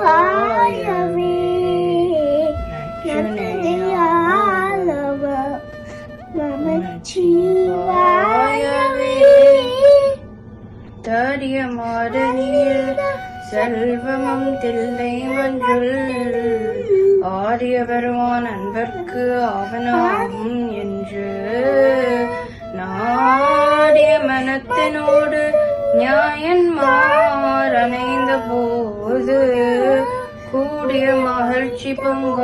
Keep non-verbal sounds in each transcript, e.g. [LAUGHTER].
நமச்சிவாயவே நன்றியாளவ நமச்சிவாயவே தாடிய மாடனில் செல்வமும் தில்லை மஞ்சள் ஆரிய பெருமான் அன்பர்க்கு அவனாகும் என்று. நாடிய மனத்தினோடு ஞாயன்மார் அணைந்த போது கூடிய மகிழ்ச்சி பொங்க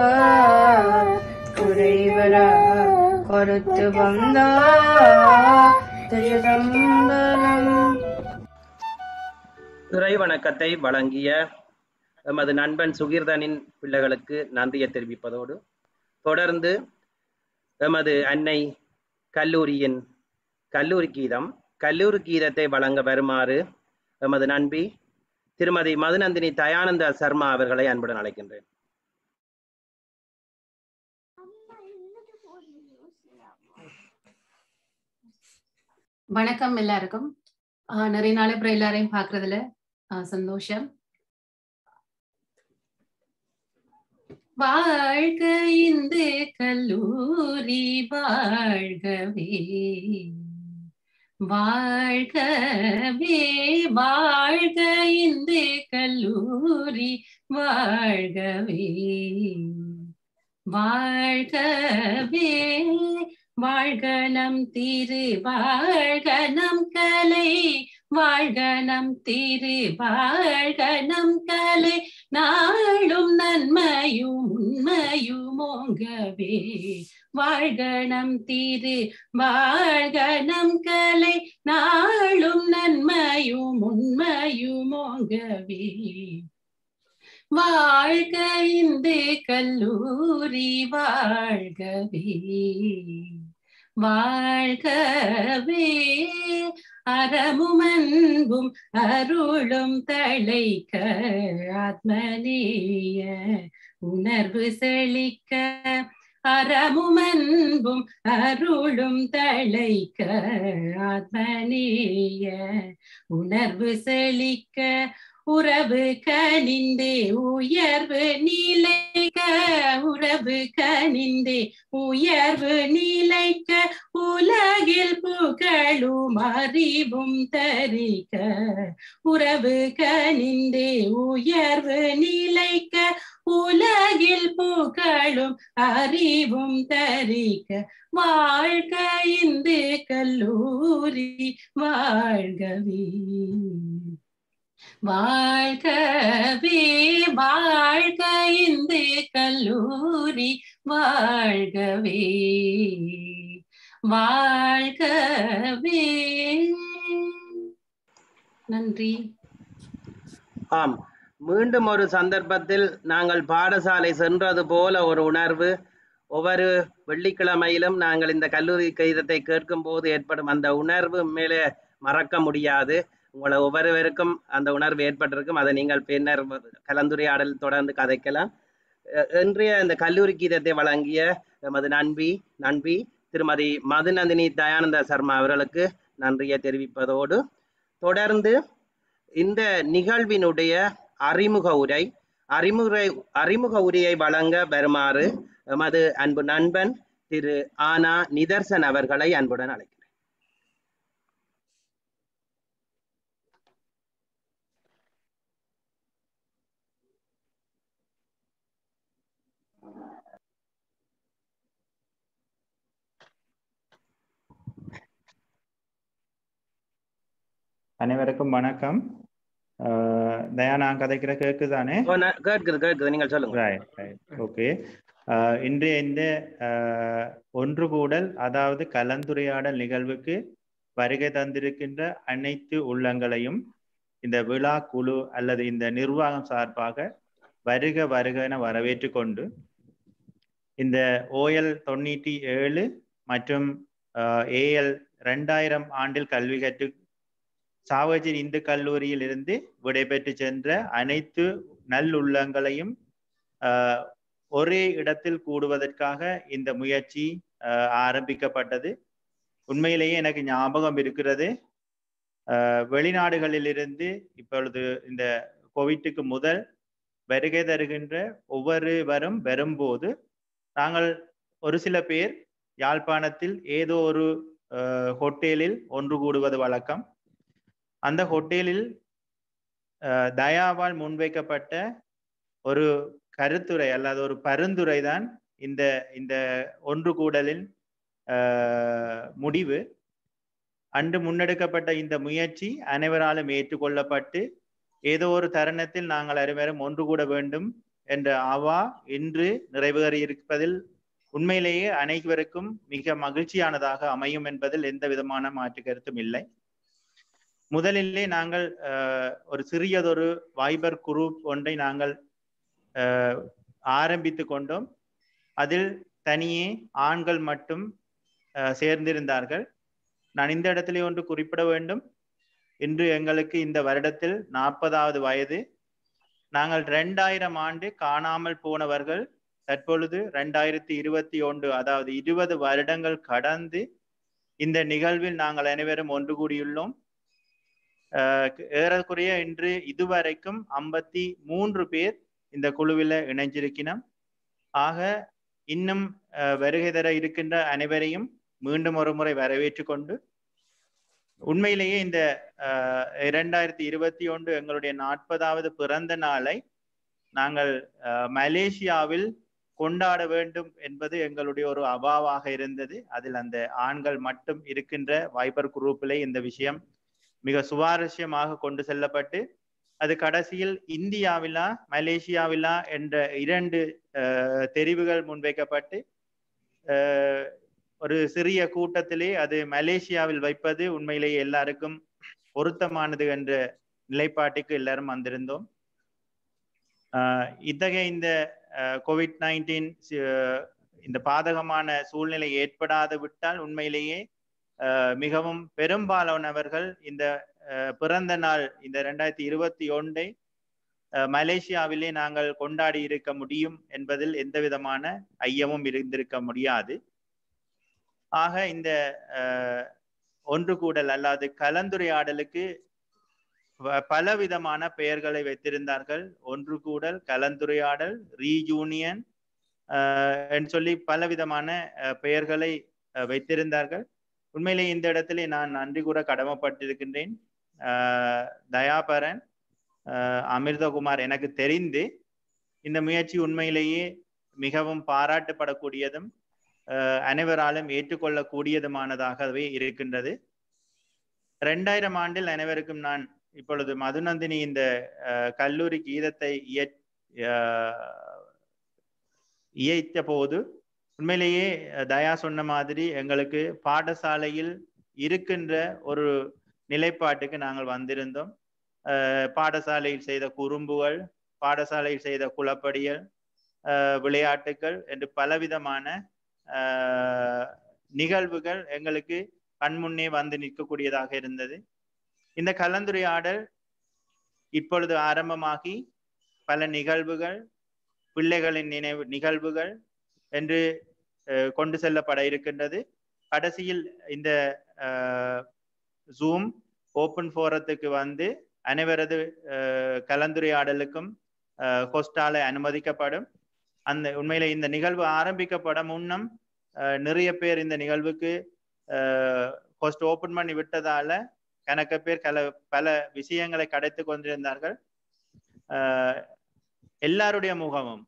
குறைவர கொடுத்து வந்தா வணக்கத்தை வழங்கிய எமது நண்பன் சுகீர்தனின் பிள்ளைகளுக்கு நன்றியை தெரிவிப்பதோடு தொடர்ந்து எமது அன்னை கல்லூரியின் கல்லூரி கீதம் கல்லூரி கீதத்தை வழங்க வருமாறு எமது நண்பி திருமதி மதுநந்தினி தயானந்த சர்மா அவர்களை அன்புடன் அழைக்கின்றேன். வணக்கம் எல்லாருக்கும். ஆஹ் நிறைய நாள் அப்புறம் எல்லாரையும் பாக்குறதுல ஆஹ் சந்தோஷம். வாழ்க இந்த கல்லூரி வாழ்கவே. வாழ்கவே வாழ்க இந்த கல்லூரி வாழ்கவே. வாழ்கவே வாழ்கணம் திரு வாழ்கணம் கலை. வாழ்கணம் திரு வாழ்கணம் கலை. நாளும் நன்மையும் உண்மையும் ஓங்கவே. வாழ்கணம் நம் வாழ்கணம் கலை நாளும் நன்மையும் உண்மையும் ஓங்கவே. வாழ்க இந்த கல்லூரி வாழ்கவே. வாழ்கவே அறமும் அன்பும் அருளும் தழைக்க ஆத்மநேய உணர்வு செழிக்க அறமும் அன்பும் அருளும் தழைக்க ஆத்மனேய உணர்வு செழிக்க உறவு கனிந்தே உயர்வு நீலைக்க உறவு கனிந்தே உயர்வு நீலைக்க உலகில் புகழும் அறிவும் தரிக்க. உறவு கனிந்தே உயர்வு நீலைக்க உலகில் புகழும் அறிவும் தரிக்க. வாழ்க இந்து கல்லூரி வாழ்கவே வாழ்கவே வாழ்க இந்த கல்லூரி வாழ்கவே வாழ்கவே. நன்றி. ஆம். மீண்டும் ஒரு சந்தர்ப்பத்தில் நாங்கள் பாடசாலை சென்றது போல ஒரு உணர்வு. ஒவ்வொரு வெள்ளிக்கிழமையிலும் நாங்கள் இந்த கல்லூரி கீதத்தை கேட்கும் போது ஏற்படும் அந்த உணர்வு மேலே மறக்க முடியாது. உங்களை ஒவ்வொருவருக்கும் அந்த உணர்வு ஏற்பட்டிருக்கும். அதை நீங்கள் பின்னர் கலந்துரையாடல் தொடர்ந்து கதைக்கலாம். அஹ் இன்றைய இந்த கல்லூரி கீதத்தை வழங்கிய எமது நண்பி நண்பி திருமதி மதுநந்தினி தயானந்த சர்மா அவர்களுக்கு நன்றியை தெரிவிப்பதோடு தொடர்ந்து இந்த நிகழ்வினுடைய அறிமுக உரை அறிமுறை அறிமுக உரையை வழங்க வருமாறு எமது அன்பு நண்பன் திரு ஆனா நிதர்சன் அவர்களை அன்புடன் அழைக்கிறேன். அனைவருக்கும் வணக்கம். தயா நான் கதைக்கிற கேக்குதானே? கேட்குது கேட்குது. நீங்கள் சொல்லுங்க ரைட் ரைட் ஓகே இன்றைய இந்த ஒன்று கூடல் அதாவது கலந்துரையாடல் நிகழ்வுக்கு வருகை தந்திருக்கின்ற அனைத்து உள்ளங்களையும் இந்த விழா குழு அல்லது இந்த நிர்வாகம் சார்பாக வருக வருக என வரவேற்று கொண்டு இந்த ஓஎல் தொண்ணூற்றி ஏழு மற்றும் ஏஎல் ரெண்டாயிரம் ஆண்டில் கல்வி கற்று சாவஜின் இந்து கல்லூரியில் இருந்து விடைபெற்று சென்ற அனைத்து நல்லுள்ளங்களையும் ஒரே இடத்தில் கூடுவதற்காக இந்த முயற்சி ஆரம்பிக்கப்பட்டது. உண்மையிலேயே எனக்கு ஞாபகம் இருக்கிறது. வெளிநாடுகளிலிருந்து இப்பொழுது இந்த கோவிட்டுக்கு முதல் வருகை தருகின்ற ஒவ்வொருவரும் வரும்போது நாங்கள் ஒரு சில பேர் யாழ்ப்பாணத்தில் ஏதோ ஒரு ஹோட்டலில் ஒன்று கூடுவது வழக்கம். அந்த ஹோட்டலில் தயாவால் முன்வைக்கப்பட்ட ஒரு கருத்துரை அல்லது ஒரு பரிந்துரை தான் இந்த இந்த ஒன்று கூடலின் முடிவு. அன்று முன்னெடுக்கப்பட்ட இந்த முயற்சி அனைவராலும் ஏற்றுக்கொள்ளப்பட்டு ஏதோ ஒரு தருணத்தில் நாங்கள் அனைவரும் ஒன்று கூட வேண்டும் என்ற ஆவா இன்று நிறைவேறி இருப்பதில் உண்மையிலேயே அனைவருக்கும் மிக மகிழ்ச்சியானதாக அமையும் என்பதில் எந்த விதமான மாற்று கருத்தும் இல்லை. முதலிலே நாங்கள் ஒரு சிறியதொரு வைபர் குரூப் ஒன்றை நாங்கள் ஆரம்பித்து கொண்டோம். அதில் தனியே ஆண்கள் மட்டும் சேர்ந்திருந்தார்கள். நான் இந்த இடத்திலே ஒன்று குறிப்பிட வேண்டும். இன்று எங்களுக்கு இந்த வருடத்தில் நாற்பதாவது வயது. நாங்கள் ரெண்டாயிரம் ஆண்டு காணாமல் போனவர்கள். தற்பொழுது ரெண்டாயிரத்தி இருபத்தி ஒன்று அதாவது இருபது வருடங்கள் கடந்து இந்த நிகழ்வில் நாங்கள் அனைவரும் ஒன்று கூடியுள்ளோம். ஏறக்குறைய இன்று இதுவரைக்கும் ஐம்பத்தி மூன்று பேர் இந்த குழுவில் இணைஞ்சிருக்கிறோம் ஆக இன்னும் வருகை தர இருக்கின்ற அனைவரையும் மீண்டும் ஒரு முறை வரவேற்று கொண்டு உண்மையிலேயே இந்த இரண்டாயிரத்தி இருபத்தி ஒன்று எங்களுடைய நாற்பதாவது பிறந்த நாளை நாங்கள் மலேசியாவில் கொண்டாட வேண்டும் என்பது எங்களுடைய ஒரு அபாவாக இருந்தது. அதில் அந்த ஆண்கள் மட்டும் இருக்கின்ற வைபர் குரூப்பிலே இந்த விஷயம் மிக சுவாரஸ்யமாக கொண்டு செல்லப்பட்டு அது கடைசியில் இந்தியாவிலா மலேசியாவிலா என்ற இரண்டு தெரிவுகள் முன்வைக்கப்பட்டு ஒரு சிறிய கூட்டத்திலே அது மலேசியாவில் வைப்பது உண்மையிலேயே எல்லாருக்கும் பொருத்தமானது என்ற நிலைப்பாட்டுக்கு எல்லாரும் வந்திருந்தோம். இத்தகைய இந்த கோவிட் நைன்டீன் இந்த பாதகமான சூழ்நிலை ஏற்படாது விட்டால் உண்மையிலேயே மிகவும் பெரும்பாலானவர்கள் இந்த ஆஹ் பிறந்த நாள் இந்த ரெண்டாயிரத்தி இருபத்தி ஒன்றை மலேசியாவிலே நாங்கள் கொண்டாடி இருக்க முடியும் என்பதில் எந்த விதமான ஐயமும் இருந்திருக்க முடியாது. ஆக இந்த ஆஹ் ஒன்று கூடல் அல்லாது கலந்துரையாடலுக்கு பல விதமான பெயர்களை வைத்திருந்தார்கள். ஒன்று கூடல் கலந்துரையாடல் ரீயூனியன் என்று சொல்லி பலவிதமான விதமான பெயர்களை வைத்திருந்தார்கள். உண்மையிலே இந்த இடத்திலே நான் நன்றி கூற கடமைப்பட்டிருக்கின்றேன். தயாபரன் அமிர்தகுமார் எனக்கு தெரிந்து இந்த முயற்சி உண்மையிலேயே மிகவும் பாராட்டப்படக்கூடியதும் அனைவராலும் ஏற்றுக்கொள்ளக்கூடியதுமானதாகவே இருக்கின்றது. ரெண்டாயிரம் ஆண்டில் அனைவருக்கும் நான் இப்பொழுது மதுநந்தினி இந்த கல்லூரி கீதத்தை இய- அஹ், போது உண்மையிலேயே தயா சொன்ன மாதிரி எங்களுக்கு பாடசாலையில் இருக்கின்ற ஒரு நிலைப்பாட்டுக்கு நாங்கள் வந்திருந்தோம். பாடசாலையில் செய்த குறும்புகள் பாடசாலையில் செய்த குளப்படிகள் விளையாட்டுகள் என்று பலவிதமான நிகழ்வுகள் எங்களுக்கு கண்முன்னே வந்து நிற்கக்கூடியதாக இருந்தது. இந்த கலந்துரையாடல் இப்பொழுது ஆரம்பமாகி பல நிகழ்வுகள் பிள்ளைகளின் நினைவு நிகழ்வுகள் என்று கொண்டு செல்லப்பட இருக்கின்றது. கடைசியில் இந்த ஜூம் ஓப்பன் ஃபோரத்துக்கு வந்து அனைவரது கலந்துரையாடலுக்கும் ஹோஸ்டால அனுமதிக்கப்படும். அந்த உண்மையில இந்த நிகழ்வு ஆரம்பிக்கப்பட முன்னம் அஹ், நிறைய பேர் இந்த நிகழ்வுக்கு ஹோஸ்ட் ஓபன் பண்ணி விட்டதால கணக்க பேர் கல பல விஷயங்களை கடைத்து கொண்டிருந்தார்கள். எல்லாருடைய முகமும்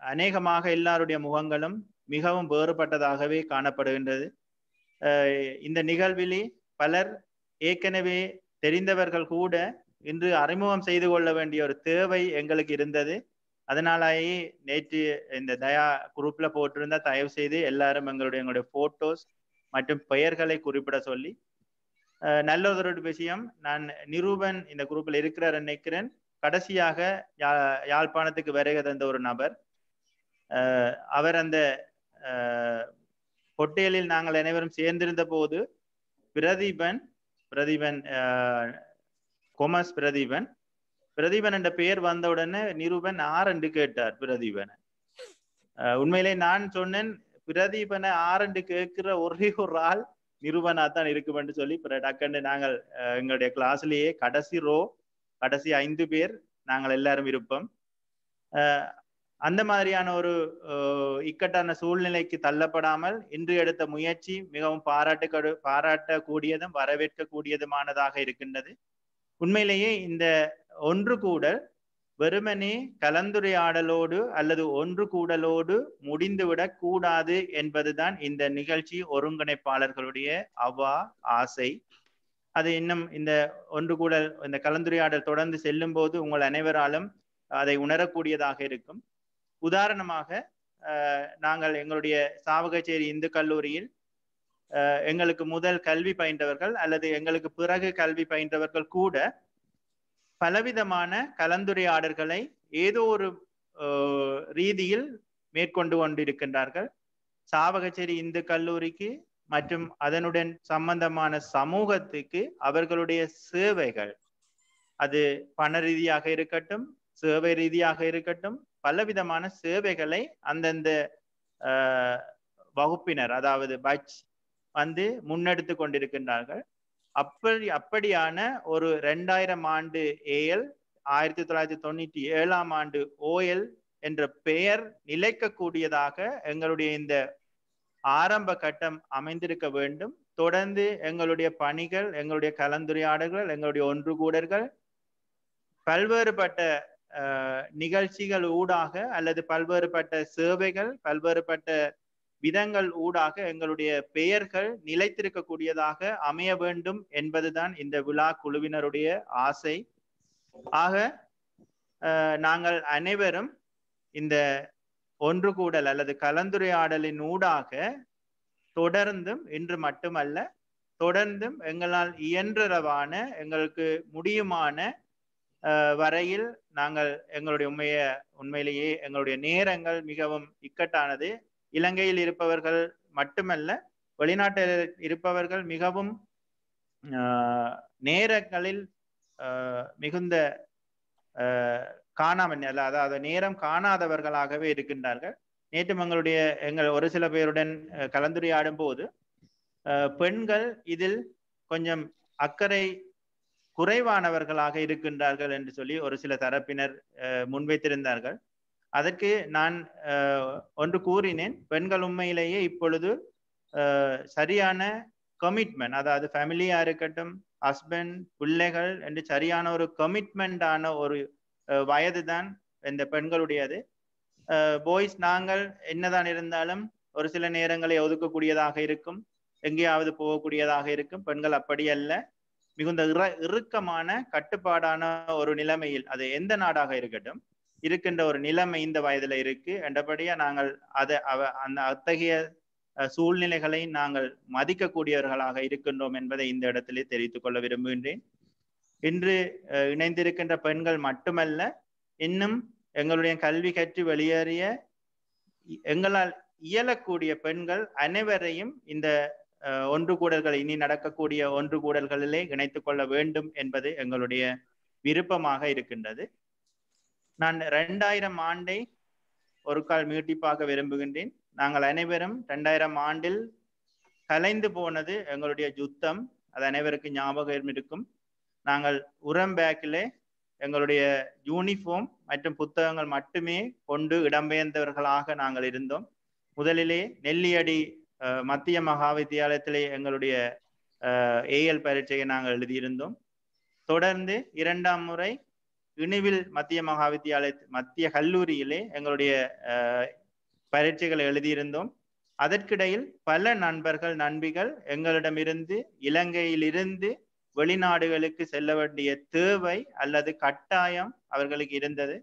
அநேகமாக எல்லாருடைய முகங்களும் மிகவும் வேறுபட்டதாகவே காணப்படுகின்றது. இந்த நிகழ்விலே பலர் ஏற்கனவே தெரிந்தவர்கள் கூட இன்று அறிமுகம் செய்து கொள்ள வேண்டிய ஒரு தேவை எங்களுக்கு இருந்தது. அதனாலேயே நேற்று இந்த தயா குரூப்ல போட்டிருந்தா தயவு செய்து எல்லாரும் எங்களுடைய எங்களுடைய போட்டோஸ் மற்றும் பெயர்களை குறிப்பிட சொல்லி நல்ல ஒரு விஷயம் நான் நிரூபன் இந்த குரூப்ல இருக்கிறார் நினைக்கிறேன். கடைசியாக யா- யாழ்ப்பாணத்துக்கு வருகை தந்த ஒரு நபர். அவர் அந்த பொட்டேலில் நாங்கள் அனைவரும் சேர்ந்திருந்த போது பிரதீபன் பிரதீபன் அஹ், கொமஸ் பிரதீபன் பிரதீபன் என்ற பெயர் வந்தவுடனே நிருபன் நிரூபன் ஆர் என்று கேட்டார் பிரதீபனை. உண்மையிலே நான் சொன்னேன் பிரதீபனை ஆர் என்று கேட்கிற ஒரே ஒரு ஆள் நிரூபனா தான் இருக்குமென்று சொல்லி பிற டக்குன்னு நாங்கள் எங்களுடைய கிளாஸ்லயே கடைசி ரோ கடைசி ஐந்து பேர் நாங்கள் எல்லாரும் இருப்போம். அஹ், அந்த மாதிரியான ஒரு அஹ், இக்கட்டான சூழ்நிலைக்கு தள்ளப்படாமல் இன்று எடுத்த முயற்சி மிகவும் பாராட்டு பாராட்டக்கூடியதும் வரவேற்கக்கூடியதுமானதாக இருக்கின்றது. உண்மையிலேயே இந்த ஒன்று கூடல் வெறுமனே கலந்துரையாடலோடு அல்லது ஒன்று கூடலோடு முடிந்துவிடக் கூடாது என்பதுதான் இந்த நிகழ்ச்சி ஒருங்கிணைப்பாளர்களுடைய அவா ஆசை. அது இன்னும் இந்த ஒன்று கூடல் இந்த கலந்துரையாடல் தொடர்ந்து செல்லும் போது உங்கள் அனைவராலும் அதை உணரக்கூடியதாக இருக்கும். உதாரணமாக நாங்கள் எங்களுடைய சாவகச்சேரி இந்து கல்லூரியில் எங்களுக்கு முதல் கல்வி பயின்றவர்கள் அல்லது எங்களுக்கு பிறகு கல்வி பயின்றவர்கள் கூட பலவிதமான கலந்துரையாடல்களை ஏதோ ஒரு ரீதியில் மேற்கொண்டு கொண்டிருக்கின்றார்கள். சாவகச்சேரி இந்து கல்லூரிக்கு மற்றும் அதனுடன் சம்பந்தமான சமூகத்துக்கு அவர்களுடைய சேவைகள் அது பண ரீதியாக இருக்கட்டும் சேவை ரீதியாக இருக்கட்டும் பலவிதமான சேவைகளை அந்தந்த வகுப்பினர் அதாவது பட்ச் வந்து முன்னெடுத்து கொண்டிருக்கின்றார்கள். அப்படி அப்படியான ஒரு ரெண்டாயிரம் ஆண்டு ஏஎல் ஆயிரத்தி தொள்ளாயிரத்தி தொண்ணூற்றி ஏழாம் ஆண்டு ஓஎல் என்ற பெயர் நிலைக்கக்கூடியதாக எங்களுடைய இந்த ஆரம்ப கட்டம் அமைந்திருக்க வேண்டும். தொடர்ந்து எங்களுடைய பணிகள் எங்களுடைய கலந்துரையாடல்கள் எங்களுடைய ஒன்று கூடர்கள் பல்வேறுபட்ட நிகழ்ச்சிகள் ஊடாக அல்லது பல்வேறுபட்ட சேவைகள் பல்வேறுபட்ட விதங்கள் ஊடாக எங்களுடைய பெயர்கள் நிலைத்திருக்கக்கூடியதாக அமைய வேண்டும் என்பதுதான் இந்த விழா குழுவினருடைய ஆசை. ஆக நாங்கள் அனைவரும் இந்த ஒன்று கூடல் அல்லது கலந்துரையாடலின் ஊடாக தொடர்ந்தும் இன்று மட்டுமல்ல தொடர்ந்தும் எங்களால் இயன்றளவான எங்களுக்கு முடியுமான வரையில் நாங்கள் எங்களுடைய உண்மைய உண்மையிலேயே எங்களுடைய நேரங்கள் மிகவும் இக்கட்டானது. இலங்கையில் இருப்பவர்கள் மட்டுமல்ல வெளிநாட்டில் இருப்பவர்கள் மிகவும் ஆஹ், நேரங்களில் ஆஹ், மிகுந்த ஆஹ், காணாமல் அல்ல அதாவது நேரம் காணாதவர்களாகவே இருக்கின்றார்கள். நேற்று எங்களுடைய எங்கள் ஒரு சில பேருடன் கலந்துரையாடும் போது பெண்கள் இதில் கொஞ்சம் அக்கறை குறைவானவர்களாக இருக்கின்றார்கள் என்று சொல்லி ஒரு சில தரப்பினர் முன்வைத்திருந்தார்கள். அதற்கு நான் ஒன்று கூறினேன். பெண்கள் உண்மையிலேயே இப்பொழுது சரியான கமிட்மெண்ட் அதாவது ஃபேமிலியா இருக்கட்டும் ஹஸ்பண்ட் பிள்ளைகள் என்று சரியான ஒரு கமிட்மெண்டான ஒரு வயது தான் இந்த பெண்களுடையது. பாய்ஸ் நாங்கள் என்னதான் இருந்தாலும் ஒரு சில நேரங்களை ஒதுக்கக்கூடியதாக இருக்கும். எங்கேயாவது போகக்கூடியதாக இருக்கும். பெண்கள் அப்படி அல்ல. மிகுந்த இற இறுக்கமான கட்டுப்பாடான ஒரு நிலைமையில் அது எந்த நாடாக இருக்கட்டும் இருக்கின்ற ஒரு நிலைமை இந்த வயதுல இருக்கு என்றபடியா நாங்கள் அதை அவ அந்த அத்தகைய சூழ்நிலைகளை நாங்கள் மதிக்கக்கூடியவர்களாக இருக்கின்றோம் என்பதை இந்த இடத்திலே தெரிவித்துக் கொள்ள விரும்புகின்றேன். இன்று அஹ், இணைந்திருக்கின்ற பெண்கள் மட்டுமல்ல இன்னும் எங்களுடைய கல்வி கற்று வெளியேறிய எங்களால் இயலக்கூடிய பெண்கள் அனைவரையும் இந்த ஒன்று கூடல்கள் இனி நடக்கக்கூடிய ஒன்று கூடல்களிலே இணைத்து கொள்ள வேண்டும் என்பது எங்களுடைய விருப்பமாக இருக்கின்றது. நான் ரெண்டாயிரம் ஆண்டை ஒரு கால் மீட்டிப்பாக விரும்புகின்றேன். நாங்கள் அனைவரும் ரெண்டாயிரம் ஆண்டில் கலைந்து போனது எங்களுடைய யுத்தம். அது அனைவருக்கும் ஞாபகம் இருக்கும். நாங்கள் உரம் பேக்கிலே எங்களுடைய யூனிஃபார்ம் மற்றும் புத்தகங்கள் மட்டுமே கொண்டு இடம்பெயர்ந்தவர்களாக நாங்கள் இருந்தோம். முதலிலே நெல்லியடி மத்திய மகா வித்தியாலயத்திலே எங்களுடைய ஏஎல் பரீட்சையை நாங்கள் எழுதியிருந்தோம். தொடர்ந்து இரண்டாம் முறை இணுவில் மத்திய மகா வித்தியாலய மத்திய கல்லூரியிலே எங்களுடைய அஹ், பரீட்சைகளை எழுதியிருந்தோம். அதற்கிடையில் பல நண்பர்கள் நண்பிகள் எங்களிடமிருந்து இலங்கையிலிருந்து வெளிநாடுகளுக்கு செல்ல வேண்டிய தேவை அல்லது கட்டாயம் அவர்களுக்கு இருந்தது.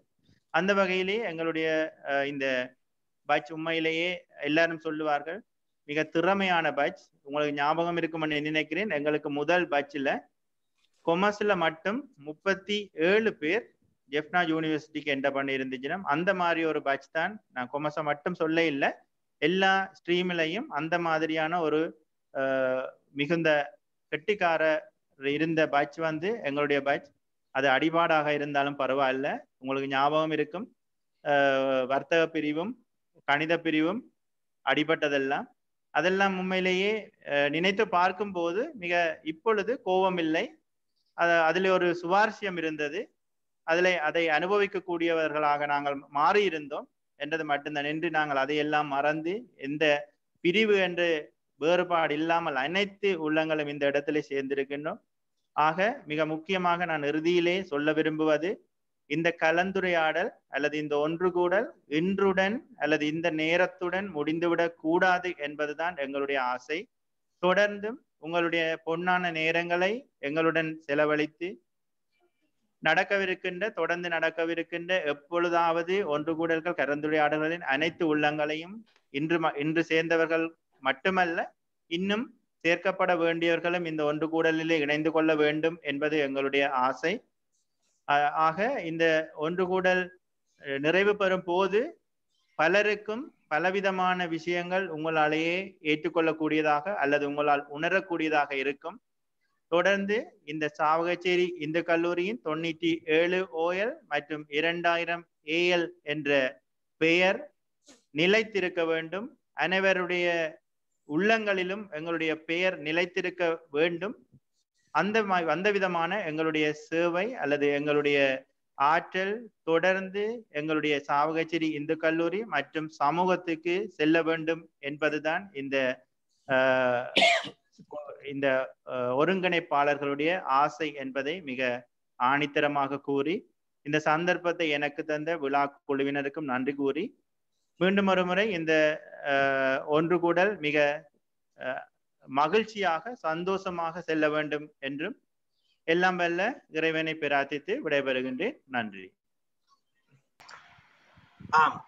அந்த வகையிலே எங்களுடைய அஹ், இந்த பட்ச் உண்மையிலேயே எல்லாரும் சொல்லுவார்கள் மிக திறமையான பட்ச் உங்களுக்கு ஞாபகம் இருக்கும்னு நினைக்கிறேன். எங்களுக்கு முதல் பட்சில் கொமர்ஸ்ல மட்டும் முப்பத்தி ஏழு பேர் ஜெஃப்னா யூனிவர்சிட்டிக்கு என்ன பண்ணி இருந்துச்சுன்னா அந்த மாதிரி ஒரு பேட்ச் தான். நான் கொமர்ஸை மட்டும் சொல்ல இல்லை. எல்லா ஸ்ட்ரீம்லையும் அந்த மாதிரியான ஒரு மிகுந்த கெட்டிக்கார இருந்த பேட்ச் வந்து எங்களுடைய பேட்ச் அது அடிபாடாக இருந்தாலும் பரவாயில்ல. உங்களுக்கு ஞாபகம் இருக்கும். வர்த்தக பிரிவும் கணித பிரிவும் அடிபட்டதெல்லாம். அதெல்லாம் உண்மையிலேயே நினைத்து பார்க்கும்போது மிக இப்பொழுது கோபம் இல்லை அதில் ஒரு சுவாரஸ்யம் இருந்தது. அதில் அதை அனுபவிக்கக்கூடியவர்களாக நாங்கள் மாறி இருந்தோம் என்றது மட்டும்தான். என்று நாங்கள் அதையெல்லாம் மறந்து எந்த பிரிவு என்று வேறுபாடு இல்லாமல் அனைத்து உள்ளங்களும் இந்த இடத்துல சேர்ந்திருக்கின்றோம். ஆக மிக முக்கியமாக நான் இறுதியிலே சொல்ல விரும்புவது இந்த கலந்துரையாடல் அல்லது இந்த ஒன்று கூடல் இன்றுடன் அல்லது இந்த நேரத்துடன் முடிந்துவிடக் கூடாது என்பதுதான் எங்களுடைய ஆசை. தொடர்ந்தும் உங்களுடைய பொன்னான நேரங்களை எங்களுடன் செலவழித்து நடக்கவிருக்கின்ற தொடர்ந்து நடக்கவிருக்கின்ற எப்பொழுதாவது ஒன்று கூடல்கள் கலந்துரையாடல்களின் அனைத்து உள்ளங்களையும் இன்று ம- இன்று சேர்ந்தவர்கள் மட்டுமல்ல இன்னும் சேர்க்கப்பட வேண்டியவர்களும் இந்த ஒன்று கூடலிலே இணைந்து கொள்ள வேண்டும் என்பது எங்களுடைய ஆசை. ஆக இந்த ஒன்று கூடல் நிறைவு பெறும் போது பலருக்கும் பலவிதமான விஷயங்கள் உங்களாலேயே ஏற்றுக்கொள்ளக்கூடியதாக அல்லது உங்களால் உணரக்கூடியதாக இருக்கும். தொடர்ந்து இந்த சாவகச்சேரி இந்து கல்லூரியின் தொண்ணூற்றி ஏழு ஓஎல் மற்றும் இரண்டாயிரம் ஏஎல் என்ற பெயர் நிலைத்திருக்க வேண்டும். அனைவருடைய உள்ளங்களிலும் எங்களுடைய பெயர் நிலைத்திருக்க வேண்டும். அந்த அந்த விதமான எங்களுடைய சேவை அல்லது எங்களுடைய ஆற்றல் தொடர்ந்து எங்களுடைய சாவகச்சேரி இந்து கல்லூரி மற்றும் சமூகத்துக்கு செல்ல வேண்டும் என்பதுதான் இந்த ஆஹ், இந்த ஆஹ், ஒருங்கிணைப்பாளர்களுடைய ஆசை என்பதை மிக ஆணித்தரமாக கூறி இந்த சந்தர்ப்பத்தை எனக்கு தந்த விழா குழுவினருக்கும் நன்றி கூறி மீண்டும் ஒரு முறை இந்த ஆஹ், ஒன்று கூடல் மிக மகிழ்ச்சியாக சந்தோஷமாக செல்ல வேண்டும் என்றும் எல்லாம் வல்ல இறைவனை பிரார்த்தித்து விடைபெறுகின்றேன். நன்றி. ஆம்.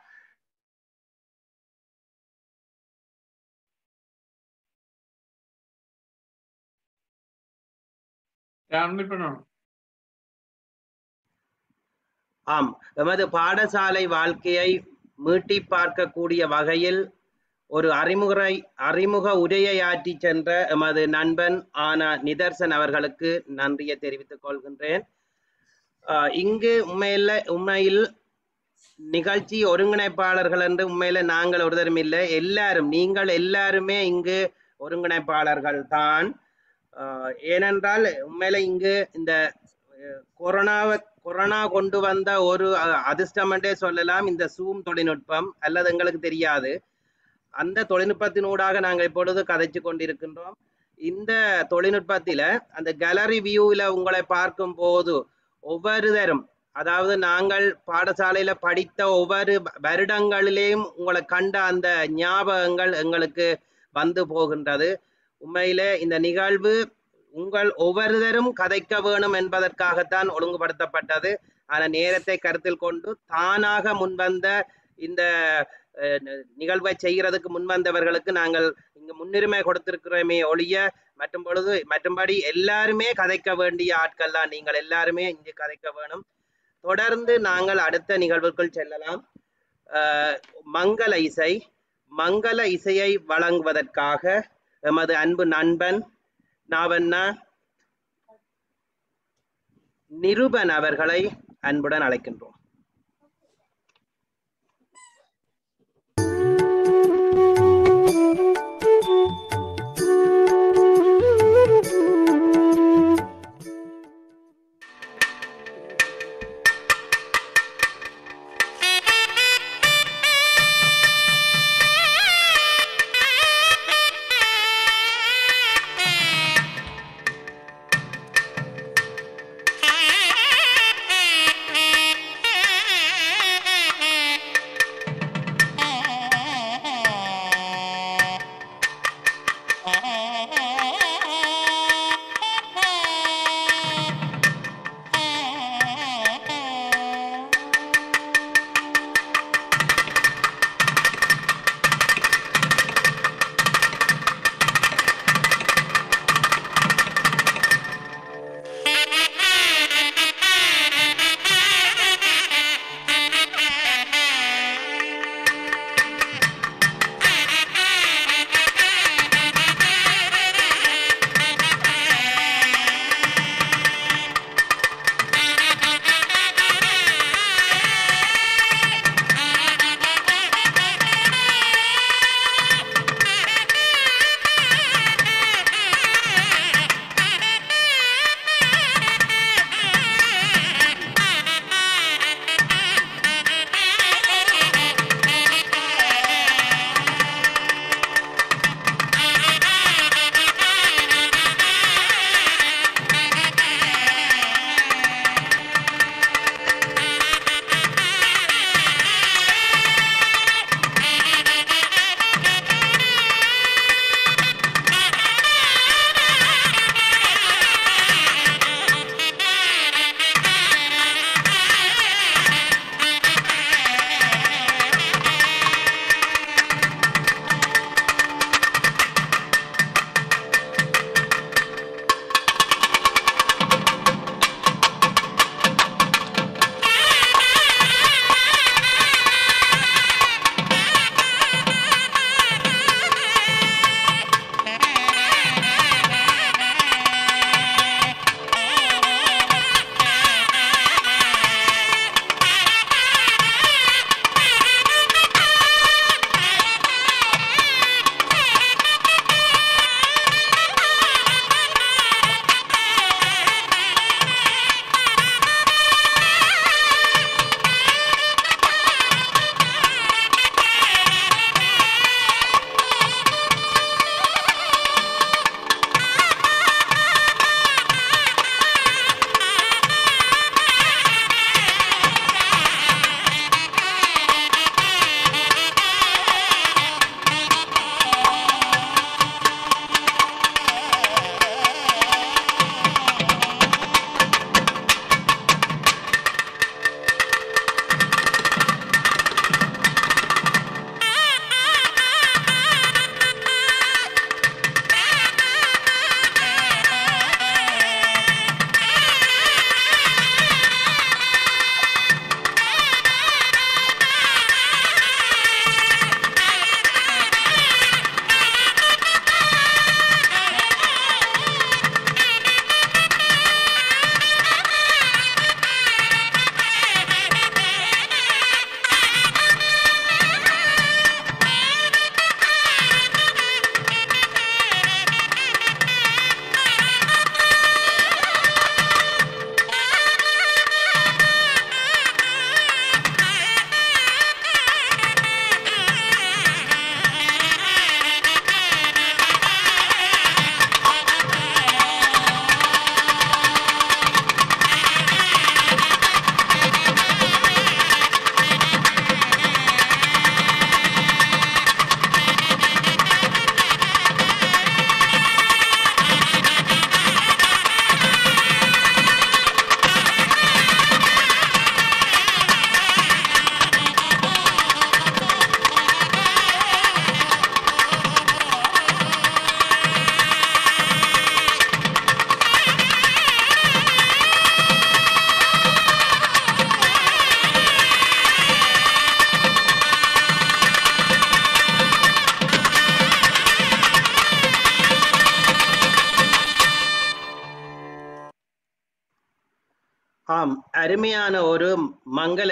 ஆம். எமது பாடசாலை வாழ்க்கையை மீட்டி பார்க்கக்கூடிய வகையில் ஒரு அறிமுகரை அறிமுக உரையை ஆற்றி சென்ற எமது நண்பன் ஆனா நிதர்சன் அவர்களுக்கு நன்றியை தெரிவித்துக் கொள்கின்றேன். இங்கு உண்மையில் உண்மையில் நிகழ்ச்சி ஒருங்கிணைப்பாளர்கள் என்று உண்மையில நாங்கள் ஒருதரும் இல்லை. எல்லாரும் நீங்கள் எல்லாருமே இங்கு ஒருங்கிணைப்பாளர்கள் தான். ஏனென்றால் உண்மையில இங்கு இந்த கொரோனாவை கொரோனா கொண்டு வந்த ஒரு அதிர்ஷ்டம் என்றே சொல்லலாம். இந்த சூம் தொழில்நுட்பம் அல்லது எங்களுக்கு தெரியாது. அந்த தொழில்நுட்பத்தினூடாக நாங்கள் இப்பொழுது கதைச்சு கொண்டிருக்கின்றோம். இந்த தொழில்நுட்பத்தில அந்த கேலரி வியூவில் உங்களை பார்க்கும் போது ஒவ்வொருதரும் அதாவது நாங்கள் பாடசாலையில படித்த ஒவ்வொரு வருடங்களிலேயும் உங்களை கண்ட அந்த ஞாபகங்கள் எங்களுக்கு வந்து போகின்றது. உண்மையிலே இந்த நிகழ்வு உங்கள் ஒவ்வொருதரும் கதைக்க வேணும் என்பதற்காகத்தான் ஒழுங்குபடுத்தப்பட்டது. ஆனால் நேரத்தை கருத்தில் கொண்டு தானாக முன்வந்த இந்த நிகழ்வை செய்கிறதுக்கு முன்வந்தவர்களுக்கு நாங்கள் இங்கு முன்னுரிமை கொடுத்திருக்கிறோமே ஒழிய மற்றும் பொழுது மற்றும்படி எல்லாருமே கதைக்க வேண்டிய ஆட்கள் தான் நீங்கள் எல்லாருமே இங்கு கதைக்க வேணும். தொடர்ந்து நாங்கள் அடுத்த நிகழ்வுக்குள் செல்லலாம். அஹ், மங்கள இசை மங்கள இசையை வழங்குவதற்காக எமது அன்பு நண்பன் நாவண்ணா நிருபன் அவர்களை அன்புடன் அழைக்கின்றோம். Música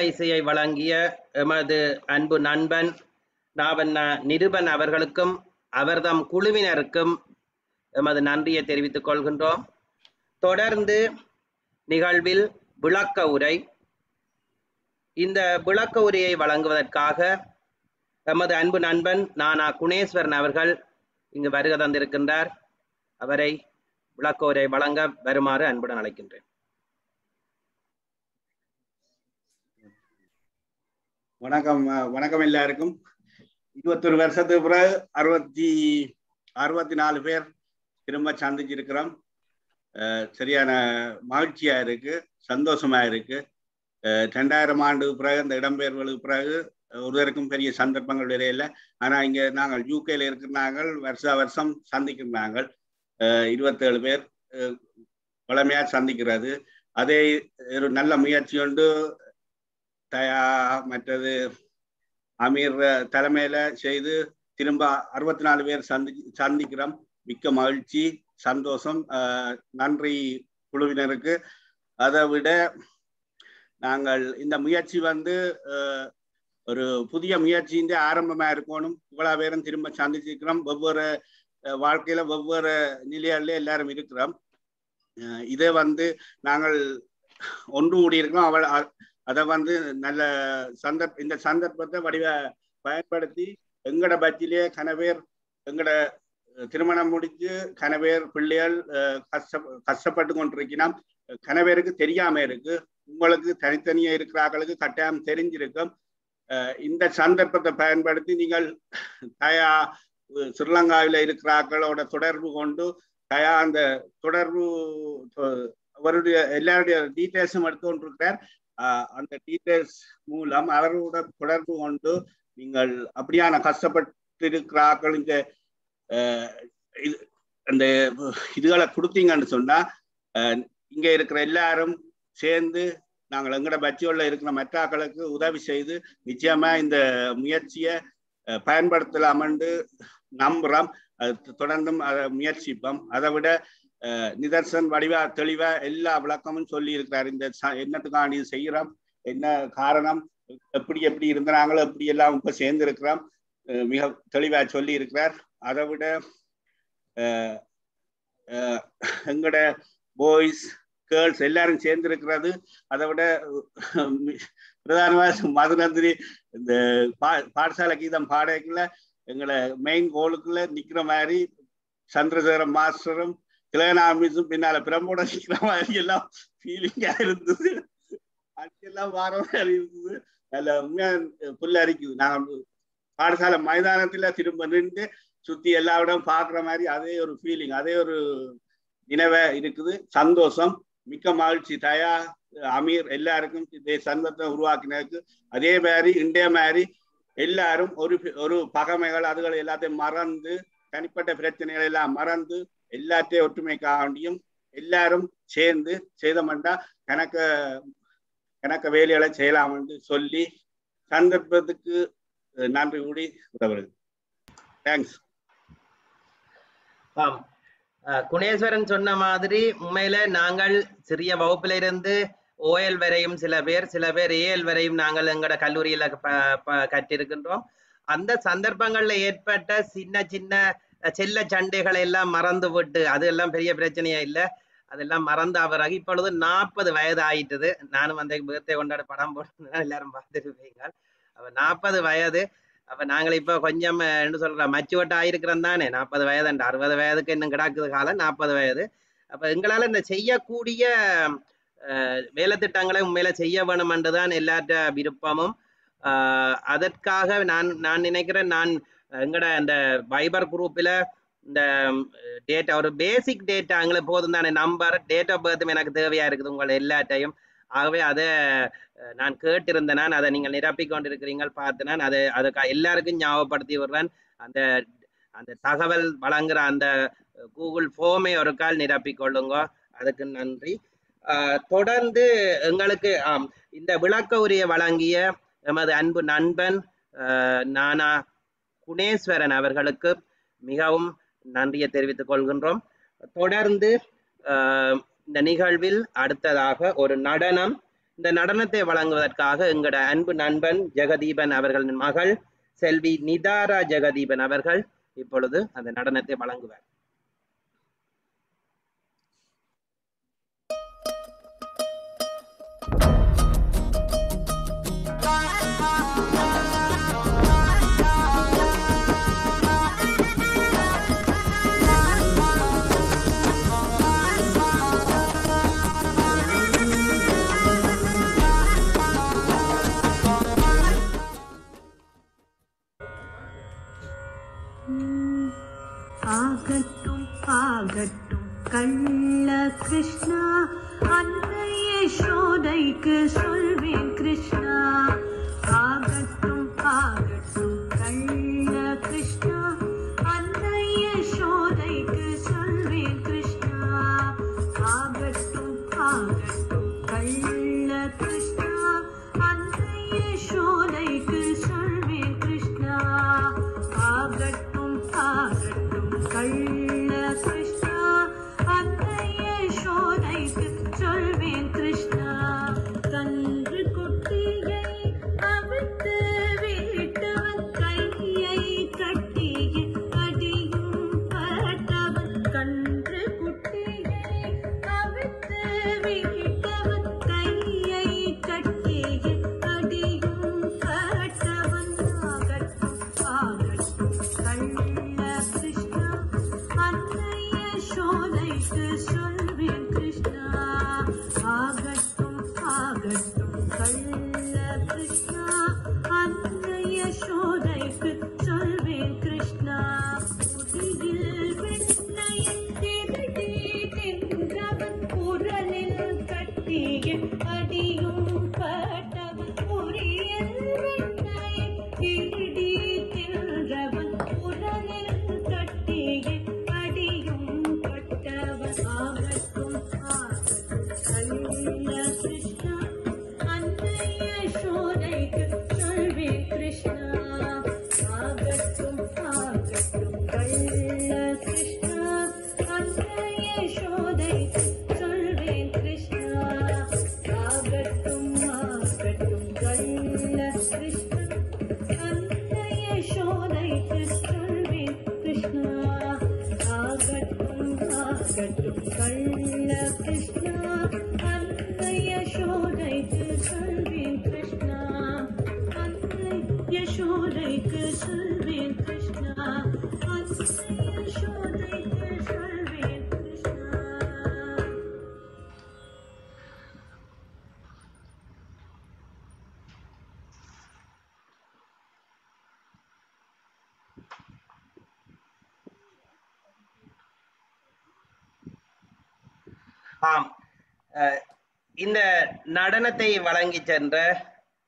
இசையை வழங்கிய எமது அன்பு நண்பன் நாவண்ணா நிருபன் அவர்களுக்கும் அவர்தம் குழுவினருக்கும் எமது நன்றியை தெரிவித்துக் கொள்கின்றோம். தொடர்ந்து நிகழ்வில் விளக்க உரை. இந்த விளக்க உரையை வழங்குவதற்காக எமது அன்பு நண்பன் நானா குணேஸ்வரன் அவர்கள் இங்கு வருகை தந்திருக்கின்றார். அவரை விளக்க உரை வழங்க வருமாறு அன்புடன் அழைக்கின்றேன். வணக்கம் வணக்கம் எல்லாருக்கும். இருபத்தொரு வருஷத்துக்கு பிறகு அறுபத்தி அறுபத்தி நாலு பேர் திரும்ப சந்திச்சிருக்கிறோம். சரியான மகிழ்ச்சியா இருக்கு சந்தோஷமா இருக்கு. ரெண்டாயிரம் ஆண்டு பிறகு இந்த இடம்பெயர்வுகளுக்கு பிறகு ஒருவருக்கும் பெரிய சந்தர்ப்பங்கள் வரையில ஆனா இங்க நாங்கள் யூகேல இருக்கிறாங்க வருஷ வருஷம் சந்திக்கிறாங்க இருபத்தேழு பேர் பழமையா சந்திக்கிறது. அதே ஒரு நல்ல முயற்சி கொண்டு தயா மற்றது அமீர் தலைமையில செய்து திரும்ப அறுபத்தி நாலு பேர் சந்தி சந்திக்கிறோம். மிக்க மகிழ்ச்சி சந்தோஷம் அஹ், நன்றி குழுவினருக்கு. அதை விட நாங்கள் இந்த முயற்சி வந்து அஹ், ஒரு புதிய முயற்சியின் ஆரம்பமா இருக்கணும். இவ்வளவு பேரும் திரும்ப சந்திச்சிருக்கிறோம். வெவ்வேறு அஹ், வாழ்க்கையில வெவ்வேறு நிலையில எல்லாரும் இருக்கிறோம். அஹ், இதை வந்து நாங்கள் ஒன்று கூடி இருக்கிறோம் அவள் அதை வந்து நல்ல சந்தர்ப்ப இந்த சந்தர்ப்பத்தை வடிவ பயன்படுத்தி எங்கட பட்சிலே கனவேர் எங்கட திருமணம் முடிச்சு கனவேர் பிள்ளைகள் கஷ்ட கஷ்டப்பட்டு கொண்டிருக்கிறோம் கனவேருக்கு தெரியாம இருக்கு. உங்களுக்கு தனித்தனியா இருக்கிறார்களுக்கு கட்டாயம் தெரிஞ்சிருக்கும். அஹ், இந்த சந்தர்ப்பத்தை பயன்படுத்தி நீங்கள் தயா ஸ்ரீலங்காவில இருக்கிறார்களோட தொடர்பு கொண்டு தயா அந்த தொடர்பு அவருடைய எல்லாருடைய டீட்டெயில்ஸும் எடுத்து கொண்டிருக்கிறார் அந்த டீட்டெயில்ஸ் மூலம் அவரோட தொடர்பு கொண்டு நீங்கள் அப்படியான கஷ்டப்பட்டிருக்கிறார்கள் இந்த ஆஹ் இது அந்த இதுகளை கொடுத்தீங்கன்னு சொன்னா இங்க இருக்கிற எல்லாரும் சேர்ந்து நாங்கள் எங்கட பட்சியோல இருக்கிற மற்றாக்களுக்கு உதவி செய்து நிச்சயமா இந்த முயற்சியை ஆஹ் பயன்படுத்தலாமென்று நம்புறோம். அது தொடர்ந்தும் அதை முயற்சிப்போம். அதை விட நிதர்சன் வடிவா தெளிவா எல்லா விளக்கமும் சொல்லி இருக்கிறார் இந்த என்னத்துக்கான என்னத்துக்காண்டி இது செய்யறோம் என்ன காரணம்? எப்படி எப்படி இருந்தாங்களோ எப்படி எல்லாம் இப்ப சேர்ந்து இருக்கிறோம் மிக தெளிவா சொல்லி இருக்கிறார் அதை விட அஹ், எங்கட பாய்ஸ் கேர்ள்ஸ் எல்லாரும் சேர்ந்து இருக்கிறது அதை விட பிரதானமாக மதுநந்திரி இந்த பா பாடசாலை கீதம் பாடக்குள்ள எங்களை மெயின் கோலுக்குள்ள நிக்கிற மாதிரி சந்திரசேகர மாஸ்டரும் திலகநாமிசும் பின்னால பிரம்போட நிக்கிற மாதிரி எல்லாம் ஃபீலிங்கா இருந்தது. அதுக்கெல்லாம் வார மாதிரி இருந்தது. நல்ல உண்மையா புல்ல அரிக்குது. பாடசாலை மைதானத்துல திரும்ப நின்று சுத்தி எல்லா இடம் பாக்குற மாதிரி அதே ஒரு ஃபீலிங் அதே ஒரு நினைவை இருக்குது. சந்தோஷம் மிக்க மகிழ்ச்சி. தயா அமீர் எல்லாருக்கும் இதே சந்தத்தை உருவாக்கினதுக்கு. அதே மாதிரி இண்டே மாதிரி எல்லாரும் ஒரு ஒரு பகைமைகள் அதுகளை எல்லாத்தையும் மறந்து தனிப்பட்ட பிரச்சனைகள் எல்லாம் மறந்து எல்லாத்தையும் ஒற்றுமைக்காக வேண்டியும் எல்லாரும் சேர்ந்து செய்தமண்டா கணக்க கணக்க வேலைகளை செய்யலாம் என்று சொல்லி சந்தர்ப்பத்துக்கு நன்றி கூடி உதவுறது தேங்க்ஸ் ஆம் குணேஸ்வரன் சொன்ன மாதிரி உண்மையில நாங்கள் சிறிய வகுப்புல இருந்து ஓஎல் வரையும் சில பேர் சில பேர் ஏஎல் வரையும் நாங்கள் எங்களோட கல்லூரியில ப- ப- கற்றிருக்கின்றோம். அந்த சந்தர்ப்பங்கள்ல ஏற்பட்ட சின்ன சின்ன செல்ல சண்டைகளை எல்லாம் மறந்து விட்டு அது எல்லாம் பெரிய பிரச்சனையா இல்லை. அதெல்லாம் மறந்து அவராக இப்பொழுது நாற்பது வயது ஆயிட்டது நானும் அந்த பேர்த்தை கொண்டாட படம் போட்டு எல்லாரும் பார்த்துருப்பீங்க அப்ப நாற்பது வயது. அப்ப நாங்கள் இப்ப கொஞ்சம் என்ன சொல்ற மச்சுவட்ட ஆயிருக்கிறோம் தானே. நாற்பது வயது அண்ட் அறுபது வயதுக்கு இன்னும் கிடக்குது காலம் நாற்பது வயது. அப்ப எங்களால இந்த செய்யக்கூடிய வேலை திட்டங்களை உண்மையில செய்ய வேணும் என்றுதான் எல்லாற்ற விருப்பமும் அதற்காக நான் நான் நினைக்கிறேன் நான் எங்கட இந்த வைபர் குரூப்பில் இந்த டேட்டா ஒரு பேசிக் டேட்டா எங்களுக்கு போதும் தானே நம்பர் டேட் ஆஃப் பர்த்தும் எனக்கு தேவையாக இருக்குது உங்கள் எல்லாட்டையும் ஆகவே அதை நான் கேட்டிருந்தேன். நான் அதை நீங்கள் நிரப்பிக் கொண்டிருக்கிறீங்கள் பார்த்து நான் அதை அதுக்கு எல்லாருக்கும் ஞாபகப்படுத்தி விடுறேன். அந்த அந்த தகவல் வழங்குற அந்த கூகுள் ஃபோமை ஒரு கால் நிரப்பிக் கொள்ளுங்க. அதுக்கு நன்றி. தொடர்ந்து எங்களுக்கு ஆம் இந்த விளக்க உரிய வழங்கிய எமது அன்பு நண்பன் நானா குணேஸ்வரன் அவர்களுக்கு மிகவும் நன்றியை தெரிவித்துக் கொள்கின்றோம். தொடர்ந்து ஆஹ், இந்த நிகழ்வில் அடுத்ததாக ஒரு நடனம். இந்த நடனத்தை வழங்குவதற்காக எங்களோட அன்பு நண்பன் ஜெகதீபன் அவர்களின் மகள் செல்வி நிதாரா ஜெகதீபன் அவர்கள் இப்பொழுது அந்த நடனத்தை வழங்குவார். ஆகட்டும் ஆகட்டும் கள்ள கிருஷ்ணா அன்னை யசோதைக்கு சொல்வேன் கிருஷ்ணா இந்த நடனத்தை வழங்கி சென்ற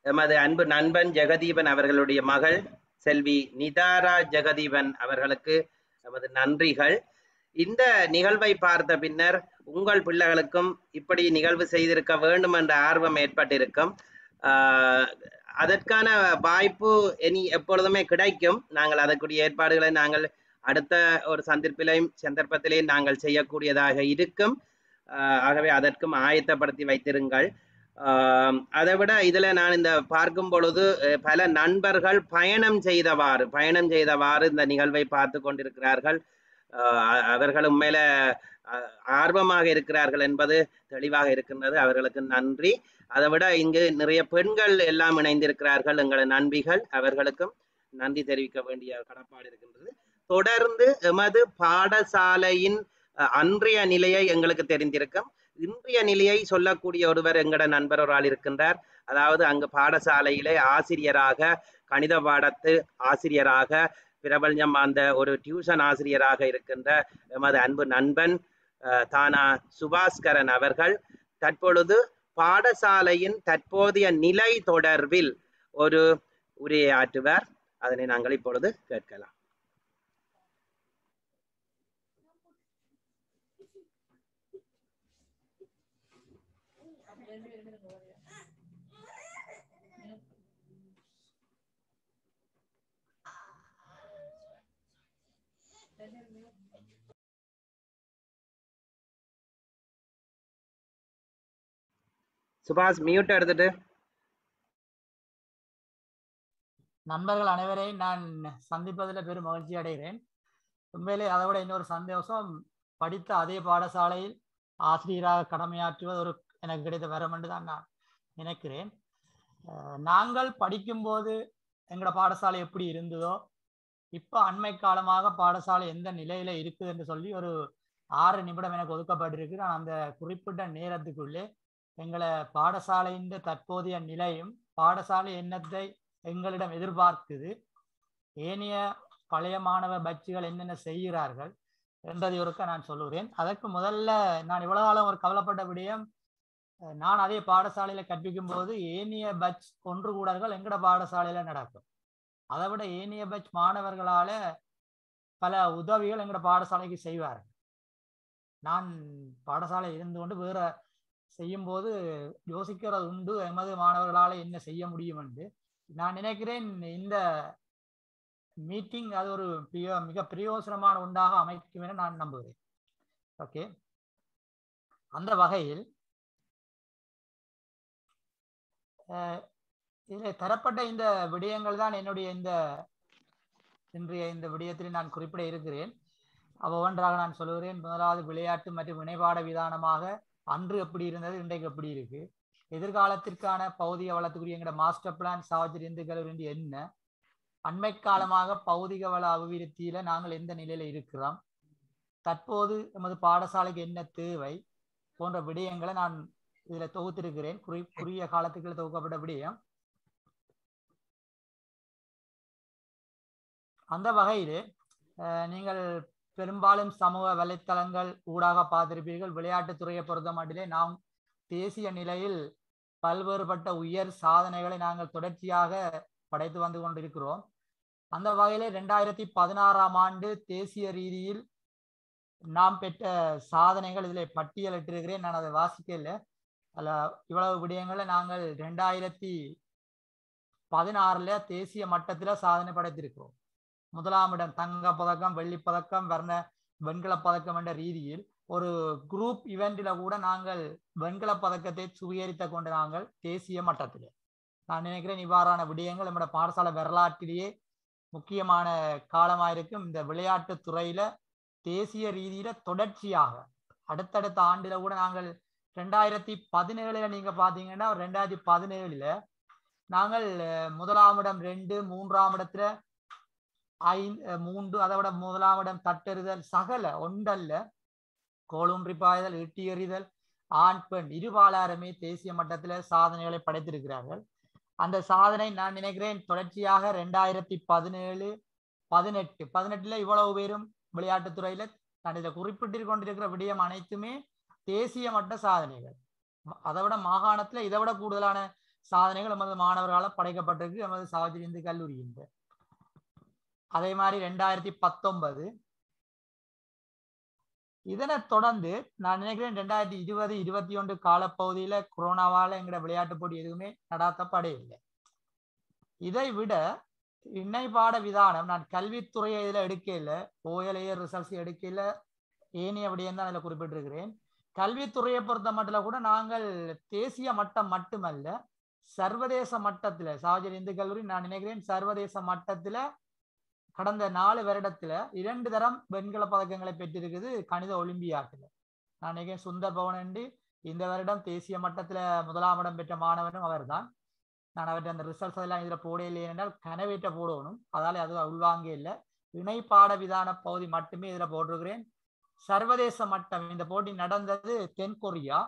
எமது அன்பு நண்பன் ஜெகதீபன் அவர்களுடைய மகள் செல்வி நிதாரா ஜெகதீபன் அவர்களுக்கு எமது நன்றிகள். இந்த நிகழ்வை பார்த்த பின்னர் உங்கள் பிள்ளைகளுக்கும் இப்படி நிகழ்வு செய்திருக்க வேண்டும் என்ற ஆர்வம் ஏற்பட்டிருக்கும். ஆஹ், அதற்கான வாய்ப்பு இனி எப்பொழுதுமே கிடைக்கும். நாங்கள் அதற்குரிய ஏற்பாடுகளை நாங்கள் அடுத்த ஒரு சந்தர்ப்பிலையும் சந்தர்ப்பத்திலேயும் நாங்கள் செய்யக்கூடியதாக இருக்கும். ஆகவே அதற்கும் ஆயத்தப்படுத்தி வைத்திருங்கள். ஆஹ் அதை விட இதுல நான் இந்த பார்க்கும் பொழுது பல நண்பர்கள் பயணம் செய்தவாறு பயணம் செய்தவாறு இந்த நிகழ்வை பார்த்து கொண்டிருக்கிறார்கள். ஆஹ் அ- அவர்களும் மேல ஆர்வமாக இருக்கிறார்கள் என்பது தெளிவாக இருக்கின்றது. அவர்களுக்கு நன்றி. அதை விட இங்கு நிறைய பெண்கள் எல்லாம் இணைந்திருக்கிறார்கள் எங்களது நண்பிகள். அவர்களுக்கும் நன்றி தெரிவிக்க வேண்டிய கடப்பாடு இருக்கின்றது. தொடர்ந்து எமது பாடசாலையின் அன்றைய நிலையை எங்களுக்கு தெரிந்திருக்கும். இன்றைய நிலையை சொல்லக்கூடிய ஒருவர் எங்கட நண்பர் ஒரு ஆள் இருக்கின்றார். அதாவது அங்கு பாடசாலையிலே ஆசிரியராக கணித பாடத்து ஆசிரியராக பிரபல்யம் அந்த ஒரு டியூஷன் ஆசிரியராக இருக்கின்ற எமது அன்பு நண்பன் தானா சுபாஸ்கரன் அவர்கள் தற்பொழுது பாடசாலையின் தற்போதைய நிலை தொடர்பில் ஒரு உரையாற்றுவார். அதனை நாங்கள் இப்பொழுது கேட்கலாம். சுபாஷ் மியூட் எடுத்துட்டு. நண்பர்கள் அனைவரையும் நான் சந்திப்பதில் பெரும் மகிழ்ச்சி அடைகிறேன். உண்மையிலே அதை விட இன்னொரு சந்தோஷம் படித்த அதே பாடசாலையில் ஆசிரியராக கடமையாற்றுவது ஒரு எனக்கு கிடைத்த வரம் என்று தான் நான் நினைக்கிறேன். நாங்கள் படிக்கும்போது எங்களோட பாடசாலை எப்படி இருந்ததோ இப்போ அண்மை காலமாக பாடசாலை எந்த நிலையில இருக்குது என்று சொல்லி ஒரு ஆறு நிமிடம் எனக்கு ஒதுக்கப்பட்டிருக்கு. நான் அந்த குறிப்பிட்ட நேரத்துக்குள்ளே எங்களை பாடசாலையின் தற்போதைய நிலையும் பாடசாலை என்னத்தை எங்களிடம் எதிர்பார்க்குது. ஏனைய பழைய மாணவ பட்சிகள் என்னென்ன செய்கிறார்கள் என்றதை ஒருக்க நான் சொல்லுகிறேன். அதற்கு முதல்ல நான் இவ்வளவு காலம் ஒரு கவலைப்பட்ட விடயம் நான் அதே பாடசாலையில கற்பிக்கும் போது ஏனைய பட்ச் ஒன்று கூடல்கள் எங்கட பாடசாலையில நடக்கும். அதை விட ஏனைய பட்ச் மாணவர்களால பல உதவிகள் எங்கட பாடசாலைக்கு செய்வார்கள். நான் பாடசாலை இருந்து கொண்டு வேற செய்யும்போது யோசிக்கிறது உண்டு. எமது மாணவர்களால் என்ன செய்ய முடியும் என்று. நான் நினைக்கிறேன் இந்த மீட்டிங் அது ஒரு பிரிய- மிக பிரயோசனமான ஒன்றாக அமைக்கும் என நான் நம்புகிறேன். ஓகே அந்த வகையில் இதில் தரப்பட்ட இந்த விடயங்கள் தான் என்னுடைய இந்த இன்றைய இந்த விடயத்தில் நான் குறிப்பிட இருக்கிறேன். அவ்வொன்றாக நான் சொல்கிறேன் முதலாவது விளையாட்டு மற்றும் வினைபாட விதானமாக அன்று எப்படி இருந்தது இன்றைக்கு எப்படி இருக்கு? எதிர்காலத்திற்கான பௌதிக வளத்துக்குரிய எங்களோட மாஸ்டர் பிளான் சாவஜரி இந்து கல்லூரி என்ன? அண்மை காலமாக பௌதிக வள அபிவிருத்தியில நாங்கள் எந்த நிலையில இருக்கிறோம்? தற்போது எமது பாடசாலைக்கு என்ன தேவை? போன்ற விடயங்களை நான் இதுல தொகுத்திருக்கிறேன். குறி குறுகிய காலத்துக்குள்ள தொகுக்கப்பட்ட விடயம். அந்த வகையில் நீங்கள் பெரும்பாலும் சமூக வலைத்தளங்கள் ஊடாக பார்த்திருப்பீர்கள். விளையாட்டுத் துறையை பொறுத்த மட்டிலே நாம் தேசிய நிலையில் பல்வேறுபட்ட உயர் சாதனைகளை நாங்கள் தொடர்ச்சியாக படைத்து வந்து கொண்டிருக்கிறோம். அந்த வகையிலே ரெண்டாயிரத்தி பதினாறாம் ஆண்டு தேசிய ரீதியில் நாம் பெற்ற சாதனைகள் இதில் பட்டியலிட்டிருக்கிறேன். நான் அதை வாசிக்கல அதில் இவ்வளவு விடயங்களை நாங்கள் ரெண்டாயிரத்தி பதினாறுல தேசிய மட்டத்தில் சாதனை படைத்திருக்கிறோம். முதலாம் இடம் தங்க பதக்கம் வெள்ளி பதக்கம் வர்ண வெண்கல பதக்கம் என்ற ரீதியில் ஒரு குரூப் இவெண்ட்ல கூட நாங்கள் வெண்கல பதக்கத்தை சுவீகரித்த கொண்டு நாங்கள் தேசிய மட்டத்திலே. நான் நினைக்கிறேன் இவ்வாறான விடயங்கள் நம்முடைய பாடசாலை வரலாற்றிலேயே முக்கியமான காலமாயிருக்கும். இந்த விளையாட்டு துறையில தேசிய ரீதியில தொடர்ச்சியாக அடுத்தடுத்த ஆண்டுல கூட நாங்கள் ரெண்டாயிரத்தி பதினேழுல நீங்க பாத்தீங்கன்னா ரெண்டாயிரத்தி பதினேழுல நாங்கள் முதலாம் இடம் ரெண்டு மூன்றாம் இடத்துல மூன்று அதை விட முதலாம் இடம் தட்டெறிதல் சகல ஒன்றல்ல. கோலூன்றி பாய்தல் எட்டி எறிதல் ஆண் பெண் இருபாலாருமே தேசிய மட்டத்தில் சாதனைகளை படைத்திருக்கிறார்கள். அந்த சாதனை நான் நினைக்கிறேன் தொடர்ச்சியாக ரெண்டாயிரத்தி பதினேழு பதினெட்டு பதினெட்டுல இவ்வளவு பேரும் விளையாட்டுத்துறையில நான் இதை குறிப்பிட்டு கொண்டிருக்கிற விடயம் அனைத்துமே தேசிய மட்ட சாதனைகள். அதை விட மாகாணத்துல இதை விட கூடுதலான சாதனைகள் நமது மாணவர்களால் படைக்கப்பட்டிருக்கு நமது சாவஜி இந்து கல்லூரியின் அதே மாதிரி ரெண்டாயிரத்தி பத்தொன்பது. இதனைத் தொடர்ந்து நான் நினைக்கிறேன் ரெண்டாயிரத்தி இருபது இருபத்தி ஒன்று காலப்பகுதியில கொரோனாவால எங்கட விளையாட்டு போட்டி எதுவுமே நடாத்தப்படவில்லை. இதை விட இணை பாட விதானம் நான் கல்வித்துறையை இதுல எடுக்கல ஓஎல்ஏ ரிசல்ட்ஸ் எடுக்கல ஏனி அப்படின்னு தான் அதுல குறிப்பிட்டிருக்கிறேன். கல்வித்துறையை பொறுத்த மட்டும் கூட நாங்கள் தேசிய மட்டம் மட்டுமல்ல சர்வதேச மட்டத்துல சாவஜர் இந்து கல்லூரி நான் நினைக்கிறேன் சர்வதேச மட்டத்துல கடந்த நாலு வருடத்துல இரண்டு தரம் வெண்கல பதக்கங்களை பெற்றிருக்குது கணித ஒலிம்பியாட்டுல நான் நினைக்கிறேன் சுந்தர் பவனண்டி இந்த வருடம் தேசிய மட்டத்துல முதலாம் இடம் பெற்ற மாணவனும் அவர்தான். நான் அவர்கிட்ட அந்த ரிசல்ட்ஸ் எல்லாம் இதுல போட இல்லை என்றால் கனவேற்ற போடணும். அதால அது உள்வாங்க இல்லை. இணை பாட விதான பகுதி மட்டுமே இதுல போட்டிருக்கிறேன். சர்வதேச மட்டம் இந்த போட்டி நடந்தது தென் கொரியா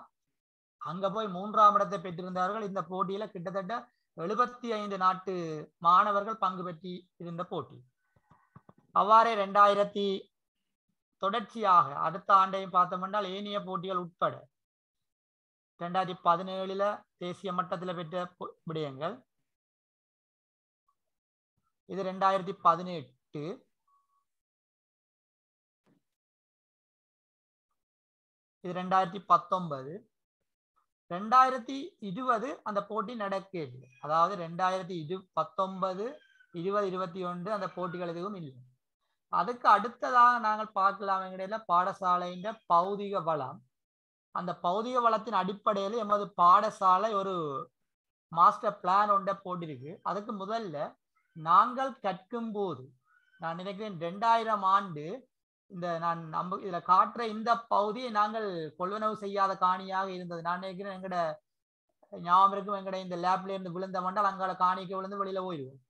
அங்க போய் மூன்றாம் இடத்தை பெற்றிருந்தார்கள் இந்த போட்டியில கிட்டத்தட்ட எழுபத்தி ஐந்து நாட்டு மாணவர்கள் பங்கு பெற்றி இருந்த போட்டி. அவ்வாறே ரெண்டாயிரத்தி தொடர்ச்சியாக அடுத்த ஆண்டையும் பார்த்தோம்னால் ஏனைய போட்டிகள் உட்பட ரெண்டாயிரத்தி பதினேழுல தேசிய மட்டத்தில் பெற்ற விடயங்கள். இது ரெண்டாயிரத்தி பதினெட்டு. இது ரெண்டாயிரத்தி பத்தொன்பது. ரெண்டாயிரத்தி இருபது அந்த போட்டி நடக்கிறது அதாவது ரெண்டாயிரத்தி இரு பத்தொன்பது இருபது இருபத்தி ஒன்று அந்த போட்டிகள் எதுவும் இல்லை. அதுக்கு அடுத்ததாக நாங்கள் பார்க்கலாம் எங்கடையில பாடசாலையின் பௌதிக வளம். அந்த பௌதிக வளத்தின் அடிப்படையில் எமது பாடசாலை ஒரு மாஸ்டர் பிளான் ஒன்றை போட்டிருக்கு. அதுக்கு முதல்ல நாங்கள் கற்கும் போது நான் நினைக்கிறேன் ரெண்டாயிரம் ஆண்டு இந்த நான் நம்ப இதில் காட்டுற இந்த பகுதியை நாங்கள் கொள்வனவு செய்யாத காணியாக இருந்தது. நான் நினைக்கிறேன் எங்கட ஞாபகம் இருக்கும் எங்கட இந்த லேப்ல இருந்து விழுந்த மண்டால் அங்கால காணிக்க விழுந்து வெளியில போயிடுவோம்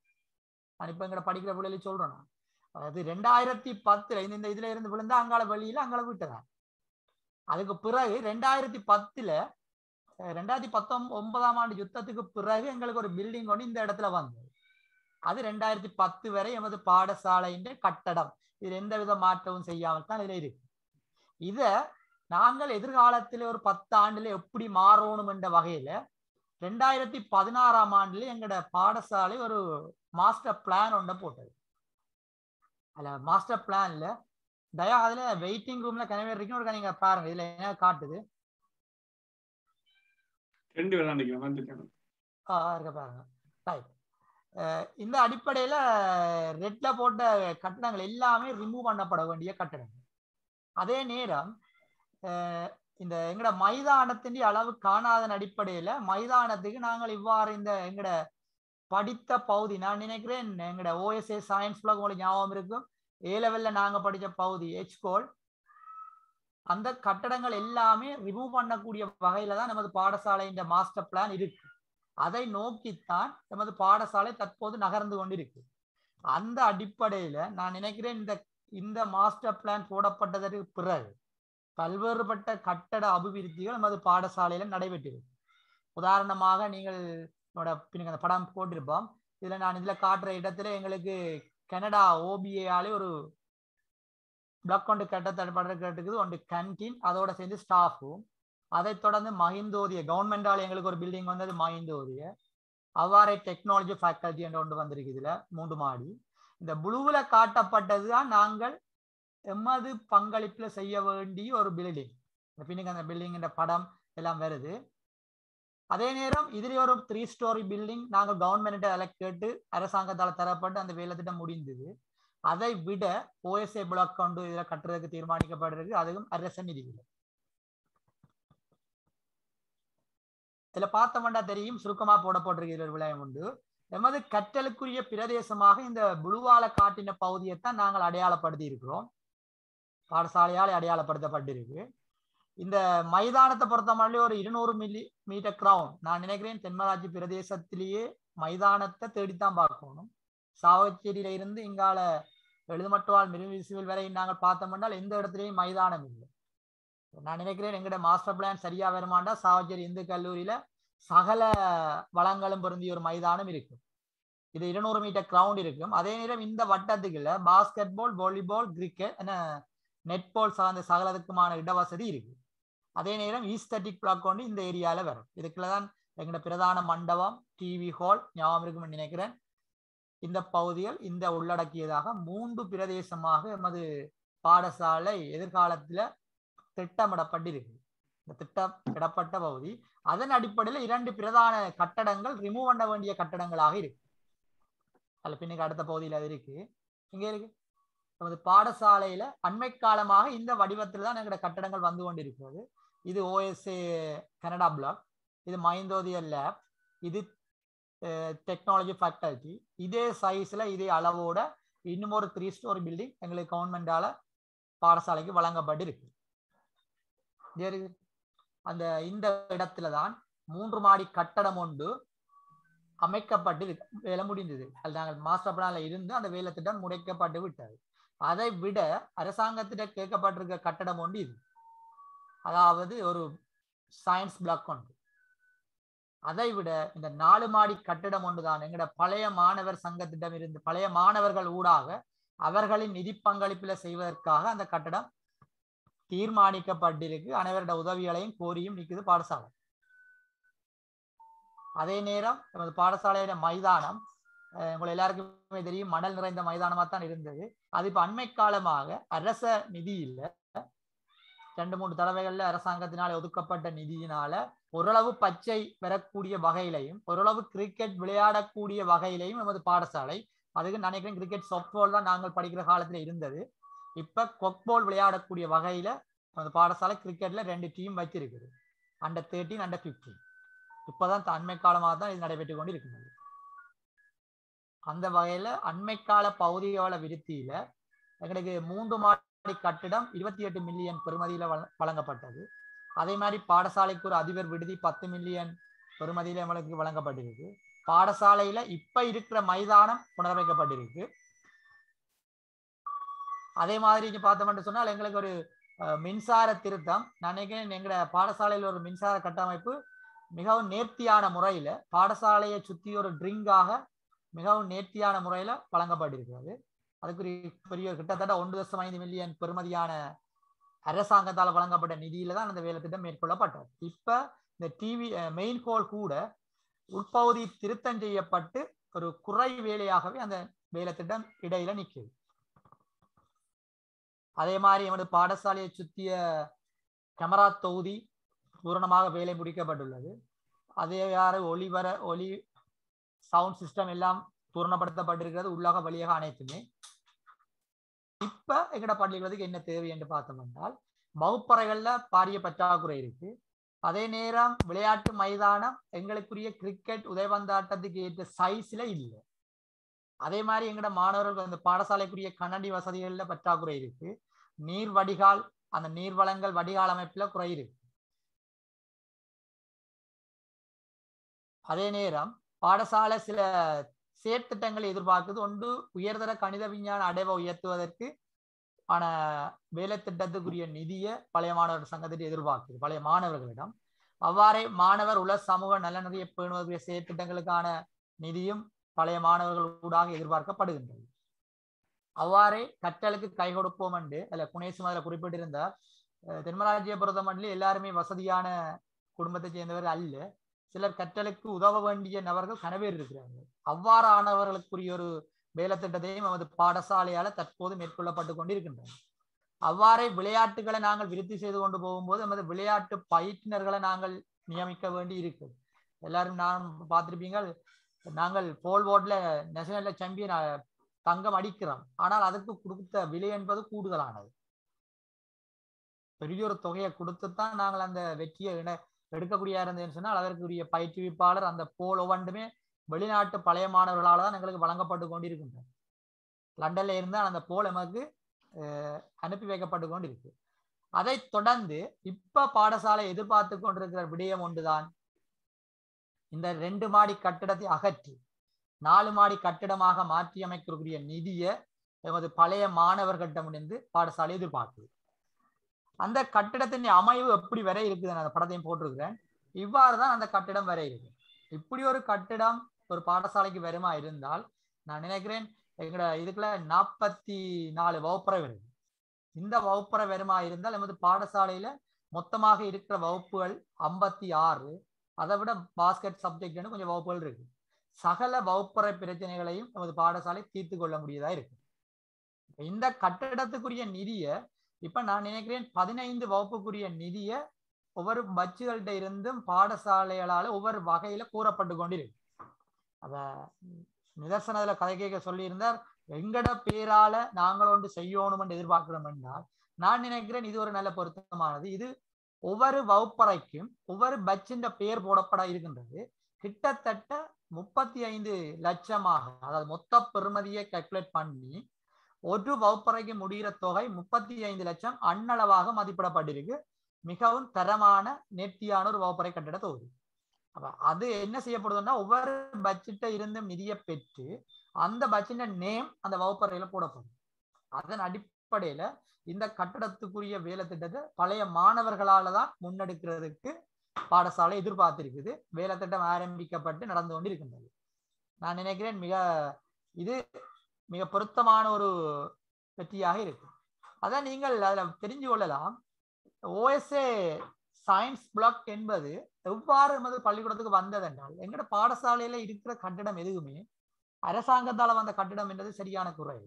நான் இப்போ எங்கட படிக்கிற பிள்ளைல சொல்றேன் நான். அதாவது ரெண்டாயிரத்தி பத்துல இந்த இந்த இதுல இருந்து விழுந்தா அங்கால வெளியில அங்கால விட்டுறேன் அதுக்கு பிறகு ரெண்டாயிரத்தி பத்துல ரெண்டாயிரத்தி பத்தொன்ப ஒன்பதாம் ஆண்டு யுத்தத்துக்கு பிறகு எங்களுக்கு ஒரு பில்டிங் ஒன்று இந்த இடத்துல வந்தது. அது ரெண்டாயிரத்தி பத்து வரை எமது பாடசாலையின் கட்டடம். இது எந்த வித மாற்றமும் செய்யாமல் தான் இதுல இருக்கு. இத நாங்கள் எதிர்காலத்தில் ஒரு பத்து ஆண்டுல எப்படி மாறணும் என்ற வகையில ரெண்டாயிரத்தி பதினாறாம் ஆண்டுல எங்களோட பாடசாலை ஒரு மாஸ்டர் பிளான் ஒன்றை போட்டது. அதுல மாஸ்டர் பிளான்ல தயா அதுல வெயிட்டிங் ரூம்ல கனவே இருக்குன்னு ஒரு நீங்க பாருங்க. இதுல என்ன காட்டுது? ரெண்டு இருக்க பாருங்க. ரைட் இந்த அடிப்படையில ரெட்ல போட்ட கட்டடங்கள் எல்லாமே ரிமூவ் பண்ணப்பட வேண்டிய கட்டடங்கள் அதே நேரம் இந்த எங்கட மைதானத்தின் அளவு காணாதன் அடிப்படையில மைதானத்துக்கு நாங்கள் இவ்வாறு இந்த எங்கட படித்த பகுதி. நான் நினைக்கிறேன் எங்கட ஓஎஸ்ஏ சயின்ஸ் பிளாக் உங்களுக்கு ஞாபகம் இருக்கும். ஏ லெவல்ல நாங்க படிச்ச பகுதி ஹெச்கோல் அந்த கட்டடங்கள் எல்லாமே ரிமூவ் பண்ணக்கூடிய வகையில தான் நமது பாடசாலையின் மாஸ்டர் பிளான் இருக்கு. அதை நோக்கித்தான் நமது பாடசாலை தற்போது நகர்ந்து கொண்டிருக்கு. அந்த அடிப்படையில நான் நினைக்கிறேன் இந்த இந்த மாஸ்டர் பிளான் போடப்பட்டதற்கு பிறகு பல்வேறுபட்ட கட்டட அபிவிருத்திகள் நமது பாடசாலையில நடைபெற்றிருக்கு. உதாரணமாக நீங்கள் என்னோட பின்னுக்கு அந்த படம் போட்டிருப்போம். இதுல நான் இதுல காட்டுற இடத்துல எங்களுக்கு கனடா ஓபிஏஆலே ஒரு பிளாக் கொண்டு கட்டத்தடப்படுறதுக்கு ஒன்று கேன்டீன் அதோட சேர்ந்து ஸ்டாஃபும் அதை தொடர்ந்து மஹிந்தோதிய கவர்மெண்டால் எங்களுக்கு ஒரு பில்டிங் வந்தது மஹிந்தோதிய அவ்வாறே டெக்னாலஜி ஃபேக்கல்டி என்று ஒன்று வந்திருக்கு இதுல மூன்று மாடி. இந்த புளுவுல காட்டப்பட்டது தான் நாங்கள் எம்மது பங்களிப்புல செய்ய வேண்டிய ஒரு பில்டிங் பின்னுக்கு அந்த பில்டிங்கிற படம் எல்லாம் வருது. அதே நேரம் இதுல ஒரு த்ரீ ஸ்டோரி பில்டிங் நாங்கள் கவர்மெண்ட் அதில் கேட்டு அரசாங்கத்தால் தரப்பட்டு அந்த வேலை திட்டம் முடிந்தது. அதை விட ஓஎஸ்ஏ பிளாக் கொண்டு இதில் கட்டுறதுக்கு தீர்மானிக்கப்படுறது அதுவும் அரச நிதிகள் இதுல பார்த்தோம்னா தெரியும் சுருக்கமா போடப்பட்டிருக்கிற ஒரு விளையம் உண்டு. எமது கற்றலுக்குரிய பிரதேசமாக இந்த புழுவால காட்டின பகுதியைத்தான் நாங்கள் அடையாளப்படுத்தி இருக்கிறோம் பாடசாலையால் அடையாளப்படுத்தப்பட்டிருக்கு. இந்த மைதானத்தை பொறுத்த மாதிரி ஒரு இருநூறு மில்லி மீட்டர் கிரவுண்ட் நான் நினைக்கிறேன் தென்மராட்சி பிரதேசத்திலேயே மைதானத்தை தேடித்தான் பார்க்கணும். சாவச்சேரியில இருந்து இங்கால எழுதுமட்டுவால் மிருவிசிவில் வரை நாங்கள் பார்த்தோம்னால் எந்த இடத்துலையும் மைதானம் இல்லை. நான் நினைக்கிறேன் எங்கட மாஸ்டர் பிளான் சரியா வருமாண்டா சாவச்சேரி இந்து கல்லூரியில சகல வளங்களும் பொருந்திய ஒரு மைதானம் இருக்கும். இது இருநூறு மீட்டர் கிரவுண்ட் இருக்கும். அதே நேரம் இந்த வட்டத்துக்குள்ள பாஸ்கெட் பால் வாலிபால் கிரிக்கெட் என்ன நெட்பால் சார்ந்த சகலத்துக்குமான இடவசதி இருக்கு. அதே நேரம் ஈஸ்தட்டிக் பிளாக் கொண்டு இந்த ஏரியால வரும். இதுக்குள்ளதான் எங்களோட பிரதான மண்டபம் டிவி ஹால் ஞாபகம் இருக்கும்னு நினைக்கிறேன். இந்த பகுதிகள் இந்த உள்ளடக்கியதாக மூன்று பிரதேசமாக எமது பாடசாலை எதிர்காலத்துல திட்டமிடப்பட்டிருக்கு இந்த திட்டம் இடப்பட்ட பகுதி. அதன் அடிப்படையில் இரண்டு பிரதான கட்டடங்கள் ரிமூவ் பண்ண வேண்டிய கட்டடங்களாக இருக்கு. அதுல பின்னுக்கு அடுத்த பகுதியில் அது இருக்கு. இங்க இருக்கு. நமது பாடசாலையில அண்மை காலமாக இந்த வடிவத்தில் தான் எங்களோட கட்டடங்கள் வந்து கொண்டிருக்கிறது. இது ஓஎஸ்ஏ கனடா பிளாக் இது மைந்தோதிய லேப் இது டெக்னாலஜி ஃபேக்கல்டி இதே சைஸில் இதே அளவோட இன்னும் ஒரு த்ரீ ஸ்டோர் பில்டிங் எங்களுக்கு கவர்மெண்டால பாடசாலைக்கு வழங்கப்பட்டிருக்கு. அந்த இந்த இடத்துல தான் மூன்று மாடி கட்டடம் ஒன்று அமைக்கப்பட்டு வேலை முடிந்தது. அது நாங்கள் மாஸ்டர் பிளான்ல இருந்து அந்த வேலை திட்டம் முடைக்கப்பட்டு விட்டது. அதை விட அரசாங்கத்திட்ட கேட்கப்பட்டிருக்க கட்டடம் ஒன்று இது. அதாவது ஒரு சயின்ஸ் பிளாக் ஒன்று. அதை விட இந்த நாலு மாடி கட்டிடம் ஒன்றுதான். எங்கட பழைய மாணவர் சங்கத்திடம் இருந்து பழைய மாணவர்கள் ஊடாக அவர்களின் நிதி பங்களிப்புல செய்வதற்காக அந்த கட்டடம் தீர்மானிக்கப்பட்டிருக்கு. அனைவரோட உதவிகளையும் கோரியும் நிற்குது பாடசாலை. அதே நேரம் நமது பாடசாலையோட மைதானம் உங்களை எல்லாருக்குமே தெரியும் மணல் நிறைந்த மைதானமா தான் இருந்தது. அது இப்ப அண்மை காலமாக அரச நிதி இல்லை. ரெண்டு மூணு தடவைகள்ல அரசாங்கத்தினால ஒதுக்கப்பட்ட நிதியினால ஓரளவு பச்சை பெறக்கூடிய வகையிலையும் ஓரளவு கிரிக்கெட் விளையாடக்கூடிய வகையிலையும் நமது பாடசாலை அதுக்கு நினைக்கிறேன் கிரிக்கெட் சாஃப்ட்பால் தான் நாங்கள் படிக்கிற காலத்துல இருந்தது. இப்ப கொக்பால் விளையாடக்கூடிய வகையில நமது பாடசாலை கிரிக்கெட்ல ரெண்டு டீம் வச்சிருக்குது அண்டர் தேர்ட்டீன் அண்டர் பிப்டீன் இப்பதான் த- அண்மை காலமாக தான் இது நடைபெற்று கொண்டு இருக்கிறது அந்த வகையில அண்மை கால விருத்தியில எங்களுக்கு மூன்று மாடி கட்டிடம் இருபத்தி எட்டு மில்லியன் பெறுமதியில வழங்கப்பட்டது. அதே மாதிரி பாடசாலைக்கு ஒரு அதிபர் விடுதி பத்து மில்லியன் பெறுமதியில எங்களுக்கு வழங்கப்பட்டிருக்கு. பாடசாலையில இப்ப இருக்கிற மைதானம் புனரமைக்கப்பட்டிருக்கு. அதே மாதிரி இங்க பார்த்தோம்னு சொன்னால் எங்களுக்கு ஒரு மின்சார திருத்தம். நான் நினைக்கிறேன் எங்களோட பாடசாலையில் ஒரு மின்சார கட்டமைப்பு மிகவும் நேர்த்தியான முறையில பாடசாலையை சுத்தி ஒரு ட்ரிங்காக மிகவும் நேர்த்தியான முறையில வழங்கப்பட்டிருக்கிறது. அதுக்கு பெரிய கிட்டத்தட்ட ஒன்று தசம் ஐந்து மில்லியன் பெறுமதியான அரசாங்கத்தால் வழங்கப்பட்ட நிதியில தான் அந்த வேலை திட்டம் மேற்கொள்ளப்பட்டது. இப்ப இந்த டிவி மெயின் ஹோல் கூட உட்பகுதி திருத்தம் செய்யப்பட்டு ஒரு குறை வேலையாகவே அந்த வேலை திட்டம் இடையில நிக்குது. அதே மாதிரி எமது பாடசாலையை சுத்திய கேமரா தொகுதி பூரணமாக வேலை முடிக்கப்பட்டுள்ளது. அதே யாரு ஒளிவர ஒளி சவுண்ட் சிஸ்டம் எல்லாம் பூர்ணப்படுத்தப்பட்டிருக்கிறது உள்ளாக வழியாக அனைத்துமே. இப்ப எங்கட பள்ளிகளுக்கு என்ன தேவை என்று பார்த்தோம் என்றால் வகுப்பறைகள்ல பாரிய பற்றாக்குறை இருக்கு. அதே நேரம் விளையாட்டு மைதானம் எங்களுக்குரிய கிரிக்கெட் உதயவந்தாட்டத்துக்கு ஏற்ற சைஸ்ல இல்லை. அதே மாதிரி எங்கட மாணவர்கள் அந்த பாடசாலைக்குரிய கண்ணாடி வசதிகள்ல பற்றாக்குறை இருக்கு. நீர் வடிகால் அந்த நீர் வளங்கள் வடிகால் அமைப்புல குறை இருக்கு. அதே நேரம் பாடசாலை சில செயற்திட்டங்களை எதிர்பார்க்குது ஒன்று உயர்தர கணித விஞ்ஞான அடைவை உயர்த்துவதற்கு ஆன வேலை திட்டத்துக்குரிய நிதியை பழைய மாணவர் சங்கத்திட்டு எதிர்பார்க்குது பழைய மாணவர்களிடம். அவ்வாறே மாணவர் உல சமூக நலனுடைய பேணுவதற்குரிய செயற்திட்டங்களுக்கான நிதியும் பழைய மாணவர்கள் ஊடாக எதிர்பார்க்கப்படுகின்றது. அவ்வாறே கற்றலுக்கு கை கொடுப்போம் என்று அல்ல குணேசும் அதில் குறிப்பிட்டிருந்தார். அஹ் தென்மராஜ்யபுரத்தை மட்டும் எல்லாருமே வசதியான குடும்பத்தை சேர்ந்தவர் அல்ல. சிலர் கற்றலுக்கு உதவ வேண்டிய நபர்கள் கனவேறு இருக்கிறார்கள். அவ்வாறானவர்களுக்குரிய ஒரு வேலைத்திட்டத்தையும் நமது பாடசாலையால தற்போது மேற்கொள்ளப்பட்டு கொண்டிருக்கின்றன. அவ்வாறே விளையாட்டுகளை நாங்கள் விருத்தி செய்து கொண்டு போகும்போது நமது விளையாட்டு பயிற்றுனர்களை நாங்கள் நியமிக்க வேண்டி இருக்கு எல்லாரும் நான் பார்த்துருப்பீங்க நாங்கள் போல் போர்டில் நேஷனல்ல சாம்பியன் தங்கம் அடிக்கிறோம். ஆனால் அதுக்கு கொடுத்த விலை என்பது கூடுதலானது. பெரிய ஒரு தொகையை கொடுத்துத்தான் நாங்கள் அந்த வெற்றியை இண எடுக்கக்கூடிய இருந்ததுன்னு சொன்னால் அதற்குரிய பயிற்றுவிப்பாளர் அந்த போல் ஒவ்வொன்றுமே வெளிநாட்டு பழைய மாணவர்களால் தான் எங்களுக்கு வழங்கப்பட்டு கொண்டிருக்கின்றன லண்டன்ல இருந்தால் அந்த போல் எமக்கு அஹ், அனுப்பி வைக்கப்பட்டு கொண்டிருக்கு. அதை தொடர்ந்து இப்ப பாடசாலை எதிர்பார்த்து கொண்டிருக்கிற விடயம் ஒன்றுதான். இந்த ரெண்டு மாடி கட்டிடத்தை அகற்றி நாலு மாடி கட்டிடமாக மாற்றி அமைக்கக்கூடிய நிதியை எமது பழைய மாணவர்களிடமிருந்து பாடசாலை எதிர்பார்க்குது அந்த கட்டிடத்தின் அமைவு எப்படி வரை இருக்குது? நான் அந்த படத்தையும் போட்டிருக்கிறேன். இவ்வாறு தான் அந்த கட்டிடம் வரை இருக்கு. இப்படி ஒரு கட்டிடம் ஒரு பாடசாலைக்கு வருமா இருந்தால் நான் நினைக்கிறேன் எங்கட இதுக்குள்ள நாற்பத்தி நாலு வகுப்பறை வருது. இந்த வகுப்பறை வருமா இருந்தால் நமது பாடசாலையில மொத்தமாக இருக்கிற வகுப்புகள் ஐம்பத்தி ஆறு. அதை விட பாஸ்கெட் சப்ஜெக்ட்னு கொஞ்சம் வகுப்புகள் இருக்கு. சகல வகுப்பறை பிரச்சனைகளையும் நமது பாடசாலை தீர்த்து கொள்ள முடியதா இருக்கு. இந்த கட்டிடத்துக்குரிய நிதியை இப்ப நான் நினைக்கிறேன் பதினைந்து வகுப்புக்குரிய நிதியை ஒவ்வொரு பட்சிகள்கிட்ட இருந்தும் பாடசாலைகளால ஒவ்வொரு வகையில கூறப்பட்டு கொண்டிருக்கு. அத நிதர்சனத்துல கதை கேட்க சொல்லியிருந்தார் எங்கட பேரால நாங்கள் ஒன்று செய்யணும்னு எதிர்பார்க்கிறோம் என்றால் நான் நினைக்கிறேன் இது ஒரு நல்ல பொருத்தமானது. இது ஒவ்வொரு வகுப்பறைக்கும் ஒவ்வொரு பட்சின் பெயர் போடப்பட இருக்கின்றது. கிட்டத்தட்ட முப்பத்தி ஐந்து லட்சமாக அதாவது மொத்த பெறுமதியை கல்குலேட் பண்ணி ஒரு வகுப்பறைக்கு முடிகிற தொகை முப்பத்தி ஐந்து லட்சம் அண்ணளவாக மதிப்பிடப்பட்டிருக்கு. மிகவும் தரமான நேர்த்தியான ஒரு வகுப்பறை கட்டிட தொகுதி. அப்ப அது என்ன செய்யப்படுதுன்னா ஒவ்வொரு பட்ஜெட்டை இருந்தும் நிதியை பெற்று அந்த பட்ஜெட் நேம் அந்த வகுப்பறையில போடப்படும். அதன் அடிப்படையில இந்த கட்டடத்துக்குரிய வேலை திட்டத்தை பழைய மாணவர்களால தான் முன்னெடுக்கிறதுக்கு பாடசாலை எதிர்பார்த்திருக்குது. வேலை திட்டம் ஆரம்பிக்கப்பட்டு நடந்து கொண்டு இருக்கின்றது நான் நினைக்கிறேன் மிக இது மிக பொருத்தமான ஒரு வெற்றியாக இருக்கு. அதான் நீங்கள் அதில் தெரிஞ்சு கொள்ளலாம். ஓஎஸ்ஏ சயின்ஸ் பிளாக் என்பது எவ்வாறு நமது பள்ளிக்கூடத்துக்கு வந்ததென்றால் எங்கட பாடசாலையில இருக்கிற கட்டிடம் எதுவுமே அரசாங்கத்தால் வந்த கட்டிடம் என்றது சரியான குறை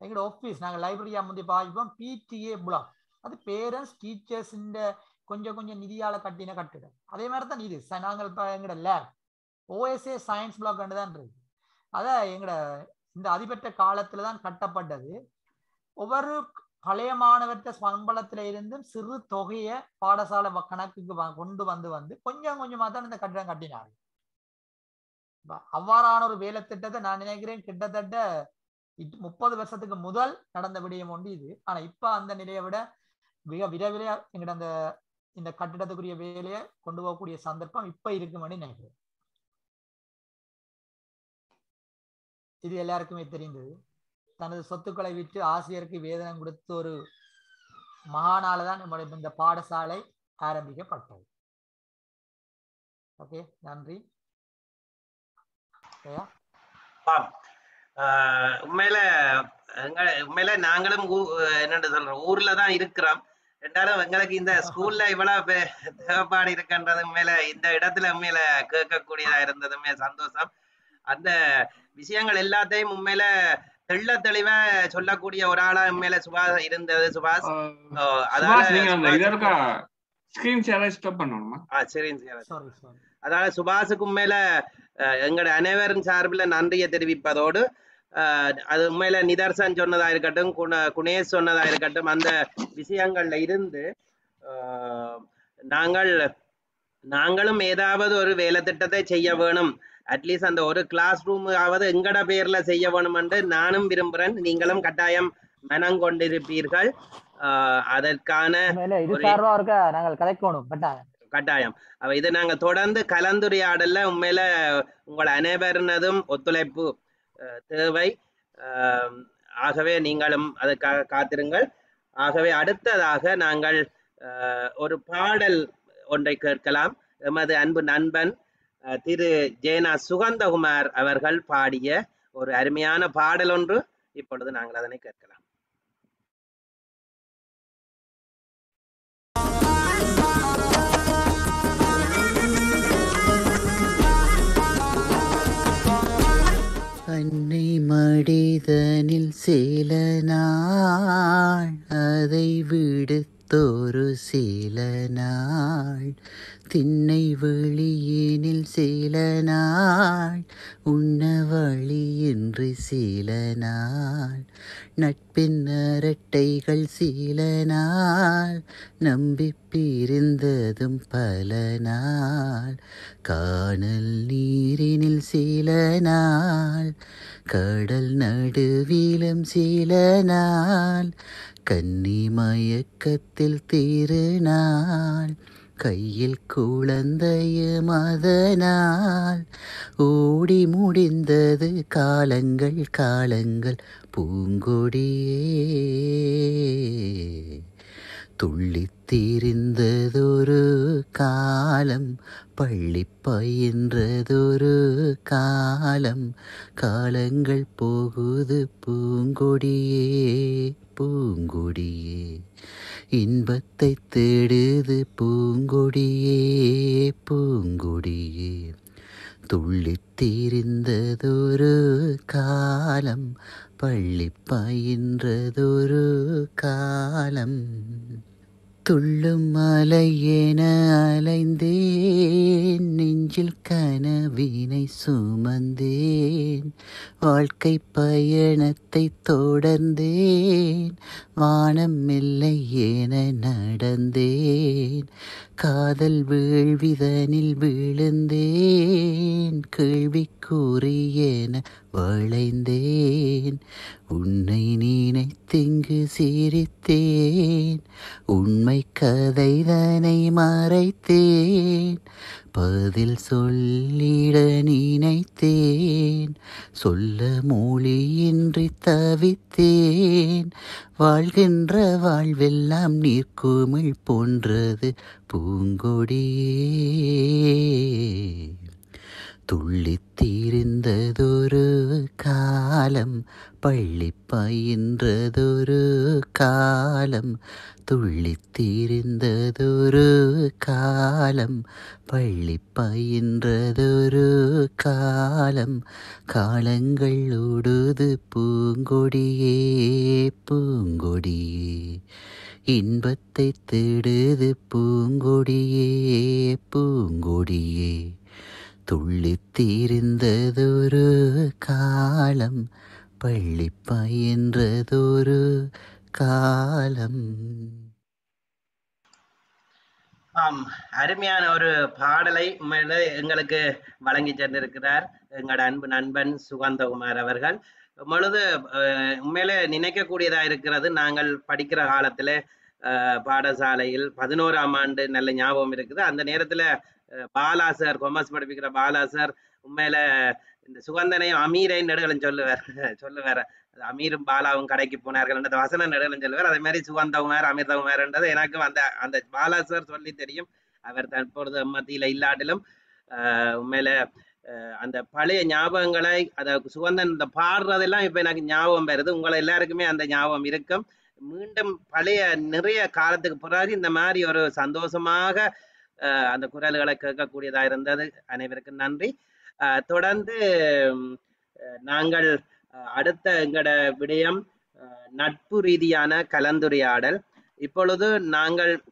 எங்களோட ஆஃபீஸ் நாங்கள் லைப்ரரியா முந்தி பாய்ப்போம் பிடிஏ பிளாக் அது பேரண்ட்ஸ் டீச்சர்ஸ் கொஞ்சம் கொஞ்சம் நிதியால கட்டின கட்டிடம். அதே மாதிரி தான் இது. ச- நாங்கள் இப்போ எங்களோட லேப் ஓஎஸ்ஏ சயின்ஸ் பிளாக் தான் இருக்கு. அதான் எங்களோட இந்த அதிபெற்ற காலத்துல தான் கட்டப்பட்டது. ஒவ்வொரு பழைய மாணவர்கிட்ட சம்பளத்துல இருந்தும் சிறு தொகையை பாடசாலை கணக்குக்கு வ- கொண்டு வந்து வந்து கொஞ்சம் கொஞ்சமா தான் இந்த கட்டிடம் கட்டினாங்க. அவ்வாறான ஒரு வேலை திட்டத்தை நான் நினைக்கிறேன் கிட்டத்தட்ட முப்பது வருஷத்துக்கு முதல் நடந்த விடயம் ஒன்று இது. ஆனா இப்ப அந்த நிலையை விட மிக விரைவிலே எங்கிட்ட அந்த இந்த கட்டிடத்துக்குரிய வேலையை கொண்டு போகக்கூடிய சந்தர்ப்பம் இப்ப இருக்குமென்னு நினைக்கிறேன். இது எல்லாருக்குமே தெரிந்தது. தனது சொத்துக்களை விற்று ஆசிரியருக்கு வேதனம் கொடுத்த ஒரு மகானால தான் நம்முடைய இந்த பாடசாலை ஆரம்பிக்கப்பட்டது. ஓகே நன்றி. உண்மையில உண்மையில நாங்களும் ஊ- என்னன்னு சொல்றோம் ஊர்ல தான் இருக்கிறோம். ரெண்டாலும் எங்களுக்கு இந்த ஸ்கூல்ல இவ்வளவு தேவைப்பாடு இருக்குன்றது உண்மையில இந்த இடத்துல உண்மையில கேட்கக்கூடியதா இருந்ததுமே சந்தோஷம். அந்த விஷயங்கள் எல்லாத்தையும் உண்மையில தெள்ள தெளிவா சொல்லக்கூடிய ஒரு ஆளா உண்மையில சுபாஷ் இருந்தது சுபாஷ். அதால சுபாஷுக்கு உண்மையில எங்களோட அனைவரின் சார்பில் நன்றியை தெரிவிப்பதோடு அது உண்மையில நிதர்சன் சொன்னதா இருக்கட்டும் குண குணேஷ் சொன்னதா இருக்கட்டும் அந்த விஷயங்கள்ல இருந்து நாங்கள் நாங்களும் ஏதாவது ஒரு வேலை திட்டத்தை செய்ய வேணும். அட்லீஸ்ட் அந்த ஒரு கிளாஸ் ரூமாவது எங்கட பேர்ல செய்ய வேணும் என்று நானும் விரும்புகிறேன் நீங்களும் கட்டாயம் மனம் கொண்டிருப்பீர்கள் அதற்கான நாங்கள் கதைக்கணும் கட்டாயம். அவ இதை நாங்க தொடர்ந்து கலந்துரையாடல்ல உண்மையில உங்கள் அனைவரினதும் ஒத்துழைப்பு தேவை. ஆகவே நீங்களும் அதுக்காக காத்திருங்கள். ஆகவே அடுத்ததாக நாங்கள் ஒரு பாடல் ஒன்றை கேட்கலாம். எமது அன்பு நண்பன் திரு. ஜேனா சுகந்தகுமார் அவர்கள் பாடிய ஒரு அருமையான பாடல் ஒன்று. இப்பொழுது நாங்கள் அதனை கேட்கலாம். அன்னை மடிதனில் சில நாள் அதை விடுத்தொரு சில நாள். திண்ணை வெளியினில் சில நாள் உண்ண வழியின்றி சில நாள் நட்பின் அரட்டைகள் சில நாள் நம்பி பிரிந்ததும் பல நாள் காணல் நீரினில் சில நாள் கடல் நடுவிலும் சில நாள் கன்னி மயக்கத்தில் திருநாள் கையில் குழந்தைய மதனால். ஓடி முடிந்தது காலங்கள் காலங்கள் பூங்கொடியே. துள்ளித்திரிந்ததொரு காலம் பள்ளி பயின்றதொரு காலம். காலங்கள் போகுது பூங்கொடியே பூங்கொடியே. இன்பத்தை தேடுது பூங்கொடியே பூங்கொடியே. துள்ளித்தீரிந்ததொரு காலம் பள்ளி பயின்றதொரு காலம். துள்ளும் மலையென அலைந்தேன். நெஞ்சில் கனவினை சுமந்தேன். வாழ்க்கை பயணத்தை தொடர்ந்தேன். வானம் இல்லை என நடந்தேன். காதல் வீழ்விதனில் விழுந்தேன் கேள்விக்குறியென வளைந்தேன். உன்னை நினைத்திங்கு சிரித்தேன் உண்மை கதைதனை மறைத்தேன். பதில் சொல்லிட நினைத்தேன். சொல்ல மொழியின்றி தவித்தேன். வாழ்கின்ற வாழ்வெல்லாம் நீர்க்குமிழ் போன்றது பூங்கொடியே. துள்ளித் திரிந்ததொரு காலம் பள்ளி பயின்றதொரு காலம் துள்ளித் திரிந்ததொரு காலம் பள்ளி பயின்றதொரு காலம். காலங்கள் ஓடுது பூங்கொடியே பூங்கொடியே. துள்ளித்தீர்ந்ததொரு காலம் பள்ளி பயின்றதொரு காலம். ஆம் அருமையான ஒரு பாடலை உண்மையிலே எங்களுக்கு வழங்கி சென்றிருக்கிறார் எங்களோட அன்பு நண்பன் சுகந்தகுமார் அவர்கள். பொழுது உண்மையில உண்மையிலே நினைக்கக்கூடியதா இருக்கிறது. நாங்கள் படிக்கிற காலத்துல பாடசாலையில் பதினோராம் ஆண்டு நல்ல ஞாபகம் இருக்குது. அந்த நேரத்துல பாலா சார் கொமர்ஸ் படிப்பிக்கிற பாலா சார் உண்மையில இந்த சுகந்தனையும் அமீரையும் நெடுகளும் சொல்லுவார் சொல்லுவார். அமீரும் பாலாவும் கடைக்கு போனார்கள் என்ற வசன நெடுகளும் சொல்லுவார். அதே மாதிரி சுகந்தகுமார் அமிர்தகுமார்ன்றது எனக்கும் அந்த அந்த பாலா சார் சொல்லி தெரியும். அவர் தற்பொழுது மத்தியில இல்லாட்டிலும் ஆஹ் உண்மையில அந்த பழைய ஞாபகங்களை அத சுகந்தன் இந்த பாடுறதெல்லாம் இப்ப எனக்கு ஞாபகம் வருது. உங்களை எல்லாருக்குமே அந்த ஞாபகம் இருக்கும். மீண்டும் பழைய நிறைய காலத்துக்கு பிறகு இந்த மாதிரி ஒரு சந்தோஷமாக அந்த குரல்களை கேட்கக்கூடியதா இருந்தது. அனைவருக்கும் நன்றி. ஆஹ் தொடர்ந்து நாங்கள் அடுத்த எங்கட விடயம் நட்பு ரீதியான கலந்துரையாடல். இப்பொழுது நாங்கள்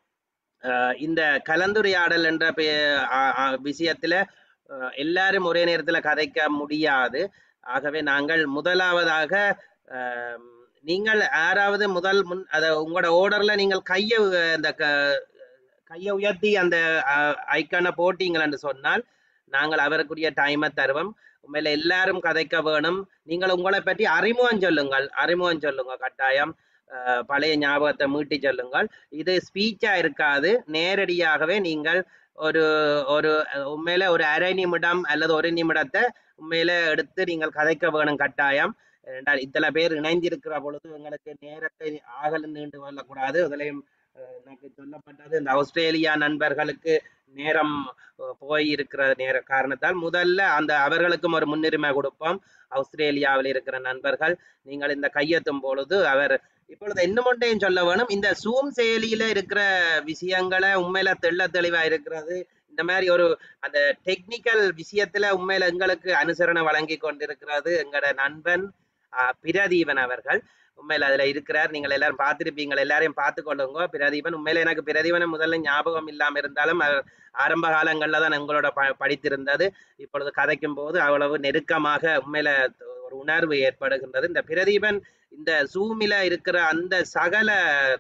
இந்த கலந்துரையாடல் என்ற பெ- ஆ- விஷயத்துல எல்லாரும் ஒரே நேரத்துல கதைக்க முடியாது. ஆகவே நாங்கள் முதலாவதாக நீங்கள் யாராவது முதல் முன் அத உங்களோட ஓர்டர்ல நீங்கள் கையை இந்த க- கையை உயர்த்தி அந்த ஐக்கானை போட்டீங்கள் என்று சொன்னால் நாங்கள் அவருக்குரிய டைமை தருவோம். உண்மையில எல்லாரும் கதைக்க வேணும். நீங்கள் உங்களை பற்றி அறிமுகம் சொல்லுங்கள். அறிமுகம் சொல்லுங்க. கட்டாயம் பழைய ஞாபகத்தை மீட்டி சொல்லுங்கள். இது ஸ்பீச்சா இருக்காது. நேரடியாகவே நீங்கள் ஒரு ஒரு உண்மையில ஒரு அரை நிமிடம் அல்லது ஒரு நிமிடத்தை உண்மையில எடுத்து நீங்கள் கதைக்க வேணும். கட்டாயம். என்றால் இத்தனை பேர் இணைந்திருக்கிற பொழுது எங்களுக்கு நேரத்தை ஆகல நீண்டு வரக்கூடாது. அதுலயும் எனக்கு சொல்லப்பட்டது இந்த ஆஸ்திரேலியா நண்பர்களுக்கு நேரம் போய் இருக்கிற நேர காரணத்தால் முதல்ல அந்த அவர்களுக்கும் ஒரு முன்னுரிமை கொடுப்போம். ஆஸ்திரேலியாவில் இருக்கிற நண்பர்கள் நீங்கள் இந்த கையெத்தும் பொழுது அவர் இப்பொழுது இன்னும் ஒன்றையும் சொல்ல வேணும். இந்த சூம் செயலியில இருக்கிற விஷயங்களை உண்மையில தெள்ள தெளிவா இருக்கிறது. இந்த மாதிரி ஒரு அந்த டெக்னிக்கல் விஷயத்துல உண்மையில எங்களுக்கு அனுசரணை வழங்கி கொண்டிருக்கிறது எங்களோட நண்பன் பிரதீபன் அவர்கள். உண்மையில அதுல இருக்கிறார். நீங்கள் எல்லாரும் பார்த்திருப்பீங்க. எல்லாரையும் பார்த்து கொள்ளுங்க. பிரதீபன் உண்மையில எனக்கு பிரதீபனை முதல்ல ஞாபகம் இல்லாம இருந்தாலும் ஆரம்ப காலங்கள்ல தான் எங்களோட ப படித்திருந்தது. இப்பொழுது கதைக்கும் போது அவ்வளவு நெருக்கமாக உண்மையில ஒரு உணர்வு ஏற்படுகின்றது. இந்த பிரதீபன் இந்த சூமில இருக்கிற அந்த சகல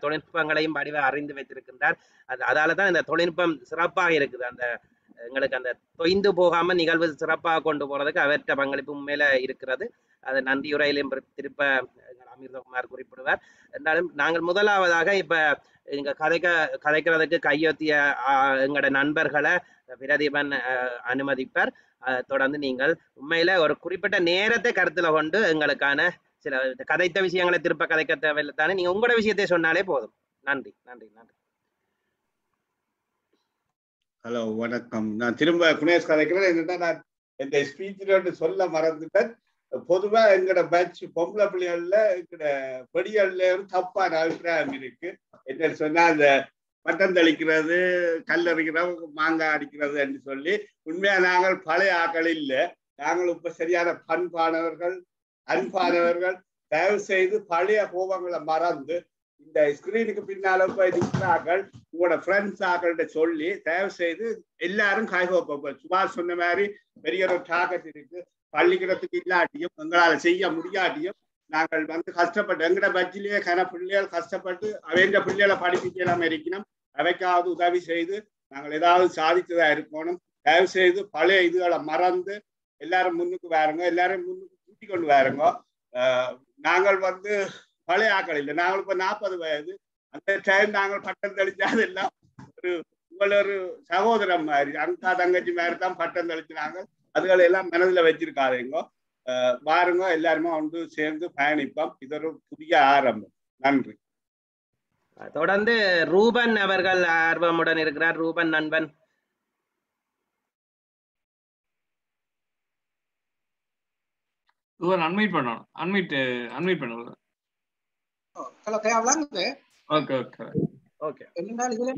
தொழில்நுட்பங்களையும் வடிவ அறிந்து வைத்திருக்கின்றார். அது அதால தான் இந்த தொழில்நுட்பம் சிறப்பாக இருக்குது. அந்த எங்களுக்கு அந்த தொய்ந்து போகாம நிகழ்வு சிறப்பாக கொண்டு போறதுக்கு அவர்கிட்ட பங்களிப்பு உண்மையில இருக்கிறது. அது நந்தியுரையிலும் திருப்ப எங்கள் குறிப்பிடுவார். என்றாலும் நாங்கள் முதலாவதாக இப்ப இங்க கதைக்க கதைக்கிறதுக்கு கையொத்திய எங்களோட நண்பர்களை பிரதீபன் அனுமதிப்பார். தொடர்ந்து நீங்கள் உண்மையில ஒரு குறிப்பிட்ட நேரத்தை கருத்துல கொண்டு எங்களுக்கான சில கதைத்த விஷயங்களை திருப்ப கதைக்க தேவையில்லை தானே? நீங்க உங்களோட விஷயத்தை சொன்னாலே போதும். நன்றி நன்றி நன்றி. ஹலோ வணக்கம். நான் திரும்ப குணேஷ் கதைக்கிறேன். என்னன்னா நான் இந்த ஸ்பீச்சில் சொல்ல மறந்துட்டேன். பொதுவா எங்கட பேட்ச் பொம்பளை பிள்ளைகள்ல எங்கட பெடிகள்ல ஒரு தப்பான அபிப்பிராயம் இருக்கு. என்ன சொன்னா அந்த பட்டம் தெளிக்கிறது கல்லறிகிறது மாங்காய் அடிக்கிறது என்று சொல்லி உண்மையா நாங்கள் பழைய ஆக்கள் இல்ல. நாங்கள் இப்ப சரியான பண்பானவர்கள் அன்பானவர்கள். தயவு செய்து பழைய கோபங்களை மறந்து இந்த ஸ்கிரீனுக்கு பின்னால போய் நிற்கிறார்கள் உங்களோட ஃப்ரெண்ட்ஸ் ஆக்கள்கிட்ட சொல்லி தயவு செய்து எல்லாரும் கைகோப்ப சுபாஷ் சொன்ன மாதிரி பெரிய ஒரு டார்கெட் இருக்கு. பள்ளிக்கூடத்துக்கு இல்லாட்டியும் எங்களால் செய்ய முடியாட்டியும் நாங்கள் வந்து கஷ்டப்பட்டு எங்கட பட்ஜிலேயே கன பிள்ளைகள் கஷ்டப்பட்டு அவங்க பிள்ளைகளை படிப்பிக்கலாம் இருக்கணும். அவைக்காவது உதவி செய்து நாங்கள் ஏதாவது சாதித்ததா இருக்கணும். தயவு செய்து பழைய இதுகளை மறந்து எல்லாரும் முன்னுக்கு வாருங்க. எல்லாரும் முன்னுக்கு கூட்டி கொண்டு வாருங்க. நாங்கள் வந்து பழைய ஆக்கள் இல்லை. நாங்கள் இப்ப நாற்பது வயது. அந்த டைம் நாங்கள் பட்டம் தெளிச்சாது எல்லாம் ஒரு உங்களொரு சகோதரம் மாதிரி அங்கா தங்கச்சி மாதிரி தான் பட்டம் தெளிச்சு நாங்கள் அதுகளை எல்லாம் மனதில் வச்சிருக்காதீங்க. ஆஹ் பாருங்க எல்லாருமே ஒன்று சேர்ந்து பயணிப்போம். இது ஒரு புதிய ஆரம்பம். நன்றி. தொடர்ந்து ரூபன் அவர்கள் ஆர்வமுடன் இருக்கிறார். ரூபன் நண்பன். இவர் அன்மீட் பண்ணணும். அன்மீட் அன்மீட் பண்ணணும். ஓகே ஓகே ஓகே என்னென்னால் இதுல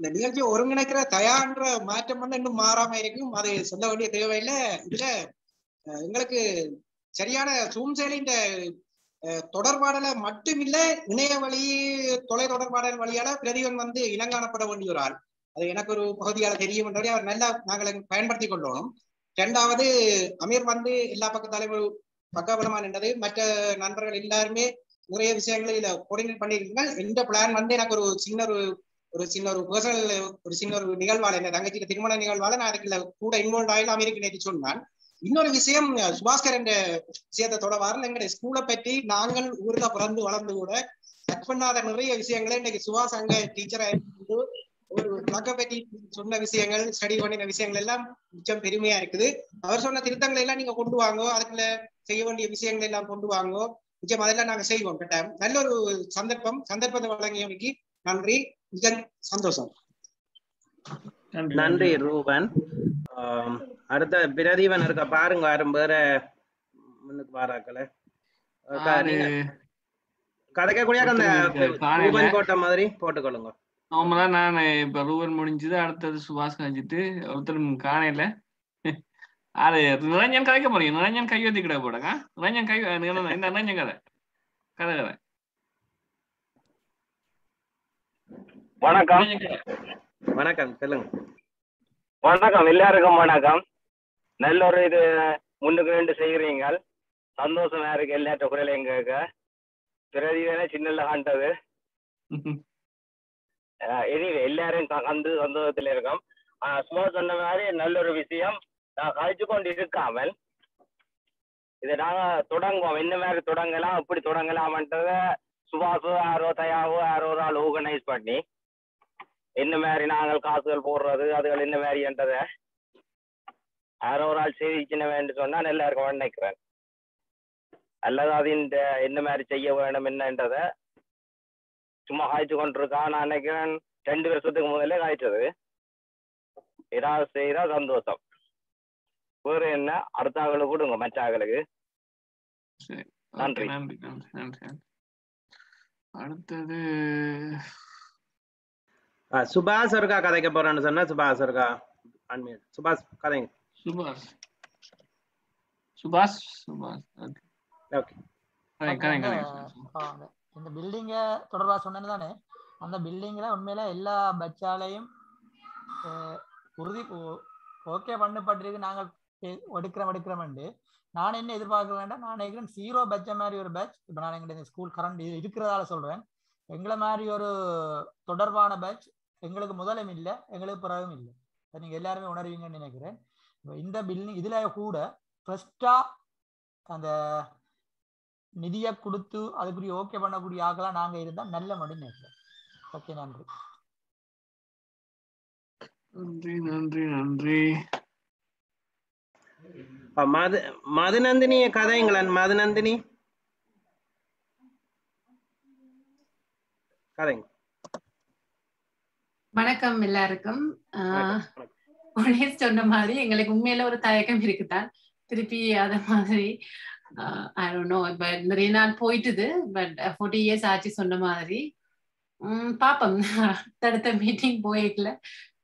இந்த நிகழ்ச்சியை ஒருங்கிணைக்கிற தயான்ற மாற்றம் வந்து இன்னும் மாறாம இருக்கும். அதை சொல்ல வேண்டிய தேவையில்லை. இதுல எங்களுக்கு சரியான சூம் செயலின் தொடர்பாடல மட்டுமில்ல இணைய வழி தொலை தொடர்பாடல் வழியால பிரதிவன் வந்து இனங்காணப்பட வேண்டிய ஒரு ஆள். அது எனக்கு ஒரு பகுதியால தெரியும் என்றவரை அவர் நல்லா நாங்கள் பயன்படுத்தி கொள்ளணும். இரண்டாவது அமீர் வந்து எல்லா பக்கத்தாலையும் பக்கபலமா நின்றது. மற்ற நண்பர்கள் எல்லாருமே நிறைய விஷயங்களை இதுல கோஆர்டினேட் பண்ணியிருக்கீங்க எந்த பிளான் வந்து எனக்கு ஒரு சின்ன ஒரு ஒரு சின்ன ஒரு பர்சனல் ஒரு சின்ன ஒரு நிகழ்வால என்ன தங்கச்சிக்கு திருமண நிகழ்வால நான் அதுக்குள்ள கூட இன்வால்வ் ஆகலாம் இருக்கு நேற்று சொன்னான் இன்னொரு விஷயம் சுபாஸ்கர் என்ற விஷயத்தை தொடர்பாக எங்களுடைய ஸ்கூலை பற்றி நாங்கள் ஊர்ல பிறந்து வளர்ந்து கூட டச் பண்ணாத நிறைய விஷயங்களை இன்னைக்கு சுபாஷ் அங்க டீச்சரா இருந்து ஒரு பிளக்க பற்றி சொன்ன விஷயங்கள் ஸ்டடி பண்ணின விஷயங்கள் எல்லாம் மிச்சம் பெருமையா இருக்குது. அவர் சொன்ன திருத்தங்களை எல்லாம் நீங்க கொண்டு வாங்கோ அதுக்குள்ள செய்ய வேண்டிய விஷயங்களை எல்லாம் கொண்டு வாங்கோ. நிச்சயம் அதெல்லாம் நாங்க செய்வோம். கட்டாயம் நல்ல ஒரு சந்தர்ப்பம். சந்தர்ப்பத்தை வழங்கியவனுக்கு நன்றி. சந்தோஷம். நன்றி ரூபன். அடுத்த பிரதீவன் இருக்க? பாருங்க யாரும் வேற முன்னுக்கு நீங்க கதைக்கக்கூடிய அந்த காலையில ரூபன் போட்ட மாதிரி போட்டுக்கொள்ளுங்க. நார்மலா நான் இப்ப ரூபன் முடிஞ்சது அடுத்தது சுபாஷ் கழிச்சிட்டு ஒருத்தரும் காணையில. அது நிரஞ்சன் கதைக்க போறீங்க. நிரஞ்சன் கை வத்தி கிட போடுங்க நிரஞ்சன் கை நிரஞ்சன் கதை. கதை கதை. வணக்கம். வணக்கம் சொல்லுங்க. வணக்கம் எல்லாருக்கும் வணக்கம். நல்ல ஒரு இது முன்னுக்கு ரெண்டு செய்கிறீங்க சந்தோஷமா இருக்கு எல்லாத்த குரலையும் கேட்க பிரதிவேன சின்னல காண்டது. எனிவே எல்லாரும் கந்து சந்தோஷத்துல இருக்கோம். சும்மா சொன்ன மாதிரி நல்ல ஒரு விஷயம். நான் கழிச்சு கொண்டு இருக்காமல் இதை நாங்க தொடங்குவோம். என்ன மாதிரி தொடங்கலாம் எப்படி தொடங்கலாம்ன்றத சுபாஷோ யாரோ தயாவோ யாரோ ஒரு ஆள் ஆர்கனைஸ் பண்ணி என்ன மாதிரி நாங்கள் காசுகள் போடுறது அதுகள் என்ன மாதிரின்றத யாரோ ஒரு ஆள் செய்திச்சின வேண்டும் சொன்னா நல்லா இருக்கும் நினைக்கிறேன். அல்லது அது இந்த என்ன மாதிரி செய்ய வேணும் என்னன்றத சும்மா காய்ச்சி கொண்டிருக்கான் நான் நினைக்கிறேன் ரெண்டு வருஷத்துக்கு முதல்ல காய்ச்சது ஏதாவது செய்யறா சந்தோஷம். வேற என்ன? அடுத்த ஆளுக்கு கொடுங்க மற்ற ஆளுக்கு. சரி. நன்றி. நன்றி நன்றி. அடுத்தது சுபாஷ் இருக்கா கதைக்க போறேன்னு சொன்னா சுபாஷ் இருக்கா அன்மியூட் சுபாஷ் கதைங்க. சுபாஷ். சுபாஷ் சுபாஷ். ஓகே. இந்த பில்டிங்க தொடர்பா சொன்னது தானே? அந்த பில்டிங்ல உண்மையில எல்லா பச்சாலையும் உறுதி ஓகே பண்ணப்பட்டிருக்கு நாங்கள் எடுக்கிறோம் எடுக்கிறோம்ண்டு நான் என்ன எதிர்பார்க்கிறேன்டா நான் நினைக்கிறேன் ஜீரோ பட்ஜெட் மாதிரி ஒரு பேட்ச் இப்போ நான் எங்களுடைய ஸ்கூல் கரண்ட் இருக்கிறதால சொல்றேன். எங்களை மாதிரி ஒரு தொடர்பான பேட்ச் எங்களுக்கு முதலும் இல்லை எங்களுக்கு பிறகும் இல்லை. நீங்க எல்லாருமே உணர்வீங்கன்னு நினைக்கிறேன். இந்த பில்டிங் இதுல கூட ஃபர்ஸ்டா அந்த நிதியை கொடுத்து அதுக்குரிய ஓகே பண்ணக்கூடிய ஆக்களா நாங்க இருந்தா நல்ல மடி நினைக்கிறேன். ஓகே நன்றி. நன்றி நன்றி நன்றி. ஆ, மது மதுநந்தினி கதைங்களன் மதுநந்தினி. கதைங்க. வணக்கம் எல்லாருக்கும். சொன்ன மாதிரி எங்களுக்கு உண்மையில ஒரு தயக்கம் இருக்குதான். திருப்பி அத மாதிரி ஐ டோன்ட் நோ பட் நிறைய நாள் போயிட்டுது பட் ஃபோர்ட்டி இயர்ஸ் ஆச்சு சொன்ன மாதிரி. உம் பாப்போம். அடுத்த மீட்டிங் போயிக்கல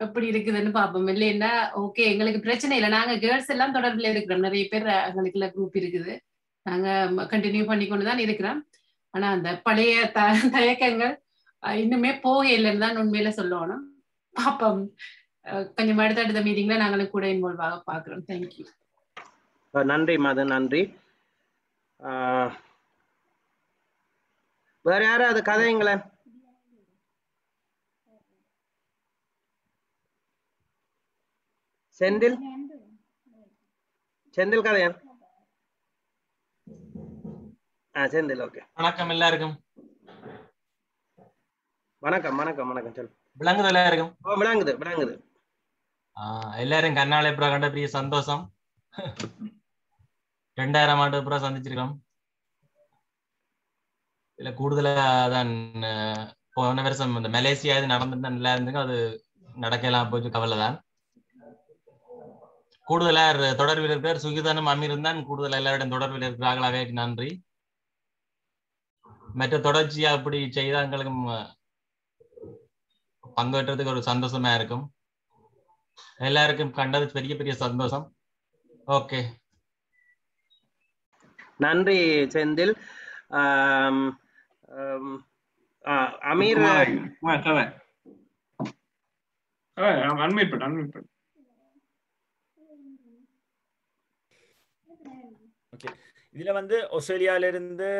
எப்படி இருக்குதுன்னு பாப்போம். இல்லைன்னா ஓகே எங்களுக்கு பிரச்சனை இல்லை. நாங்க கேர்ள்ஸ் எல்லாம் தொடர்புல இருக்கிறோம். நிறைய பேர் எங்களுக்குள்ள குரூப் இருக்குது. நாங்க கண்டினியூ பண்ணி கொண்டு தான் இருக்கிறோம். ஆனா அந்த பழைய த தயக்கங்கள் இன்னுமே போகலைன்னு தான் உண்மையில சொல்லணும். பாப்போம் கொஞ்சம் அடுத்த அடுத்த மீட்டிங்ல நாங்களும் கூட இன்வால்வ் ஆக பாக்குறோம் தேங்க்யூ நன்றி மது நன்றி. வேற யாராவது கதைங்களேன் செந்தில்? செந்தில் கதையன் ஆ செந்தில் ஓகே வணக்கம் எல்லாருக்கும். வணக்கம் வணக்கம் வணக்கம் சொல் விளங்குது எல்லாருக்கும் விளங்குது விளங்குது. எல்லாரும் கண்ணாலே புறா கண்ட பெரிய சந்தோஷம். ரெண்டாயிரம் ஆண்டு புறா சந்திச்சிருக்கோம். இதுல கூடுதலா தான் போன வருஷம் இந்த மலேசியா இது நடந்துட்டு நல்லா இருந்துங்க அது நடக்கலாம் போச்சு கவலை தான். கூடுதலா தொடர்பில் இருக்கிறார்? சுகிதானும் அமீரும் தான். கூடுதல் எல்லாருடன் தொடர்பில் இருக்கிறார்களாக நன்றி. மற்ற தொடர்ச்சியா அப்படி செய்தா எங்களுக்கும் பங்கேற்றதுக்கு ஒரு சந்தோஷமா இருக்கும். எல்லாருக்கும் கண்டது பெரிய பெரிய சந்தோஷம். ஓகே நன்றி செந்தில். அமீர் இதுல வந்து ஆஸ்திரேலியால இருந்து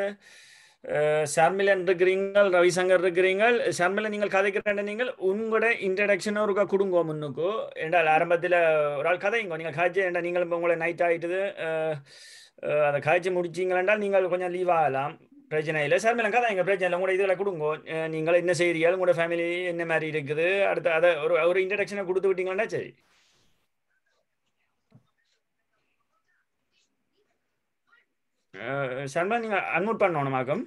ஷர்மிலன் இருக்கிறீங்கள் ரவிசங்கர் இருக்கிறீங்கள். ஷர்மிலன் நீங்கள் கதைக்கிறேன் நீங்கள் உங்களோட இன்ட்ரடக்ஷனும் ஒரு கொடுங்கோ முன்னுக்கு. என்றால் ஆரம்பத்தில் ஒரு ஆள் கதைங்க நீங்கள் காய்ச்சி ஏண்டா நீங்கள் இப்போ உங்களை நைட் ஆகிட்டுது அதை காய்ச்சி முடிச்சிங்களா நீங்கள் கொஞ்சம் லீவ் ஆகலாம். பிரச்சனை இல்லை. ஷர்மிலன் கதைங்க பிரச்சனை இல்லை. உங்களோட இதில் கொடுங்க. நீங்கள் என்ன செய்கிறீர்கள் உங்களோட ஃபேமிலி என்ன மாதிரி இருக்குது? அடுத்து அதை ஒரு ஒரு இன்ட்ரடக்ஷனை கொடுத்து விட்டீங்களா சரி. சர்மா நீங்கள் அன்மூட் பண்ணணும் மாக்கம்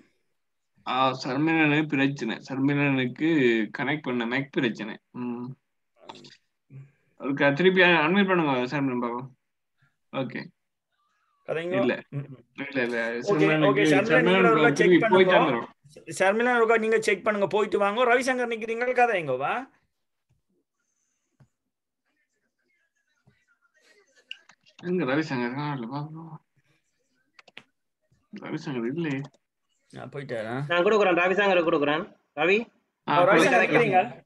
சர்மிலனுக்கு பிரச்சனை. சர்மிலனுக்கு கனெக்ட் பண்ண மேக் பிரச்சனை. ம். அதுக்கு திருப்பி அன்மிட் பண்ணுங்க சர்மிலன் பாபு. ஓகே இல்ல. இல்ல இல்ல. ஓகே ஓகே சர்மிலனுக்கு ஷர்மிலா ஒருக்கா நீங்க செக் பண்ணுங்க. போயிட்டு வாங்க. ரவிசங்கர் நிக்கிறீங்க கதைங்க வா. எங்க ரவிசங்கர்? ரவிசங்கர் இல்லையே. போயிட்டாரா? நான் கொடுக்குறேன் ரவிசங்கர் கொடுக்குறேன். ரவி? ஆ, ரவிசங்கர் கதைக்கலாம். நிக்கிறீங்க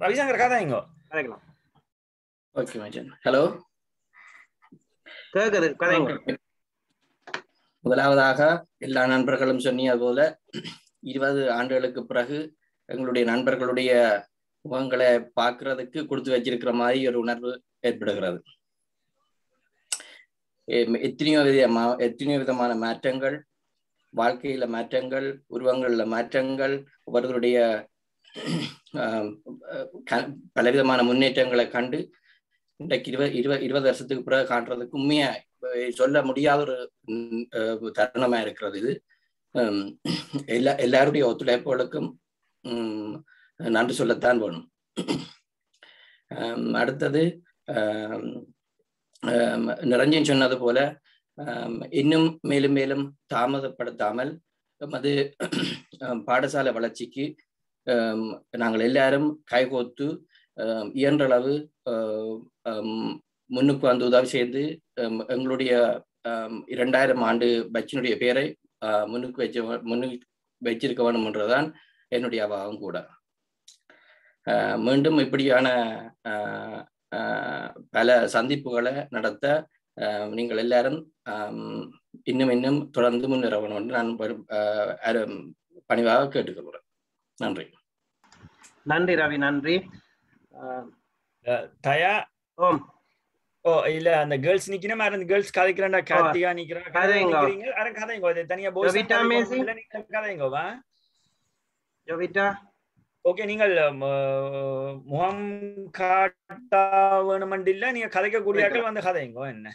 ரவிசங்கர் கதைங்க. கதைக்கலாம். ஓகே மச்சான். ஹலோ கேக்குது கதைங்க. முதலாவதாக எல்லா நண்பர்களும் சொன்னது போல இருபது ஆண்டுகளுக்கு பிறகு எங்களுடைய நண்பர்களுடைய முகங்களை பார்க்கிறதுக்கு கொடுத்து வச்சிருக்கிற மாதிரி ஒரு உணர்வு ஏற்படுகிறது. எத்தனையோ விதமா எத்தனையோ விதமான மாற்றங்கள் வாழ்க்கையில மாற்றங்கள் உருவங்கள்ல மாற்றங்கள் அவர்களுடைய க- பலவிதமான முன்னேற்றங்களை கண்டு இன்றைக்கு இருபது இருபது இருபது வருஷத்துக்கு பிறகு காண்றதுக்கு உண்மையா சொல்ல முடியாத ஒரு அஹ், தருணமா இருக்கிறது இது. எல்லா எல்லாருடைய ஒத்துழைப்புகளுக்கும் நன்றி சொல்லத்தான் வேணும். அடுத்தது நிரஞ்சன் சொன்னது போல இன்னும் மேலும் மேலும் தாமதப்படுத்தாமல் அது பாடசாலை வளர்ச்சிக்கு நாங்கள் எல்லாரும் கைகோத்து இயன்றளவு முன்னுக்கு வந்து உதவி செய்து எங்களுடைய இரண்டாயிரம் ஆண்டு பச்சினுடைய பேரை ஆஹ், முன்னுக்கு வச்ச முன்னுக்கு வச்சிருக்க வேணும் என்றுதான் என்னுடைய அவாவும் கூட. மீண்டும் இப்படியான ஆஹ், ஆஹ், பல சந்திப்புகளை நடத்த நீங்கள் எல்லாரும் இன்னும் இன்னும் தொடர்ந்து முன்னேற வேணும் என்று நான் பணிவாக கேட்டுக்கொள்கிறேன். நன்றி. நன்றி ரவி நன்றி. தயா? ஓம். ஓ இல்ல அந்த கேர்ள்ஸ் நிக்கிற மாதிரி அந்த கேர்ள்ஸ் கதைக்கிறா கார்த்திகா நிக்கிறா கதைங்க. நிக்கிறீங்க? அரை கதைங்க அது தனியா போய்? கதைங்க வா ஜோவிட்டா ஓகே நீங்கள் முகம் காட்டா வேணுமெண்டில்ல நீங்க கதைக்கக்கூடியாக்கள் வந்து கதைங்க என்ன?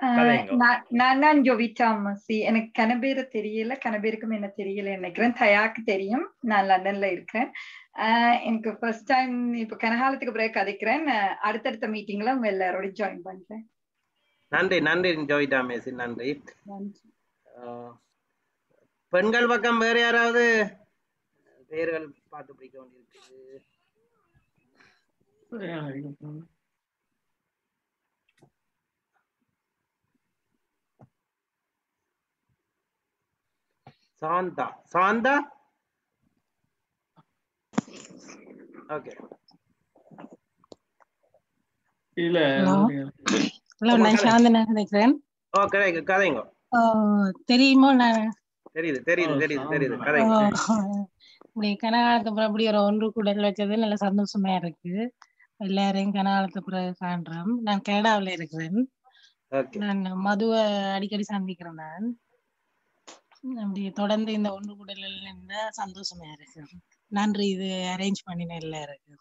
நான் நான் தான் ஜோவிட்டா மசி. எனக்கு கனபேர தெரியல கனபேருக்கும் என்ன தெரியல நினைக்கிறேன் தயாக்கு தெரியும். நான் லண்டன்ல இருக்கிறேன். ஆஹ் எனக்கு ஃபர்ஸ்ட் டைம் இப்ப கனகாலத்துக்கு பிறகு கதைக்கிறேன். அடுத்தடுத்த மீட்டிங்ல உங்க எல்லாரோட ஜாயின் பண்றேன். நன்றி நன்றி ஜோவிட்டா மேசி நன்றி. பெண்கள் பக்கம் வேற யாராவது பெயர்கள் பார்த்து பிடிக்க வேண்டியிருக்குது சாந்தா. சாந்தா? ஓகே இல்ல ஹலோ. நான் சாந்தனா நினைக்கிறேன். ஓ கதைங்க கதைங்க. ஓ, தெரியுமோ நான்? தெரியுது தெரியுது தெரியுது தெரியுது. ஓ, கதைங்க. இப்படி கனகாலத்து பிறகு இப்படி ஒரு ஒன்று கூடல் வச்சது நல்ல சந்தோஷமா இருக்கு. எல்லாரையும் கனகாலத்து பிறகு காண்றோம் நான் கனடாவில் இருக்கிறேன். ஓகே நான் மதுவை அடிக்கடி சந்திக்கிறேன் நான். அப்படி தொடர்ந்து இந்த ஒன்று கூடல் இருந்தா சந்தோஷமா இருக்கு. நன்றி இது அரேஞ்ச் பண்ணின எல்லாருக்கும்.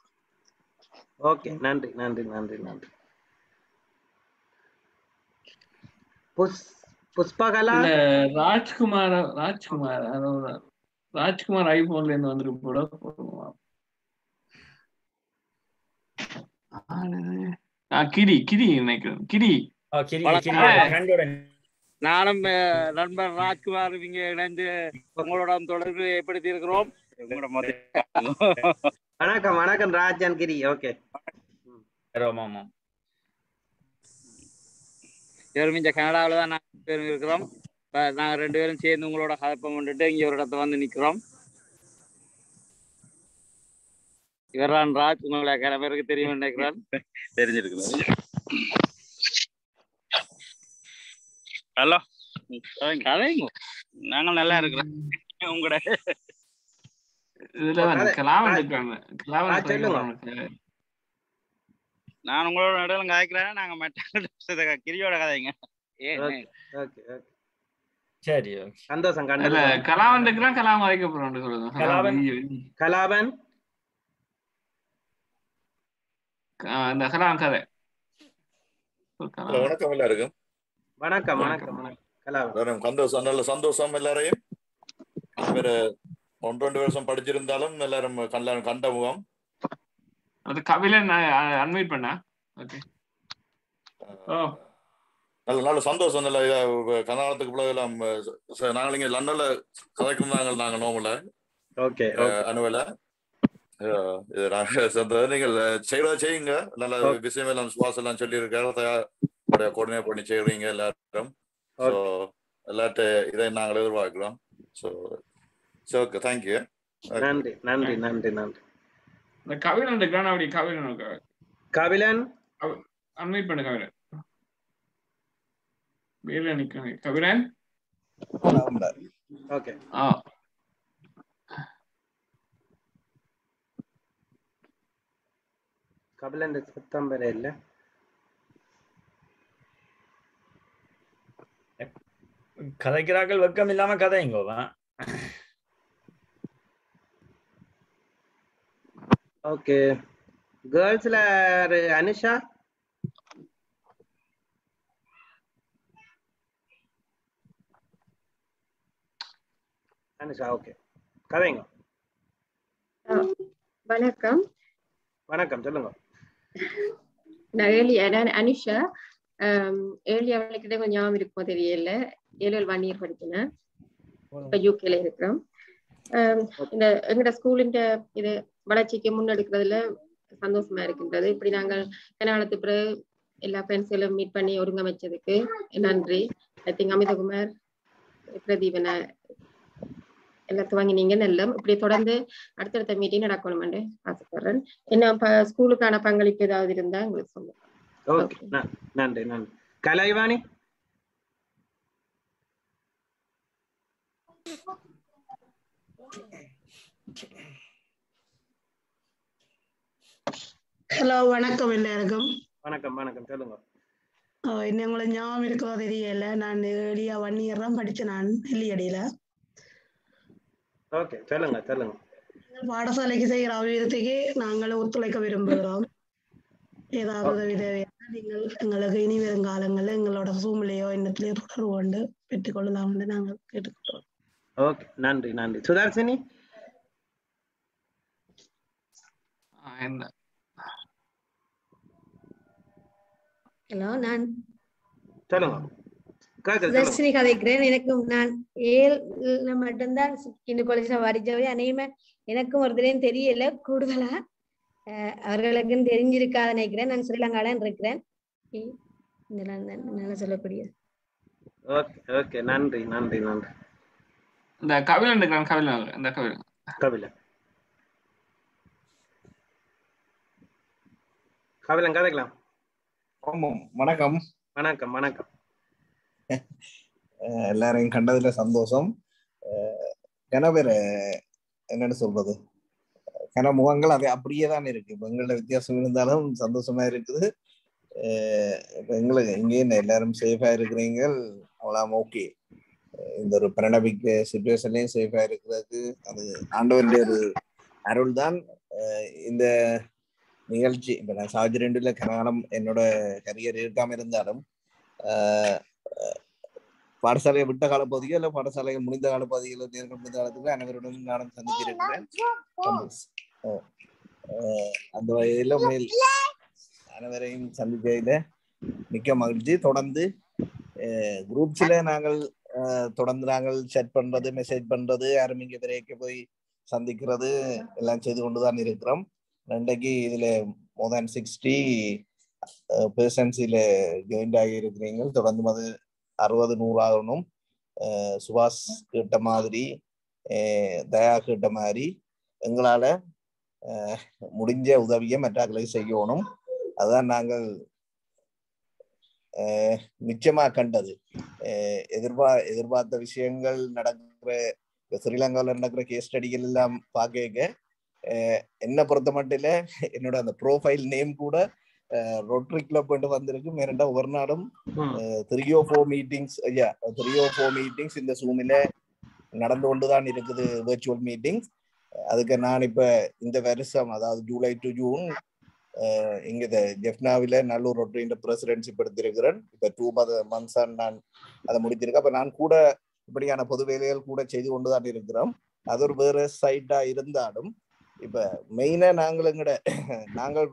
ஓகே நன்றி நன்றி நன்றி நன்றி. புஷ் புஷ்பகலா? இல்ல ராஜ்குமார் ராஜ்குமார் ராஜ்குமார் ஐபோன்ல இருந்து போடுவான் ஆ, கிரி கிரி நினைக்கிறேன். கிரி. கிரி நானும் நண்பர் ராஜ்குமார் இங்க இணைந்து உங்களோட தொடர்பு ஏற்படுத்தி இருக்கிறோம் வணக்கம் வணக்கம் ராஜன் கிரி ஓகே ஆமா இவரும் இங்க கனடாவில் தான் நாங்கள் பேரும் இருக்கிறோம். இப்ப நாங்க ரெண்டு பேரும் சேர்ந்து உங்களோட கலப்பம் கொண்டுட்டு இங்க ஒரு இடத்த வந்து நிக்கிறோம். இவர்தான் ராஜ் உங்களை பேருக்கு தெரியும் நினைக்கிறேன். தெரிஞ்சிருக்குது. ஹலோ. கதைங்க நாங்கள் நல்லா இருக்கிறோம். உங்களோட. நான் உங்களோட நடுவில் கதைக்கிறேன் நாங்க மற்ற [LAUGHS] கிரியோட கதைங்க. சரி ஓகே. சந்தோஷம் இருக்கிறான் கலாவன் கதைக்க போறோம் சொல்லுங்க கலாவன். இந்த கலாவன். கதை. வணக்கம் எல்லாருக்கும். வணக்கம் வணக்கம். வணக்கம் சந்தோஷம் நல்ல சந்தோஷம் எல்லாரையும். வேற ஒன்று ரெண்டு வருஷம் படிச்சிருந்தாலும் எல்லாரும் கண்ட கண்ட முகம். அது கபிலன் அன்வைட் பண்ணா ஓகே நல்ல நல்ல சந்தோஷம் நல்ல கர்நாடகத்துக்கு பிள்ளை எல்லாம் நாங்கள் இங்க லண்டன்ல கதைக்கும் நாங்கள் நாங்கள் நோமல ஓகே அனுவல. இது நாங்க சந்த- நீங்கள் செய்யறத செய்யுங்க. நல்ல. விஷயம் எல்லாம் சுவாசம் எல்லாம் சொல்லி இருக்காரு கோஆர்டினேட் பண்ணி செய்யறீங்க எல்லாரும். ஸோ எல்லாட்ட இதை நாங்கள் எதிர்பார்க்கிறோம். ஸோ ஸோ ஓகே தேங்க்யூ நன்றி நன்றி நன்றி நன்றி. இந்த கபிலன் இருக்கிறான் அப்படி கபிலன் கபிலன்? அன்வைட் பண்ணு நிக்க கபிலன்? ஓகே ஆ. கபிலன் சத்தம் வர இல்ல? கதைக்கிறார்கள் வெக்கம் இல்லாம கதைங்கோவா ஓகே. கேர்ள்ஸ்ல அனுஷா? அனுஷா ஓகே. கதைங்க. வணக்கம். வணக்கம் சொல்லுங்க. நான் அனுஷா. ஏர்லியா அவளுக்கிட்ட கொஞ்சம் ஞாபகம் இருக்குமோ தெரியல. ஏழு ஒன் இயர் படிக்கிறேன். இப்ப யூகேல இருக்கிறோம். இந்த எங்கட ஸ்கூலின் இது வளர்ச்சிக்கு முன்னெடுக்கிறதுல சந்தோஷமா இருக்கின்றது. இப்படி நாங்கள் கனகாலத்து பிறகு எல்லா ஃப்ரெண்ட்ஸ்களும் மீட் பண்ணி ஒருங்கமைச்சதுக்கு நன்றி. ஐ திங்க் அமிதகுமார் பிரதீபன எல்லாம் துவங்கினீங்க நல்ல இப்படி தொடர்ந்து அடுத்தடுத்த மீட்டிங் நடக்கணும்னு ஆசைப்படுறேன். என்ன ஸ்கூலுக்கான பங்களிப்பு ஏதாவது இருந்தா உங்களுக்கு சொல்லுங்க. நன்றி நன்றி. கலைவாணி? ஹலோ வணக்கம் எல்லாருக்கும். வணக்கம் வணக்கம். சொல்லுங்க. என்ன உங்களை ஞாபகம் இருக்கோ தெரியல. நான் ஏழியா ஒன் இயர் தான் படிச்சேன் நான் நெல்லியடியில ஓகே சொல்லுங்க சொல்லுங்க. பாடசாலைக்கு செய்கிற அபிவிருத்திக்கு நாங்கள் ஒத்துழைக்க விரும்புகிறோம். ஏதாவது உதவி தேவையான நீங்கள் எங்களுக்கு இனி வரும் காலங்களில் எங்களோட சூழ்நிலையோ எண்ணத்திலேயோ தொடர்பு கொண்டு பெற்றுக்கொள்ளலாம்னு நாங்கள் கேட்டுக்கொள்கிறோம். ஓகே நன்றி நன்றி. சுதர்சினி? ஹலோ நான். சுதர்ஷினி கதைக்கிறேன். எனக்கும் நான் ஏழு மட்டும்தான் இந்த காலேஜ்ல படிச்சவை அநேகமா எனக்கும் ஒருத்தரையும் தெரியல கூடுதலா. அஹ் அவர்களுக்கும் தெரிஞ்சிருக்காத நினைக்கிறேன். நான் ஸ்ரீலங்கால இருக்கிறேன். இதெல்லாம் நல்லா சொல்லக்கூடிய. ஓகே ஓகே நன்றி நன்றி நன்றி. இந்த கபிலன் இருக்கிறான் கபிலன் இந்த கபிலன். கபிலன். கபிலன் கதைக்கலாம். ஆமாம் வணக்கம். வணக்கம் வணக்கம். எல்லாரையும் கண்டதுல சந்தோஷம். அஹ் கன பேர் என்னன்னு சொல்றது? கன முகங்கள் அது அப்படியே தான் இருக்கு. இப்ப எங்களோட வித்தியாசம் இருந்தாலும் சந்தோஷமா இருக்குது. எங்களுக்கு இங்கே எல்லாரும் சேஃபா இருக்கிறீங்க அவ்வளவு ஓகே இந்த ஒரு பிரணபிக்க சுச்சுவேஷன்லயும் சேஃபா இருக்கிறது. அது ஆண்டவருடைய ஒரு அருள் தான் இந்த நிகழ்ச்சி இப்ப நான் சாஜி ரெண்டுல கனகாலம் என்னோட கரியர் இருக்காம இருந்தாலும் பாடசாலையை விட்ட காலப்பகுதியோ இல்ல பாடசாலையை முடிந்த காலப்பகுதியில நேர்கள் முடிந்த காலத்துக்கு அனைவருடன் நானும் சந்திச்சிருக்கிறேன் அந்த வகையில மேல் அனைவரையும் சந்திக்கையில மிக்க மகிழ்ச்சி. தொடர்ந்து குரூப்ஸ்ல நாங்கள் தொடர்ந்து நாங்கள் செட் பண்றது மெசேஜ் பண்றது அருமிங்க இங்க போய் சந்திக்கிறது எல்லாம் செய்து கொண்டுதான் இருக்கிறோம். ரெண்டைக்கு இதுல மோர் தேன் சிக்ஸ்டி பேர்சன்ஸில் ஜாயின் ஆகி இருக்கிறீங்க தொடர்ந்து அது அறுபது நூறாகணும் ஆகணும். சுபாஷ் கேட்ட மாதிரி தயா கேட்ட மாதிரி எங்களால முடிஞ்ச உதவியை மற்றாக்களை செய்யணும். அதுதான் நாங்கள் நிச்சயமா கண்டது அஹ் எதிர்பா எதிர்பார்த்த விஷயங்கள் நடக்கிற ஸ்ரீலங்காவில் நடக்கிற கேஸ் ஸ்டடிகள் எல்லாம் பார்க்க என்ன பொறுத்த மட்டும் என்னோட அந்த ப்ரோஃபைல் நேம் கூட ரோட்டரி கிளப் வந்திருக்கு மேரண்டா ஒரு நாளும் த்ரீ ஓ ஃபோர் மீட்டிங்ஸ் ஐயா த்ரீ ஓ ஃபோர் மீட்டிங்ஸ் இந்த சூமில நடந்து கொண்டுதான் இருக்குது வெர்ச்சுவல் மீட்டிங்ஸ் அதுக்கு நான் இப்ப இந்த வருஷம் அதாவது ஜூலை டு ஜூன் இங்க ஜெஃப்னாவில நல்லூர் ரொட்டரியின் பிரசிடென்சிப் எடுத்திருக்கிறேன். இப்ப டூ மத மந்த்ஸா நான் அதை முடித்திருக்கேன். அப்ப நான் கூட இப்படியான பொது வேலைகள் கூட செய்து கொண்டுதான் இருக்கிறோம். அது ஒரு வேற சைட்டா இருந்தாலும் இப்ப மெயினா நாங்கள் எங்கட நாங்கள்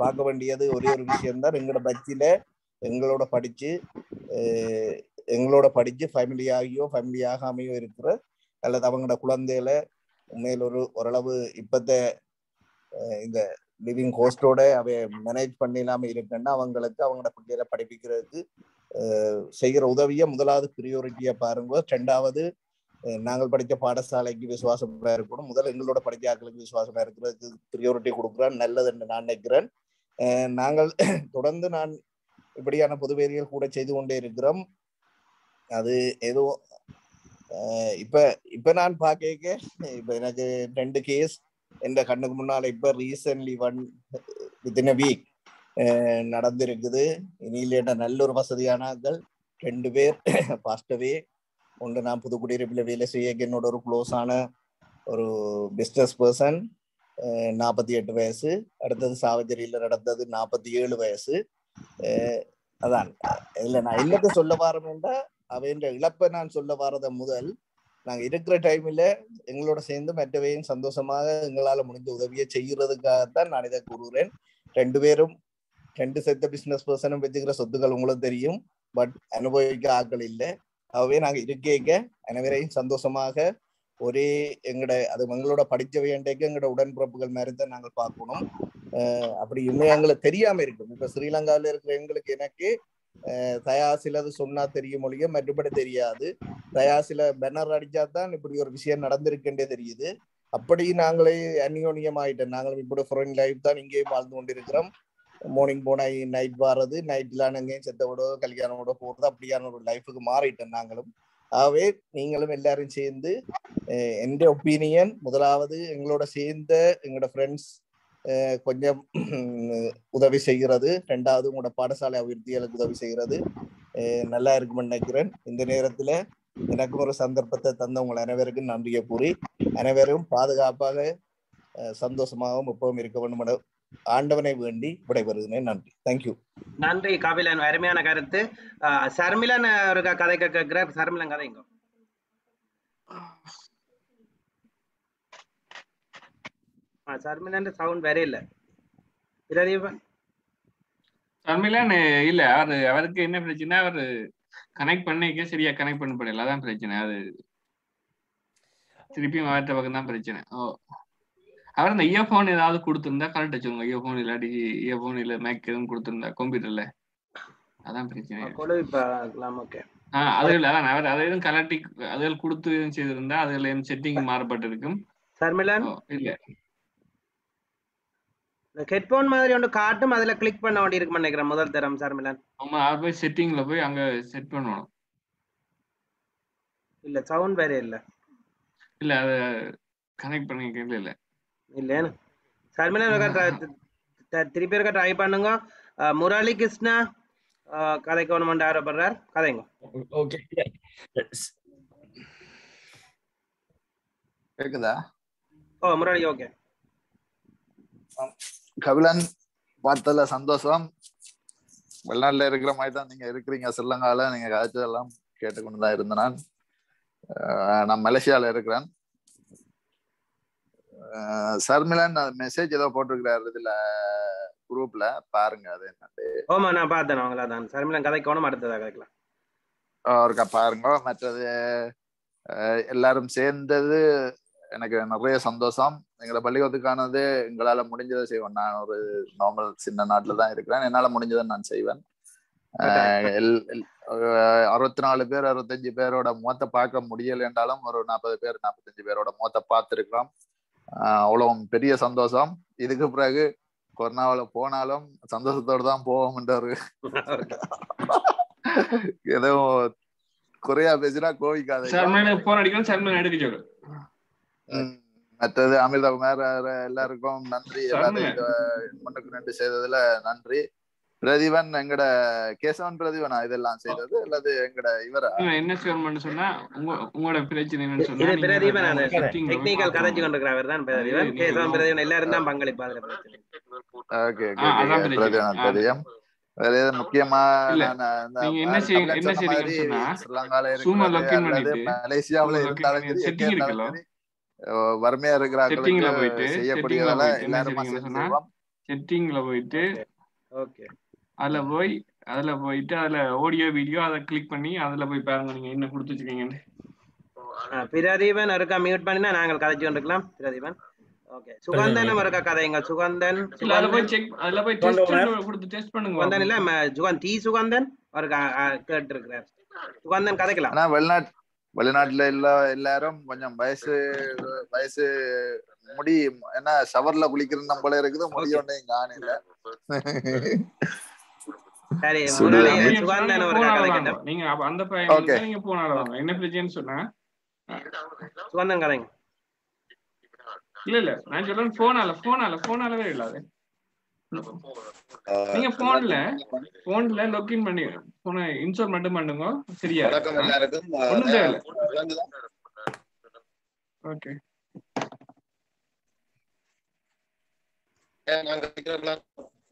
பார்க்க வேண்டியது ஒரே ஒரு விஷயம் தான் எங்களோட பட்சியில எங்களோட படிச்சு எங்களோட படிச்சு ஃபேமிலி ஆகியோ ஃபேமிலி ஆகாமையோ இருக்கிற அல்லது அவங்களோட குழந்தையில உண்மையில் ஒரு ஓரளவு இப்பத்த இந்த லிவிங் ஹோஸ்டோட அவை மேனேஜ் பண்ணிடாம இருக்குன்னா அவங்களுக்கு அவங்களோட பிள்ளைகளை படிப்பிக்கிறதுக்கு செய்கிற உதவியை முதலாவது ப்ரியோரிட்டியா பாருங்க. ரெண்டாவது நாங்கள் படித்த பாடசாலைக்கு விசுவாசமா இருக்கணும். முதல் எங்களோட படித்த ஆட்களுக்கு விசுவாசமா இருக்கிறதுக்கு ப்ரியோரிட்டி கொடுக்குறேன். நல்லது என்று நான் நினைக்கிறேன். நாங்கள் [COUGHS] தொடர்ந்து நான் இப்படியான பொதுவேதிகள் கூட செய்து கொண்டே இருக்கிறோம். அது ஏதோ இப்ப இப்ப நான் பார்க்க இப்ப எனக்கு ரெண்டு கேஸ் எந்த கண்ணுக்கு முன்னால இப்போ recently one within a week நடந்திருக்குது. இனியிலேட்ட நல்ல ஒரு வசதியான ரெண்டு பேர் [COUGHS] பாஸ்டவே ஒன்று நான் புதுக்குடியிருப்பில் வேலை செய்ய என்னோட ஒரு க்ளோஸான ஒரு பிஸ்னஸ் பர்சன் நாற்பத்தி எட்டு வயசு. அடுத்தது சாவச்சேரியில் நடந்தது நாற்பத்தி ஏழு வயசு. அதான். இல்லை நான் என்னத்தை சொல்ல வரேன்டா அவன் இழப்பை நான் சொல்ல வரத முதல் நாங்க இருக்கிற டைம்ல எங்களோட சேர்ந்து மற்றவையும் சந்தோஷமாக எங்களால முடிஞ்ச உதவியை செய்யறதுக்காகத்தான் நான் இதை கூறுகிறேன் ரெண்டு பேரும் ரெண்டு செத்த பிசினஸ் பர்சனும் வச்சுக்கிற சொத்துக்கள் உங்களுக்கு தெரியும். பட் அனுபவிக்க ஆட்கள் இல்லை. ஆகவே நாங்க இருக்கேக்க அனைவரையும் சந்தோஷமாக ஒரே எங்கட அது எங்களோட படிச்ச வேண்டைக்கு எங்களோட உடன்பிறப்புகள் மாதிரி தான் நாங்கள் பார்க்கணும். அப்படி இன்னும் எங்களுக்கு தெரியாம இருக்கும் இப்ப ஸ்ரீலங்காவில இருக்கிற எங்களுக்கு எனக்கு தயா சிலது சொன்னா தெரியும் மொழிய மற்றபடி தெரியாது. தயா சில பேனர் அடிச்சா தான் இப்படி ஒரு விஷயம் நடந்திருக்குன்றே தெரியுது. அப்படி நாங்களே அந்யோன்யமாயிட்டோம். நாங்களும் இப்படி ஃப்ரெண்ட் லைஃப் தான் இங்கேயும் வாழ்ந்து கொண்டிருக்கிறோம். மார்னிங் போனா நைட் வர்றது நைட்ல எங்கேயும் செத்தவோட கல்யாணமோட போறது அப்படியான ஒரு லைஃபுக்கு மாறிட்டோம் நாங்களும். ஆகவே நீங்களும் எல்லாரும் சேர்ந்து எந்த ஒப்பீனியன் முதலாவது எங்களோட சேர்ந்த எங்களோட ஃப்ரெண்ட்ஸ் கொஞ்சம் உதவி செய்கிறது. ரெண்டாவது உங்களோட பாடசாலை அபிவிருத்திகளுக்கு உதவி செய்கிறது. நல்லா இருக்கும்னு நினைக்கிறேன். இந்த நேரத்துல எனக்கும் ஒரு சந்தர்ப்பத்தை தந்த உங்கள் அனைவருக்கும் நன்றியை கூறி அனைவரும் பாதுகாப்பாக சந்தோஷமாகவும் எப்பவும் இருக்க வேண்டும் என ஆண்டவனை வேண்டி விடைபெறுகிறேன். நன்றி. தேங்க்யூ நன்றி காவிலன். அருமையான கருத்து. சர்மிலன் ஒரு கதை கேட்கிறார் சர்மிலன் கதைங்க சவுண்ட் வேற இல்ல. பிரதீபன் சர்மிலன் இல்ல அவரு அவருக்கு என்ன பிரச்சனை அவரு கனெக்ட் பண்ணிக்க சரியா கனெக்ட் பண்ண முடியல அதான் பிரச்சனை அது திருப்பியும் அவர்கிட்ட பக்கம் தான் பிரச்சனை. ஓ. அவர் இந்த இயர்போன் ஏதாவது கொடுத்துருந்தா கரெக்ட் வச்சுக்கோங்க இயர்போன் இல்லாட்டி இயர்போன் இல்ல மேக் எதுவும் கொடுத்துருந்தா கம்ப்யூட்டர்ல அதான் பிரச்சனை. ஆஹ் அதுல அதான் அவர் அதை எதுவும் கலட்டி அதில் கொடுத்து செய்திருந்தா அதுல செட்டிங் மாறப்பட்டிருக்கும் சர்மிலன் இல்ல. ஹெட்போன் மாதிரி ஒன்று காட்டும் அதுல கிளிக் பண்ண வேண்டி இருக்கு நினைக்கிறேன் முதல் தரம் சர்மிலன் ஆமா அவர் போய் செட்டிங்ல போய் அங்க செட் பண்ணணும். இல்ல சவுண்ட் வேற இல்ல. இல்ல அது கனெக்ட் பண்ணிக்க இல்ல. இல்லைன்னு சர்மிலன் திருப்பி இருக்க ட்ரை பண்ணுங்க. முரளி கிருஷ்ணா கதைக்கு ஒன்று ஆரப்படுறார் கதைங்க. ஓகே கேக்குதா? ஓ முரளி ஓகே கபிலன் பார்த்ததுல சந்தோஷம். வெளிநாட்டுல இருக்கிற மாதிரி தான் நீங்க இருக்கிறீங்க. ஸ்ரீலங்கால நீங்க கதைச்சதெல்லாம் கேட்டுக்கொண்டு தான் இருந்தேன் நான். நான் மலேசியால இருக்கிறேன். சர்மிலன் மெசேஜ் ஏதோ போட்டிருக்கிறாரு இதுல குரூப்ல பாருங்க அது என்னது? ஓமா நான் பார்த்தேன் அவங்கள தான். சர்மிலன் கதைக்கணும் அடுத்ததா கதைக்கலாம் ஒருக்கா பாருங்க மற்றது எல்லாரும் சேர்ந்தது எனக்கு நிறைய சந்தோஷம். எங்களை பள்ளிக்கூடத்துக்கானது எங்களால முடிஞ்சதை செய்வேன். நான் ஒரு நார்மல் சின்ன நாட்டுல தான் இருக்கிறேன். என்னால முடிஞ்சதை நான் செய்வேன். அறுபத்தி நாலு பேர் அறுபத்தஞ்சு பேரோட முகத்தை பார்க்க முடியல என்றாலும் ஒரு நாற்பது பேர் நாற்பத்தஞ்சு பேரோட முகத்தை பார்த்துருக்கிறோம். அவ்வளவு பெரிய சந்தோஷம். இதுக்கு பிறகு கொரோனாவில போனாலும் சந்தோஷத்தோடு தான் போவோம்ன்றாரு [LAUGHS] ஏதோ குறையா பேசினா கோவிக்காத போன் அடிக்கணும் சர்மன் எடுக்க சொல்லு. மற்றது அமிர்தகுமார் அஹ், எல்லாருக்கும் நன்றி. முன்னுக்கு ரெண்டு செய்ததுல நன்றி. பிரதிவன் எங்கட கேசவன் பிரதிவனா இதெல்லாம் செய்தது? அல்லது எங்கட இவரா? என்ன செய்யணும்னு சொன்னா உங்க உங்களோட பிரச்சனை என்னன்னு சொன்னா இது பிரதீபன் டெக்னிக்கல் கதைச்சு. கொண்டிருக்கிறவர் தான் பிரதீபன். கேசவன் பிரதீபன் எல்லாரும் தான் பங்களிப்பு அதுல பிரச்சனை. ஓகே. பிரதிவன் ஆ. தெரியும் வேற ஏதாவது முக்கியமா என்ன கபிலன் என்ன பண்ணிட்டு, மலேசியாவுல இருந்தாலும் வறுமையா இருக்கிற செட்டிங்ல ஆட்களுக்கு போயிட்டு செட்டிங்ல செய்யக்கூடியதால போயிட்டு என்ன எல்லாருமா செட்டிங்ல போயிட்டு ஓகே. அதுல போய் அதுல போயிட்டு அதுல ஆடியோ வீடியோ அதை கிளிக் பண்ணி அதுல போய் பாருங்க நீங்க என்ன கொடுத்து வச்சிருக்கீங்கன்னு. பிரதீபன் ஒருக்கா மியூட் பண்ணினா நாங்கள் கதைச்சு கொண்டிருக்கலாம் பிரதீபன். ஓகே. சுகந்தன் ஒருக்கா கதைங்க சுகந்தன். அதுல போய் செக் அதுல போய் டெஸ்ட் கொடுத்து டெஸ்ட் பண்ணுங்க. சுகந்தன் இல்ல சுகந்த் டி சுகந்தன் ஒருக்கா கேட்டு இருக்கிறார் சுகந்தன் கதைக்கலாம். ஆனா வெளிநாட்டு வெளிநாட்டுல எல்லா எல்லாரும் கொஞ்சம் வயசு வயசு முடி என்ன ஷவர்ல குளிக்கிறது போல இருக்குது. முடி ஒன்றையும் காணல நீங்க அந்த. நீங்க போனால வாங்க என்ன பிரச்சனைன்னு சொன்னா கதைங்க. இல்ல இல்ல. நான் சொல்றேன் போனால போனால போனாலவே இல்ல அது. நீங்க போன்ல போன்ல லாகின் பண்ணி போன இன்ஸ்டால் மட்டும் பண்ணுங்க சரியா? வணக்கம் எல்லாருக்கும். ஒண்ணும் தேவையில்ல? ஓகே?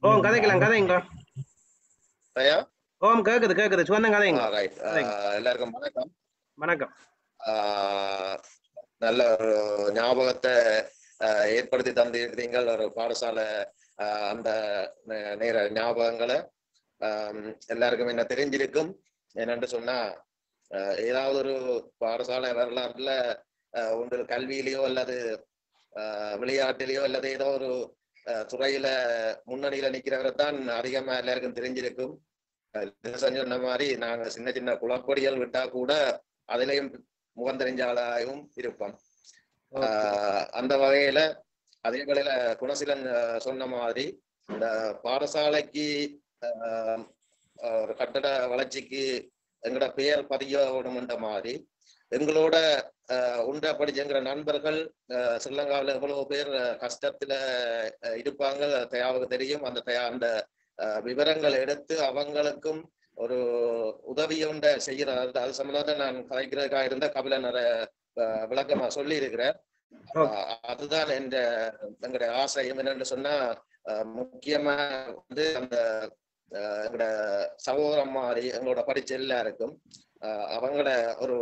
ஓம் கதைக்கலாம் கதைங்க ஐயா? ஓம் கேக்குது கேக்குது. சுகந்தன் கதைங்க. அஹ், எல்லாருக்கும் வணக்கம். வணக்கம். நல்ல ஒரு ஞாபகத்தை ஏற்படுத்தி தந்திருக்கிறீங்கள் ஒரு பாடசாலை அந்த நேர ஞாபகங்களை எல்லாருக்கும் என்ன தெரிஞ்சிருக்கும்? என்னன்னு சொன்னா ஏதாவது ஒரு பாடசாலை வரலாறுல ஒன்று கல்வியிலேயோ அல்லது விளையாட்டிலேயோ அல்லது ஏதோ ஒரு துறையில முன்னணியில நிக்கிறவரை தான் அதிகமா எல்லாருக்கும் தெரிஞ்சிருக்கும். சொன்ன மாதிரி நாங்க சின்ன சின்ன குளப்படிகள் விட்டா கூட அதுலயும் முகம் தெரிஞ்ச ஆளாகவும் இருப்போம். அந்த வகையில அதே வேளையில குணசீலன் அஹ், சொன்ன மாதிரி இந்த பாடசாலைக்கு ஆஹ், கட்டட வளர்ச்சிக்கு எங்களோட பெயர் பதியணும்ன்ற மாதிரி எங்களோட உண்டா உண்ட படிச்சங்கிற நண்பர்கள் ஆஹ், எவ்வளவு பேர் கஷ்டத்துல இருப்பாங்க தயாவுக்கு தெரியும். அந்த தயா அந்த ஆஹ், விவரங்கள் எடுத்து அவங்களுக்கும் ஒரு உதவி ஒன்றை செய்யறது அது அது நான் கலைக்கிறதுக்காக இருந்த கபிலனரை ஆஹ், விளக்கமா சொல்லி இருக்கிறேன் அதுதான் என்ற எங்களுடைய ஆசையும் என்னன்னு சொன்னா முக்கியமா வந்து அந்த எங்களோட சகோதரம் மாதிரி எங்களோட படிச்ச எல்லாருக்கும் அவங்கள ஒரு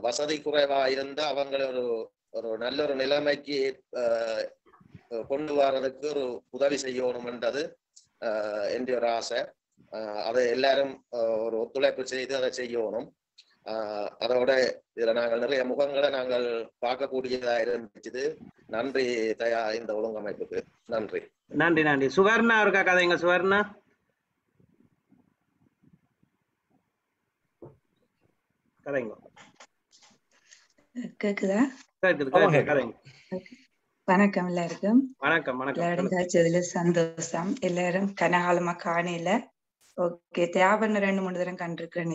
வசதி குறைவா இருந்தா அவங்கள ஒரு ஒரு நல்ல ஒரு நிலைமைக்கு கொண்டு வர்றதுக்கு ஒரு உதவி செய்யணும்ன்றது என்ற ஒரு ஆசை. அதை எல்லாரும் ஒரு ஒத்துழைப்பு செய்து அதை செய்யணும். ஆஹ், அதோட இதுல நாங்கள் நிறைய முகங்களை நாங்கள் பார்க்கக்கூடியதா இருந்துச்சு. நன்றி தயா இந்த ஒழுங்கமைப்புக்கு. நன்றி. நன்றி நன்றி. சுவர்ணா இருக்கா கதைங்க சுவர்ணா? கதைங்க. கேக்குதா? வணக்கம் எல்லாருக்கும். வணக்கம் வணக்கம். எல்லாரும் சந்தோஷம். எல்லாரும் கனகாலமா காணையில ஓகே தேவன்னு ரெண்டு மூணு தரம் கண்டிருக்கேன்.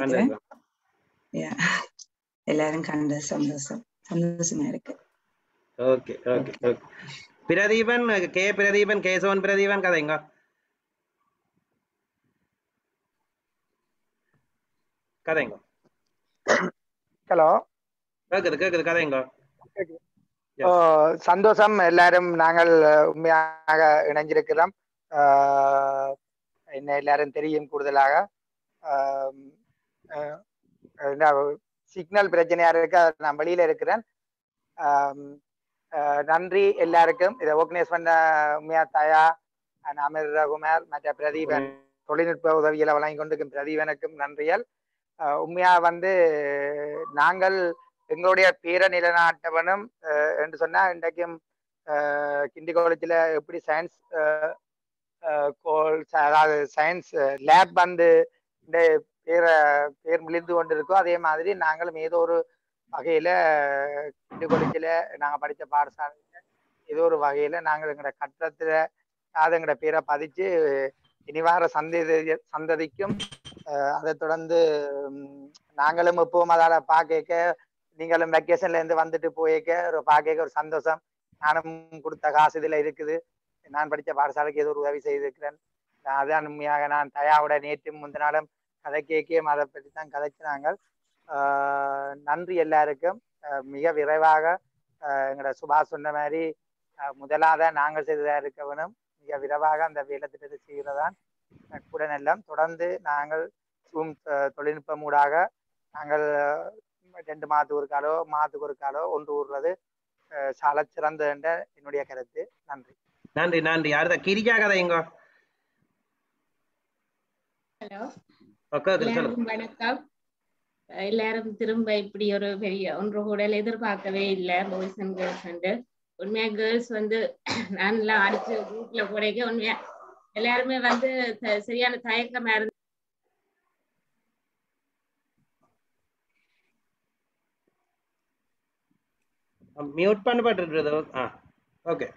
எல்லாரும் கண்டு சந்தோஷம் சந்தோஷமா இருக்கு okay okay okay Pratheepan K Pratheepan Kesavan Pratheepan கதைங்க கதைங்க ஹலோ கேக்குது கேக்குது கதைங்க சந்தோஷம் எல்லாரும் நாங்கள் உண்மையாக இணைஞ்சிருக்கிறோம் ஆஹ், என்ன எல்லாரும் தெரியும் கூடுதலாக சிக்னல் பிரச்சனையா இருக்கு நான் வெளியில இருக்கிறேன். நன்றி எல்லாருக்கும். இதை ஓர்கனைஸ் பண்ண உண்மையா தாயா அமீர் ரகுமார் மற்ற பிரதீபன் தொழில்நுட்ப உதவிகளை வழங்கி கொண்டிருக்கும் பிரதீபனுக்கும் நன்றிகள். உண்மையா வந்து நாங்கள் எங்களுடைய பேர நிலநாட்டவனும் என்று சொன்னா இன்றைக்கும் கிண்டி காலேஜில் எப்படி சயின்ஸ் கோல் அதாவது சயின்ஸ் லேப் வந்து இந்த பேர பேர் மிளிர்ந்து கொண்டு அதே மாதிரி நாங்களும் ஏதோ ஒரு வகையில கிண்டி நாங்க நாங்கள் படித்த பாடசாலையில ஏதோ ஒரு வகையில நாங்கள் எங்களோட கட்டத்துல அது எங்களோட பேரை பதிச்சு இனிவார சந்ததி சந்ததிக்கும் அதை அதைத் தொடர்ந்து நாங்களும் எப்பவும் அதால பார்க்க நீங்களும் வெக்கேஷன்ல இருந்து வந்துட்டு போயிக்க ஒரு பார்க்க ஒரு சந்தோஷம். நானும் கொடுத்த காசு இதுல இருக்குது. நான் படித்த பாடசாலைக்கு ஏதோ ஒரு உதவி செய்திருக்கிறேன். அதான் உண்மையாக நான் தயாவோட நேற்றும் முந்தினாலும் கதை கேட்கேன் அதை பற்றி தான் கதைச்சினாங்க ஆஹ் நன்றி எல்லாருக்கும். மிக விரைவாக எங்களோட சுபாஷ் சொன்ன மாதிரி முதலாக நாங்கள் செய்ததா இருக்க வேணும் மிக விரைவாக அந்த வேலை திட்டத்தை செய்கிறதான் கூட நல்லம். தொடர்ந்து நாங்கள் ஜூம் தொழில்நுட்பம் ஊடாக நாங்கள் ரெண்டு மாதத்துக்கு ஒரு காலோ மாதத்துக்கு ஒரு காலோ ஒன்று ஊடுறது சால சிறந்தது என்ற என்னுடைய கருத்து. நன்றி. நன்றி நன்றி. அடுத்த கிரிக்கா கதை எங்க? ஹலோ. வணக்கம். எல்லாரும் திரும்ப இப்படி ஒரு பெரிய ஒன்று கூட எதிர்பார்க்கவே இல்லை. பாய்ஸ் அண்ட் கேர்ள்ஸ் வந்து. உண்மையா கேர்ள்ஸ் வந்து நான் எல்லாம் அடிச்சு குரூப்ல போடைக்க உண்மையா எல்லாருமே வந்து சரியான தயக்கமா இருந்து மியூட் பண்ணப்பட்டு ஆ ஓகே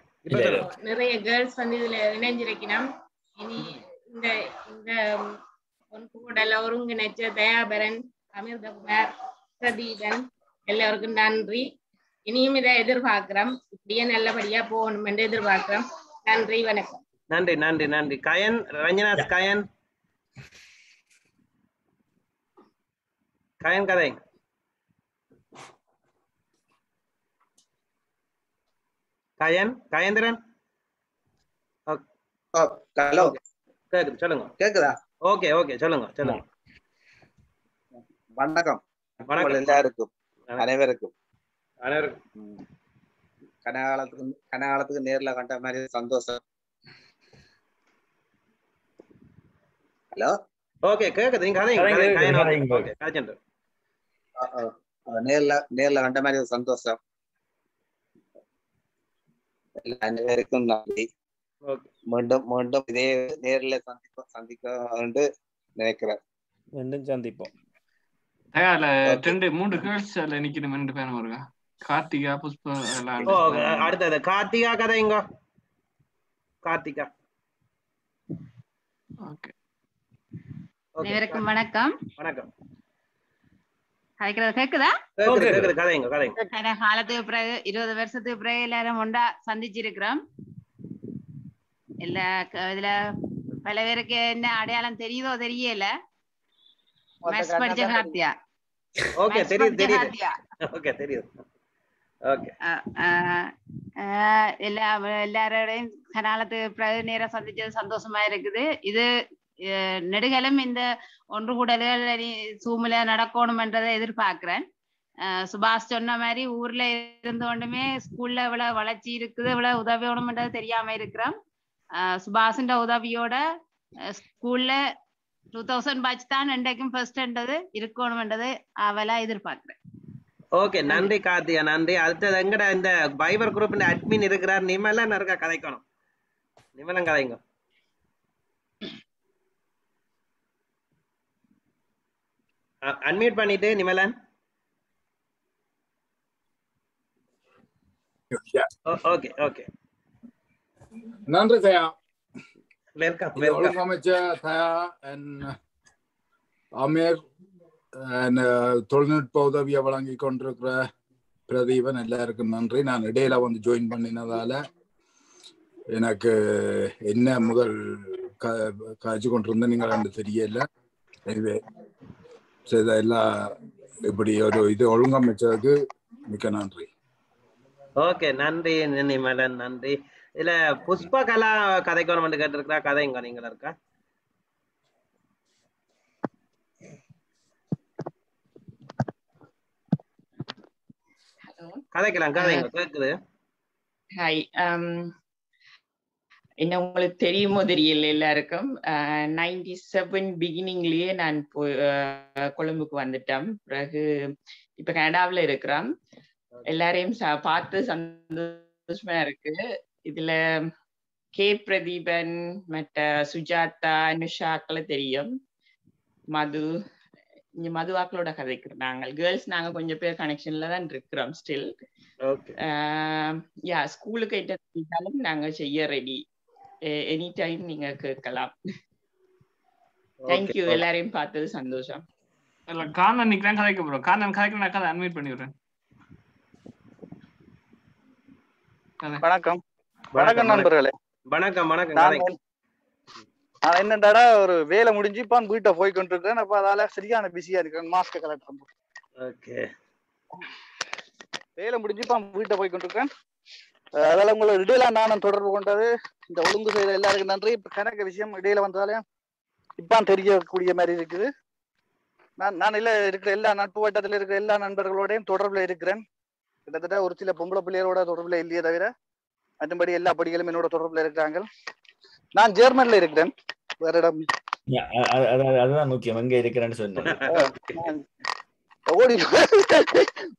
நிறைய கேர்ள்ஸ் வந்து இதுல இணைஞ்சிருக்கணும். இனி இந்த இந்த பொன்கூடல ஒருங்கிணைச்ச தயாபரன் அமிர்தகுமார் பிரதீபன். எல்லாருக்கும் நன்றி. இனியும் இதை எதிர்பார்க்கிறோம். இப்படியே நல்லபடியா போகணும் என்று எதிர்பார்க்கிறோம். நன்றி வணக்கம். நன்றி நன்றி நன்றி. கயன் ரஞ்சனாஸ் கயன். கயன் கதை. கயன் கயந்திரன்? ஹலோ. கேக்குது சொல்லுங்க. கேக்குதா? Okay okay. சொல்லுங்க சொல்லுங்க. வணக்கம். வணக்கம். எல்லாருக்கும் அனைவருக்கும். அனைவருக்கும். கனகாலத்துக்கு கனகாலத்துக்கு நேர்ல கண்ட மாதிரி சந்தோஷம். ஹலோ? ஓகே கேக்குது. நீங்க கதைங்க நேர்ல நேர்ல கண்ட மாதிரி சந்தோஷம். அனைவருக்கும் நன்றி. ஓகே. மீண்டும் மீண்டும் இதே நேர்ல சந்திக்க சந்திக்க என்று நினைக்கிறேன். மீண்டும் சந்திப்போம். அதுல ரெண்டு மூன்று கேர்ள்ஸ் அதுல நிக்கணும் ரெண்டு பேரும் வருங்க. கார்த்திகா புஷ்பா அடுத்தது. கார்த்திகா கதைங்க கார்த்திகா. ஓகே அனைவருக்கும் வணக்கம். வணக்கம். கேக்குதா? கேக்குது கேக்குது. கதைங்க கதைங்க காலத்துக்கு பிறகு இருபது வருஷத்துக்கு பிறகு எல்லாரும் ஒண்டா சந்திச்சிருக்கிறோம். இல்ல இதுல பல பேருக்கு என்ன அடையாளம் தெரியுதோ தெரியல. மேத்ஸ் படிச்ச கார்த்தியா ஓகே தெரியுது தெரியுது. ஓகே தெரியுது. எல்லா எல்லாரோடையும் கனாலத்துக்கு பிறகு நேரம் சந்திச்சது சந்தோஷமா இருக்குது. இது நெடுகலும் இந்த ஒன்று கூடல்கள் சூமில நடக்கணும்ன்றதை எதிர்பார்க்கிறேன். சுபாஷ் சொன்ன மாதிரி ஊர்ல இருந்து கொண்டுமே ஸ்கூல்ல இவ்வளவு வளர்ச்சி இருக்குது இவ்வளவு உதவி வேணும்ன்றது தெரியாம இருக்கிறோம். அஹ் சுபாஷின்ற உதவியோட ஸ்கூல்ல டூ தௌசண்ட் பேட்ச் தான் இன்றைக்கும் ஃபர்ஸ்ட்ன்றது இருக்கணும்ன்றது அவலா எதிர்பார்க்கிறேன் ஓகே நன்றி கார்த்திகா நன்றி அடுத்தது எங்கட இந்த பைபர் குரூப் அட்மின் இருக்கிறார் நிமலன் இருக்கா கதைக்கணும் நிமலன் கதைங்க அன்மியூட் பண்ணிட்டு நிமலன் ஓகே ஓகே நன்றி தயா. வெல்கம் இது வெல்கம் ஒழுங்கமைச்ச தயா அமீர் uh, தொழில்நுட்ப உதவியை வழங்கி கொண்டிருக்கிற பிரதீபன் எல்லாருக்கும் நன்றி. நான் இடையில வந்து ஜாயின் பண்ணினதால எனக்கு என்ன முதல் காய்ச்சி கொண்டிருந்த நீங்கள் ரெண்டு தெரியல. எனவே செய்த எல்லா இப்படி ஒரு இது ஒழுங்கமைச்சதுக்கு மிக்க நன்றி. ஓகே நன்றி நிமலன் நன்றி. இதுல புஷ்ப கலா கதைக்கணும் கேட்டிருக்கா கதைங்க நீங்களா இருக்கா? கதைக்கலாம் கதை கேக்குது. ஹாய் um, என்ன உங்களுக்கு தெரியுமோ தெரியல எல்லாருக்கும். நைன்டி செவன் பிகினிங்லயே நான் போய் கொழும்புக்கு வந்துட்டேன். பிறகு இப்ப கனடாவில் இருக்கிறான். எல்லாரையும் பார்த்து சந்தோஷமா இருக்கு. இதுல கே பிரதீபன் மற்ற சுஜாதா நிஷாக்களை தெரியும். மது இங்க மதுவாக்களோட கதைக்கு நாங்கள். கேர்ள்ஸ் நாங்க கொஞ்சம் பேர் கனெக்ஷன்ல தான் இருக்கிறோம் ஸ்டில் யா ஸ்கூலுக்கு எட்டாலும் நாங்க செய்ய ரெடி எனி டைம் நீங்க கேட்கலாம். தேங்க்யூ எல்லாரையும் பார்த்தது சந்தோஷம். இல்ல கார்னன் நிக்கிறேன் கதைக்கு ப்ரோ கார்னன் கதைக்கு நான் கதை அன்மியூட் பண்ணிடுறேன். வணக்கம். வணக்கம் நண்பர்களே. வணக்கம் வணக்கம். நான் என்னடாடா ஒரு வேலை முடிஞ்சு இப்போ வீட்டை போய் கொண்டிருக்கிறேன். அப்ப அதால சரியான பிஸியா இருக்கேன். Mask collect okay. வேலை முடிஞ்சு இப்போ வீட்டை போய் கொண்டிருக்கிறேன் அஹ் அதால உங்களை இடையில நானும் தொடர்பு கொண்டது இந்த ஒழுங்கு செய்த எல்லாருக்கும் நன்றி. இப்ப கணக்கு விஷயம் இடையில வந்ததாலே இப்பான் தெரியக்கூடிய மாதிரி இருக்குது. நான் நான் இல்ல இருக்கிற எல்லா நட்பு வட்டத்துல இருக்கிற எல்லா நண்பர்களோடையும் தொடர்புல இருக்கிறேன். கிட்டத்தட்ட ஒரு சில பொம்பளை பிள்ளைகளோட தொடர்புல இல்லையே தவிர மற்றபடி எல்லா படிகளும் என்னோட தொடர்புல இருக்கிறாங்க நான் ஜெர்மன்ல இருக்கிறேன். வேற இடம். அதுதான் முக்கியம். எங்க இருக்கிறேன்னு சொன்னது நான் ஓடி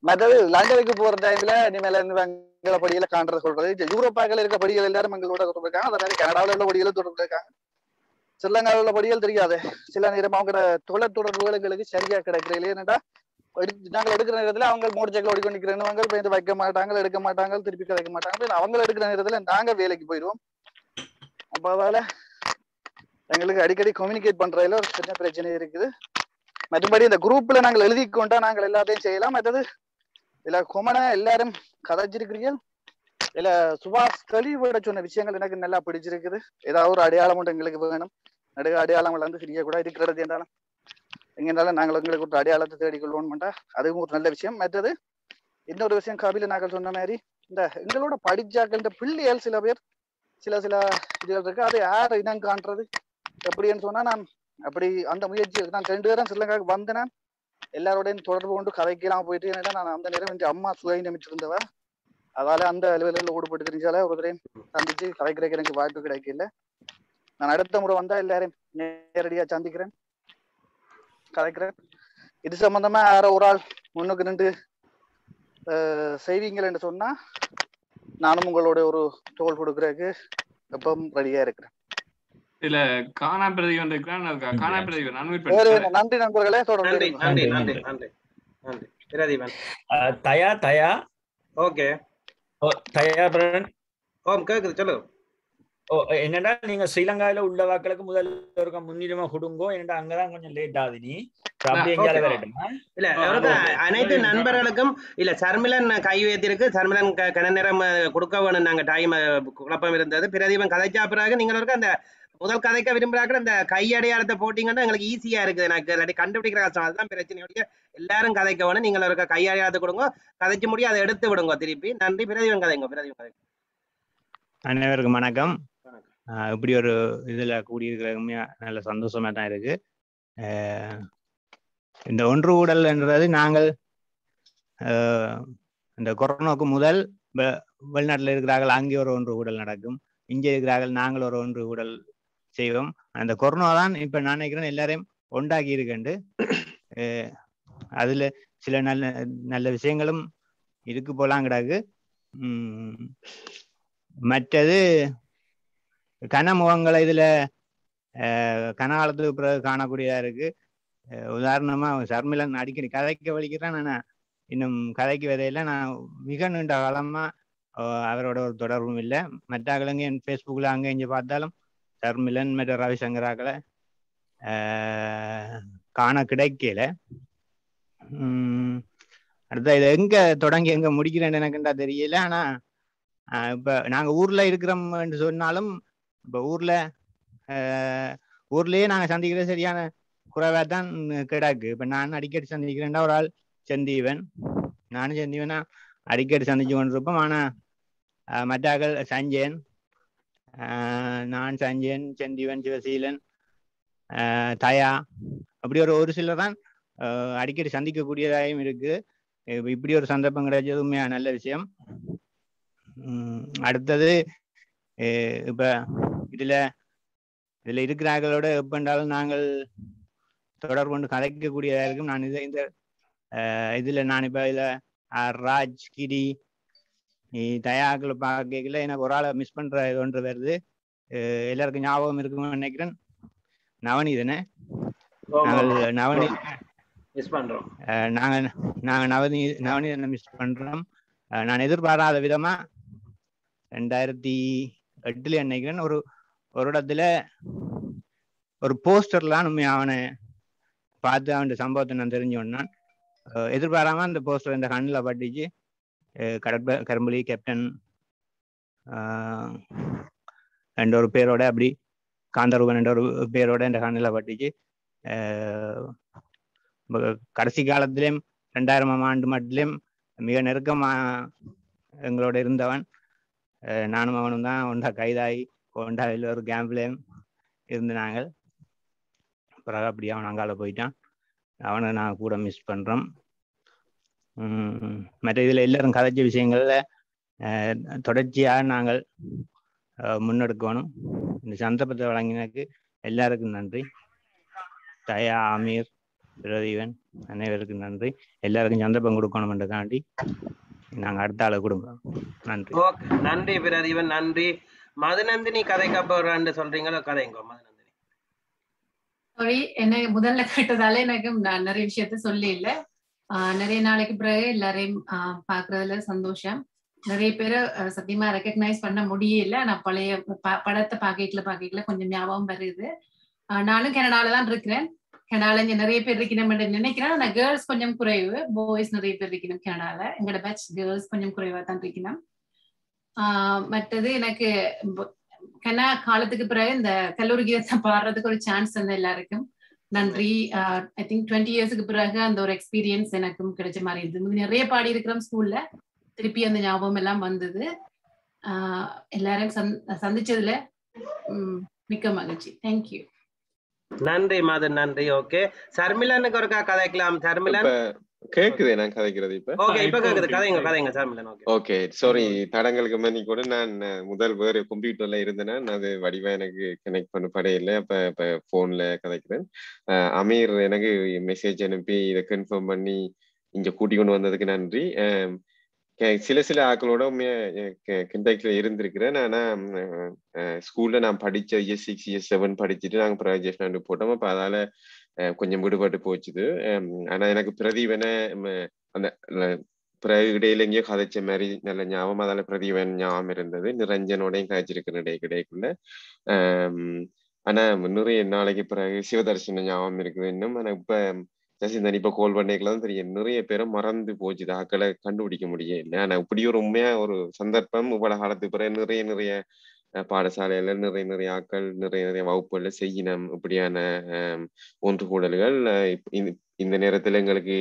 மற்றது லண்டனுக்கு போற டைம்ல இனிமேல எங்களை படியில காண்றது சொல்றது. யூரோப்பாக்கள் இருக்க படிகள் எல்லாரும் எங்களோட தொடர்பு இருக்காங்க. அதே மாதிரி கனடாவில் உள்ள படிகளும் தொடர்பு இருக்காங்க. ஸ்ரீலங்காவில் உள்ள படிகள் தெரியாது. சில நேரம் அவங்களோட தொலை தொடர்புகள் எங்களுக்கு சரியா கிடைக்கிறீங்களே என்னடா? நாங்கள் எடுக்கிற நேரத்துல அவங்க மோட்டர் சைக்கிள் ஓடிக்கொண்டு நிக்கிறவங்க இப்போ வைக்க மாட்டாங்க எடுக்க மாட்டாங்க திருப்பி கிடைக்க மாட்டாங்க. அவங்க எடுக்கிற நேரத்துல நாங்க வேலைக்கு போயிடுவோம். அப்ப அதால எங்களுக்கு அடிக்கடி கம்யூனிகேட் பண்றதுல ஒரு சின்ன பிரச்சனை இருக்குது. மற்றபடி இந்த குரூப்ல நாங்கள் எழுதி கொண்டா நாங்கள் எல்லாத்தையும் செய்யலாம். மற்றது இதுல கொமனா எல்லாரும் கதைச்சிருக்கிறீர்கள். இதுல சுபாஷ் கழிவுட சொன்ன விஷயங்கள் எனக்கு நல்லா பிடிச்சிருக்குது. ஏதாவது ஒரு அடையாளம் ஒன்று எங்களுக்கு வேணும். நடுக அடையாளம் வந்து ஃப்ரீயா கூட இருக்கிறது என்றாலும். எங்கனாலும் நாங்கள் எங்களுக்கு ஒரு அடையாளத்தை தேடிக்கொள்வோம் மாட்டா அதுவும் ஒரு நல்ல விஷயம். மற்றது இன்னொரு விஷயம் கபில நாங்கள் சொன்ன மாதிரி இந்த எங்களோட படிச்சாக்கள் இந்த பிள்ளைகள் சில பேர் சில சில இதுகள் இருக்கு. அதை யார் இனம் காண்றது? எப்படின்னு சொன்னா நான் அப்படி அந்த முயற்சி நான் ரெண்டு பேரும் ஸ்ரீலங்காவுக்கு வந்தேன் எல்லாரோடையும் தொடர்பு கொண்டு கதைக்கெல்லாம் போயிட்டு ஏன்னா நான் அந்த நேரம் என் அம்மா சுவை நிமிச்சிருந்தவ அதால அந்த அலுவலகத்தில் ஓடுபட்டு தெரிஞ்சால ஒரு சந்திச்சு கதைக்கிறதுக்கு எனக்கு வாய்ப்பு கிடைக்கல. நான் அடுத்த முறை வந்தா எல்லாரையும் நேரடியா சந்திக்கிறேன். கதைக்கிறேன் இது சம்பந்தமா யாரோ ஒரு ஆள் முன்னுக்கு நின்று அஹ், செய்வீங்கள் என்று சொன்னா நானும் உங்களோட ஒரு தோல் கொடுக்கறதுக்கு எப்பவும் ரெடியா இருக்கிறேன். இதுல காணா பிரதிவன் இருக்கிறான் காணா பிரதிவன் நன்றி நண்பர்களே தொடர்ந்து நன்றி. நன்றி நன்றி நன்றி. தயா தயா. ஓகே. தயா பிரன் ஓம் கேக்குது சொல்லுங்க என்னடா நீங்க ஸ்ரீலங்காவில உள்ள வாக்களுக்கு முதல்ல இருக்க முன்னுரிமை கொடுங்கோ. என்னடா அங்கதான் கொஞ்சம் லேட் ஆகுது நீ இல்ல. அனைத்து நண்பர்களுக்கும் இல்ல சர்மிலன் கை வைத்திருக்கு சர்மிலன் க- கன நேரம் கொடுக்க வேணும். நாங்க டைம் குழப்பம் இருந்தது. பிரதீபன் கதைச்சா பிறகு நீங்கள் இருக்க அந்த முதல் கதைக்க விரும்புறாங்க. அந்த கையடையாளத்தை போட்டீங்கன்னா எங்களுக்கு ஈஸியா இருக்குது. எனக்கு இல்லாட்டி கண்டுபிடிக்கிற கஷ்டம். அதுதான் பிரச்சனை ஒழிய எல்லாரும் கதைக்க வேணும். நீங்கள் இருக்க கையடையாளத்தை கொடுங்க. கதைச்சு முடியும் அதை எடுத்து விடுங்க திருப்பி. நன்றி. பிரதீபன் கதைங்க. பிரதீபன் கதைங்க. அனைவருக்கும் வணக்கம். இப்படி ஒரு இதில் கூடியிருக்கிறதுமே நல்ல சந்தோஷமாக தான் இருக்கு. இந்த ஒன்று ஊடல்ன்றது நாங்கள் இந்த கொரோனாவுக்கு முதல் வெளிநாட்டில் இருக்கிறார்கள் அங்கே ஒரு ஒன்று ஊடல் நடக்கும். இங்கே இருக்கிறார்கள் நாங்கள் ஒரு ஒன்று ஊடல் செய்வோம். அந்த கொரோனா தான் இப்போ நான் நினைக்கிறேன் எல்லாரையும் உண்டாக்கி இருக்கண்டு அதில் சில நல்ல நல்ல விஷயங்களும் இருக்கு போலாம் கிடக்கு மற்றது மற்றது கனமுகங்களை இதுல அஹ், கனகாலத்துக்கு பிறகு காணக்கூடியதா இருக்கு. அஹ், உதாரணமா சர்மிலன் அடிக்கடி கதைக்கு வலிக்கிறேன். நான் இன்னும் கதைக்கு வரையில நான் மிக நீண்ட காலமா அவரோட ஒரு தொடர்பும் இல்லை. மற்ற ஆளுங்க என் ஃபேஸ்புக்கில் அங்கே இங்கே பார்த்தாலும் சர்மிலன் மற்ற ரவிசங்கராக்களை காண கிடைக்கல. அடுத்த இது எங்க தொடங்கி எங்க முடிக்கிறேன்னு எனக்குண்டா தெரியல. ஆனா இப்போ இப்ப நாங்க ஊர்ல இருக்கிறோம்னு சொன்னாலும் இப்ப ஊர்ல ஆஹ் ஊர்லயே நாங்க சந்திக்கிறது சரியான குறைவா தான் கிடாக்கு. இப்ப நான் அடிக்கடி சந்திக்கிறேன்டா ஒரு ஆள் செந்தீவன். நானும் செந்தீவனா அடிக்கடி சந்திச்சு கொண்டிருப்போம். ஆனா மற்றாக்கள் சஞ்சயன் ஆஹ் நான் சஞ்சயன் செந்தீவன் சிவசீலன் தயா அப்படி ஒரு ஒரு சிலர் தான் அடிக்கடி சந்திக்கக்கூடியதாயும் இருக்கு. இப்படி ஒரு சந்தர்ப்பம் கிடைச்சது உண்மையா நல்ல விஷயம். அடுத்தது இப்போ இப்ப இதுல இதுல இருக்கிறார்களோட எப்பண்டாலும் நாங்கள் தொடர்பு கொண்டு கதைக்கக்கூடியதா இருக்கும் நான் இது இந்த இதுல நான் இப்ப இதுல ராஜ் கிரி தயாக்களை பார்க்கல எனக்கு ஒரு ஆளை மிஸ் பண்ற இது ஒன்று வருது. எல்லாருக்கும் ஞாபகம் இருக்கும்னு நினைக்கிறேன். நவநீதனே நாங்கள் நவநீ மிஸ் பண்றோம். நாங்க நாங்க நவநீ நவநீதனை மிஸ் பண்றோம். நான் எதிர்பாராத விதமா ரெண்டாயிரத்தி எட்டுல நினைக்கிறேன். ஒரு ஒரு இடத்துல ஒரு போஸ்டர்லாம் உண்மை அவனை பார்த்து அவன் சம்பவத்தை நான் தெரிஞ்சோன்னான் எதிர்பாராம அந்த போஸ்டர் இந்த கண்ணில் பட்டுச்சு. கடற்ப கரும்புலி கேப்டன் ஆஹ் என்ற ஒரு பேரோட அப்படி காந்தரூபன் என்ற ஒரு பேரோட இந்த கண்ணில் பட்டுச்சு. கடைசி காலத்திலையும் ரெண்டாயிரமாம் ஆண்டு மட்டிலும் மிக நெருக்கமாக எங்களோட இருந்தவன். நானும் அவனும் தான் ஒன்றா கைதாகி ஹோண்டாவில் ஒரு கேம்ப்லேயும் இருந்து நாங்கள் பிறகு அப்படியே அவன் அங்கால போயிட்டான். அவனை நான் கூட மிஸ் பண்ணுறோம் மற்ற இதில் எல்லாரும் கதைச்ச விஷயங்களில் தொடர்ச்சியாக நாங்கள் முன்னெடுக்கணும். இந்த சந்தர்ப்பத்தை வழங்கினதுக்கு எல்லாருக்கும் நன்றி. தயா ஆமீர் பிரதீவன் அனைவருக்கும் நன்றி. எல்லாருக்கும் சந்தர்ப்பம் கொடுக்கணும்ன்றதாண்டி நாங்கள் அடுத்த ஆளை கொடுங்க நன்றி. நன்றி பிரதீவன் நன்றி. மதுநந்தினி கதைக்க போறான்னு சொல்றீங்களோ கதைங்க மதுநந்தினி? சாரி என்ன முதல்ல கேட்டதால எனக்கு நான் நிறைய விஷயத்த சொல்லி இல்ல ஆஹ் நிறைய நாளைக்கு பிறகு எல்லாரையும் பாக்குறதுல சந்தோஷம். நிறைய பேரை சத்தியமா ரெக்கக்னைஸ் பண்ண முடியல. நான் பழைய படத்தை பாக்கெட்ல பாக்கெட்ல கொஞ்சம் ஞாபகம் வருது. ஆஹ் நானும் கனடால தான் இருக்கிறேன். கனடால இங்க நிறைய பேர் இருக்கணும் நினைக்கிறேன். ஆனா கேர்ள்ஸ் கொஞ்சம் குறைவு. பாய்ஸ் நிறைய பேர் இருக்கணும் கனடால. எங்களோட பேட்ச் கேர்ள்ஸ் கொஞ்சம் குறைவா தான் இருக்கணும். ஆஹ் மற்றது எனக்கு கனா காலத்துக்கு பிறகு இந்த கல்லூரி கீதத்தை பாடுறதுக்கு ஒரு சான்ஸ் தந்த எல்லாருக்கும். நன்றி. ஐ திங்க் டுவெண்ட்டி இயர்ஸ்க்கு பிறகு அந்த ஒரு எக்ஸ்பீரியன்ஸ் எனக்கும் கிடைச்ச மாதிரி இருந்தது. நிறைய பாடி இருக்கிறோம் ஸ்கூல்ல திருப்பி அந்த ஞாபகம் எல்லாம் வந்தது. ஆஹ் எல்லாரும் சந்- சந்திச்சதுல உம், மிக்க மகிழ்ச்சி. தேங்க்யூ நன்றி மதன். நன்றி. ஓகே சர்மிலனுக்கு ஒருக்கா கதைக்கலாம். சர்மிலன் கேக்குது நான் கதைக்கிறது இப்ப? ஓகே இப்ப கேக்குது. கதைங்க கதைங்க சர்மிலன் ஓகே. ஓகே சாரி தடங்களுக்கு மணி கூட நான் முதல் வேறு கம்ப்யூட்டர்ல இருந்தேன்னா நான் அது வடிவா எனக்கு கனெக்ட் பண்ண படையில அப்ப இப்ப போன்ல கதைக்கிறேன். அமீர் எனக்கு மெசேஜ் அனுப்பி இதை கன்ஃபார்ம் பண்ணி இங்க கூட்டி கொண்டு வந்ததுக்கு நன்றி. சில சில ஆக்களோட கண்டாக்ட்ல இருந்திருக்கிறேன். ஆனா ஸ்கூல்ல நான் படிச்ச இயர் சிக்ஸ் இயர் செவன் படிச்சுட்டு நாங்க ப்ராஜெக்ட் போட்டோம். அப்ப அதால கொஞ்சம் விடுபட்டு போச்சுது. ஆனா எனக்கு பிரதீவனை அந்த ல- இடையில எங்கேயோ கதைச்ச மாதிரி நல்ல ஞாபகம் அதால பிரதீபன் ஞாபகம் இருந்தது. நிரஞ்சனோடையும் கதைச்சிருக்கிற இடையே கிடைக்குள்ள ஆஹ் ஆனா நிறைய நாளைக்கு பிறகு சிவதர்சன ஞாபகம் இருக்குது இன்னும். ஆனா இப்ப சசிந்தன் இப்ப கோல் பண்ணிக்கலாம் தெரியும். நிறைய பேரும் மறந்து போச்சு ஆக்களை கண்டுபிடிக்க முடியல ஆனா இப்படி ஒரு உண்மையா ஒரு சந்தர்ப்பம் இவ்வளவு காலத்துக்கு பிறகு நிறைய நிறைய பாடசாலையில நிறைய நிறைய ஆக்கள் நிறைய நிறைய வகுப்புகள்ல செய்யணும் இப்படியான ஆஹ், ஒன்றுகூடல்கள் இந்த- இந்த நேரத்துல எங்களுக்கு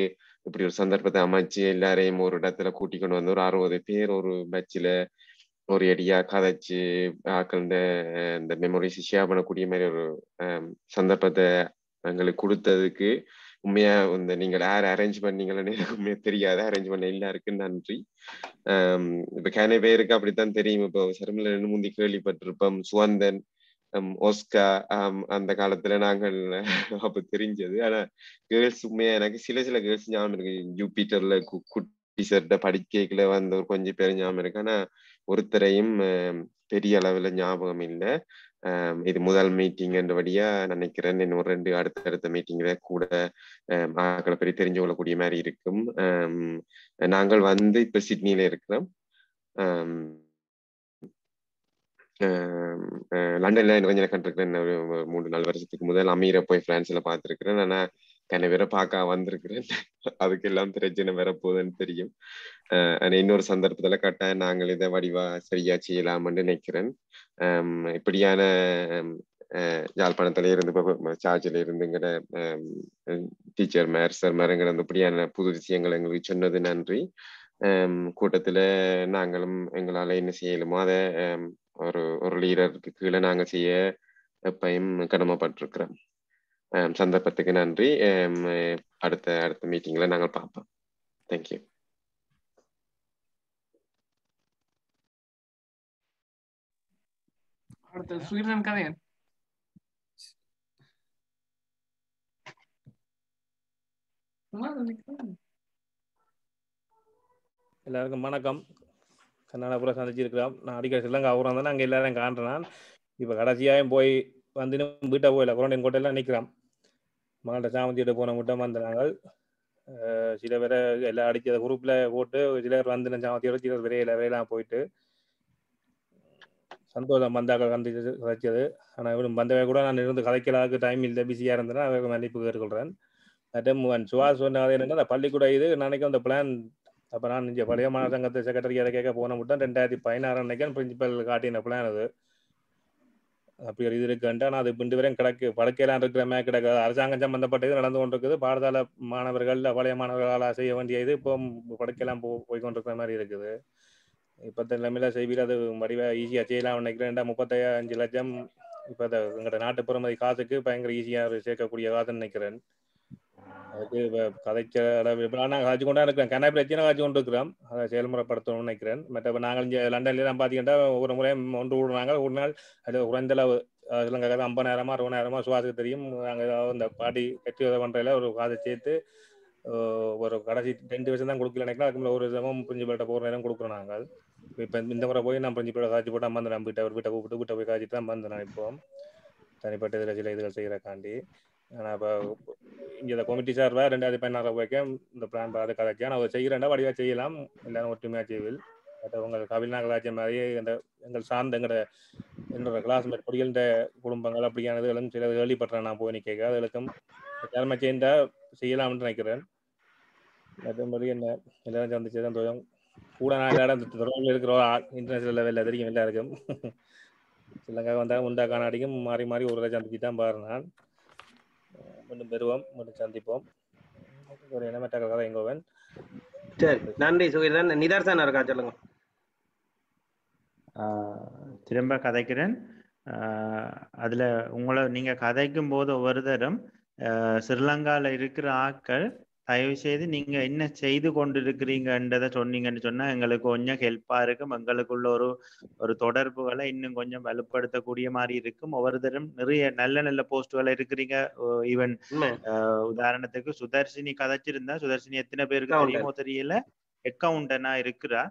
இப்படி ஒரு சந்தர்ப்பத்தை அமைச்சு எல்லாரையும் ஒரு இடத்துல கூட்டி கொண்டு வந்து ஒரு அறுபது பேர் ஒரு பச்சில ஒரு அடியா கதைச்சு ஆக்கள் இந்த மெமரிஸ் ஷேர் பண்ணக்கூடிய மாதிரி ஒரு சந்தர்ப்பத்தை எங்களுக்கு கொடுத்ததுக்கு உண்மையா இந்த நீங்கள் யார் அரேஞ்ச் பண்ணீங்கன்னு எனக்கு உண்மையா தெரியாது. அரேஞ்ச் பண்ண எல்லாருக்கும் நன்றி. இப்ப கேன பேருக்கு அப்படித்தான் தெரியும். இப்போ சர்மில ரெண்டு முந்தி கேள்விப்பட்டிருப்போம். சுவந்தன் ஒஸ்கா அந்த காலத்துல நாங்கள் அப்ப தெரிஞ்சது. ஆனா கேர்ள்ஸ் உண்மையா எனக்கு சில சில கேர்ள்ஸ் ஞாபகம் இருக்கு. ஜூபிட்டர்ல கு- குட்டி சர்ட்ட படிக்கைக்குள்ள வந்த ஒரு கொஞ்சம் பேர் ஞாபகம் இருக்கு. ஆனா ஒருத்தரையும் பெரிய அளவுல ஞாபகம் இல்லை. இது முதல் மீட்டிங் என்றபடியா நினைக்கிறேன். இன்னும் ரெண்டு அடுத்தடுத்த மீட்டிங்ல கூட ஆம், ஆக்களை பற்றி தெரிஞ்சு கொள்ளக்கூடிய மாதிரி இருக்கும். நாங்கள் வந்து இப்ப சிட்னியில இருக்கிறோம். ஆம், லண்டன்ல கொஞ்சம் கண்டிருக்கிறேன் ஒரு மூணு நாலு வருஷத்துக்கு முதல் அமீரை போய் பிரான்ஸ்ல பார்த்திருக்கிறேன். ஆனா தன்னை வேற பார்க்க வந்திருக்கிறேன். அதுக்கெல்லாம் பிரச்சனை வரப்போகுதுன்னு தெரியும். ஆனா இன்னொரு சந்தர்ப்பத்துல கட்டாயம் நாங்கள் இதை வடிவா சரியா செய்யலாம்னு நினைக்கிறேன். இப்படியான யாழ்ப்பாணத்துல இருந்து சார்ஜில் இருந்துங்கிற டீச்சர் மேர் சார் மேருங்கிற அந்த இப்படியான புது விஷயங்கள் எங்களுக்கு சொன்னது நன்றி. கூட்டத்துல நாங்களும் எங்களால என்ன செய்யலுமோ அதை ஒரு ஒரு லீடருக்கு கீழே நாங்க செய்ய எப்பயும் கடமைப்பட்டிருக்கிறோம். சந்தர்ப்பத்துக்கு நன்றி. அடுத்த அடுத்த மீட்டிங்ல நாங்கள் பார்ப்போம். தேங்க்யூ அடுத்து கதையன் எல்லாருக்கும் வணக்கம். கர்நாடகபுரம் சந்திச்சிருக்கிறோம். நான் அடிக்கடி ஸ்ரீலங்கா ஊரம் தான் நாங்கள் எல்லாரும் காண்றேன் இப்போ கடைசியாயும் போய் வந்து வீட்டை போயில குரண்டின் கோட்டையெல்லாம் நிற்கிறோம் மகள்கிட்ட சாமந்தியிட்ட போன மட்டும் வந்து சில பேரை எல்லாம் அடிச்ச குரூப்பில் போட்டு சிலர் வந்து சாமந்தியோட சிலர் விரையில விரையெல்லாம் போயிட்டு சந்தோஷம் வந்தாக்கள் வந்து கதைச்சது ஆனால் இவரும் வந்தவை கூட நான் இருந்து கதைக்கிறதுக்கு டைம் இல்லை பிஸியாக இருந்தேன்னா அவருக்கு மன்னிப்பு கேட்டுக்கொள்கிறேன் மற்றும் சுவாஸ் சொன்னது என்னன்னா அந்த பள்ளிக்கூட இது நினைக்கும் அந்த பிளான் அப்போ நான் இங்கே பழைய மாணவர் சங்கத்து செக்ரட்டரியால கேட்க போன மட்டும் ரெண்டாயிரத்தி பதினாறு அன்னைக்கு பிரின்சிபல் காட்டின பிளான் அது. அப்படி ஒரு இது இருக்குன்ட்டு ஆனால் அது பிண்டு வரையும் கிடக்கு. படுக்கையெல்லாம் இருக்கிற மாதிரி கிடக்கு. அரசாங்கம் சம்பந்தப்பட்ட இது நடந்து கொண்டிருக்குது. பாடசாலை மாணவர்கள் பழைய மாணவர்களால் செய்ய வேண்டிய இது இப்போ படுக்கையெல்லாம் போ போய் கொண்டிருக்கிற மாதிரி இருக்குது. இப்போ நிலைமையில செய்வியில் அது வடிவா ஈஸியாக செய்யலாம் நினைக்கிறேன். முப்பத்தஞ்சு லட்சம் இப்போ எங்களோட நாட்டு பெறுமதி காசுக்கு பயங்கர ஈஸியாக சேர்க்கக்கூடிய காசுன்னு நினைக்கிறேன். அதுக்கு கதைக்க கதைச்ச இப்போ நான் காய்ச்சி கொண்டா இருக்கிறேன். கண்ணா பிரச்சனை காட்சி கொண்டு இருக்கிறோம் அதை செயல்முறைப்படுத்தணும்னு நினைக்கிறேன். மற்ற இப்போ நாங்கள் இங்கே லண்டன்லாம் பார்த்தீங்கன்னா ஒரு முறை ஒன்று விடுறாங்க ஒரு நாள் அது குறைந்தளவு இலங்கை கதை ஐம்பதாயிரமா அறுபதாயிரமா சுவாசுக்கு தெரியும். நாங்கள் ஏதாவது இந்த பாட்டி கட்சி உதவி பண்ணுறதுல ஒரு காதை சேர்த்து ஒரு கடைசி ரெண்டு வருஷம் தான் கொடுக்கல நினைக்கிறேன். அதுக்கு ஒரு வருஷமும் பிரிஞ்சுபேட்டை போகிற நேரம் கொடுக்குறோம் நாங்கள். இப்போ இந்த முறை போய் நான் பிரிஞ்சுபேட்டை காய்ச்சி போட்டு அம்மா நம்ம வீட்டை ஒரு வீட்டை கூப்பிட்டு வீட்டை போய் காய்ச்சிட்டு தான் அம்மா நான் இப்போ. தனிப்பட்ட இதில் சில இதுகள் செய்கிறக்காண்டி நான் இப்போ இங்கே இந்த கமிட்டி சார்பாக ரெண்டாயிரத்தி பதினாறு போய்க்கும் இந்த பிளான் பார்த்து கதைக்கு. நான் அதை செய்கிறேன்டா வடிவாக செய்யலாம். எல்லாரும் ஒற்றுமையாக செய்வில் பட் உங்கள் கபில் நாகராஜன் மாதிரி இந்த எங்கள் சார்ந்த எங்களோட என்னோட கிளாஸ்மேட் பொடிகளின் குடும்பங்கள் அப்படியானதுகளும் சில கேள்விப்பட்டேன். நான் போய் கேட்க அதுகளுக்கும் எல்லாருமே சேர்ந்தா செய்யலாம்னு நினைக்கிறேன். மற்றபடி என்ன? எல்லாரும் சந்திச்சு தான் தோயும் கூட நான் எல்லாரும் தொடர்பில் இருக்கிற இன்டர்நேஷனல் லெவலில் தெரியும் எல்லாருக்கும். [LAUGHS] சிலங்காக வந்தால் முண்டா காணாடிக்கும் மாறி மாறி ஒரு சந்திச்சு தான் பாரு நான். மீண்டும் பெறுவோம். மீண்டும் சந்திப்போம். ஒரு இனமற்ற எங்கோவன் சரி நன்றி சுகிர்தன். நிதர்சனம் இருக்கா சொல்லுங்க. திரும்ப கதைக்கிறேன். அதுல உங்களை நீங்க கதைக்கும் போது ஒவ்வொரு தரம் ஸ்ரீலங்கால இருக்கிற ஆட்கள் தயவு செய்து நீங்க என்ன செய்து கொண்டிருக்கிறீங்கன்றதை சொன்னீங்கன்னு சொன்னா எங்களுக்கு கொஞ்சம் ஹெல்ப்பா இருக்கும். எங்களுக்குள்ள ஒரு ஒரு தொடர்புகளை இன்னும் கொஞ்சம் வலுப்படுத்தக்கூடிய மாதிரி இருக்கும். ஒவ்வொரு தரம் நிறைய நல்ல நல்ல போஸ்டுகள் இருக்கிறீங்க. ஈவன் உதாரணத்துக்கு சுதர்ஷினி கதைச்சிருந்தா சுதர்ஷினி எத்தனை பேருக்கு தெரியுமோ தெரியல. அக்கௌண்டனா இருக்கிறா.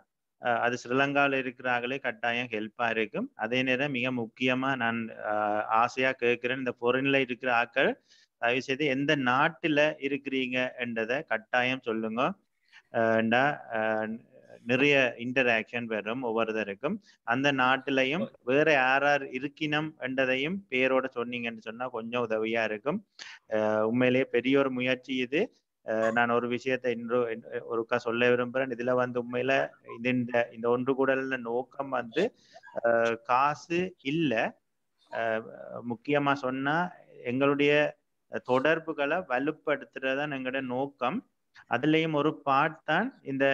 அது ஸ்ரீலங்காவில் இருக்கிறாங்களே கட்டாயம் ஹெல்ப்பா இருக்கும். அதே நேரம் மிக முக்கியமா நான் ஆசையா கேட்கிறேன். இந்த பொருளில் இருக்கிற ஆட்கள் தயவு செய்து எந்த நாட்டுல இருக்கிறீங்க என்றதை கட்டாயம் சொல்லுங்க. நிறைய இன்டராக்ஷன் வரும் ஒவ்வொருத்தருக்கும். அந்த நாட்டிலையும் வேற யார் யார் இருக்கினம் என்றதையும் பேரோட சொன்னீங்கன்னு சொன்னா கொஞ்சம் உதவியா இருக்கும். உண்மையிலேயே பெரிய ஒரு முயற்சி இது. நான் ஒரு விஷயத்தை இன்று ஒருக்கா சொல்ல விரும்புறேன். இதுல வந்து உண்மையில இந்த இந்த ஒன்று கூடல நோக்கம் வந்து காசு இல்ல. முக்கியமா சொன்னா எங்களுடைய தொடர்புகளை வலுப்படுத்துறதுதான் எங்களோட நோக்கம். அதுலயும் ஒரு பார்ட் தான் இந்த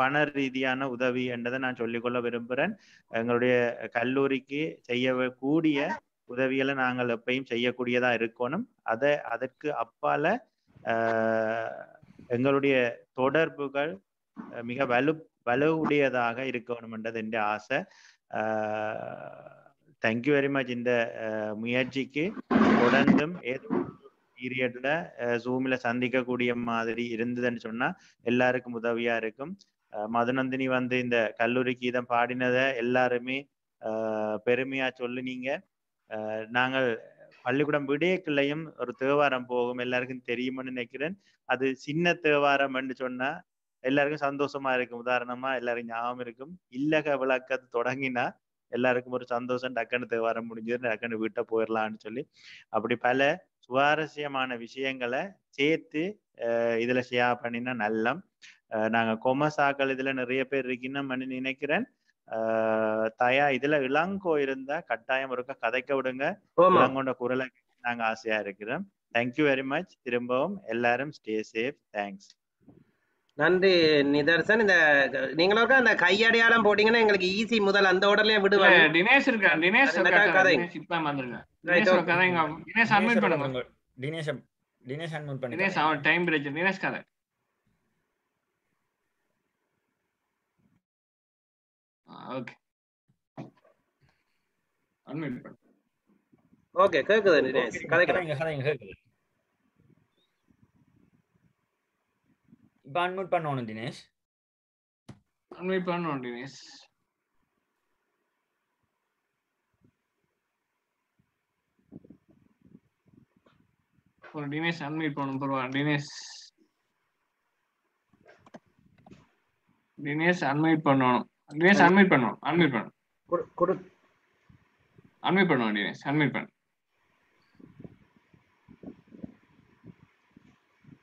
பண ரீதியான உதவி என்றதை நான் சொல்லிக்கொள்ள விரும்புகிறேன் எங்களுடைய கல்லூரிக்கு செய்ய கூடிய உதவிகளை நாங்கள் எப்பயும் செய்யக்கூடியதா இருக்கணும். அதை அதற்கு அப்பால எங்களுடைய தொடர்புகள் மிக வலு வலுவுடையதாக இருக்கணும்ன்றது என்ற ஆசை. தேங்க்யூ வெரி மச் இந்த முயற்சிக்கு. தொடர்ந்தும் ஏதோ பீரியட்ல ஜூம்ல சந்திக்கக்கூடிய மாதிரி இருந்ததுன்னு சொன்னா எல்லாருக்கும் உதவியா இருக்கும். மதுநந்தினி வந்து இந்த கல்லூரி கீதம் பாடினதை எல்லாருமே பெருமையா சொல்லுனீங்க. நாங்கள் பள்ளிக்கூடம் விடயக்கிள்ளையும் ஒரு தேவாரம் போகும் எல்லாருக்கும் தெரியும்னு நினைக்கிறேன். அது சின்ன தேவாரம் சொன்னா எல்லாருக்கும் சந்தோஷமா இருக்கும். உதாரணமா எல்லாரும் ஞாபகம் இருக்கும். இல்லக விளக்கத்து தொடங்கினா எல்லாருக்கும் ஒரு சந்தோஷம் டக்குன்னு தேவாரம் முடிஞ்சது டக்குன்னு வீட்டை போயிடலாம்னு சொல்லி. அப்படி பல சுவாரஸ்யமான விஷயங்களை சேர்த்து இதுல ஷேர் பண்ணினா நல்லம். நாங்க கொமசாக்கள் இதுல நிறைய பேர் இருக்கீங்கன்னு நினைக்கிறேன். தயா இதுல இளங்கோ இருந்தா கட்டாயம் ஒருக்க கதைக்க விடுங்க. இளங்கோண்ட குரலை நாங்க ஆசையா இருக்கிறோம். தேங்க்யூ வெரி மச் திரும்பவும் எல்லாரும் ஸ்டே சேஃப் தேங்க்ஸ் நன்றி நிதர்சன். இந்த நீங்களும் அந்த கையடையாளம் போட்டீங்கன்னா எங்களுக்கு ஈஸி முதல் அந்த உடனே விடுவாங்க தினேஷ் இருக்கா? தினேஷ் கதை. இப்ப வந்துருங்க தினேஷ் தினேஷ் அன்மிட் பண்ணுங்க தினேஷ் தினேஷ் அன்மிட் பண்ணுங்க தினேஷ் அவன் டைம் பிரச்சனை தினேஷ் கதை. ஓகே அன்மிட் பண்ணு. ஓகே கேக்குது தினேஷ். கதைக்கிறேன். கதைங்க கேக்குது. இப்போ அன்மியூட் பண்ணணும் தினேஷ். அன்மியூட் பண்ணணும் தினேஷ். ஒரு தினேஷ் அன்மியூட் பண்ணணும் பரவாயில்ல தினேஷ். தினேஷ் அன்மியூட் பண்ணணும். தினேஷ் அன்மியூட் பண்ணணும் அன்மியூட் பண்ணணும். அன்மியூட் பண்ணணும் தினேஷ் அன்மியூட் பண்ணு.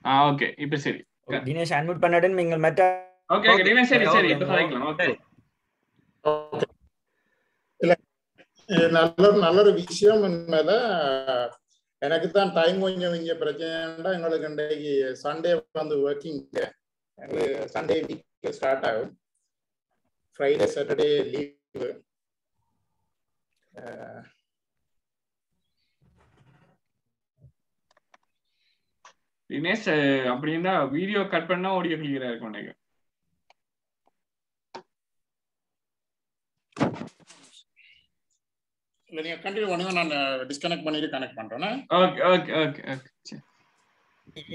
ஆ ஓகே இப்போ சரி. தினேஷ் அன்மியூட் பண்ணடன் நீங்கள் மற்ற ஓகே ஓகே தினேஷ் சரி சரி இப்ப கதைக்கலாம் ஓகே. இல்ல இது நல்ல நல்ல ஒரு விஷயம் உண்மைதான் எனக்கு தான் டைம் கொஞ்சம் இங்க பிரச்சனைடா எங்களுக்கு இன்றைக்கு சண்டே வந்து ஒர்க்கிங் சண்டே வீக் ஸ்டார்ட் ஆகும். ஃப்ரைடே சாட்டர்டே லீவு தினேஷ் அப்படின்னா வீடியோ கட் பண்ணா ஆடியோ கிளியரா இருக்கும் நினைக்கிறேன். இல்ல நீங்க கண்டினியூ பண்ணுங்க நான் டிஸ்கனெக்ட் பண்ணிட்டு கனெக்ட் பண்றேன் okay okay okay okay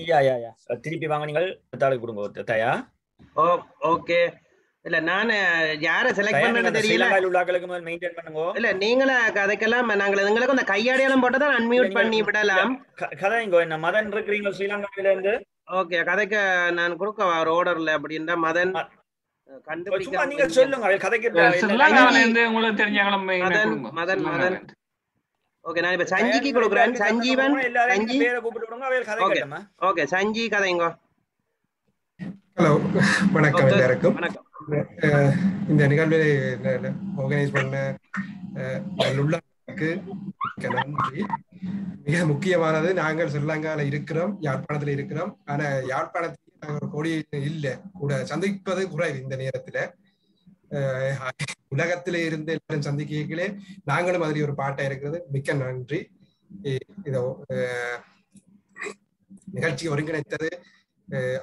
yeah yeah yeah திருப்பி வாங்க நீங்கள் தாளுக்கு கொடுங்க தயா. ஓ ஓகே இல்ல நான் யார செலக்ட் நீங்க அந்த தெரியல. ஸ்ரீலங்காவில் உள்ள ஆட்களுக்கு முதல் மெயின்டைன் பண்ணுங்க. இல்ல நீங்கள கதைக்கெல்லாம் நாங்கள் எங்களுக்கு அந்த கையடையாளம் போட்டு தான் அன்மியூட் பண்ணி விடலாம். க- கதைங்க என்ன மதன் இருக்கிறீங்க ஸ்ரீலங்காவில இருந்து ஓகே கதைக்க நான் கொடுக்க ஒரு ஆர்டர்ல அப்படின்னா மதன். சும்மா நீங்க சொல்லுங்க கதைக்கு ஸ்ரீலங்காவில இருந்து உங்களுக்கு தெரிஞ்சவங்களும் மெயினா மதன் மதன் மதன். ஓகே நான் இப்ப சஞ்சிக்கு கொடுக்குறேன். சஞ்சீவன் எல்லாரும் சஞ்சி. பேரை கூப்பிட்டு விடுங்க அவள் கதை ஓகே. கேட்டமா ஓகே சஞ்சி கதைங்க ஹலோ [LAUGHS] வணக்கம் எல்லாருக்கும். வணக்கம். இந்த நிகழ்வை ஆர்கனைஸ் பண்ண அஹ், மிக்க நன்றி. மிக முக்கியமானது நாங்கள் ஸ்ரீலங்கால இருக்கிறோம் யாழ்ப்பாணத்துல இருக்கிறோம். ஆனா யாழ்ப்பாணத்துக்கு நாங்கள் ஒரு கொடி இல்லை கூட சந்திப்பது குறைவு இந்த நேரத்துல. உலகத்திலே இருந்து எல்லாரும் சந்திக்கலே நாங்களும் மாதிரி ஒரு பாட்டா இருக்கிறது. மிக்க நன்றி. இதோ நிகழ்ச்சி ஒருங்கிணைத்தது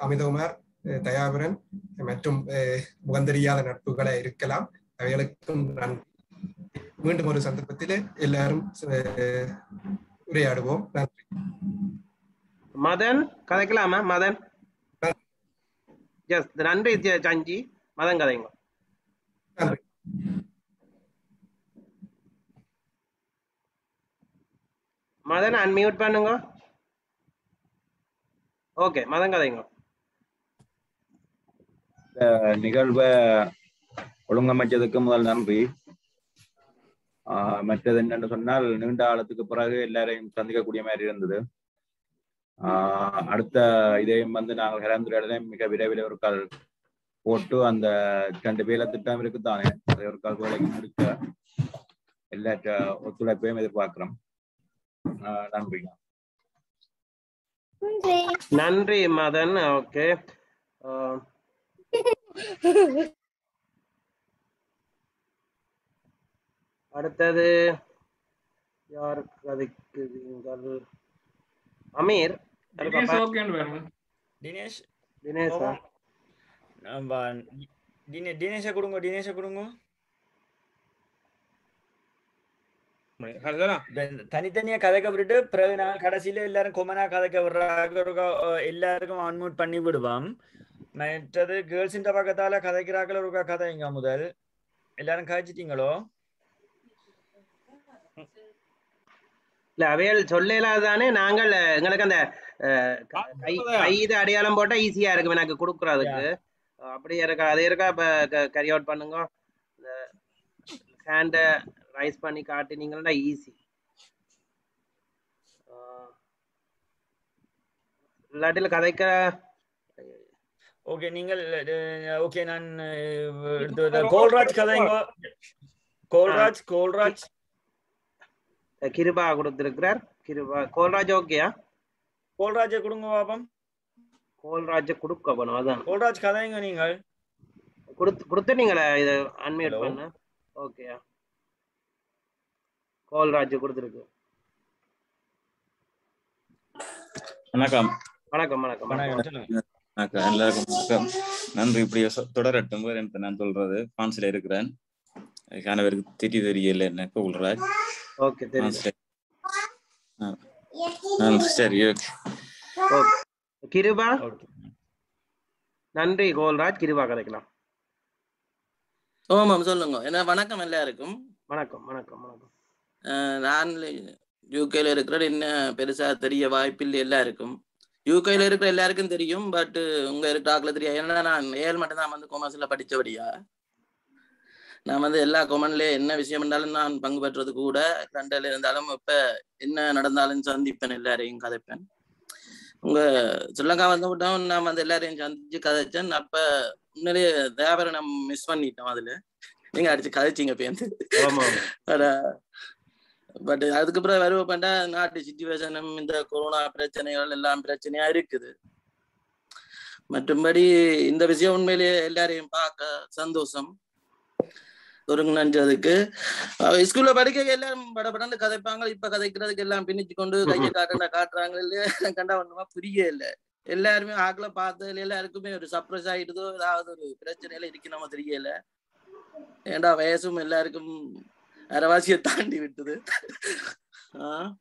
அமிதகுமார். தயாபரன் மற்றும் அஹ், முகந்தெரியாத நட்புகளை இருக்கலாம். அவைகளுக்கும் நன்றி மீண்டும் ஒரு சந்தர்ப்பத்தில் எல்லாரும் உரையாடுவோம். நன்றி. மதன் கதைக்கலாமா? மதன்? எஸ் நன்றி சஞ்சி மதன் கதைங்க. நன்றி. மதன் அன்மியூட் பண்ணுங்க. ஓகே மதன் கதைங்க. நிகழ்வை ஒழுங்கமைச்சதுக்கு முதல் நன்றி. ஆஹ் மற்றது என்னன்னு சொன்னால் நீண்ட காலத்துக்கு பிறகு எல்லாரையும் சந்திக்கக்கூடிய மாதிரி இருந்தது. ஆஹ் அடுத்த இதையும் வந்து நாங்கள் கலந்துரையாடலையும் மிக விரைவில் ஒரு கால் போட்டு அந்த ரெண்டு பேர திட்டம் இருக்குதானே அதை ஒரு கால் வேலைக்கு முடிக்க எல்லா ஒத்துழைப்பையும் எதிர்பார்க்கிறோம். ஆஹ் நன்றி. நன்றி. மதன். ஓகே. அடுத்தது யார் கதைக்குறீங்கள் அமீர் தினேஷ் தினேஷ்? தினேஷா? நம்ம தினே தினேஷை கொடுங்க தினேஷை கொடுங்க. தனித்தனியா கதைக்க விட்டுட்டு பிறகு நான் கடைசியில எல்லாரும் கொமனா கதைக்க விடுறாங்க எல்லாருக்கும் அன்மியூட் பண்ணி விடுவோம். மற்றது கேர்ள்ஸின் பக்கத்தால கதைக்கிறாக்கள் ஒரு கதைங்க முதல் எல்லாரும் கதைச்சிட்டீங்களோ இல்ல அவையல் சொல்லலாதானே நாங்கள் எங்களுக்கு அந்த அஹ், க- கை கை இது அடையாளம் போட்டா ஈஸியா இருக்கும் எனக்கு கொடுக்கறதுக்கு அப்படி இருக்கா அது இருக்கா இப்ப கரி அவுட் பண்ணுங்க ஹேண்ட ரைஸ் பண்ணி காட்டினீங்கன்னா ஈஸி இல்லாட்டில கதைக்க ஓகே நீங்கள் ஓகே நான் கோல்ராஜ் கதைங்க. கோல்ராஜ் கோல்ராஜ். கிருபா கொடுத்திருக்கிறார். கிருபா கோல்ராஜ் ஓகேயா கோல்ராஜை கொடுங்க பாப்பம் கோல்ராஜ் கொடுக்க போனோம் அதான். கோல்ராஜ் கதைங்க நீங்கள். கொடுத்து கொடுத்துட்டீங்களா இது அன்மியூட். பண்ண. ஓகேயா கோல்ராஜ் கொடுத்துருக்கு. வணக்கம். வணக்கம் வணக்கம் வணக்கம். சொல்லுங்க. வணக்கம் எல்லாருக்கும் வணக்கம். நன்றி. இப்படியே சொ- தொடரட்டும். வேற எனக்கு நான் சொல்றது? பிரான்ஸ்ல இருக்கிறேன். அதுக்கான பேருக்கு தெரிய தெரியல என்ன கூழ்ராஜ் ஓகே தெரியும் சரி ஓகே கிருபா. நன்றி கோல்ராஜ். கிருபா கிடைக்கலாம். ஆமாம் சொல்லுங்க. என்ன வணக்கம் எல்லாருக்கும். வணக்கம் வணக்கம் வணக்கம். நான் யூகேல இருக்கிற என்ன பெருசா தெரிய வாய்ப்பில்லை எல்லாருக்கும். யூகேல இருக்கிற எல்லாருக்கும் தெரியும் பட் உங்க இருக்கிற ஆக்களை தெரியாது. ஏன்னா நான் ஏழு மட்டும் தான் வந்து கொமர்ஸ்ல படிச்சபடியா. நான் வந்து எல்லா கொமன்ல என்ன விஷயம் இருந்தாலும் நான் பங்கு பெற்றது கூட லண்டன்ல இருந்தாலும் இப்ப என்ன நடந்தாலும் சந்திப்பேன் எல்லாரையும் கதைப்பேன். உங்க ஸ்ரீலங்கா வந்து விட்டோம் நான் வந்து எல்லாரையும் சந்திச்சு கதைச்சேன். அப்ப உண்மையிலேயே தேவரை நம்ம மிஸ் பண்ணிட்டோம் அதுல. நீங்க அடிச்சு கதைச்சிங்க பேருந்து பட் அதுக்கப்புறம் வருவ பண்ணா நாட்டு சுச்சுவேஷனும் இந்த கொரோனா பிரச்சனைகள் எல்லாம் பிரச்சனையா இருக்குது. மற்றும்படி இந்த விஷயம் உண்மையிலேயே எல்லாரையும் பார்க்க சந்தோஷம். ஒருங்கிணைஞ்சதுக்கு ஸ்கூல்ல படிக்க எல்லாரும் படபடன்னு கதைப்பாங்க. இப்ப கதைக்கிறதுக்கு எல்லாம் பின்னிச்சு கொண்டு கையை காட்டுண்டா காட்டுறாங்க. இல்லையா கண்டா ஒண்ணுமா புரிய இல்ல. எல்லாருமே ஆக்களை பார்த்ததுல எல்லாருக்குமே ஒரு சர்ப்ரைஸ் ஆயிடுதோ ஏதாவது ஒரு பிரச்சனையில இருக்கணுமோ தெரியல. ஏண்டா வயசும் எல்லாருக்கும் அரவாசிய தாண்டி விட்டது. ஆஹ்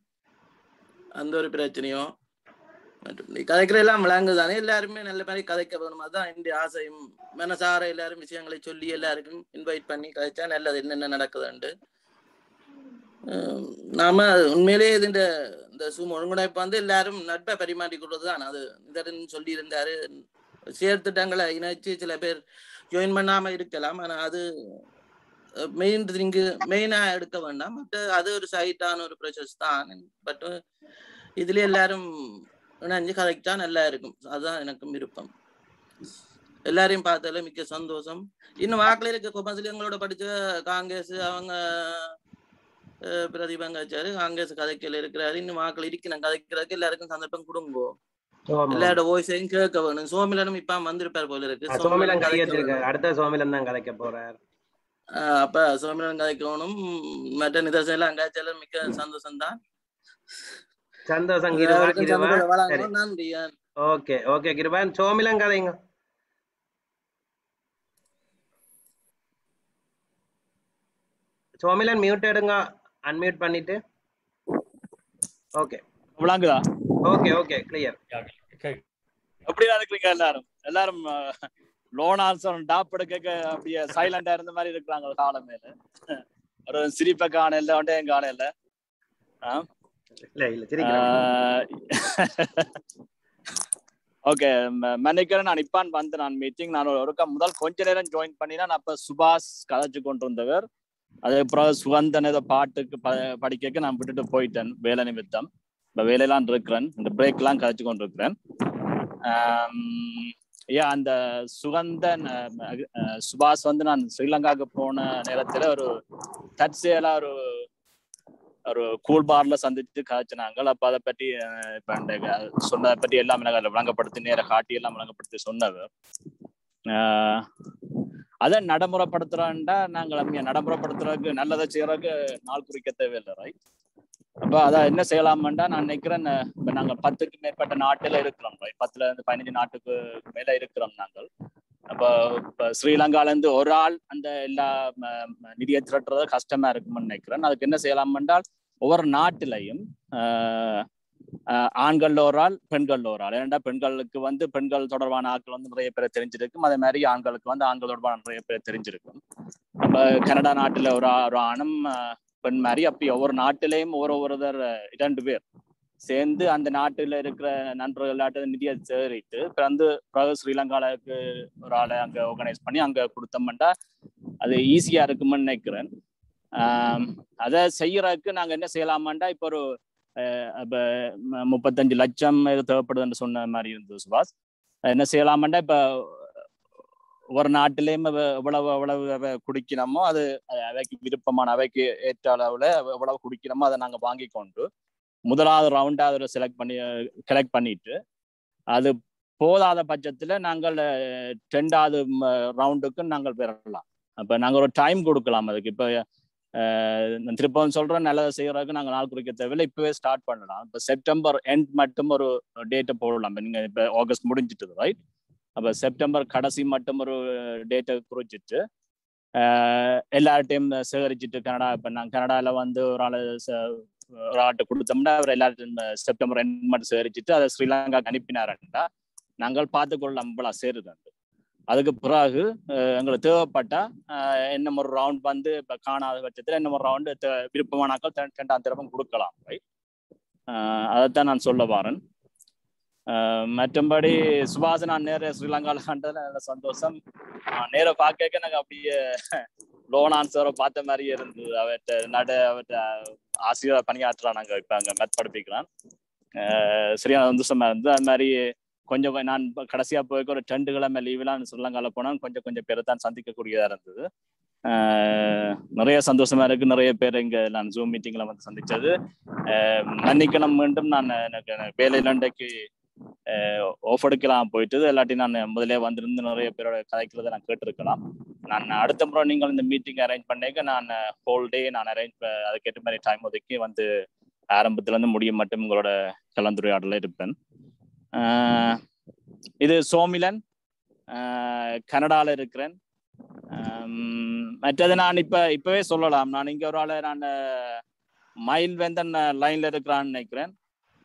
அந்த ஒரு பிரச்சனையும் மற்றும் கதைக்கிற எல்லாம் விளங்குதானே? எல்லாருமே நல்ல மாதிரி கதைக்க வேணும் அதுதான் என்னுடைய ஆசையும். மனசார எல்லாரும் விஷயங்களை சொல்லி எல்லாருக்கும் இன்வைட் பண்ணி கதைச்சா நல்லது. என்னென்ன நடக்குதுண்டு நாம உண்மையிலேயே இது இந்த இந்த சூம் வந்து எல்லாரும் நட்பை பரிமாறிக் கொள்வதுதான். அது இதன் சொல்லி இருந்தாரு சேர்த்துட்டங்களை இணைச்சு சில பேர் ஜாயின் பண்ணாம இருக்கலாம். ஆனா அது மெயின் இங்கு மெயினா எடுக்க வேண்டாம். பட் அது ஒரு சைட்டான ஒரு ப்ரொசஸ் தான். பட் இதுல எல்லாரும் இணைஞ்சு கதைச்சா நல்லா இருக்கும். அதுதான் எனக்கும் விருப்பம். எல்லாரையும் பார்த்ததுல மிக்க சந்தோஷம். இன்னும் வாக்குல இருக்க கொமசில் எங்களோட படிச்ச காங்கிரஸ் அவங்க பிரதீபங்காச்சாரு காங்கிரஸ் கதைக்கல இருக்கிறாரு. இன்னும் வாக்குல இருக்கணும் கதைக்கிறதுக்கு எல்லாருக்கும் சந்தர்ப்பம் கொடுங்கோ. எல்லாரோட வாய்ஸையும் கேட்க வேணும். சோமிலனும் இப்ப வந்திருப்பார் போல இருக்கு. சோமிலன் கதைக்க. அடுத்த சோமிலன் தான் கதைக்க போறார். அப்ப சோமிலன் கதைக்கணும் மற்ற நிதர்சனம் அங்காச்சாலும் மிக்க சந்தோஷம் தான் சந்தோஷம் நன்றி ஓகே ஓகே கிருபான் சோமிலன் கதைங்க சோமிலன் மியூட் எடுங்க அன்மியூட் பண்ணிட்டு ஓகே விளங்குதா ஓகே ஓகே கிளியர் எப்படிதான் இருக்கிறீங்க எல்லாரும் எல்லாரும் லோன் ஆன்சர் டாப் எடுக்க அப்படியே சைலண்டா இருந்த மாதிரி இருக்கிறாங்க காலம் மேல. ஒரு சிரிப்பை காணல ஒன்றையும் காணல. இல்ல இல்ல ஓகே மன்னிக்கிறேன் நான் இப்பான் வந்து நான் மீட்டிங் நான் ஒருக்கா முதல் கொஞ்ச நேரம் ஜாயின் பண்ணினா நான் அப்ப சுபாஷ் கதைச்சு கொண்டு வந்தவர் அதுக்கப்புறம் சுகந்தன் ஏதோ பாட்டுக்கு படிக்க நான் விட்டுட்டு போயிட்டேன் வேலை நிமித்தம். இப்ப வேலையெல்லாம் இருக்கிறேன் இந்த பிரேக் எல்லாம் கதைச்சு கொண்டு இருக்கிறேன் ஏன் அந்த சுகந்தன் சுபாஷ் வந்து நான் ஸ்ரீலங்காவுக்கு போன நேரத்துல ஒரு தற்செயலா ஒரு ஒரு கூல் பார்ல சந்திச்சு காய்ச்சினாங்க. அப்ப அதை பற்றி இப்ப சொன்னதை பற்றி எல்லாம் எனக்கு விளங்கப்படுத்தி நேர காட்டி எல்லாம் விளங்கப்படுத்தி சொன்னவர். ஆஹ் அதை நடைமுறைப்படுத்துறோம்டா நாங்கள் அங்க நடைமுறைப்படுத்துறதுக்கு நல்லதை செய்யறதுக்கு நாள் குறிக்க தேவையில்லை ரைட் அப்ப அதான் என்ன செய்யலாமாண்டா நான் நினைக்கிறேன். இப்ப நாங்கள் பத்துக்கு மேற்பட்ட நாட்டுல இருக்கிறோம். பத்துல இருந்து பதினஞ்சு நாட்டுக்கு மேல இருக்கிறோம் நாங்கள். அப்ப இப்ப ஸ்ரீலங்கால இருந்து ஒரு ஆள் அந்த எல்லா நிதியை திரட்டுறது கஷ்டமா இருக்கும்னு நினைக்கிறேன். அதுக்கு என்ன செய்யலாம் என்றால் ஒவ்வொரு நாட்டிலையும் ஆஹ் ஆண்கள்ல ஒரு ஆள் பெண்கள்ல ஒரு ஆள். ஏன்னா பெண்களுக்கு வந்து பெண்கள் தொடர்பான ஆட்கள் வந்து நிறைய பேர் தெரிஞ்சிருக்கும். அதே மாதிரி ஆண்களுக்கு வந்து ஆண்கள் தொடர்பான நிறைய பேர் தெரிஞ்சிருக்கும். அப்ப கனடா நாட்டுல ஒரு ஒரு ஆணும் பெண் மாதிரி அப்படி ஒவ்வொரு நாட்டிலையும் ஒரு ஒருத்தர் இரண்டு பேர் சேர்ந்து அந்த நாட்டுல இருக்கிற நண்பர்கள் நிதியை சேரிட்டு பிறந்து வந்து பிறகு ஸ்ரீலங்காவுக்கு ஒரு ஆளை அங்க ஆர்கனைஸ் பண்ணி அங்க கொடுத்தோம்னா அது ஈஸியா இருக்கும்னு நினைக்கிறேன். ஆஹ் அதை செய்யறதுக்கு நாங்க என்ன செய்யலாமாண்டா இப்போ ஒரு அஹ் முப்பத்தஞ்சு லட்சம் இது தேவைப்படுதுன்னு சொன்ன மாதிரி இருந்தது சுபாஷ். என்ன செய்யலாமாண்டா இப்போ ஒரு நாட்டிலேயும் எவ்வளவு எவ்வளவு குடிக்கணுமோ அது அவைக்கு விருப்பமான அவைக்கு ஏற்ற அளவுல எவ்வளவு குடிக்கணுமோ அதை நாங்க வாங்கி கொண்டு முதலாவது ரவுண்டா அதை செலக்ட் பண்ணி கலெக்ட் பண்ணிட்டு அது போதாத பட்சத்துல நாங்கள் ரெண்டாவது ரவுண்டுக்கு நாங்கள் பெறலாம். அப்ப நாங்க ஒரு டைம் கொடுக்கலாம் அதுக்கு. இப்ப திருப்பவும் சொல்றேன் நல்லதை செய்யறதுக்கு நாங்க நாள் குறிக்க தேவையில்லை. இப்பவே ஸ்டார்ட் பண்ணலாம். இப்ப செப்டம்பர் எண்ட் மட்டும் ஒரு டேட்டை போடலாம். இப்போ நீங்க இப்ப ஆகஸ்ட் முடிஞ்சிட்டு ரைட் அப்போ செப்டம்பர் கடைசி மட்டும் ஒரு டேட்டை குறிச்சிட்டு எல்லார்ட்டையும் சேகரிச்சுட்டு கனடா இப்போ நான் கனடால வந்து ஒரு ஆள் ஒரு ஆட்டை கொடுத்தோம்னா அவர் எல்லார்ட்டையும் செப்டம்பர் ரெண்டு மட்டும் சேகரிச்சுட்டு அதை ஸ்ரீலங்காக்கு அனுப்பினாருன்னா நாங்கள் பார்த்துக்கொள்ளலாம் நம்மளா சேருது அதுக்கு பிறகு எங்களுக்கு தேவைப்பட்டா என்ன ஒரு ரவுண்ட் வந்து இப்போ காணாத பட்சத்தில் என்ன ஒரு ரவுண்டு விருப்பமானாக்கள் ரெண்டாம் திறப்பும் கொடுக்கலாம் ரைட் அதைத்தான் நான் சொல்ல வரேன். மற்றபடி சுபாஷ் நான் நேர ஸ்ரீலங்கால கண்டதுல நல்ல சந்தோஷம். நேர பார்க்க எனக்கு அப்படியே லோன் ஆன்சரை பார்த்த மாதிரியே இருந்தது. அவர்கிட்ட நட அவர்கிட்ட ஆசிரியர் பணியாற்றுறான் நாங்க இப்ப அங்க மேத் படிப்பிக்கிறான் சரியான சந்தோஷமா இருந்து அது மாதிரி கொஞ்சம் நான் கடைசியாக கடைசியா போய்க்க ஒரு ரெண்டு கிழமை லீவ்லாம் ஸ்ரீலங்கால போனா கொஞ்சம் கொஞ்சம் பேரை தான் சந்திக்கக்கூடியதா இருந்தது. நிறைய சந்தோஷமா இருக்கு. நிறைய பேர் இங்க நான் ஜூம் மீட்டிங்ல வந்து சந்திச்சது. மன்னிக்கணும் மீண்டும் நான் எனக்கு வேலையில இன்றைக்கு ஓஃப் எடுக்கலாம் போயிட்டு இல்லாட்டி நான் முதலே வந்திருந்து நிறைய பேரோட கதைக்கிறத நான் கேட்டிருக்கலாம். நான் அடுத்த முறை நீங்கள் இந்த மீட்டிங் அரேஞ்ச் பண்ணேங்க. நான் ஹோல் டே நான் அரேஞ்ச் அதுக்கேற்ற மாதிரி டைம் ஒதுக்கி வந்து ஆரம்பத்துல இருந்து முடியும் மட்டும் உங்களோட கலந்துரையாடல இருப்பேன். இது சோமிலன். கனடாவில் கனடால இருக்கிறேன். மற்றது நான் இப்ப இப்பவே சொல்லலாம். நான் இங்க ஒரு ஆளை நான் மயில் வேந்தன் லைன்ல இருக்கிறான்னு நினைக்கிறேன்.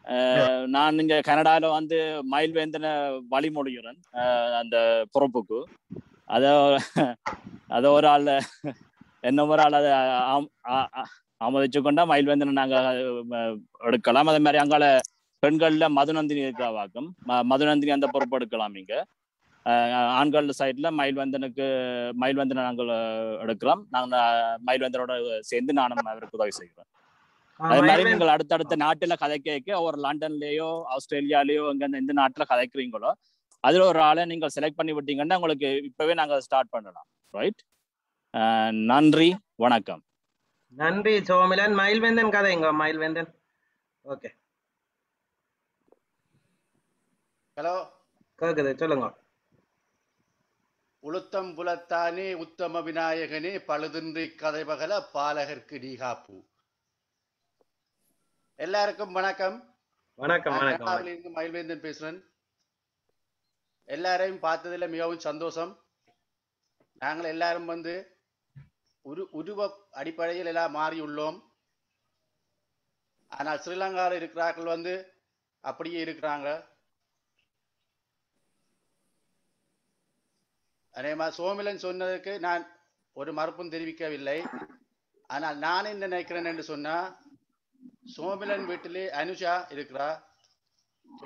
Uh, நான் இங்க கனடால வந்து மயில் வேந்தனை வழிமொழிகிறேன் ஆஹ் uh, அந்த பொறுப்புக்கு. அத அத ஒரு ஆள் என்ன ஒரு ஆள் அதை ஆம்- ஆ- ஆ- ஆமோதிச்சு கொண்டா மயில்வேந்தனை நாங்க எடுக்கலாம். அதே மாதிரி அங்கால பெண்கள்ல மதுநந்தினி இருக்கிறவாக்கும் மதுநந்தினி அந்த பொறுப்பு எடுக்கலாம் இங்க. ஆஹ் ஆண்கள் சைட்ல மயில்வந்தனுக்கு மயில்வந்தனை நாங்கள் எடுக்கிறோம் நாங்கள் மயில்வந்தனோட சேர்ந்து நானும் அவருக்கு உதவி செய்கிறோம். அதே மாதிரி நீங்கள் அடுத்தடுத்த நாட்டுல கதை கேட்க ஒரு லண்டன்லயோ ஆஸ்திரேலியாலயோ இங்க எந்த நாட்டுல கதைக்கிறீங்களோ அதுல ஒரு ஆளை நீங்கள் செலக்ட் பண்ணி விட்டீங்கன்னா உங்களுக்கு இப்பவே நாங்க ஸ்டார்ட் பண்ணலாம். ரைட் நன்றி வணக்கம். நன்றி சோமிலன். மயில்வேந்தன் கதைங்க மயில்வேந்தன். ஓகே ஹலோ கேக்குது சொல்லுங்க. உளுத்தம் புலத்தானே உத்தம விநாயகனே பழுதின்றி கதைபகல பாலகர்க்கு நீகாப்பு எல்லாருக்கும் வணக்கம். வணக்கம் வணக்கம் இருந்து மயில்வேந்தன் பேசுறேன். எல்லாரையும் பார்த்ததுல மிகவும் சந்தோஷம். நாங்கள் எல்லாரும் வந்து உரு உருவ அடிப்படையில் எல்லாம் மாறியுள்ளோம். ஆனால் ஸ்ரீலங்காவில் இருக்கிறார்கள் வந்து அப்படியே இருக்கிறாங்க. அதேமா சோமிலன் சொன்னதுக்கு நான் ஒரு மறுப்பும் தெரிவிக்கவில்லை. ஆனால் நான் என்ன நினைக்கிறேன் என்று சொன்னா சோமிலன் வீட்டிலே அனுஷா இருக்கிறா.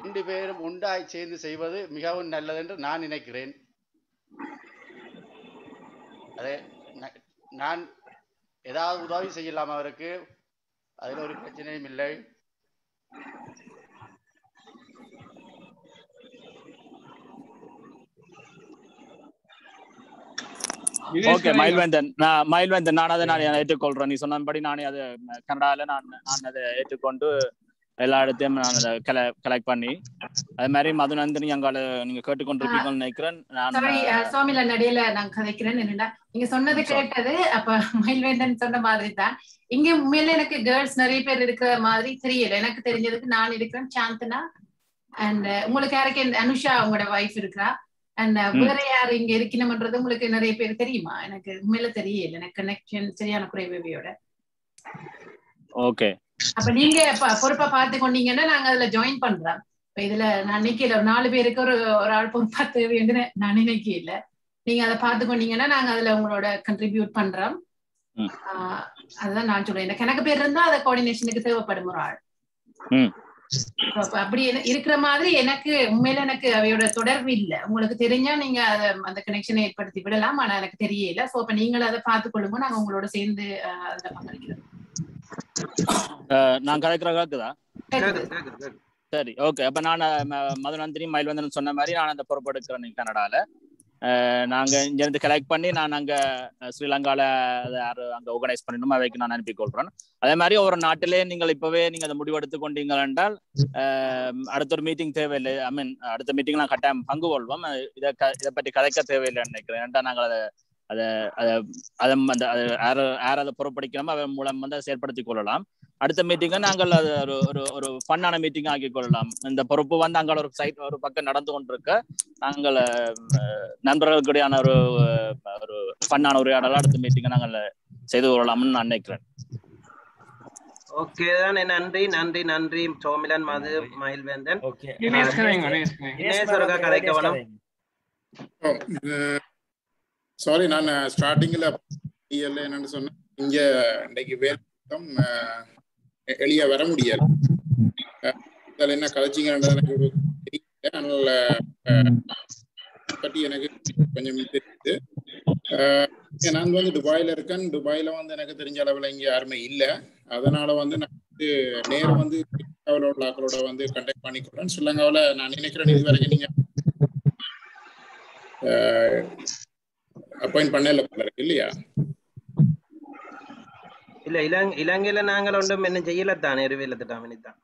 ரெண்டு பேரும் உண்டாய் சேர்ந்து செய்வது மிகவும் நல்லது என்று நான் நினைக்கிறேன். அதே நான் ஏதாவது உதவி செய்யலாம் அவருக்கு. அதில் ஒரு பிரச்சனையும் இல்லை. ஓகே மயில்வேந்தன். நான் மயில்வேந்தன் நான் அதை நான் ஏற்றுக்கொள்றேன். நீ சொன்னபடி நானே அதை கனடால நான் நான் அதை ஏற்றுக்கொண்டு எல்லா இடத்தையும் நான் அதை கல கலெக்ட் பண்ணி அதே மாதிரி மதுநந்தினி அங்கால நீங்க கேட்டுக்கொண்டிருப்பீங்கன்னு நினைக்கிறேன். நான் சுவாமில நடையில நான் கதைக்கிறேன் என்னடா நீங்க சொன்னது கேட்டது அப்ப மயில்வேந்தன் சொன்ன மாதிரி தான் இங்க உண்மையில எனக்கு கேர்ள்ஸ் நிறைய பேர் இருக்கிற மாதிரி தெரியல. எனக்கு தெரிஞ்சதுக்கு நான் இருக்கிறேன் சாந்தனா. அண்ட் உங்களுக்கு யாருக்கு? அனுஷா உங்களோட வைஃப் இருக்கா அண்ட் ம். வேற யார் இங்க இருக்கணும்ன்றது உங்களுக்கு நிறைய பேர் தெரியுமா? எனக்கு உண்மையில தெரியல. எனக்கு கனெக்ஷன் சரியான குறைவையோட ஓகே அப்ப நீங்க பொறுப்பா பார்த்து கொண்டீங்கன்னா நாங்க அதுல ஜாயின் பண்றோம். இப்ப இதுல நான் நிக்கல ஒரு நாலு பேருக்கு ஒரு ஒரு ஆள் பொறுப்பா தேவைன்னு நான் நினைக்கல நீங்க அதை பார்த்து கொண்டீங்கன்னா நாங்க அதுல உங்களோட கண்ட்ரிபியூட் பண்றோம். அதுதான் நான் சொல்றேன். கணக்கு பேர் இருந்தா அதை கோஆர்டினேஷனுக்கு தேவைப்படும் ஒரு ஆள். அப்படி இருக்கிற மாதிரி எனக்கு உண்மையில எனக்கு அவையோட தொடர்பு இல்ல. உங்களுக்கு தெரிஞ்சா நீங்க அதை அந்த கனெக்ஷனை ஏற்படுத்தி விடலாம். ஆனா எனக்கு தெரியல. சோ அப்ப நீங்களும் அதை பார்த்து கொள்ளுங்க. நாங்க உங்களோட சேர்ந்து ஆஹ் அதுல பங்களிக்கிறோம். நான் கதைக்கிற கேக்குதா? சரி ஓகே. அப்ப நான் ம- மதுநந்தினி மயில்வந்தன் சொன்ன மாதிரி நான் அந்த பொறுப்பெடுக்கிறேன் கனடால. நாங்க இங்க இருந்து கலெக்ட் பண்ணி நான் அங்க ஸ்ரீலங்கால யாரு அங்க ஆர்கனைஸ் பண்ணணுமோ அவைக்கு நான் அனுப்பி கொள்றேன். அதே மாதிரி ஒரு நாட்டிலே நீங்கள் இப்பவே நீங்க அதை முடிவெடுத்து கொண்டீங்க என்றால் அடுத்த ஒரு மீட்டிங் தேவையில்லை. ஐ மீன் அடுத்த மீட்டிங் நான் கட்டாயம் பங்கு கொள்வோம். இதை க- இதை பற்றி கதைக்க தேவையில்லைன்னு நினைக்கிறேன். ஏன்டா நாங்கள் அதை அதை அதை அதை அந்த யார் யார் அதை பொறுப்படிக்கிறோமோ அவன் மூலம் வந்து அதை செயல்படுத்திக் கொள்ளலாம். அடுத்த மீட்டிங்கை நாங்கள் அது ஒரு ஒரு ஒரு ஃபன்னான மீட்டிங் ஆக்கி கொள்ளலாம். இந்த பொறுப்பு வந்து அங்கே ஒரு சைட் ஒரு பக்கம் நடந்து கொண்டிருக்க நாங்கள் நண்பர்களுக்கிடையான ஒரு ஒரு ஃபன்னான உரையாடலாம் அடுத்த மீட்டிங்கை நாங்கள் செய்து கொள்ளலாம்னு நான் நினைக்கிறேன். ஓகே தானே நன்றி நன்றி நன்றி. சோமிலன் மது மயில்வேந்தன். கதைக்க வேணும் சாரி நான் ஸ்டார்டிங்ல என்னன்னு சொன்னேன். இங்க இன்னைக்கு வேலைத்தம் எளிய வர முடியாது அதுல என்ன கலைச்சிங்கன்றது எனக்கு தெரியல. அதனால பற்றி எனக்கு கொஞ்சம் தெரியுது. நான் வந்து துபாயில இருக்கேன். துபாயில வந்து எனக்கு தெரிஞ்ச அளவுல இங்க யாருமே இல்ல. அதனால வந்து நான் வந்து நேரம் வந்து அவளோட ஆக்களோட வந்து கண்டக்ட் பண்ணிக்கிறேன் சொல்லுங்க அவளை நான் நினைக்கிறேன் இது வரைக்கும் நீங்க அப்பாயிண்ட் பண்ணல போல இருக்கு இல்லையா? இல்ல இலங் இலங்கையில நாங்கள் ஒன்றும் என்ன செய்யல தானே ஒரு வேலை திட்டம் தான்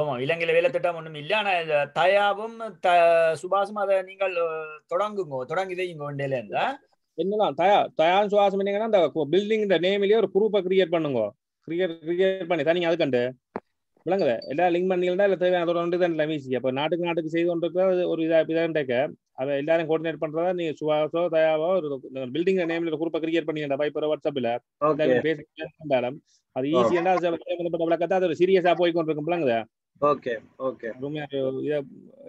ஆமா இலங்கையில வேலை திட்டம் ஒண்ணும் இல்ல ஆனா தயாவும் த சுபாஷும் அதை நீங்கள் தொடங்குங்க தொடங்கி வைங்க ஒன்றையில இருந்தா என்னதான் தயா தயான் சுவாசம் என்னங்கன்னா அந்த பில்டிங் நேம்லயே ஒரு குரூப்பை கிரியேட் பண்ணுங்க. கிரியேட் கிரியேட் பண்ணி தனிங்க அதுக்கண்டு. விளங்குத? எல்லா லிங்க் பண்ணிங்கன்னா இல்லை தேவையான அதோட ஒன்று தான் ஈஸி அப்போ நாட்டுக்கு நாட்டுக்கு செய்து கொண்டிருக்கிற ஒரு இதா இதாண்டேக்க. அதை எல்லாரும் கோஆர்டினேட் பண்றதா நீ சுவாசோ தயாவோ பில்டிங் நேம்ல குரூப்பை கிரியேட் பண்ணிடா இப்போ வாட்ஸ்அப்ல. பேசிட்டாலும் அது ஈஸியா விளக்கத்தை அது ஒரு சீரியஸா போய் கொண்டிருக்கும் விளங்குதா ஓகே ஓகே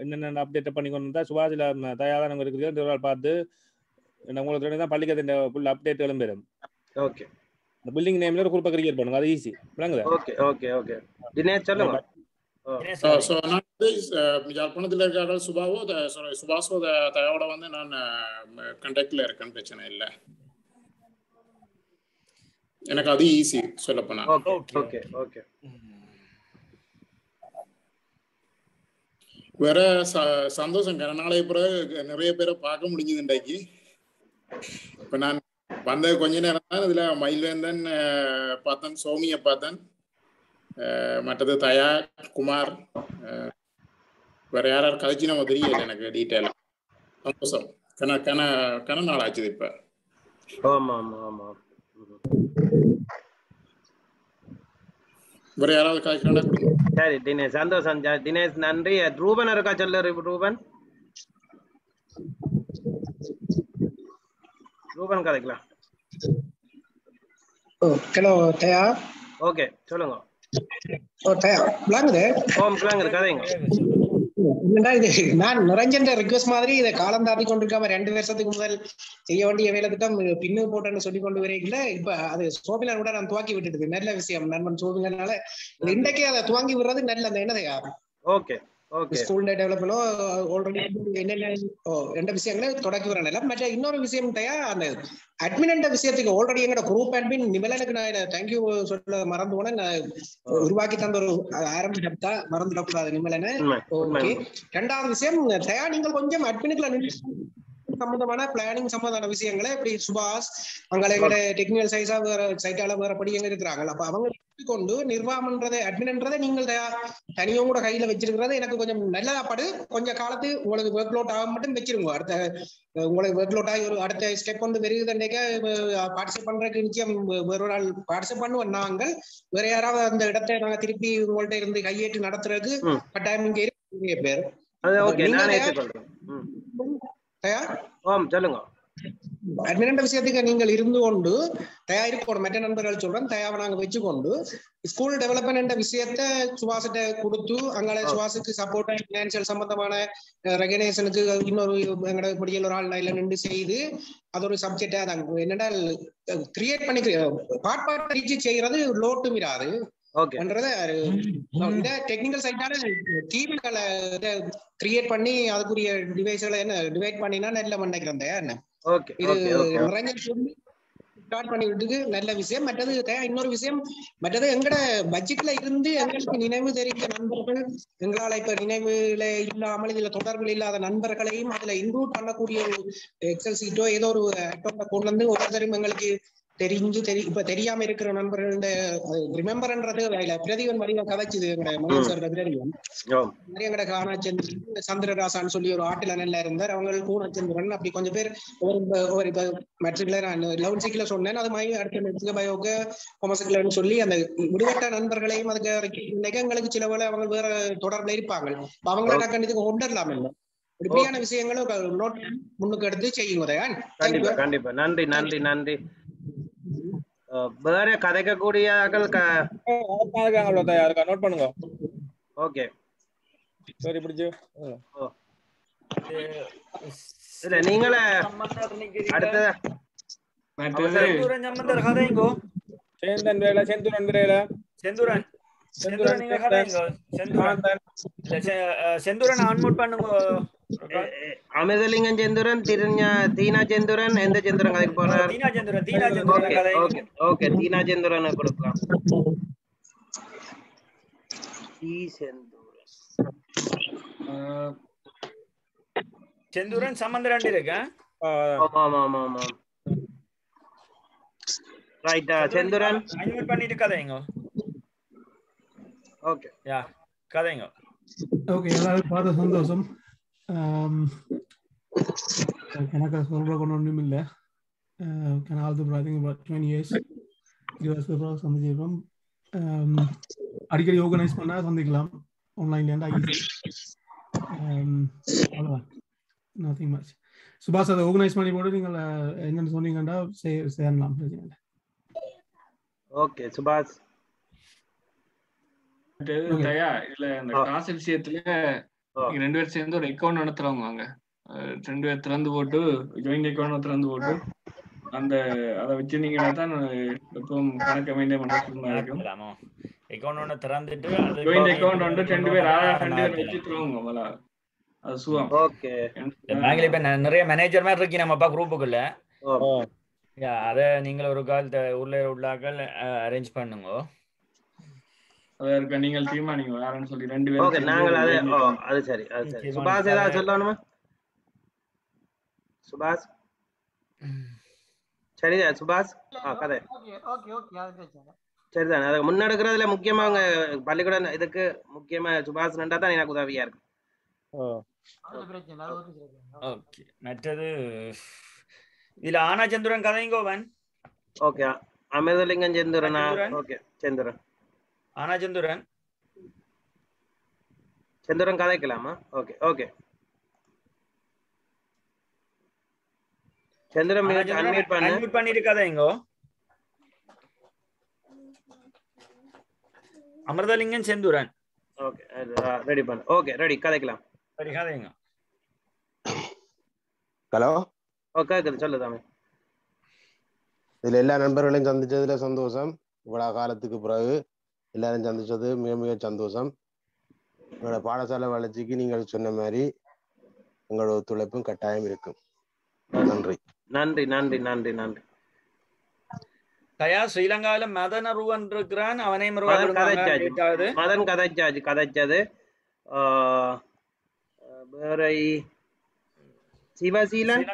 என்னென்ன அப்டேட் பண்ணி கொண்டு வந்தா சுபாஷில தயாராக இருக்குது இந்த ஆள் பார்த்து உங்களுக்கு ரெண்டு தான் பள்ளிக்கத்து ஃபுல் அப்டேட் எழும்பெறும் ஓகே இந்த பில்டிங் நேம்ல ஒரு குரூப்பை கிரியேட் பண்ணுங்க அது ஈஸி விளங்குதா ஓகே ஓகே ஓகே தினேஷ் சொல்லுங்க. ஸோ நான் வந்து யாழ்ப்பாணத்தில் இருக்கிற சுபாவோ sorry, சுபாஷோ தயாவோட வந்து நான் கண்டக்ட்ல இருக்கேன்னு பிரச்சனை இல்லை. எனக்கு அது ஈஸி சொல்லப்போனா. ஓகே ஓகே ஓகே வேற ச- சந்தோஷம் கன நாளைக்கு பிறகு நிறைய பேரை பார்க்க முடிஞ்சது இன்றைக்கு. இப்ப நான் வந்த கொஞ்ச நேரம் தான் இதுல மயில்வேந்தன் பார்த்தேன் சௌமியை பார்த்தேன். மற்றது தயா குமார் வேற யார் யார் கதைச்சு நம்ம தெரியல எனக்கு டீட்டெயிலா சந்தோஷம். கன கன கன நாள் ஆச்சுது இப்ப. ஆமா ஆமா ஆமா. வேற யாராவது கொடுங்க. சரி தினேஷ் சந்தோஷம். தினேஷ் நன்றி. ரூபன் இருக்கா சொல்லு ரூபன்? ரூபன் கதைக்கலாம் ஓ ஹலோ தயா? ஓகே சொல்லுங்க. விளாங்குது. ஓம் கதைங்க. நான் நிரஞ்சன் ரிக்வஸ்ட் மாதிரி இதை காலம் தாண்டி கொண்டிருக்காம ரெண்டு வருஷத்துக்கு முதல் செய்ய வேண்டிய வேலை திட்டம் பின்னு போட்டேன்னு சொல்லி கொண்டு வரீங்கள? இப்ப அது சோபிலர் கூட நான் துவாக்கி விட்டுட்டு நல்ல விஷயம் நண்பன் சோபிலனால. இன்றைக்கே அதை துவாங்கி விடுறது நல்ல அந்த என்னதையா ஓகே. ஸ்கூல் டெவலப்மெண்டோ ஆல்ரெடி என்னென்ன எந்த விஷயங்களை தொடக்கி வரல மற்ற இன்னொரு விஷயம் தயா அந்த அட்மின் என்ற விஷயத்துக்கு ஆல்ரெடி எங்கட குரூப் அட்மின் நிமலனுக்கு நான் தேங்க்யூ சொல்ல மறந்து போனேன். நான் உருவாக்கி தந்த ஒரு ஆரம்பிச்சா மறந்துடக்கூடாது நிமலனை. ஓகே. ரெண்டாவது விஷயம் தயா நீங்கள் கொஞ்சம் அட்மினுக்குள்ள சம்பந்தமான பிளானிங் சம்பந்தமான விஷயங்களை இப்படி சுபாஷ் அங்கே டெக்னிக்கல் சைஸா வேற சைட்டால வேற படி எங்க இருக்கிறாங்க அப்ப அவங்க கொண்டு நிர்வாகம்ன்றதை அட்மின்ன்றதை நீங்கள் தனியும் கூட கையில வச்சிருக்கிறது எனக்கு கொஞ்சம் நல்லதா படு. கொஞ்ச காலத்து உங்களுக்கு ஒர்க் லோட் ஆக மட்டும் வச்சிருங்க. அடுத்த உங்களுக்கு ஒர்க் லோட் ஆகி ஒரு அடுத்த ஸ்டெப் வந்து பெருகுதுன்றக்க பார்ட்டிசிபேட் பண்றதுக்கு நிச்சயம் ஒரு ஆள் பார்ட்டிசிபேட் பண்ணுவோம். நாங்கள் வேற யாராவது அந்த இடத்தை நாங்க திருப்பி உங்கள்ட்ட இருந்து கையேற்று நடத்துறதுக்கு கட்டாயம் இங்க இருக்கு பேர். அது அப்ப ஓகே நீங்க நான் தயா- ஏற்றுக்கொள்றேன் ம். தயா ஓம் சொல்லுங்க. அட்மினண்ட விஷயத்துக்கு நீங்கள் இருந்து கொண்டு தயாரிப்போட மற்ற நண்பர்கள் சொல்றேன் தயாவை நாங்க வச்சுக்கொண்டு ஸ்கூல் டெவலப்மெண்ட் விஷயத்த சுவாசிட்ட கொடுத்து அங்கால சுவாசுக்கு சப்போர்ட்டா பினான்சியல் சம்பந்தமான ரெகனேஷனுக்கு இன்னொரு எங்கட படியில் ஒரு ஆள் இல்ல நின்று செய்து அது ஒரு சப்ஜெக்டா அதாங்க என்னடா கிரியேட் பண்ணி பார்ட் பார்ட் ரீச் செய்யறது லோட்டும் இராது. இந்த டெக்னிக்கல் சைட்டால டீம்களை கிரியேட் பண்ணி அதுக்குரிய டிவைஸ்களை என்ன டிவைட் பண்ணினா நல்ல நினைக்கிறேன் என்ன? ஓகே இது நிறைய ஸ்டார்ட் நல்ல விஷயம். மற்றது இன்னொரு விஷயம் மற்றது எங்கட பட்ஜெட்ல இருந்து எங்களுக்கு நினைவு தெரிந்த நண்பர்கள் எங்களால இப்ப நினைவுல இல்லாமல் இதுல தொடர்பில் இல்லாத நண்பர்களையும் அதுல இன்க்ளூட் பண்ணக்கூடிய ஒரு எக்ஸல் சீட்டோ ஏதோ ஒரு கொண்டு வந்து ஒவ்வொருத்தரும் எங்களுக்கு தெரிஞ்சு தெரி இப்ப தெரியாம இருக்கிற நண்பர்கள ரிமெம்பர்ன்றது பிரதிவன் வடிவ கதைச்சுது எங்கட மனோஜ் சார் பிரதிவன். ஓம் நிறைய கடை காணாச்சந்திரன் சந்திரராசான்னு சொல்லி ஒரு ஆட்டில நல்லா இருந்தார். அவங்க கூணச்சந்திரன் அப்படி கொஞ்சம் பேர் ஒரு ஒரு இப்ப மெட்ரிக்ல நான் லெவன் சிக்ல சொன்னேன். அது மாதிரி அடுத்த மெட்ரிக் பயோக்கு கொமர்சிக்கலன்னு சொல்லி அந்த முடிவெட்ட நண்பர்களையும் அதுக்கு இன்னைக்கு எங்களுக்கு சில வேளை அவங்க வேற தொடர்புல இருப்பாங்க. அவங்கள இதுக்கு கொண்டுடலாம் இல்லை இப்படியான விஷயங்களும் நோட் முன்னுக்கு எடுத்து செய்யுங்க கண்டிப்பா கண்டிப்பா. நன்றி நன்றி நன்றி. வேற கதைக்கக்கூடிய ஆக்கள் க இருக்காங்களோ தயார் நோட் பண்ணுங்க ஓகே. சரி பிடிச்சு. இல்ல நீங்களே அடுத்த செந்தூரன் சம்பந்தர் கதைங்கோ? சேந்தன் வேலை செந்துரன் வேலை. செந்தூரன். செந்தூரன் நீங்க கதைங்கோ? செந்தூரன். செந்தூரன் அன்மூட் பண்ணுங்க. அமிர்தலிங்கம் செந்துரன் திருஞா தீனா செந்துரன் எந்த செந்துரன் கதைக்கு போறார்? தீனா செந்துரன் தீனா செந்துரன் ஓகே ஓகே தீனா செந்துரன் கொடுக்கலாம். சி செந்தூரன் செந்தூரன் சம்பந்த ரெண்டு இருக்கு ஆமா ஆமா ஆமா ஆமா ரைட்டா செந்தூரன். அன்மியூட் பண்ணிட்டு கதைங்க. ஓகே யா கதைங்க. ஓகே எல்லாரும் பார்த்த சந்தோஷம். எனக்கு சொல்ற கொண்டு ஒன்றும் இல்லை. கனால்து பார்த்தீங்க about டுவெண்ட்டி இயர்ஸ் இருபது சந்திச்சிருக்கோம். ஆம், அடிக்கடி ஆர்கனைஸ் பண்ணா சந்திக்கலாம். ஆன்லைன்லேருந்து ஈஸி அவ்வளோதான் நத்திங் மச் சுபாஷ் அதை ஆர்கனைஸ் பண்ணி போட்டு நீங்கள் அஹ், என்னன்னு சொன்னீங்கன்னா சே- சேரலாம். பிரச்சனை இல்லை. ஓகே சுபாஷ். தயா இதுல இந்த காசு விஷயத்துல ரெண்டு பேரும் சேர்ந்து ஒரு அக்கௌண்ட் அங்க அஹ் ரெண்டு பேர் திறந்து போட்டு ஜாயிண்ட் அக்கௌண்ட் திறந்து போட்டு அந்த அதை வச்சிருந்தீங்கன்னா தான் எப்பவும் கணக்கு மெயின்டைன் பண்ண இருக்கும். அக்கௌண்ட் ஒன்று திறந்துட்டு ஜாயிண்ட் அக்கௌண்ட் வந்து ரெண்டு பேர் ரெண்டு பேர் வச்சுட்டுருவாங்க முதல்ல அது சுகம். ஓகே. பேங்க்ல இப்ப நிறைய மேனேஜர் மாதிரி இருக்கு நம்மப்பா குரூப்புக்குள்ள யா அதை நீங்கள் ஒரு கால் த- உள்ள உள்ளாக்கள் அரேஞ்ச் பண்ணுங்க. இருக்க நீங்கள் தீர்மானிங்க யாருன்னு சொல்லி ரெண்டு பேரும் ஓகே நாங்கள் அது. அது சரி அது சரி. சுபாஷ் ஏதாவது சொல்லணுமா? சுபாஷ்? சரிதா சுபாஷ்? கதை. ஓகே ஓகே அது பிரச்சனை சரிதான் அதை முன்னெடுக்கிறதுல முக்கியமா அவங்க பள்ளிக்கூடம் இதுக்கு முக்கியமா சுபாஷ் நண்டா தான் எனக்கு உதவியா இருக்கு அது பிரச்சனை அது ஒரு பிரச்சனை ஓகே மற்றது இதுல ஆனா சந்திரன் கதைங்கோவன் ஓகே அமிர்தலிங்கம் செந்துரன். ஓகே செந்துரன். ஆனா Chandran. Senthuran கதைக்கலாமா? Okay okay Senthuran mute unmute பண்ணு. அன்மியூட் பண்ணிட்டு கதைங்கோ அமிர்தலிங்கம் செந்தூரன். ஓகே ரெடி பண்ணு. ஓகே ரெடி கதைக்கலாம். சரி கதைங்க ஹலோ ஓ கேக்குது சொல்லு தாமே இதுல எல்லா நண்பர்களையும் சந்திச்சதுல சந்தோஷம். இவ்வளவு காலத்துக்கு பிறகு எல்லாரும் சந்திச்சது மிக மிக சந்தோஷம். உங்களோட பாடசாலை வளர்ச்சிக்கு நீங்கள் சொன்ன மாதிரி உங்களோட ஒத்துழைப்பும் கட்டாயம் இருக்கும். நன்றி. நன்றி நன்றி நன்றி நன்றி. தயா ஸ்ரீலங்காவில மதன் அருவன் இருக்கிறான் அவனை மதன் கதைச்சாச்சு. கதைச்சது. ஆஹ் வேற Sivaseelan?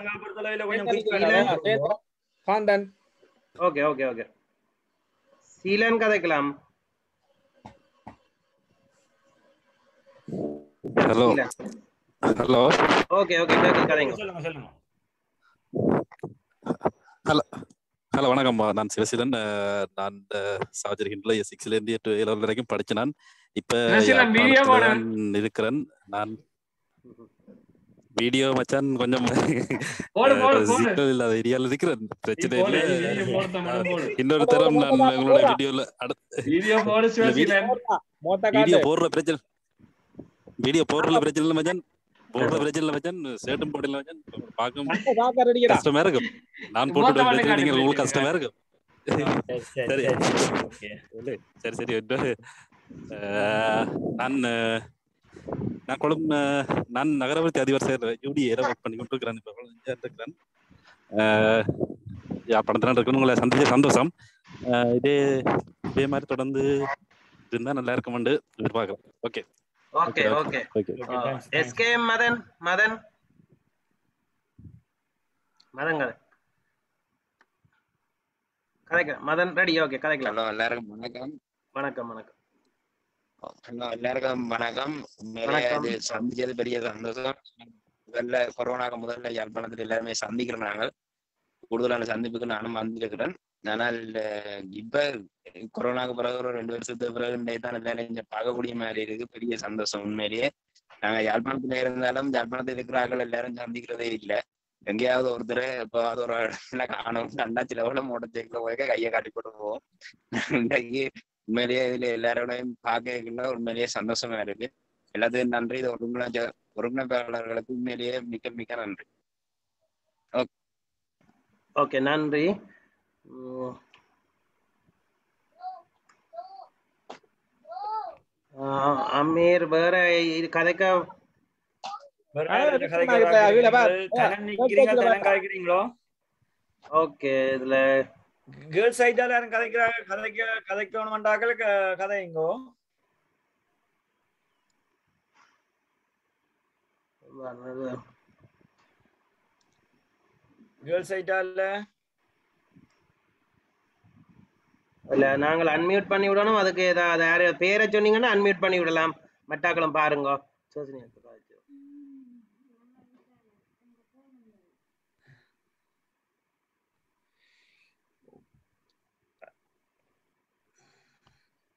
Okay okay okay. Seelan கதைக்கலாம். ஹலோ. ஹலோ. ஓகே ஓகே கேக்கு கதைங்க சொல்லுங்க சொல்லுங்க. ஹலோ. ஹலோ வணக்கம் நான் சிவசீலன் நான் சாஜர் ஹிண்ட்ல சிக்ஸ்ல இருந்து எட்டு ஏழு வரைக்கும் படிச்சேன் நான். இப்ப இருக்கிறேன் நான் வீடியோ மச்சான் கொஞ்சம் போடு, போடு, போடு. சிக்னல் இல்லாத ஏரியால இருக்கிறேன் பிரச்சனை இல்ல. இன்னொரு தரம் நான் உங்களோட வீடியோல வீடியோ போடுற பிரச்சனை வீடியோ போடுறதுல பிரச்சனை இல்லை மச்சான். போடுற பிரச்சனை இல்லை மச்சான். சேட்டும் போடல மச்சான். பார்க்க கஷ்டமா இருக்கும். நான் போட்டு பிரச்சனை நீங்க உங்களுக்கு. கஷ்டமா இருக்கும். [LAUGHS] சரி, சரி சரி நான் நான் கொழும்பு நான் நகரவர்த்தி அதிபர் சார் யூடிஏல ஒர்க் பண்ணி கொண்டு இருக்கிறேன். இப்போ இருக்கிறேன் யாழ்ப்பாணத்துல இருக்கணும் உங்களை சந்திச்ச சந்தோஷம். இதே இதே மாதிரி தொடர்ந்து இருந்தா நல்லா இருக்குமெண்டு எதிர்பார்க்கிறேன். Okay. Okay okay SKM Mathan Mathan Mathan கதை கதைக்கலாம் மதன் ரெடி ஓகே கதைக்கலாம் ஹலோ எல்லாருக்கும் வணக்கம் வணக்கம் வணக்கம் ஹலோ எல்லாருக்கும் வணக்கம். அது சந்திச்சது பெரிய சந்தோஷம் முதல்ல கொரோனாக்கு முதல்ல யாழ்ப்பாணத்துல எல்லாருமே சந்திக்கிறோம் நாங்கள் கூடுதலான சந்திப்புக்கு நானும் வந்திருக்கிறேன். ஆனால் இப்ப கொரோனாக்கு பிறகு ஒரு ரெண்டு வருஷத்துக்கு பிறகு இன்றைக்கு தான் எல்லாரும் இங்க பார்க்கக்கூடிய மாதிரி இருக்கு. பெரிய சந்தோஷம் உண்மையிலேயே. நாங்க யாழ்ப்பாணத்துல இருந்தாலும் யாழ்ப்பாணத்துல இருக்கிறார்கள் எல்லாரும் சந்திக்கிறதே இல்லை. எங்கேயாவது ஒருத்தர் எப்போவாவது ஒரு இடத்துல காணும். கண்டா சில விட மோட்டர் போய் கையை காட்டி போட்டு போவோம் இன்றைக்கு உண்மையிலேயே இதுல எல்லாரோடையும் பார்க்கல உண்மையிலேயே சந்தோஷமா இருக்கு. எல்லாத்துக்கும் நன்றி. இது ஒருங்கிணைச்ச ஒருங்கிணைப்பாளர்களுக்கு உண்மையிலேயே மிக்க மிக்க நன்றி. ஓகே நன்றி. அமீர் வேற இது கதைக்க? ஓகே இதுல கேர்ள்ஸ் சைடால யாரும் கதைக்கிறாங்க கதைக்க கதைக்கணும்ண்டாக்கள் கதைங்கோ கேர்ள்ஸ் சைடால இல்ல நாங்கள் அன்மியூட் பண்ணி விடணும் அதுக்கு ஏதாவது யாரு பேரை சொன்னீங்கன்னா அன்மியூட் பண்ணி விடலாம் மட்டாக்களும் பாருங்க சோசினி.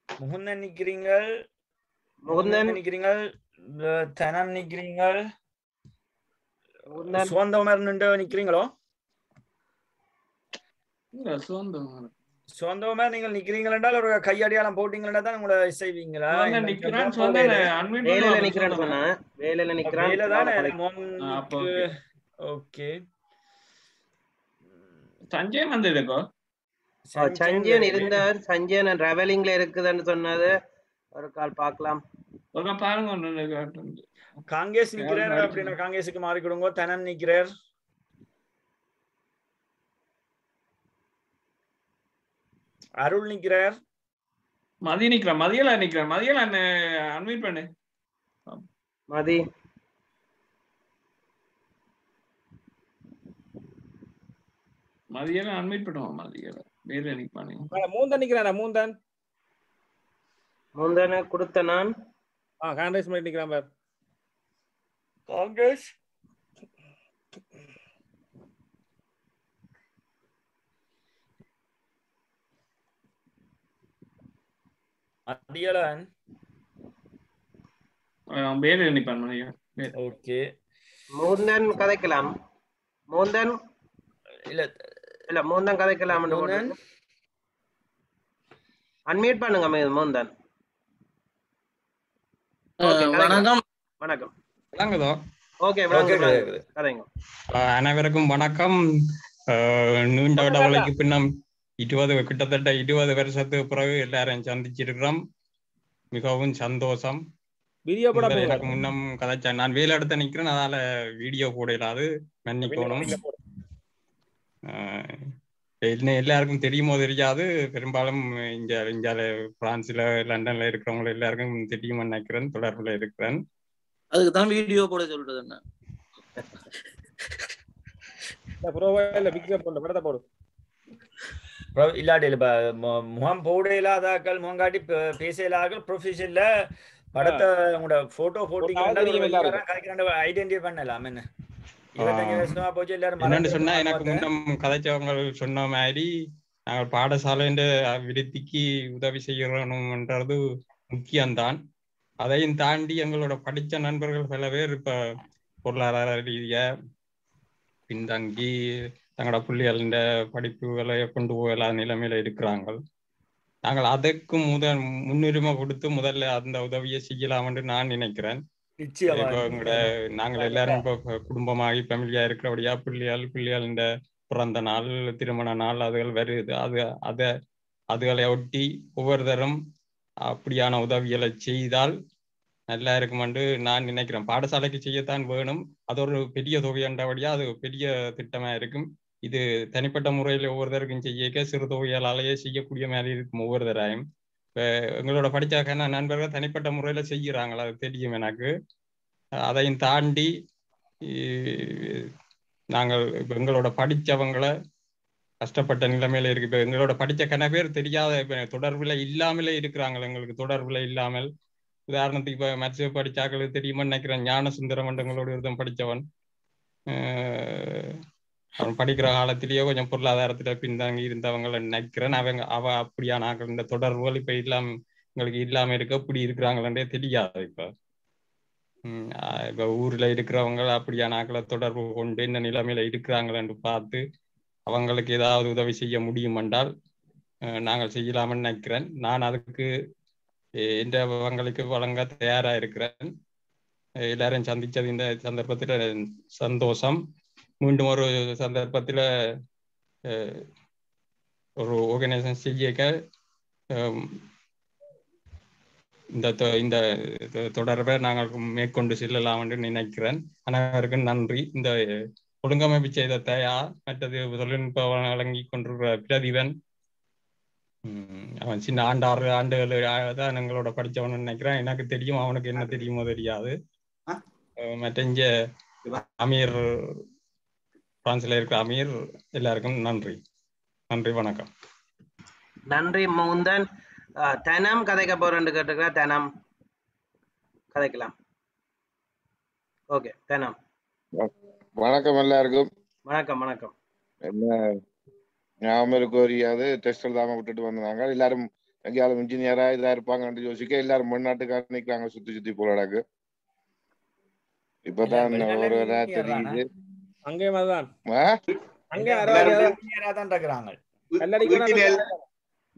முகுந்தன் நிக்கிறீங்க முகுந்தன். நிக்கிறீங்க தனம் நிக்கிறீங்க முகுந்தன். சுவந்தமர் நின்று நிக்கிறீங்களோ சொந்தம் நீங்கள் நிக்கிறீங்களா ஒரு கையடியாளம் போட்டீங்களா தான் உங்களை செய்வீங்களா நிக்கிறான், வேலையில நிக்கிறான் வேலை தானே ஓகே. சஞ்சய் வந்திருக்கோ ஓ, சஞ்சயன் இருந்தார். சஞ்சயன் டிராவலிங்ல இருக்குதுன்னு சொன்னது ஒரு கால் பார்க்கலாம். ஒரு பாருங்க. காங்கேஸ் நிக்கிறார் அப்படின்னா காங்கேஸுக்கு மாறி கொடுங்க. தனம் நிக்கிறார். அருள் நிக்கிறார் மதி நிக்கிறான் மதியல நிக்கிறான் மதியல அன்மீட் பண்ணு. மதி. மதியல அன்மீட் பண்ணுவான் மதியல. வேலை நிப்பானே மூந்தன் நிக்கிறானா மூந்தன்? முந்தன கொடுத்த நான். ஆ காங்கிரஸ் பண்ணி நிக்கிறான் பார். காங்கிரஸ். மூந்தன் கதைக்கலாம். மூந்தன் இல்ல இல்ல மூந்தன் கதைக்கலாம். அன்மியூட் பண்ணுங்க மூந்தன். வணக்கம். வணக்கம். விளங்குதோ ஓகே Okay, விளங்குது. அனைவருக்கும் வணக்கம். நீண்ட விடவலைக்கு பின்னம் இருபது கிட்டத்தட்ட இருபது வருஷத்துக்கு பிறகு எல்லாரையும் சந்திச்சிருக்கிறோம். மிகவும் சந்தோஷம். வீடியோ போகுது. எனக்கு முன்னம் கதைச்சேன் நான் வேலை எடுத்து நிக்கிறேன் அதால வீடியோ போட. இல்லாது மன்னிக்கணும் எல்லாருக்கும் தெரியுமோ தெரியாது. பெரும்பாலும் இங்க இங்க பிரான்ஸ்ல லண்டன்ல இருக்கிறவங்க எல்லாருக்கும் தெரியுமா நினைக்கிறேன். தொடர்புல இருக்கிறேன். அதுக்கு தான் வீடியோ போட சொல்றது என்ன இந்த ப்ரோவைல பிக்சர் போடு படத்தை போடு ப்ரோ இல்லாட்டி இல்ல, முகம் போட இல்லாதாக்கள் முகங்காட்டி பே- பேச இல்லாதாக்கள் ப்ரொஃபஷன்ல படத்தை உங்களோட போட்டோ போட்டீங்கன்னா ஐடென்டிஃபை பண்ணலாம் என்ன? சொன்னா எனக்கு. முன்னம் கதைச்சவங்க சொன்ன மாதிரி நாங்கள் பாடசாலைன்ற விருத்திக்கு உதவி செய்யணும்ன்றது முக்கியம்தான். அதையும் தாண்டி எங்களோட படிச்ச நண்பர்கள் பல பேர் இப்ப பொருளாதார ரீதியா பின்தங்கி தங்களோட பிள்ளைகளின் படிப்புகளை கொண்டு போகலாத நிலைமையில இருக்கிறாங்க நாங்கள் அதற்கு முதல் முன்னுரிமை கொடுத்து முதல்ல அந்த உதவியை செய்யலாம் என்று நான் நினைக்கிறேன். எங்களோட நாங்கள் எல்லாரும் இப்போ குடும்பமாகி ஃபேமிலியா இருக்கிறபடியா பிள்ளைகள் பிள்ளைகள் இந்த பிறந்த நாள் திருமண நாள் அதுகள் வருது. அது அதை அதுகளை ஒட்டி ஒவ்வொருத்தரும் அப்படியான உதவிகளை செய்தால் நல்லா இருக்குமென்று நான் நினைக்கிறேன். பாடசாலைக்கு செய்யத்தான் வேணும். அது ஒரு பெரிய தொகையண்டபடியா அது பெரிய திட்டமா இருக்கும். இது தனிப்பட்ட முறையில் ஒவ்வொருத்தருக்கும் செய்யக்க சிறு தொகைகளாலேயே செய்யக்கூடிய மாதிரி இருக்கும் ஒவ்வொருத்தராயும். இப்போ எங்களோட படித்தாக்க நண்பர்கள் தனிப்பட்ட முறையில் செய்கிறாங்களா அது தெரியும் எனக்கு. அதையும் தாண்டி நாங்கள் இப்போ எங்களோட படித்தவங்களை கஷ்டப்பட்ட நிலைமையில இருக்கு. இப்போ எங்களோட படித்த கன பேர் தெரியாத இப்போ தொடர்பில் இல்லாமலே இருக்கிறாங்களே எங்களுக்கு தொடர்பில் இல்லாமல். உதாரணத்துக்கு இப்போ மற்ற படித்தாக்களுக்கு தெரியுமா நினைக்கிறேன் ஞான சுந்தரம் இருந்தும் படித்தவன் அவன் படிக்கிற காலத்திலேயே கொஞ்சம் பொருளாதாரத்துல பின்தங்கி இருந்தவங்களை நினைக்கிறேன். அவங்க அவ அப்படியா நாங்கள் இந்த தொடர்புகள் இப்ப இல்லாம எங்களுக்கு இல்லாம இருக்க இப்படி இருக்கிறாங்களே தெரியாது இப்ப. உம் இப்ப ஊர்ல இருக்கிறவங்க அப்படியான ஆட்களை தொடர்பு கொண்டு இந்த நிலைமையில இருக்கிறாங்களேன்னு பார்த்து அவங்களுக்கு ஏதாவது உதவி செய்ய முடியும் என்றால் நாங்கள் செய்யலாம்னு நினைக்கிறேன். நான் அதுக்கு எந்த என்ற அவங்களுக்கு வழங்க தயாரா இருக்கிறேன். எல்லாரும் சந்திச்சது இந்த சந்தர்ப்பத்துல சந்தோஷம். மீண்டும் ஒரு சந்தர்ப்பத்துல ஒரு ஆர்கனைசேஷன் செய்யக்க அஹ், இந்த இந்த தொடர்பை நாங்கள் மேற்கொண்டு செல்லலாம் என்று நினைக்கிறேன். அனைவருக்கும் நன்றி. இந்த ஒழுங்கமைப்பு செய்த தயா மற்றது தொழில்நுட்ப வழங்கி கொண்டிருக்கிற பிரதிபன். அவன் சின்ன ஆண்டு ஆறு ஆண்டுகள் தான் எங்களோட படிச்சவன் நினைக்கிறேன். எனக்கு தெரியும் அவனுக்கு என்ன தெரியுமோ தெரியாது. மற்ற இங்க அமீர் பிரான்ஸ்ல இருக்கிற அமீர் எல்லாருக்கும் நன்றி. நன்றி வணக்கம். நன்றி முகுந்தன் அஹ், தனம் கதைக்க போறேன்னு கேட்டுக்கிற தனம். கதைக்கலாம். ஓகே தனம். வணக்கம் எல்லாருக்கும். வணக்கம் வணக்கம். என்ன ஞாபகம் இருக்கு அறியாது டெஸ்ட் எழுதாம விட்டுட்டு வந்தாங்க. எல்லாரும் எங்கேயாலும் இன்ஜினியரா இதா இருப்பாங்கன்னு யோசிக்க எல்லாரும் வெளிநாட்டுக்கார நிக்கிறாங்க சுத்தி சுத்தி போராடாக்கு இப்பதான் ஒரு இதா தெரியுது. அங்கேயும் அதுதான்? அங்கே engineer-ஆ தான் இருக்கிறாங்க.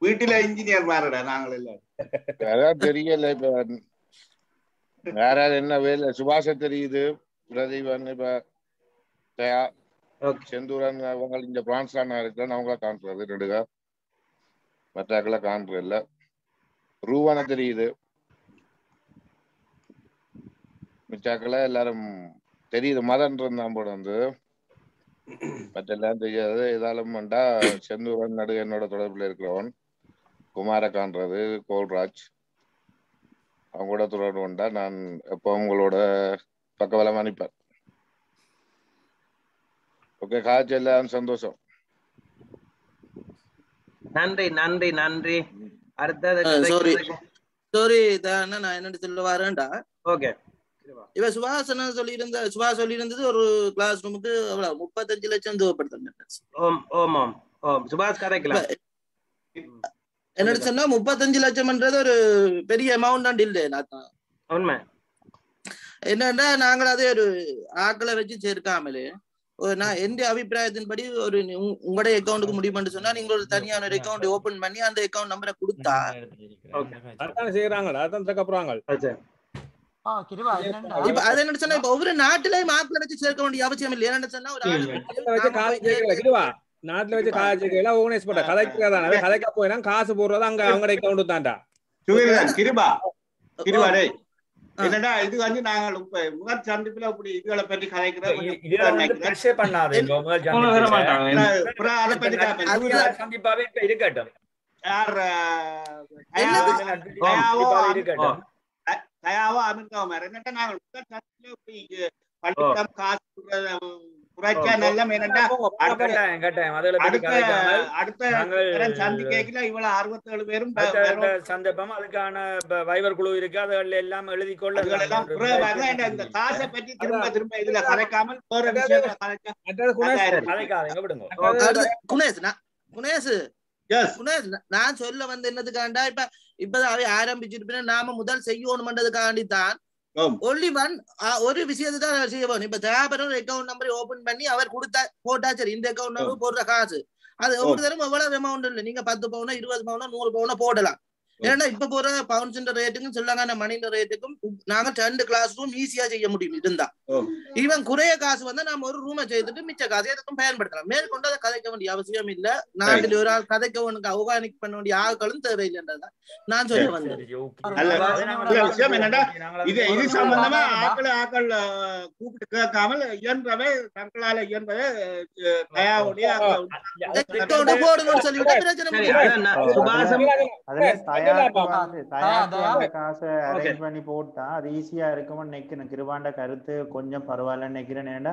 வீட்டில இன்ஜினியர் மாறடா நாங்கள் எல்லாம் அதான் தெரியல இப்ப. வேற யார் என்ன வேலை? சுபாஷ தெரியுது பிரதீபன் இப்ப தயா செந்தூரன் அவங்க இந்த பிரான்ஸ்ல இருக்கிறேன் அவங்கள காண்றது நடுக மற்றாக்களை காண்றது இல்ல. ரூவான தெரியுது. மிச்சாக்களை எல்லாரும் தெரியுது மதன் இருந்தான் போட வந்து மற்ற எல்லாம் தெரியாது. ஏதாலும் வேண்டா செந்தூரன் நடுக என்னோட தொடர்புல இருக்கிறவன் குமார காண்றது கோல்ராஜ். அவங்க கூட தொடர்பு கொண்டா நான் எப்போ உங்களோட பக்கபலமா நிற்பேன் ஓகே காய்ச்சல் எல்லாம் சந்தோஷம். நன்றி நன்றி நன்றி. அடுத்தது சாரி சாரி நான் என்னன்னு சொல்ல வரேன்டா. ஓகே. இவ சுபாஷ் என்ன சொல்லியிருந்த சுபாஷ் சொல்லியிருந்தது ஒரு கிளாஸ் ரூமுக்கு அவ்வளவு முப்பத்தஞ்சு லட்சம் தேவைப்படுது என்னன்னு சொன்னா முப்பத்தஞ்சு லட்சம்ன்றது ஒரு பெரிய அமௌண்ட் இல்லை நான் உண்மை. என்னன்னா நாங்கள் அதே ஒரு ஆட்களை வச்சு சேர்க்காமலே நான் எந்த அபிப்பிராயத்தின்படி ஒரு நீ- உங்க- உங்களுடைய அக்கௌண்ட்டுக்கு முடியும்னு சொன்னா நீங்க ஒரு தனியான ஒரு அக்கௌண்ட் ஓபன் பண்ணி அந்த அக்கௌண்ட் நம்பரை கொடுத்தா அதான் செய்யறாங்க அதான் திறக்க ஒவ்வொரு நாட்டிலையும் ஆட்களை வச்சு சேர்க்க வேண்டிய அவசியம் இல்லை என்னன்னு சொன்னா ஒரு நாட்டுல வச்சு கேட்கல ஓகனைஸ் பண்ண கதைக்கிறதான் அது கதைக்க போயினா காசு போடுறது அங்க அவங்க அக்கௌண்ட் தான்டா கிருபா கிருபா டேய் என்னடா இது வந்து நாங்கள் இப்ப முதல் சந்திப்புல இதுகளை பற்றி கதைக்கிறோம் இருக்கட்டும்? தயாவோ அமிர்தவோ என்னட்டா நாங்கள் முதல் சந்திப்புல இப்படி பள்ளிக்கூடம் காசு குறைச்சா நல்ல அடுத்த சந்திக்கைக்குள்ள இவ்வளவு அறுபத்தேழு பேரும் ப- அடுத்த வரும். அடுத்த சந்தர்ப்பம் அதுக்கான வைவர் குழு இருக்கு. எல்லாம் எழுதி கொள்ள இந்த காசை பற்றி திரும்ப திரும்ப இதுல வேற குணேஷ். குணேஷ். நான் சொல்ல வந்து என்னதுக்காண்டா? இப்ப இப்பதான் அவை ஆரம்பிச்சிருப்பேன் நாம முதல் செய்யணும்ன்றதுக்காண்டி தான் ஒன்லி ஒன் ஒரு விஷயத்தை தான் செய்ய போகணும். இப்ப தேபரம் அக்கௌண்ட் நம்பர் ஓபன் பண்ணி அவர் கொடுத்தா போட்டா சரி இந்த அக்கௌண்ட் நம்பர் போடுற காசு. அது ஒவ்வொரு தரம் எவ்வளவு அமௌண்ட் இல்லை. நீங்க பத்து பவுனா இருபது பவுனா நூறு பவுனா போடலாம். ஏன்னா இப்ப போற பவுன்ஸ் ரேட்டுக்கும் சொல்லாங்க மணின்ற ரேட்டுக்கும் நாங்க ரெண்டு கிளாஸ் ரூம் ஈஸியா செய்ய முடியும் இருந்தா இவன் குறைய காசு வந்தா நாம ஒரு ரூமை செய்துட்டு மிச்ச காசு எதுக்கும் பயன்படுத்தலாம். மேற்கொண்டு அதை கதைக்க வேண்டிய அவசியம் இல்ல. நாட்டில் ஒரு ஆள் கதைக்க வேண்டிய அவகானிக் பண்ண வேண்டிய ஆட்களும் தேவையில்லைன்றதான் நான் சொல்ல வந்தேன் இது இது சம்பந்தமா ஆக்கள் ஆக்கள் கூப்பிட்டு கேட்காமல் இயன்றவை தங்களால இயன்றவை தயாவுடைய போடுங்கன்னு சொல்லிவிட்டா பிரச்சனை காசை Okay. அரேஞ்ச் பண்ணி போட்டா அது ஈஸியா இருக்கும்னு நினைக்கிறேன். கிருபாண்ட கருத்து கொஞ்சம் பரவாயில்லன்னு நினைக்கிறேன். ஏன்னா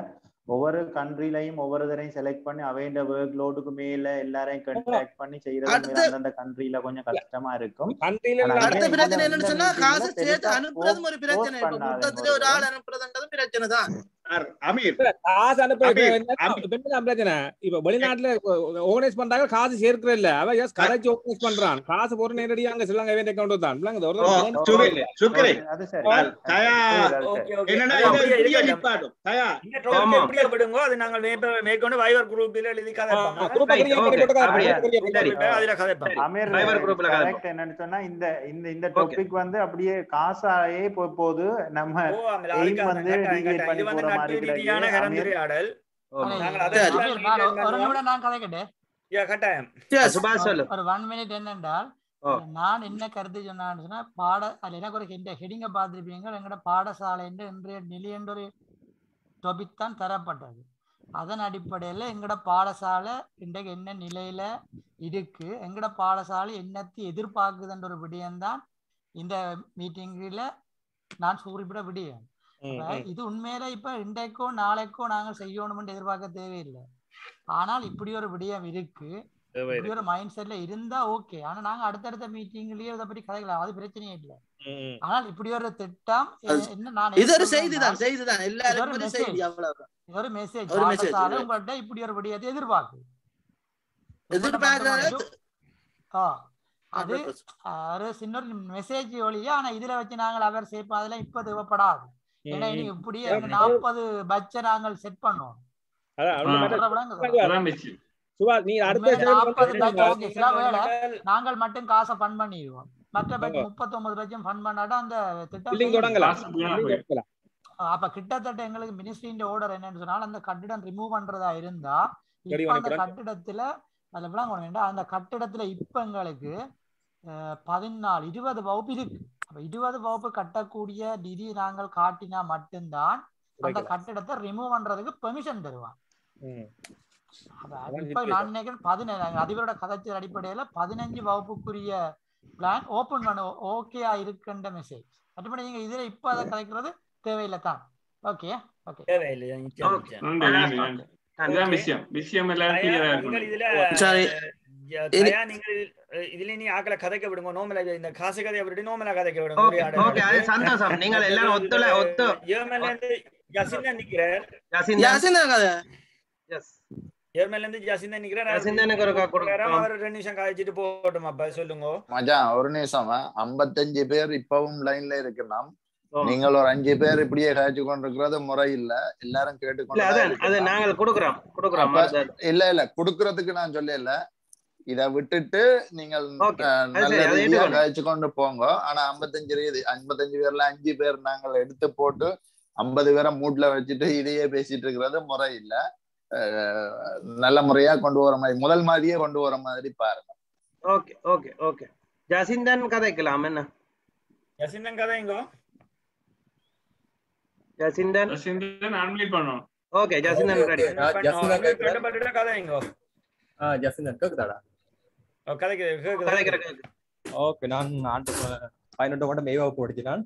ஒவ்வொரு கண்ட்ரிலையும் ஒவ்வொரு தரையும் செலக்ட் பண்ணி அவைண்ட ஒர்க் லோடுக்கு மேல எல்லாரையும் கான்டாக்ட் பண்ணி செய்யறது அந்தந்த கண்ட்ரில கொஞ்சம் கஷ்டமா இருக்கும். அடுத்த பிரச்சனை என்னன்னு சொன்னா meeting ல காசு சேர்த்து பெருசா அனுப்புறதும் ஒரு பிரச்சனை. இப்ப பண்ணாதீங்க மொத்தத்துல ஒரு ஆள் அனுப்புறதுன்றதும் பிரச்சனை தான். காசு அனுப்ப பிரச்சனை இப்ப வெளிநாட்டுல ஆர்கனைஸ் பண்றாங்க காசு சேர்க்கிற இல்ல. அவ எஸ் கரைச்சு ஆர்கனைஸ் பண்றான். காசு போற நேரடியா அங்க சிலங்க வேண்டிய அக்கௌண்ட் தான். சுகரி. அது நாங்கள் மேற்கொண்டு வைவர் குரூப்பில் எழுதி என்னன்னு சொன்னா இந்த இந்த இந்த டாபிக் வந்து அப்படியே காசாயே போ- போகுது. நம்ம வந்து ரீதியான கலந்துரையாடல் என்னென்றால். நான் என்ன கருத்து சொன்னா பாட எனக்கு ஒரு ஹெட் ஹெடிங்க பார்த்துருப்பீங்க எங்களோட பாடசாலை என்று இன்றைய நிலை என்ற ஒரு டாபிக் தான் தரப்பட்டது. அதன் அடிப்படையில் எங்களோட பாடசாலை இன்றைக்கு என்ன நிலையில இருக்கு எங்களோட பாடசாலை என்னத்தை எதிர்பார்க்குதுன்ற ஒரு விடயம்தான் இந்த மீட்டிங்கில் நான் குறிப்பிட விடயம் அப்ப இது உண்மையில இப்ப இன்றைக்கோ நாளைக்கோ நாங்கள் செய்யணும்னு எதிர்பார்க்க தேவையில்லை. ஆனால் இப்படி ஒரு விடயம் இருக்கு. இப்படி. ஒரு மைண்ட் செட்ல இருந்தா ஓகே. ஆனா நாங்க அடுத்தடுத்த மீட்டிங்லயே இதை பத்தி கதைக்கலாம். அது பிரச்சனையே இல்லை. ஆனால் இப்படி ஒரு திட்டம் என்ன நான் இது ஒரு செய்தி தான் செய்தி தான் எல்லாருக்கும் செய்தி அவ்வளவுதான். இது ஒரு மெசேஜ். உங்கள்கிட்ட இப்படி ஒரு விடயத்தை எதிர்பார்க்கு. அது ஒரு சின்ன ஒரு மெசேஜ் ஒழிய ஆனா இதுல வச்சு நாங்கள் அவர் சேர்ப்போம் அதெல்லாம் இப்ப தேவைப்படாது. ஏன்னா இனி இப்படி நாற்பது பட்ச நாங்கள் செட் பண்ணோம். நீங்கள் மட்டும் காசை ஃபண்ட் பண்ணிடுவோம். மற்ற பேட்ச் ஆமா. முப்பத்தொன்பது பேட்சும் ஃபண்ட் பண்ணாட்டா அந்த திட்டம் அப்ப கிட்டத்தட்ட எங்களுக்கு மினிஸ்ட்ரியின் ஆர்டர் என்னன்னு சொன்னால் அந்த கட்டிடம் ரிமூவ் பண்றதா இருந்தா இப்ப அந்த கட்டிடத்துல அதுல விளங்கணும் வேண்டாம் அந்த கட்டிடத்துல இப்ப எங்களுக்கு பதினாலு இருபது வகுப்பு இருக்கு. இருபது வகுப்பு கட்டக்கூடிய நிதி நாங்கள் காட்டினா மட்டும்தான் அந்த கட்டிடத்தை ரிமூவ் பண்றதுக்கு பெர்மிஷன் தருவான். நான் நினைக்கிறேன் பதினேழு அதிபரோட கதைச்சல் அடிப்படையில பதினஞ்சு வகுப்புக்குரிய பிளான் ஓபன் பண்ண ஓகேயா இருக்குன்ற மெசேஜ் மற்றபடி நீங்க இதுல இப்ப அதை கதைக்கிறது தேவையில்லை தான். Okay okay. தேவையில்லை விஷயம். விஷயம் எல்லாம் தயா நீங்கள் இருக்கணும் இதுல நீ ஆக்களை கதைக்க விடுங்க. நோமலா இந்த காசு கதையை விட்டு நோமலா கதைக்க விடுங்க. ஓகே உரையாடல் ஓகே அது சந்தோஷம் நீங்கள் எல்லாரும் ஒத்துல ஒத்து. இருந்து ஜசிந்தா நிக்கிறார். கதை. எஸ் இருந்து ஒரு அவர் ரெண்டு நிமிஷம் கழிச்சிட்டு போகட்டும் அப்ப சொல்லுங்க. மச்சான் ஒரு நிமிஷம் ஐம்பத்தஞ்சு பேர் இப்பவும் லைன்ல இருக்கிறோம் நீங்கள் ஒரு அஞ்சு பேர் இப்படியே காய்ச்சி கொண்டிருக்கிறது முறை இல்ல. எல்லாரும் கேட்டுக்கொண்டு இல்ல இல்ல குடுக்கறதுக்கு நான் சொல்லல. இத விட்டுட்டு நீங்கள் நல்ல ரீதியா கொண்டு போங்க. ஆனா ஐம்பத்தஞ்சு ரீதி ஐம்பத்தஞ்சு பேர்ல அஞ்சு பேர் நாங்கள் எடுத்து போட்டு ஐம்பது பேரை மூட்ல வச்சுட்டு இதையே பேசிட்டு இருக்கிறது முறை இல்ல நல்ல முறையா கொண்டு வர மாதிரி முதல் மாதிரியே கொண்டு வர மாதிரி பாருங்க. ஓகே ஓகே ஓகே ஜசிந்தன் கதைக்கலாம் என்ன? ஜசிந்தன் கதைங்க ஜசிந்தன்? ஜசிந்தன் அன்மியூட் பண்ணணும். ஓகே ஜசிந்தன் ரெடி கதைங்க ஆ ஜஸ்டின் கேக்குதாடா? ஓகே நான் ஆண்டு பதினெட்டு மட்டும் மெய் வகுப்பு படிச்சினான்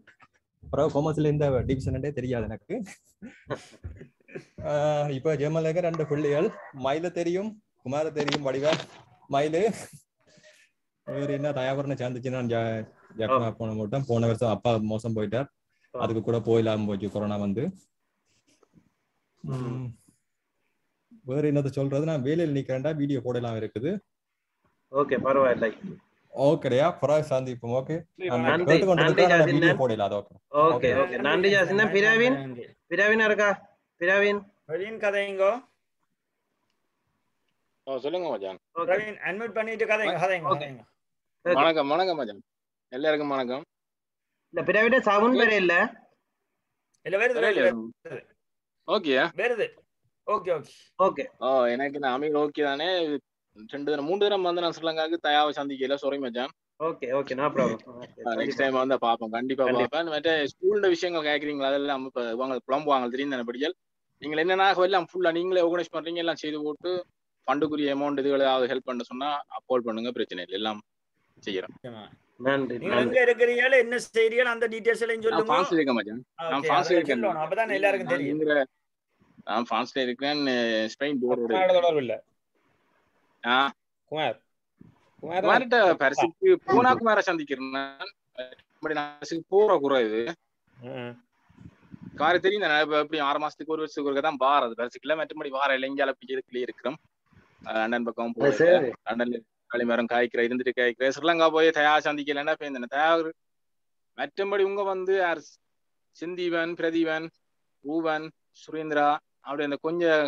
அப்புறம் கொமர்ஸ்ல இந்த டிவிஷனே தெரியாது எனக்கு. ஆஹ் இப்போ ஜெர்மன்ல ரெண்டு பிள்ளைகள். மயில தெரியும் குமார தெரியும் வடிவேல் மயிலு. வேற என்ன தயாபரண சேர்ந்துச்சு நான் ஜப்பான் போன மட்டும் போன வருஷம் அப்பா மோசம் போயிட்டார். அதுக்கு கூட போயிடாம போச்சு கொரோனா வந்து. உம், வேற என்னத்த சொல்றது நான் வேலையில் நிக்கிறேன்டா வீடியோ போடலாம் இருக்குது. ஓகே பரவாயில்லை. ஓகேடையா பிறகு சந்திப்போம் ஓகே வீடியோ போடலாம் அது ஓகே ஓகே ஓகே நன்றி ஜாசிந்தன். பிரவீன்? பிரவீன் இருக்கா பிரவீன்? பிரவீன் கதைங்கோ ஓ சொல்லுங்க மச்சான். பிரவீன் அன்மியூட் பண்ணிட்டு கதைங்க கதைங்க வணக்கம் வணக்கம் மச்சான். எல்லாருக்கும் வணக்கம். இல்ல பிரவீன் சவுண்ட் வேற இல்ல. இல்ல வருது ஓகேயா? வருது ஓகே ஓகே. ஓகே ஓ எனக்கு நான் அமீர் ஓகே தானே. ரெண்டு தடவை மூணு தடவை வந்து நான் ஸ்ரீலங்காவுக்கு தயாவை சந்திக்கல. சாரி மச்சான். Okay okay no problem next time வந்து பார்ப்போம் கண்டிப்பா கண்டிப்பா. பார்ப்பேன் மற்ற ஸ்கூல்ல விஷயங்கள் கேட்குறீங்களா அதெல்லாம் இப்ப இவங்க புலம்புவாங்க தெரியும் தானே படிகள் நீங்கள் என்னன்னா எல்லாம் ஃபுல்லா நீங்களே ஆர்கனைஸ் பண்றீங்க? எல்லாம் செய்து போட்டு ஃபண்டுக்குரிய அமௌண்ட் இதுகளை ஏதாவது ஹெல்ப் பண்ண சொன்னா அப்போல் பண்ணுங்க. பிரச்சனை இல்லை. எல்லாம் செய்யறோம். நன்றி நீங்க எங்க இருக்கிறீங்களோ என்ன செய்றீங்களோ அந்த டீடைல்ஸ் எல்லாம் நான் சொல்லுங்க. இருக்கேன் மச்சான். நான் இருக்கேன். அப்பதான் எல்லாருக்கும் நான் தெரியும். நான் இருக்கேன். ஸ்பெயின் போர்டோட இல்ல. குமார். குமார் குமார்கிட்ட பரிசுக்கு பூனா குமார. சந்திக்கிறேன். பரிசுக்கு போற குறைவு குமார தெரியும் தானே? இப்ப எப்படி ஆறு மாசத்துக்கு ஒரு வருஷத்துக்கு ஒருக்க தான் வாரது பரிசுக்குல மற்றபடி வார இளைஞால பிடிக்கிறதுக்குள்ளே இருக்கிறோம் அண்ணன் பக்கம் அது போய் அண்ணன்ல களிமரம் காய்க்கிற இருந்துட்டு காய்க்கிற. ஸ்ரீலங்கா போய் தயா சந்திக்கலன்னா பேருந்தேன் தயார் மற்றபடி உங்க வந்து யார்? சிந்தீவன் பிரதீவன் ரூவன் சுரேந்திரா அப்படி அந்த கொஞ்சம்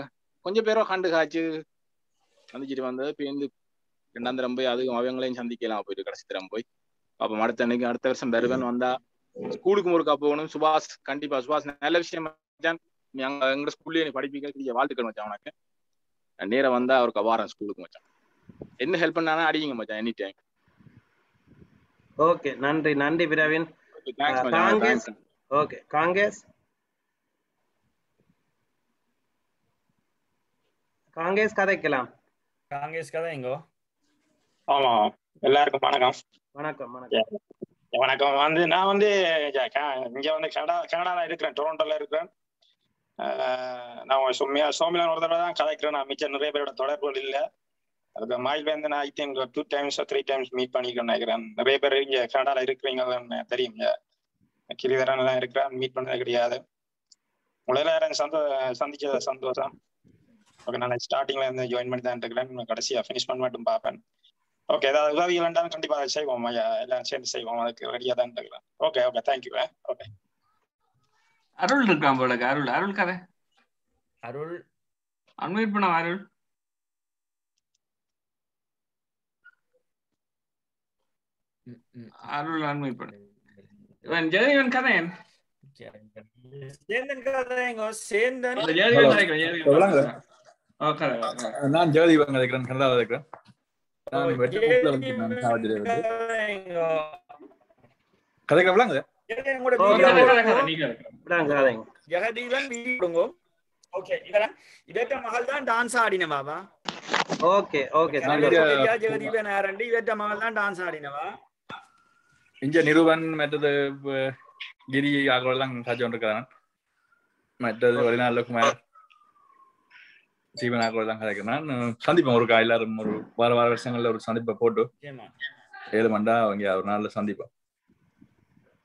கொஞ்சம் பேரோ கண்டு காய்ச்சி சந்திச்சுட்டு வந்தது. பேருந்து ரெண்டாம் தரம் போய் அதுவும் அவங்களையும் சந்திக்கலாம். போயிட்டு கடைசி தரம் போய். அப்ப அடுத்த அன்னைக்கு அடுத்த வருஷம் வருவன் வந்தா ஸ்கூலுக்கு முறுக்கா போகணும். சுபாஷ் கண்டிப்பா சுபாஷ் நல்ல விஷயம். அங்க எங்க ஸ்கூல்லயே நீ படிப்பீங்க. வாழ்த்துக்கள் மச்சான் உனக்கு. நான் நேரா வந்தா அவருக்கு வாரேன் ஸ்கூலுக்கு மச்சான். என்ன ஹெல்ப் பண்ணாலும் அடிங்க மச்சான் எனி டைம் ஓகே நன்றி நன்றி பிரவீன். தேங்க்ஸ் ஓகே காங்கேஸ் காங்கேஸ் கதைக்கலாம். காங்கிரஸ் கதைங்கோ ஆமா எல்லாருக்கும் வணக்கம். வணக்கம் வணக்கம். வணக்கம். வந்து நான் வந்து இங்க க- இங்க வந்து கனடா கனடால இருக்கிறேன் டொரண்டோல இருக்கிறேன். நான் சும்மையா சோமிலான் ஒரு தடவை தான் கதைக்கிறேன். நான் மிச்சம் நிறைய பேரோட தொடர்புகள் இல்ல. அதுக்கு மாயில் வந்து நான் I think two times three times meet பண்ணிக்கிறேன் நினைக்கிறேன். நிறைய பேர் இங்க கனடால இருக்கிறீங்க தெரியும். இங்க கிரிதரன் எல்லாம் இருக்கிறேன். மீட் பண்ணது கிடையாது. உங்களை எல்லாரும் சந்தோ சந்திச்சது? சந்தோஷம். ஓகே நான் ஸ்டார்டிங்ல இருந்து ஜாயின் பண்ணி தான் இருக்கிறேன் கடைசியா ஃபினிஷ் பண்ண மட்டும் பார்ப்பேன். ஓகே ஏதாவது உதவிகள் வேண்டாம் கண்டிப்பா அதை செய்வோம். எல்லாம் சேர்ந்து செய்வோம். அதுக்கு ரெடியா தான் இருக்கிறேன் okay okay thank you okay Arul இருக்கான் போல. அருள் அருள் கதை. அருள். அன்மியூட் பண்ண அருள்? அருள் அன்மியூட் பண்ணு. இவன் ஜெயவன் கதையன் சேந்தன் கதைங்க சேந்தன் கதை, கதை. நான் ஜெகதீபன் கதைக்கிறேன் கனடாவில் இருக்கிறேன் நான் வெற்றிக்கூட்டில் வந்து நான் சாவடியில் இருந்து கதைக்க விளாங்க ஜெகதீவன் வீடுங்க ஓகே இவரன் இவற்ற மகள் தான் டான்ஸ் ஆடின பாபா ஓகே ஓகே சரியா ஜெகதீவன் ஆரண்டி இவற்ற மகள் தான் டான்ஸ் ஆடினவா இங்க நிருபன் மற்றது கிரி ஆகலாம் காட்சி கொண்டிருக்கிறான் மற்றது வெளிநாடுல குமார் ஜீவன் ஆகலாம் தான் கதைக்கிறேன் நான் சந்திப்போம் ஒரு கா- எல்லாரும் ஒரு வார வார வருஷங்கள்ல ஒரு சந்திப்பை போட்டு ஏமா ஏழு மண்டா அவங்க ஒரு நாள்ல சந்திப்போம்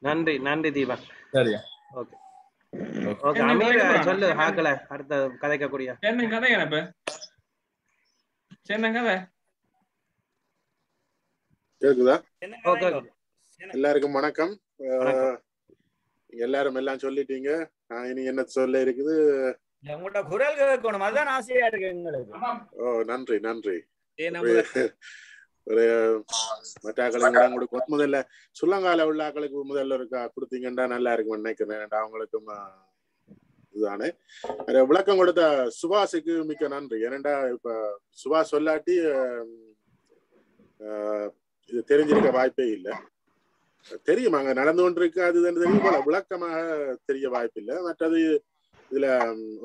நன்றி நன்றி தீபன் சரியா ஓகே ஓகே அமீர் சொல்லு ஹாக்கல அடுத்த கதைக்கக்கூடிய சேந்தன் கதை எனக்கு சேந்தன் கதை கேக்குதா ஓகே எல்லாருக்கும் வணக்கம் எல்லாரும் எல்லாம் சொல்லிட்டீங்க நான் இனி என்ன சொல்ல இருக்குது உங்களோட குரல் கேட்கணும் அதுதான் ஆசையா இருக்கு எங்களுக்கு. ஓ நன்றி நன்றி. ஏ, ஒரு நம்மளுக்கு- ஒரு மற்ற ஆக்களுக்கு இடம் கொடுக்கும் முதல்ல சுள்ளங்கால உள்ள ஆக்களுக்கு முதல்ல இருக்கா? கொடுத்தீங்கன்னா நல்லா இருக்கும்னு நினைக்கிறேன். அவங்களுக்கும் இதுதானே. விளக்கம் கொடுத்த சுபாஷுக்கு மிக்க நன்றி. ஏனண்டா இப்ப சுபாஷ் சொல்லாட்டி இது தெரிஞ்சிருக்க வாய்ப்பே இல்லை. தெரியும் அங்க நடந்து கொண்டிருக்கு அது தெரியும் போல விளக்கமாக தெரிய வாய்ப்பு இல்லை மற்றது இதுல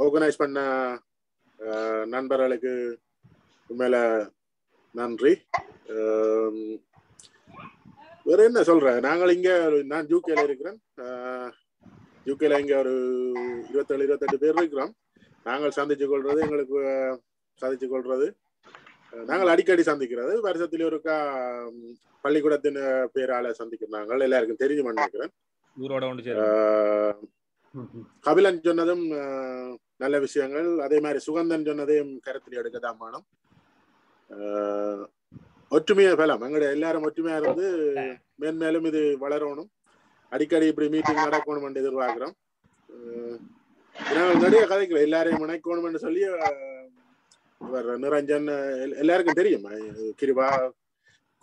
ஆர்கனைஸ் பண்ண நண்பர்களுக்கு உண்மையில நன்றி. வேற என்ன சொல்றேன் நாங்கள் இங்க நான் யூகேல இருக்கிறேன். யூகேல இங்க ஒரு இருபத்தேழு இருபத்தெட்டு பேர் இருக்கிறோம். நாங்கள் சந்திச்சு கொள்றது எங்களுக்கு சந்திச்சு கொள்றது. நாங்கள் அடிக்கடி சந்திக்கிறது. வருஷத்துல ஒருக்கா பள்ளிக்கூடத்தின் பேரால சந்திக்கிறாங்க எல்லாருக்கும் தெரியும் நினைக்கிறேன். கபிலன் சொன்னதும் ஆஹ் நல்ல விஷயங்கள். அதே மாதிரி சுகந்தன் சொன்னதையும் கருத்தில் எடுக்கதான் வேணும். ஆஹ் ஒற்றுமையா பலம். எங்களுடைய எல்லாரும் ஒற்றுமையா இருந்து மேன்மேலும் இது வளரணும். அடிக்கடி இப்படி மீட்டிங் நடக்கணும் என்று எதிர்பார்க்கிறோம் நாங்கள் நிறைய கதைகள். எல்லாரையும் இணைக்கணும் என்று சொல்லி இவர் நிரஞ்சன் எல்லாருக்கும் தெரியும். கிருபா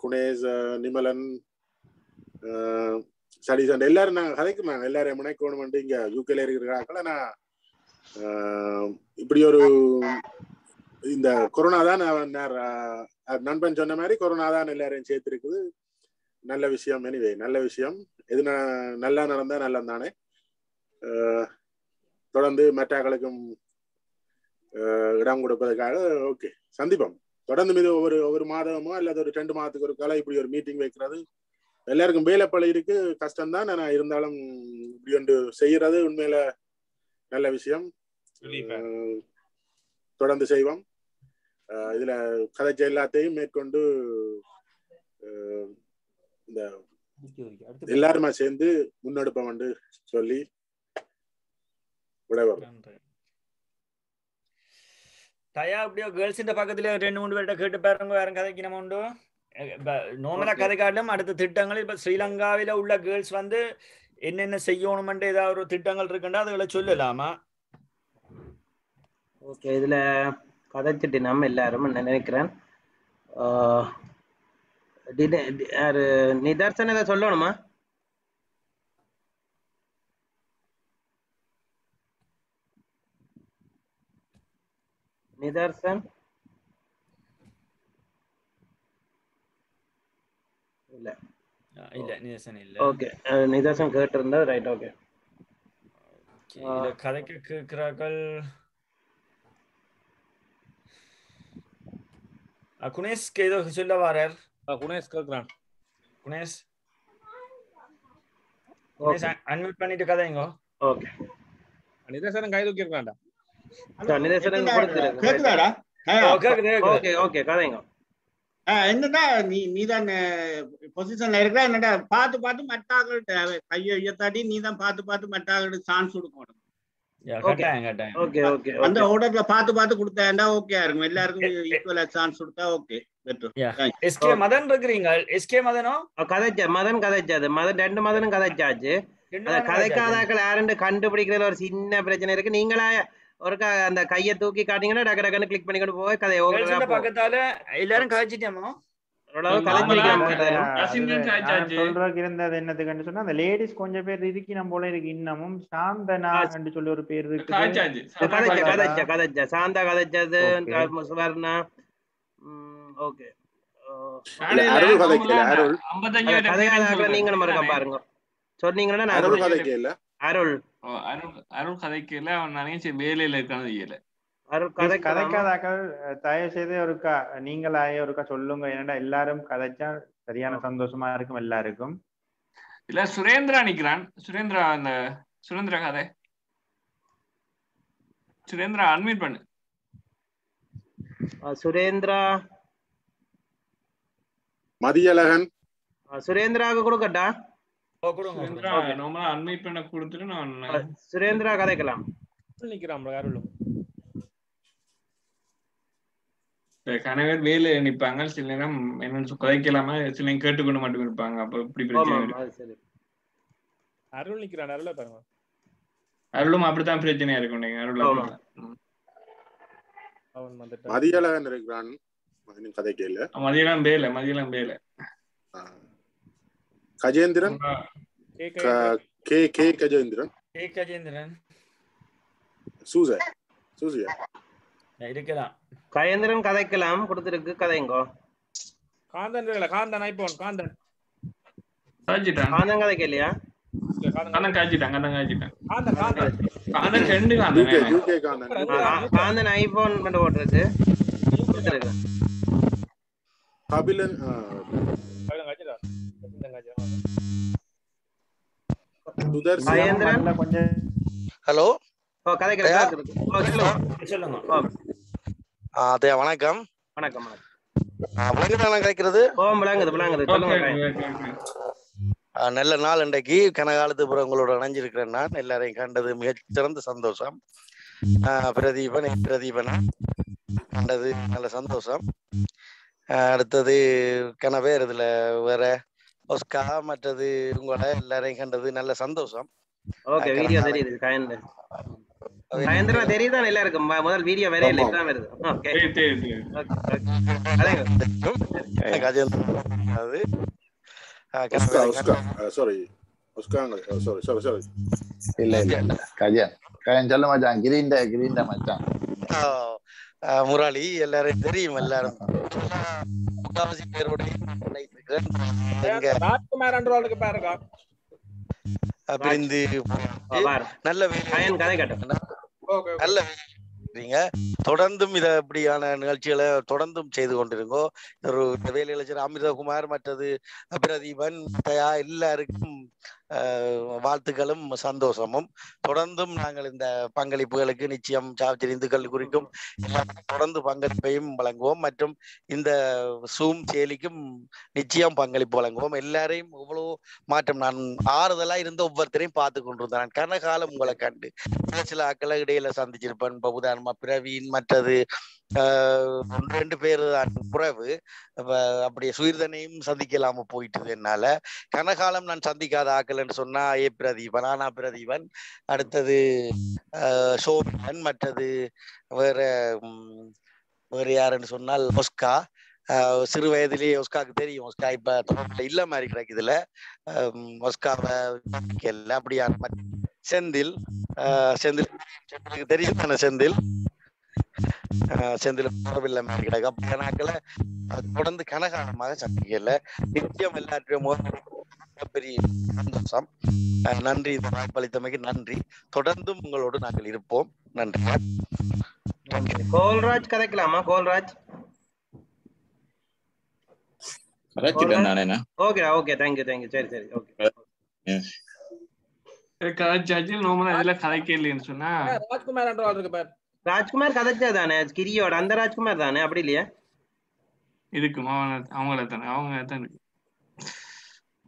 குணேஷ் நிமலன் சரி சார். எல்லாரும் நாங்க எல்லாரும் எல்லாரையும் வந்து இங்க யூகேல இருக்கிறாங்கள நான் ஆஹ் இப்படி ஒரு இந்த கொரோனா தான் நான் நண்பன் சொன்ன மாதிரி கொரோனா தான் எல்லாரையும் சேர்த்திருக்குது. நல்ல விஷயம் எனிவே நல்ல விஷயம். எது நல்லா நடந்தா நல்லா தானே. ஆஹ் தொடர்ந்து மற்றாக்களுக்கும் ஆஹ் இடம் கொடுப்பதற்காக ஓகே சந்திப்போம். தொடர்ந்து மீது ஒவ்வொரு ஒவ்வொரு மாதமோ அல்லது ஒரு ரெண்டு மாதத்துக்கு ஒரு காலம் இப்படி ஒரு மீட்டிங் வைக்கிறது எல்லாருக்கும் வேலைப்பளு இருக்கு கஷ்டம்தான். ஆனா இருந்தாலும் இப்படி ஒன்று செய்யறது உண்மையில நல்ல விஷயம். தொடர்ந்து செய்வோம். இதுல கதைச்ச எல்லாத்தையும் மேற்கொண்டு இந்த எல்லாருமா சேர்ந்து முன்னெடுப்போம் என்று சொல்லி விடைபெறும் தயா அப்படியோ கேர்ள்ஸின் பக்கத்துல ரெண்டு மூணு பேர்கிட்ட கேட்டு பாருங்க யாரும் கதைக்கணும் உண்டு. நோமலா கதை அடுத்த திட்டங்கள். இப்ப ஸ்ரீலங்காவில உள்ள கேர்ள்ஸ் வந்து என்னென்ன செய்யணும்ன்ட்டு ஏதாவது ஒரு திட்டங்கள் இருக்குன்னா அதுகளை சொல்லலாமா? ஓகே இதுல கதைச்சிட்டு நம்ம எல்லாரும் நான் நினைக்கிறேன். ஆஹ் டின- டி- யாரு நிதர்சன் இதை சொல்லணுமா? நிதர்சன் இல்ல இல்ல நிதர்சன் இல்ல ஓகே நிதர்சன் கேட்டிருந்தா ரைட் ஓகே இத கதைக்கு கேட்கிறார்கள் குணேஷ் ஏதோ சொல்ல வாரார் குணேஷ் கேட்கிறான் குணேஷ் அன்மியூட் பண்ணிட்டு கதைங்க ஓகே நிதர்சனம் கை தூக்கி இருக்காண்டா நிதர்சனம் கேக்குதாடா. ஓகே ஓகே கதைங்க என்னடா நீ நீதான் பொசிஷன்ல இருக்கிற என்னடா பார்த்து பார்த்து மட்டாங்கள்ட்ட கையை உயர்த்தாட்டி நீ தான் பார்த்து பார்த்து மட்டாங்களுக்கு சான்ஸ் கொடுக்கணும். அந்த ஆர்டர்ல பார்த்து பார்த்து கொடுத்தாண்டா ஓகே இருக்கும். எல்லாருக்கும் ஈக்குவலா சான்ஸ் கொடுத்தா ஓகே பெட்டர் எஸ்கே மதன் இருக்கிறீங்க. எஸ்கே மதனோ? கதைச்ச மதன் கதைச்சாது. மதன் ரெண்டு மதனும் கதைச்சாச்சு. கதைக்காதாக்கள் யாருன்னு கண்டுபிடிக்கிறதுல ஒரு சின்ன பிரச்சனை இருக்கு. நீங்களா ஒருக்கா அந்த கையை தூக்கி காட்டிங்கன்னா டக்கு டக்குன்னு கிளிக் பண்ணிக்கிட்டு போய் கதை கேர்ள்ஸ்ல பக்கத்தால எல்லாரும் சொல்றதுக்கு இருந்தது என்னதுன்னு சொன்னா அந்த லேடிஸ் கொஞ்சம் பேர் இருக்கி நம்ம போல இருக்கு இன்னமும். சாந்தனா சொல்லி ஒரு பேர் இருக்கு சாந்தா கதைச்சது. சுவர்ணா ஓகே. இருக்க பாருங்க. சொன்னீங்கன்னா நான் அருள். அருள் அருள் கதைக்கல அவன் நினைச்சு வேலையில இருக்கான்னு தெரியல. அருள் கதை கதைக்காதாக்கள் தயவு செய்து ஒருக்கா நீங்களாயே ஒருக்கா சொல்லுங்க. ஏன்னா எல்லாரும் கதைச்சா சரியான சந்தோஷமா இருக்கும் எல்லாருக்கும். இல்ல சுரேந்திரா நிக்கிறான். சுரேந்திரா அந்த சுரேந்திரா கதை. சுரேந்திரா அட்மிட் பண்ணு. சுரேந்திரா. மதியழகன். சுரேந்திராவுக்கு கொடுக்கட்டா? அட்மிட் பண்ண கொடுத்துட்டு நான் சுரேந்திரா கதைக்கலாம். நிக்கிறான் யாரும் கணவர் வேலை நிப்பாங்க சில நேரம் என்னன்னு கதைக்கலாம சில நேரம் கேட்டுக்கொண்டு மட்டும் இருப்பாங்க அப்ப இப்படி பிரச்சனை அருள் நிக்கிறான் அருள பாருங்க. அருளும் அப்படித்தான் பிரச்சனையா இருக்கும் நீங்க அருள் மதியழகன் இருக்கிறான் இன்னும் கதைக்கல மதியெல்லாம் வேலை மதியெல்லாம் வேலை. கஜேந்திரன்? க- கே கே கஜேந்திரன். ஏ கஜேந்திரன். சூசை. சூசியா? இருக்கலாம் கயேந்திரன் கதைக்கலாம். கொடுத்துருக்கு. கதைங்கோ. காந்தன் இருக்கல காந்தன் ஐபோன். காந்தன். காய்ச்சிட்டான் காந்தன் கதைக்கலையா காந்தன் காய்ச்சிட்டான் காந்தன் காய்ச்சிட்டான் காந்தன் காந்தன். காந்தன் ரெண்டு காந்தன் யூகே காந்தன் காந்தன் ஐபோன் பண்ண போட்டிருக்கு. கொடுத்துருக்கு. கபிலன் கயேந்திரன் கொஞ்சம் ஹலோ? அதே வணக்கம். வணக்கம் வணக்கம். விளங்குதான கேட்கறது நல்ல நாள் இன்றைக்கு. கனகாலத்து புறம் உங்களோட இணைஞ்சிருக்கிறேன் நான். எல்லாரையும் கண்டது மிகச் சிறந்த சந்தோஷம். பிரதீபன் பிரதீபன். கண்டது நல்ல சந்தோஷம். அடுத்தது கனவேர் இதுல வேற ஒஸ்கா மற்றது உங்களோட எல்லாரையும் கண்டது நல்ல சந்தோஷம். ஓகே வீடியோ தெரியுது கயேந்திரன் கயேந்திரன் தெரியுதான் எல்லாருக்கும்? முதல் வீடியோ வேற இல்லை இப்பதான் வருது. ஓகே சரி, சரி, சரி. சாரி இல்ல இல்ல. இல்ல கஜன் கஜன் சொல்ல மச்சான். கிரீண்ட கிரீண்ட மச்சான். முரளி எல்லாரும் தெரியும் எல்லாரும். [LAUGHS] முக்காவாசி பேரோட பிரிந்து. நல்ல வேலை நல்ல வேலை. தொடர்ந்தும் இத இப்படியான நிகழ்ச்சிகளை தொடர்ந்தும் செய்து கொண்டிருங்கோ ஒரு வேலையில செய்ற அமிர்தகுமார் மற்றது பிரதீபன் தயா எல்லாருக்கும் வாழ்த்துக்களும் சந்தோஷமும். தொடர்ந்தும் நாங்கள் இந்த பங்களிப்புகளுக்கு நிச்சயம் சாவச்சேரி இந்துக்கள் குறிக்கும். தொடர்ந்து பங்களிப்பையும் வழங்குவோம். மற்றும் இந்த சூம் செயலிக்கும் நிச்சயம் பங்களிப்பு வழங்குவோம். எல்லாரையும் இவ்வளோ மாற்றம் நான் ஆறுதலா இருந்த ஒவ்வொருத்தரையும் பார்த்து கொண்டிருந்தேன். நான் கனகாலம் உங்களை கண்டு. சில சில ஆக்களை இடையில சந்திச்சிருப்பேன். இப்ப உதாரணமா பிரவீன் மற்றது ஆஹ் ரெண்டு பேர் தான். குறைவு அப்படியே சுயர்தனையும் சந்திக்கலாம போயிட்டுது என்னால. கனகாலம் நான் சந்திக்காத என்று சொன்னா ஏ பிரதீபன் ஆனா பிரதீபன் அடுத்தது சோபன் மற்றது வேற உம், வேற யாருன்னு சொன்னால் ஒஸ்கா. சிறு வயதிலேயே ஒஸ்காக்கு தெரியும். ஒஸ்கா இப்ப தொடர்புல இல்ல மாதிரி கிடைக்குதுல ஆஹ் ஒஸ்காவை எல்லாம் அப்படியான செந்தில். செந்தில் செந்திலுக்கு தெரியும் தானே செந்தில் செந்தில் தொடர்பில்லை மாதிரி கிடக்கு. அப்படி நாட்கள தொடர்ந்து கனகாலமாக சந்திக்கல. நிச்சயம் எல்லாற்றையும் பெரிய சந்தோஷம். நன்றி இந்த வாய்ப்பளித்தமைக்கு நன்றி. தொடர்ந்தும் உங்களோடு நாங்கள் இருப்போம். நன்றி. கோல்ராஜ் கதைக்கலாமா கோல்ராஜ்? கதைச்சிட்டேன் நானேண்ணா ஓகேடா ஓகே தேங்க்யூ தேங்க்யூ சரி சரி ஓகே கதைச்சாச்சு நார்மலா இதுல கதைக்க இல்லைன்னு சொன்னா? ராஜ்குமார் என்ற ஆள் இருக்கு பார். ராஜ்குமார் கதைச்சா தானே? கிரியோட அந்த ராஜ்குமார் தானே? அப்படி இல்லையா? மாவன அவங்கள தானே அவங்க தான்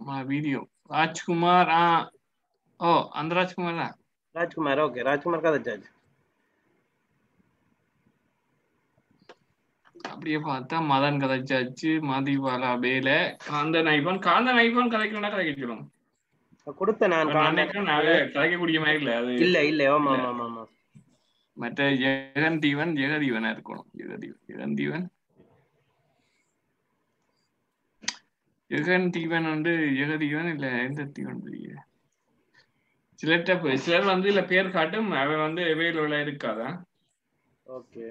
இருக்கு வீடியோ ராஜ்குமார் ஆ ஓ அந்த ராஜ்குமார் தான் ராஜ்குமார் ஓகே ராஜ்குமார் கதைச்சாச்சு அப்படியே பார்த்தா மதன் கதைச்சாச்சு மதிபாலா பேல காந்தன் ஐபான் காந்தன் ஐபான் கதைக்கணும்னா கதைக்க சொல்லுங்க கொடுத்த நான் கதைக்கக்கூடிய மாதிரி இல்ல அது இல்ல இல்ல ஆமா. ஆமா ஆமா மற்ற ஜெகந்தீவன் ஜெகதீவனா இருக்கணும். ஜெகதீவன் ஜெகந்தீவன் ஜெகன் தீவன் வந்து ஜெகதீவன் இல்ல எந்த தீவன் போய் சிலர் வந்து இல்ல பேர் காட்டும் அவன் வந்து அவைலபிளா இருக்காதா? ஓகே.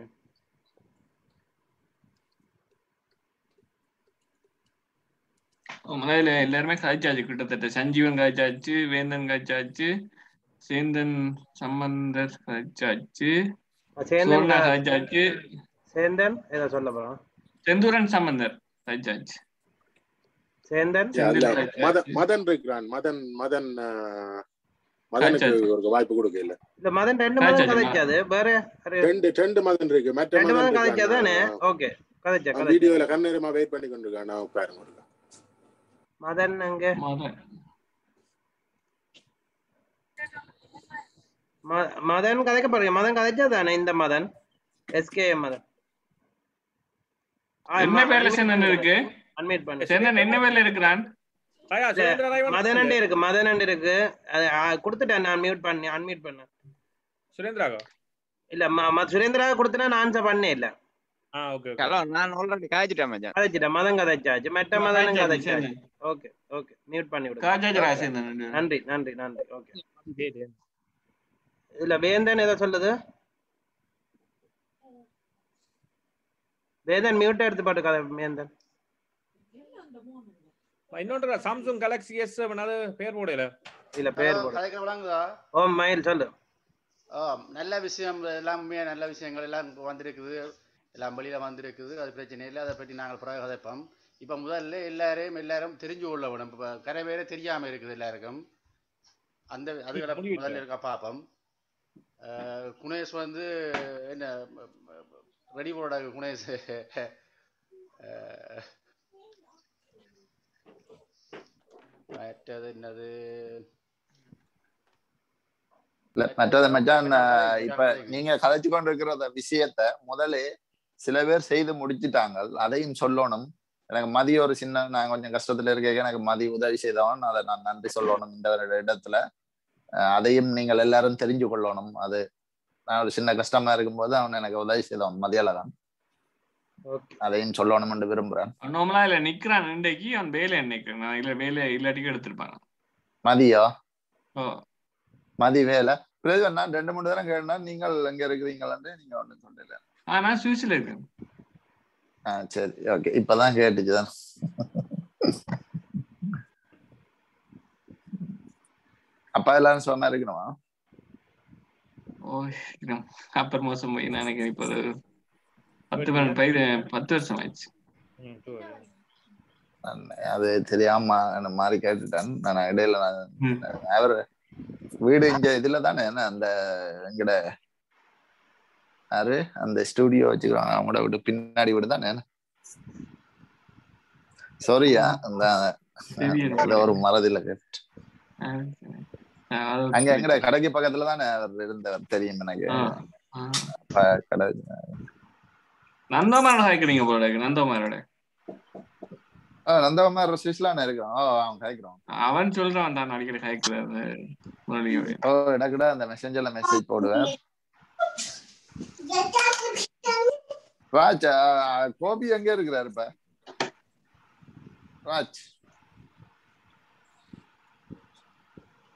முதல்ல எல்லாருமே காய்ச்சாச்சு கிட்டத்தட்ட. சஞ்சீவன் காய்ச்சாச்சு வேந்தன் காய்ச்சாச்சு சேந்தன் சம்பந்தர் காய்ச்சாச்சு காய்ச்சாச்சு. சேந்தன் ஏதோ சொல்ல போறோம் செந்தூரன் சம்பந்தர் காய்ச்சாச்சு. சேந்தன் மதன் மதன் இருக்கிறான். மதன் மதன் மதனுக்கு. ஒரு வாய்ப்பு கொடுக்க இல்ல இல்ல மதன் ரெண்டு மதம் காய்ச்சாச்சு கதைச்சாது வேற ரெண்டு ரெண்டு மதன் இருக்கு. மற்ற ரெண்டு மதன் மதம் கதைச்சா தானே இருக்கான் ஓகே கதைச்சா கதைச்சா. வீடியோல கண்ணேரமா வெயிட் பண்ணி கொண்டிருக்கான். நான் உட்காருங்க ஒருக்கா. மதன் அங்க மதன். மதன் கதைக்க பாருங்க. மதன் கதைச்சா தானே இந்த மதன்? எஸ்கே மதன். என்ன பேர்ல இருக்கு? அன்மியூட் பண்ணு. சேந்தன் என்ன பேர்ல இருக்கிறான்? மதனண்டு இருக்கு மதனண்டு இருக்கு. அது ஆ, கொடுத்துட்டேன் நான் மியூட் பண்ணி அன்மியூட் பண்ண. சுரேந்திராகா இல்ல ம- ம- சுரேந்திரா கொடுத்தனா நான் பண்ணே இல்ல. ஆ ஓகே ஹலோ நான் ஆல்ரெடி காய்ச்சிட்டேன் மச்சான். கதைச்சிட்டேன் மதன் கதைச்சாச்சு மெட்ட ஆ, மதனும் கதைச்சாச்சு. ஓகே ஓகே மியூட் பண்ணி காய்ச்சாச்சு பேரும். நன்றி நன்றி நன்றி ஓகே. இதுல வேந்தன் ஏதோ சொல்லுது? வேந்தன் மியூட் எடுத்து பாட்டு கதை வேந்தன். இன்னொன்று சாம்சங் கேலக்ஸி எஸ் செவன் அது பேர் போடல. இல்ல பேர் ஹலோ, போடு கதைக்க விளங்குதா ஓ மயில் சொல்லு. ஆ, நல்ல விஷயம் எல்லாம் நல்ல விஷயங்கள் எல்லாம் வந்திருக்குது. எல்லாம் வெளியில வந்திருக்குது அது பிரச்சனை இல்லை. அதை பற்றி நாங்கள் பிறகு கதைப்போம். இப்ப முதல்ல எல்லாரையும் எல்லாரும் தெரிஞ்சு கொள்ள வேணும் இப்ப கரை பேரே தெரியாம இருக்குது எல்லாருக்கும். அந்த அதுகளை முதல்ல இருக்க பார்ப்போம். குணேஷ் வந்து என்ன ரெடி போட குணேஷ். மற்றது என்னது மற்றது மச்சான் இப்ப நீங்க கதைச்சு கொண்டிருக்கிற விஷயத்த முதல்ல சில பேர் செய்து முடிச்சிட்டாங்க அதையும் சொல்லணும் எனக்கு மதிய ஒரு சின்ன நான் கொஞ்சம் கஷ்டத்துல இருக்க எனக்கு மதி உதவி செய்தவன் அதை நான் நன்றி சொல்லணும் இந்த ஒரு இடத்துல அதையும் நீங்கள் எல்லாரும் தெரிஞ்சு கொள்ளணும் அது நான் ஒரு சின்ன கஷ்டமா இருக்கும்போது அவன் எனக்கு உதவி செய்தவன் மதியாலதான் அதையும் சொல்லணும் என்று விரும்புறேன். நார்மலா இல்ல நிக்கிறான் இன்றைக்கு அவன் வேலை நிக்கிறான். நான் இல்ல வேலை இல்லாட்டிக்கு எடுத்திருப்பாங்க மதியோ? ஓ. மதி வேலை பிரயோஜனம் நான் ரெண்டு மூணு தரம் கேட்டா நீங்கள் எங்க இருக்கிறீங்களான்னு நீங்க ஒண்ணும் சொல்லல. ஆ நான் சுவிஸ்ல இருக்கேன். ஆ சரி. ஓகே. இப்பதான் கேட்டுச்சுதான் அப்பா எல்லாரும் சொன்னா இருக்கணுமா? ஓ அப்பர் மோசம் போய் நான் நினைக்கிறேன். இப்போ பத்து பன்னெண்டு பத்து வருஷம் ஆயிடுச்சு. அது தெரியாம மாதிரி கேட்டுட்டேன். நான் இடையில நான் அவர் வீடு இங்க இதுல தானே என்ன அந்த எங்கட யாரு? அந்த ஸ்டுடியோ வச்சுக்கிறாங்க. அவங்களோட வீடு பின்னாடி வீடு தானே சாரியா அந்த ஒரு மறதியில கேட்டு அங்க எங்கட? கடைக்கு பக்கத்துல தானே அவர் இருந்தவர் தெரியும் எனக்கு. கடை நந்தோமாரோட ஹாய்க்கிறீங்க போல ஆ, நந்தகுமார் சுவிஸ்லான இருக்கிறோம் ஓ அவன் கேட்கிறோம் அவன் சொல்றான் தான் அடிக்கடி ஹாய்க்கிறாரு ஓ எனக்கு கூட அந்த மெசேஜ்ல மெசேஜ் போடுவேன். ராஜ் கோபி எங்க இருக்கிறாரு இப்ப? ராஜ்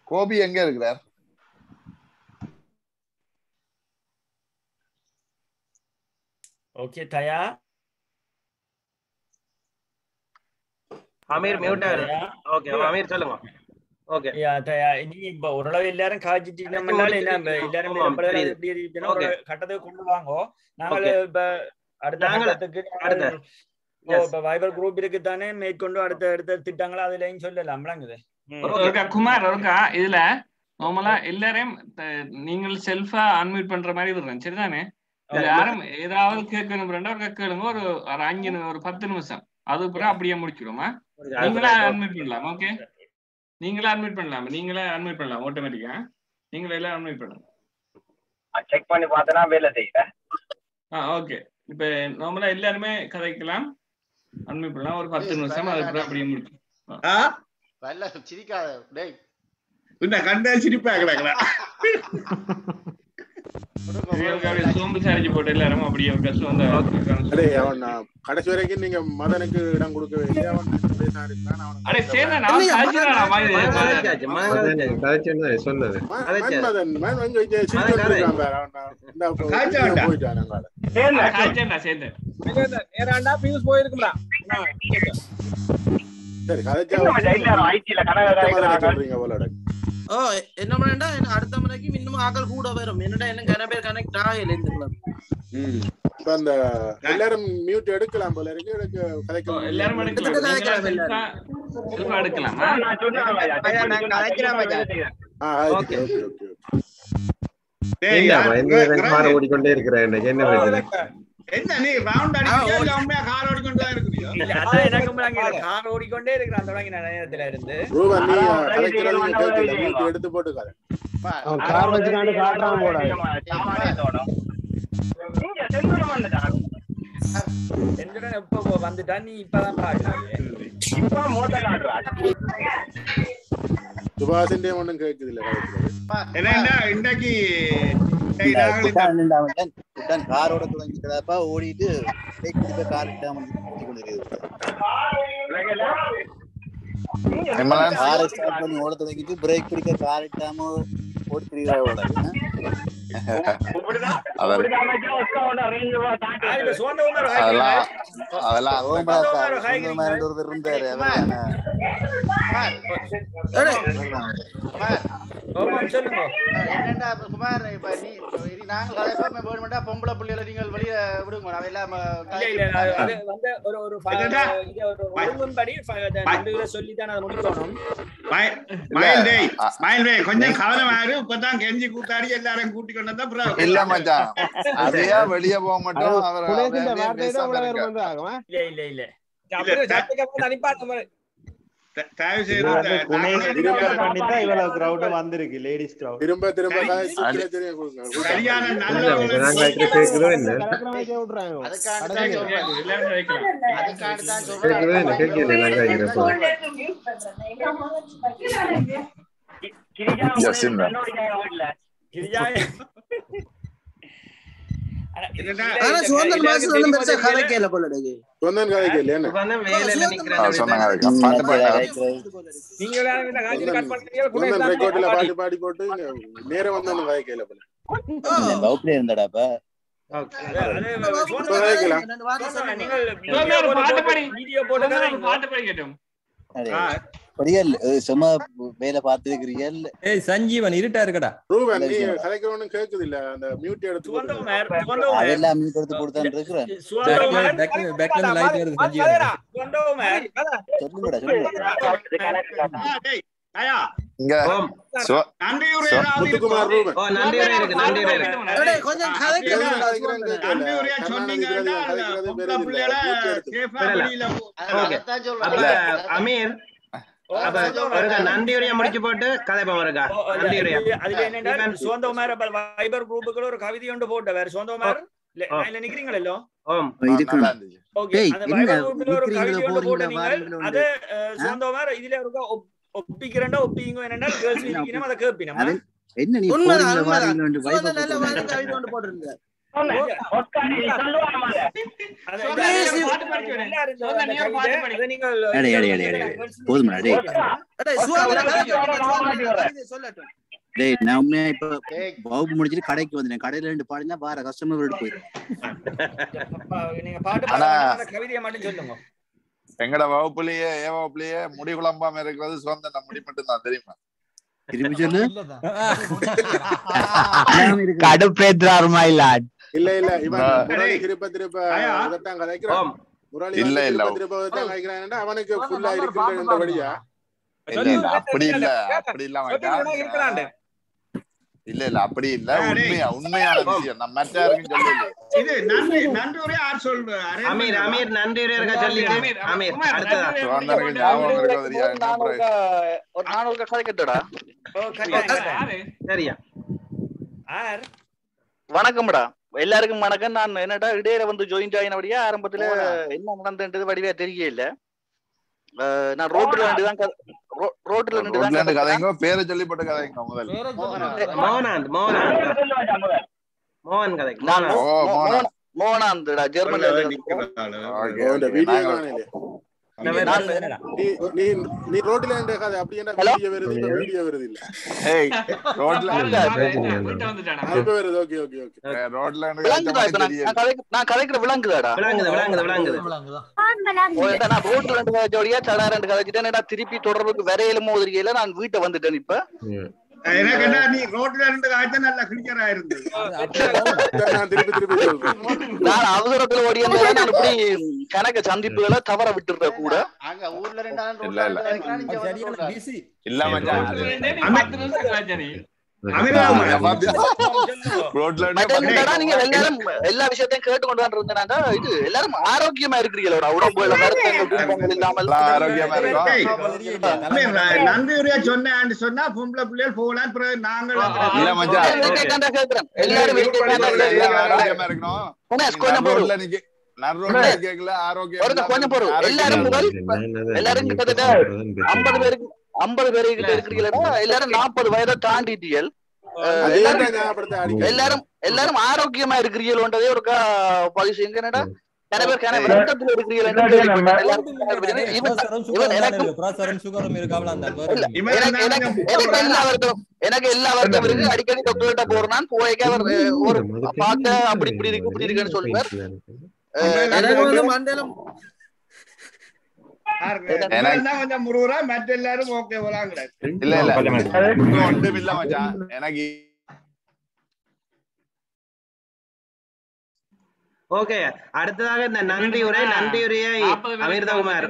கோபி எங்க இருக்கிறார்? Okay Daya? Ameer mute okay Ameer சொல்லுங்க. ஓகே யா தயா நீ இப்ப ஓரளவு எல்லாரும் காய்ச்சிட்டீங்கன்னா என்ன எல்லாரும் எப்படி இருக்குன்னா ஒரு. கட்டத்துக்கு கொண்டு வாங்கோ. இப்ப அடுத்த கட்டத்துக்கு அடுத்த. இப்ப வைபர் குரூப் இருக்கு தானே மேற்கொண்டு அடுத்த அடுத்த திட்டங்களை அதுலயும் சொல்லலாம் விளங்குது ம். ஒருக்கா குமார் ஒருக்கா இதுல நார்மலா எல்லாரையும் நீங்கள் செல்ஃபா அன்மியூட் பண்ற மாதிரி விடுறேன். சரிதானே? யாரும் ஏதாவது கேட்கணும் ஒரு கேளுங்க ஒரு ஒரு அஞ்சு ஒரு பத்து நிமிஷம். அது பிறகு அப்படியே முடிச்சிடுமா நீங்களே அன்மியூட் பண்ணலாம் ஓகே நீங்களே அன்மியூட் பண்ணலாம்? நீங்களே அன்மியூட் பண்ணலாம்? ஆட்டோமேட்டிக்கா நீங்களே எல்லாம் அன்மியூட் பண்ணலாம். செக் பண்ணி பார்த்தனா வேலை செய்யல ஆ ஓகே இப்ப நார்மலா எல்லாருமே கதைக்கலாம். அன்மியூட் பண்ணலாம். ஒரு பத்து நிமிஷம் அது பிறகு அப்படியே முடிச்சு. வல்ல சிரிக்காத டேய். என்ன கண்டா சிரிப்பா கடைசி வரைக்கும் நீங்க மதனுக்கு இடம் கொடுக்கவே இல்லை சரி கதைக்கிறாங்க. சொல்றீங்க போல. ஓ என்ன பண்ணா அடுத்த முறைக்கு இன்னும் ஆக்கள் கூட வரும் என்னடா என்ன கன பேர் கனெக்ட் ஆகல club. இப்ப அந்த எல்லாரும் மியூட் எடுக்கலாம் போல இருக்கு எடுக்க கதைக்க எல்லாரும் எடுக்கலாம் எடுக்கலாமா எனக்கு மாற ஓடிக்கொண்டே இருக்கிறேன் எனக்கு என்ன பிரச்சனை என்ன நீ ரவுண்ட் கார் ஓடிக்கொண்டு இருக்கிறியா? இல்ல அதான் விளங்கல. கார் ஓடிக்கொண்டே இருக்கிறான் தொடங்கின நேரத்துல இருந்து ரூபன் நீ நீ எடுத்து போட்டு அவன் கார் வச்சுக்காண்டு நீங்க செந்தூரம் எப்ப வந்துட்டா? நீ இப்பதான் பாக்குறீங்க இப்ப. சுபாஷிന്റെ டேய், நாங்கள் இந்த குட்டான் காரோட தொடங்கிட்டதாப்பா ஓடிட்டு கார் இல்லாம விமலன் காரை ஸ்டார்ட் பண்ணி ஓட தொடங்கிட்டு பிரேக் பிடிக்க கார் ஓடி அதெல்லாம் அதெல்லாம் ஒருத்தர் இருந்தாரு சொல்லுங்க. என்னண்டா இப்ப குமார் இப்ப நீ நாங்கள் வேணுமெண்டா பொம்பளை பிள்ளைகளை நீங்கள் வெளியே விடுங்க அவ எல்லாம் வந்து ஒரு ஒரு ஃப- என்னடா? கொஞ்சம் கவனமாயிரு. இப்பதான் கெஞ்சி கூத்தாடி எல்லாரும் கூட்டி கொண்டு வந்தா இல்ல மச்சான். அதையா வெளிய போக மட்டும். அவர் இல்ல இல்ல இல்ல. திரும்ப திரும்ப சரியான நல்ல ஆனா சுதந்திர மாசம் ஒண்ணும் பெருசா போல வேலையில சொன்னாங்க பாட்டு நீங்க ரெக்கார்ட்ல. பாடி போட்டு வந்தவனு கதைக்கல போல. வகுப்புல பாட்டு பாடி. வீடியோ படியல் சும்மா வேலை பார்த்துருக்கிறீர்கள் ஏய் சஞ்சீவன் இருட்டா இருக்கடா. ரூபன் நீ கதைக்கிறவனும் கேக்குது இல்ல அந்த மியூட் எடுத்து அதெல்லாம் மீட் எடுத்து கொடுத்தான் இருக்கிறேன் பேக்ல லைட் வருது சஞ்சீவன் அமீர் ஒரு கவிதை ஒன்று போட்டவர் இல்ல நிக்கிறீங்களோ இதுல இருக்க ஒப்- ஒப்பிக்கிறண்டா ஒப்பிங்க என்னன்னா கேர்ள்ஸ் அதை கேட்பினோம். என்ன நீ உண்மைதான். வாரீங்களா சுவந்த வைப பாட்டு போதுமா, டேய். சொல்லட்டும் நான் உண்மையா இப்ப. வகுப்பு முடிச்சிட்டு கடைக்கு வந்தேன். கடையில ரெண்டு பாடினா வார கஸ்டமர் வீட்டு போயிடும் அப்ப நீங்க பாட்டு ஆனா- பாடுங்க அந்த கவிதையை மட்டும் சொல்லுங்க. எங்கட வகுப்புலயே ஏ வகுப்புலயே முடி குழம்பாம இருக்கிறது சுதந்திர நம்ம முடி மட்டும் தான் தெரியுமா? திருப்பி சொல்லு. கடுப்பேற்றார் மயிலாட் இல்ல இல்ல இவன் திருப்ப திருப்ப. அதைத்தான் கதைக்கிறான் முரளி இல்ல, இல்ல. திருப்ப அதைத்தான் கதைக்கிறான் அவனுக்கு ஃபுல்லா ஒரு இருக்கின்றபடியா இல்ல அப்படி இல்ல அப்படி இல்ல. இல்ல இல்ல அப்படி இல்ல. உண்மையா உண்மையான விஷயம். நான் மற்ற இது நன்றி நன்றி யார் சொல்ற? அமீர் அமீர் நன்றி இருக்கா சொல்லிட்டு? அமீர் அடுத்ததா? சுதந்திரனுக்கு ஞாபகம் இருக்கோ தெரியாது? ஒரு ஒரு நான் ஒரு கதை கேட்டடா. சரியா. வணக்கம்டா. எல்லாருக்கும் வணக்கம். நான் என்னடா இடையில வந்து ஜாயின் ஆயினபடியா ஆரம்பத்துல என்ன நடந்தது வடிவா தெரியல. நான் ரோட்ல நின்று தான் ரோட்ல நின்று தான் கதைங்க. பேரை சொல்லி போட்டு கதைங்க முதல்ல. மோகனாந்த் மோகனாந்த். மோகன் கதை. மோகனாந்தடா ஜெர்மன்ல நீ ரோட்ல அப்படி என்ன வீடியோ வருது இப்ப வீடியோ வருது இல்ல? ஏய், ரோட்ல இப்ப வருது ஓகே ஓகே ஓகே. ஏய், ரோட்ல இருந்து விளங்குதா கதைச்ச இப்ப மாதிரி நான் கதைக்கிற விளங்குதாடா விளங்குது விளங்குது நான் ரோட்ல ரெண்டு ஜோடியா சடா ரெண்டு கதைச்சிட்டேன் என்னடா திருப்பி தொடர்புக்கு வரையில மோதிரிக்கையில நான் வீட்டை வந்துட்டேன் இப்ப. எனக்கு என்ன நீ ரோட்ல இருந்து காய்ச்ச நல்லா இருந்தது நான் திருப்பி திருப்பி சொல்றேன். நான் அவசரத்துல ஓடியதால நான் இப்படி கணக்க சந்திப்புகளை தவற விட்டுற கூட. அங்க ஊர்ல ரெண்டாலும் இல்ல, இல்ல. மச்சான் எல்லா விஷயத்தையும் கேட்டு கொண்டு வந்திருந்தேனாக்கா இது எல்லாரும் ஆரோக்கியமா இருக்கிறீங்களோட உடம்புல உரையா சொன்னேன்னு சொன்னா பொம்பளை பிள்ளைகள் போகலாம் பிறகு நாங்கள் இல்ல மச்சான். கேட்காண்டா கேட்கிறேன் எல்லாரும் கொஞ்சம் நடு பொறு. ரோட்ல நிக்க நடு ரோட்ல கேக்கல ஆரோக்கியம் ஒரு கொஞ்சம் பொறு. எல்லாரும் எல்லாரும் கிட்டத்தட்ட ஐம்பது பேருக்கு ஐம்பது பேரு கிட்ட இருக்கிறீங்களா எல்லாரும் நாற்பது வயதை தாண்டிட்டீர்கள். எல்லாரும் எல்லாரும் ஆரோக்கியமா இருக்கிறீங்களோன்றதே ஒரு பதிவு செய்யுங்க. என்னடா? எனக்கு எல்லா வருத்தம் எனக்கு எல்லா வருத்தம் இருக்கு. அடிக்கடி டாக்டர் கிட்ட போறேன் போய்க்க ஒரு பார்க்க அப்படி இப்படி இருக்கு இப்படி இருக்குன்னு சொல்லுவார். எனக்கு ஓகே போலாங்க இல்ல இல்ல. ஒண்ணும் ஒன்றும் இல்ல மச்சான். எனக்கு ஓகே அடுத்ததாக இந்த நன்றி உரை நன்றி உரையை அமிர்தகுமார்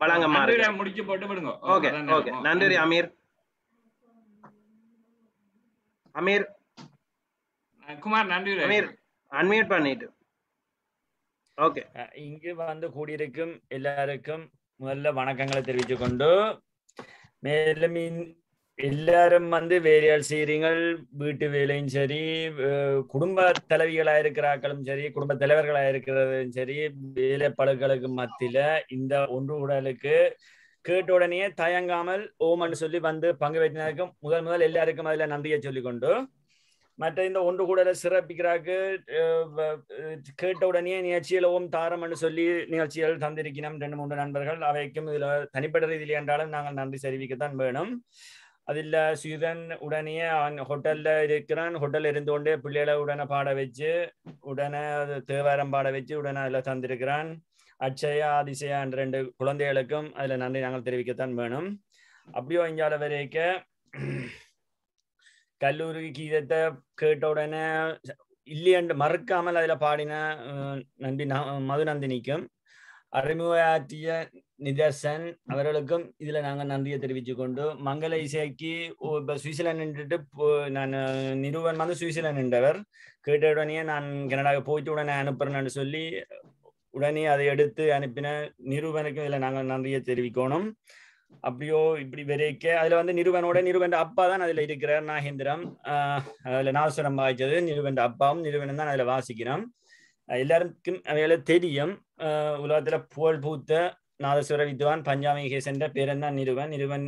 வழங்கம்மா. முடிச்சு போட்டு விடுங்க. Okay okay. நன்றி உரை அமீர். அமீர். குமார் நன்றி. அமீர் அன்மியூட் பண்ணிட்டு. ஓகே இங்கு வந்து கூடியிருக்கும் எல்லாருக்கும் முதல்ல வணக்கங்களை தெரிவித்துக் கொண்டு மேலும் எல்லாரும் வந்து வேலையால் செய்கிறீங்கள் வீட்டு வேலையும் சரி குடும்ப தலைவிகளா இருக்கிறாக்களும் சரி குடும்ப தலைவர்களா இருக்கிறதும் சரி வேலை பழுக்களுக்கு மத்தியில இந்த ஒன்று உடலுக்கு கேட்ட உடனே தயங்காமல் ஓமன்னு சொல்லி வந்து பங்கு வைத்தினருக்கும் முதல் முதல் எல்லாருக்கும் அதுல நன்றியை சொல்லிக்கொண்டு மற்ற இந்த ஒன்று கூட சிறப்பிக்கிறாக்கு கேட்ட உடனே நிகழ்ச்சியிலவும் தாரம்னு சொல்லி நிகழ்ச்சிகள் தந்திருக்கிறோம். ரெண்டு மூன்று நண்பர்கள் அவைக்கும் இதுல தனிப்பட்ட ரீதியில் என்றாலும் நாங்கள் நன்றி தெரிவிக்கத்தான் வேணும். அதில் சுயுதன் உடனே அவன் ஹோட்டல்ல இருக்கிறான். ஹோட்டல் இருந்து கொண்டே பிள்ளைகளை உடனே பாட வச்சு உடனே தேவாரம் பாட வச்சு உடனே அதில் தந்திருக்கிறான். அட்சயா அதிசயா என்ற ரெண்டு குழந்தைகளுக்கும் அதில் நன்றி நாங்கள் தெரிவிக்கத்தான் வேணும். அப்படியோ இங்கால வரைக்க கல்லூரி கீதத்தை கேட்ட உடனே இல்லையண்டு மறுக்காமல் அதில் பாடின அஹ், நன்றி ந- மதுநந்தினிக்கும் அறிமுகத்திய நிதர்சன் அவர்களுக்கும் இதில் நாங்கள் நன்றியை தெரிவித்து கொண்டு மங்கள இசைக்கு இப்போ சுவிட்சர்லாண்டு போ- நான் அஹ், நிறுவன் வந்து சுவிட்சர்லாந்து கேட்ட உடனே நான் கனடாவுக்கு போயிட்டு உடனே அனுப்புறேன்னு சொல்லி உடனே அதை எடுத்து அனுப்பின நிறுவனுக்கும் இதில் நாங்கள் நன்றியை தெரிவிக்கணும். அப்படியோ இப்படி வரைக்க அதுல வந்து நிறுவனோட நிறுவன அப்பா தான் அதுல இருக்கிறார் நாகேந்திரம். அதுல நாசுரம் வாய்ச்சது நிறுவன அப்பாவும் நிறுவனம் தான் அதுல வாசிக்கிறோம். எல்லாருக்கும் அவையில தெரியும். உலகத்துல புகழ் பூத்த நாதஸ்வர வித்வான் பஞ்சாமிகேசன் பேரன் தான் நிறுவன். நிறுவன்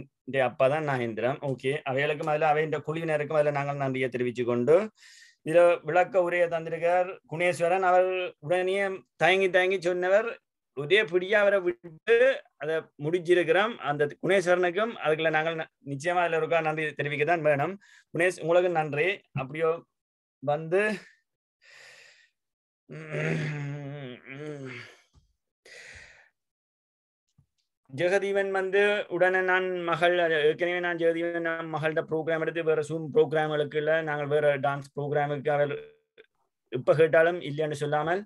அப்பா தான் நாகேந்திரம். ஓகே. அவைகளுக்கும் அதுல அவை இந்த குழுவினருக்கும் அதுல நாங்கள் நன்றியை தெரிவிச்சு கொண்டு இதுல விளக்க உரையை தந்திருக்கார் குணேஸ்வரன். அவர் உடனே தயங்கி தயங்கி சொன்னவர் ஒரே பிடியா அவரை விட்டு அதை முடிச்சிருக்கிறோம் அந்த குணேஸ்வரனுக்கும் அதுக்குள்ள நாங்கள் நிச்சயமா அதுல இருக்கா நன்றி தெரிவிக்க தான் வேணும். குணேஷ் உங்களுக்கு நன்றி. அப்படியோ வந்து ஜெகதீவன் வந்து உடனே நான் மகள் ஏற்கனவே நான் ஜெகதீவன் நான் மகள்கிட்ட ப்ரோக்ராம் எடுத்து வேற சூம் ப்ரோக்ராம்களுக்கு இல்லை நாங்கள் வேற டான்ஸ் ப்ரோக்ராமுக்கு அவர் இப்போ கேட்டாலும் இல்லைன்னு சொல்லாமல்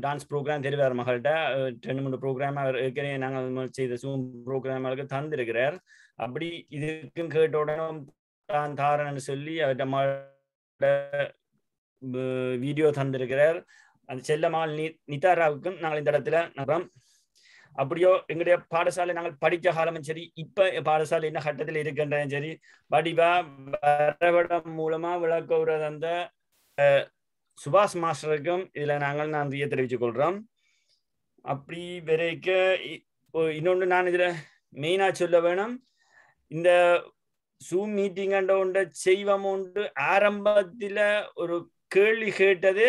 டான்ஸ் ப்ரோக்ராம் தெரிவார் மகள்கிட்ட ரெண்டு மூணு ப்ரோக்ராம் அவர் ஏற்கனவே நாங்கள் செய்த சூம் ப்ரோக்ராம்களுக்கு தந்திருக்கிறார் அப்படி இதுக்கும் கேட்ட உடனே தான் தாரன்னு சொல்லி அவர்கிட்ட மகளோட வீடியோ தந்திருக்கிறார் அந்த செல்லமகள் நி நிதாராவுக்கும் நாங்கள் இந்த இடத்துல நம்புறோம் அப்படியோ எங்களுடைய பாடசாலை நாங்கள் படிக்க காலமும் சரி இப்ப பாடசாலை என்ன கட்டத்தில் இருக்கின்றதும் சரி வடிவா வரவிடம் மூலமா விளக்க உறது அந்த சுபாஷ் மாஸ்டருக்கும் இதுல நாங்கள் நன்றியை தெரிவித்துக் கொள்றோம். அப்படி வரைக்க இன்னொன்று நான் இதுல மெயினா சொல்ல வேணும். இந்த சூம் மீட்டிங் ஒன்று செய்வோம் உண்டு. ஆரம்பத்துல ஒரு கேள்வி கேட்டது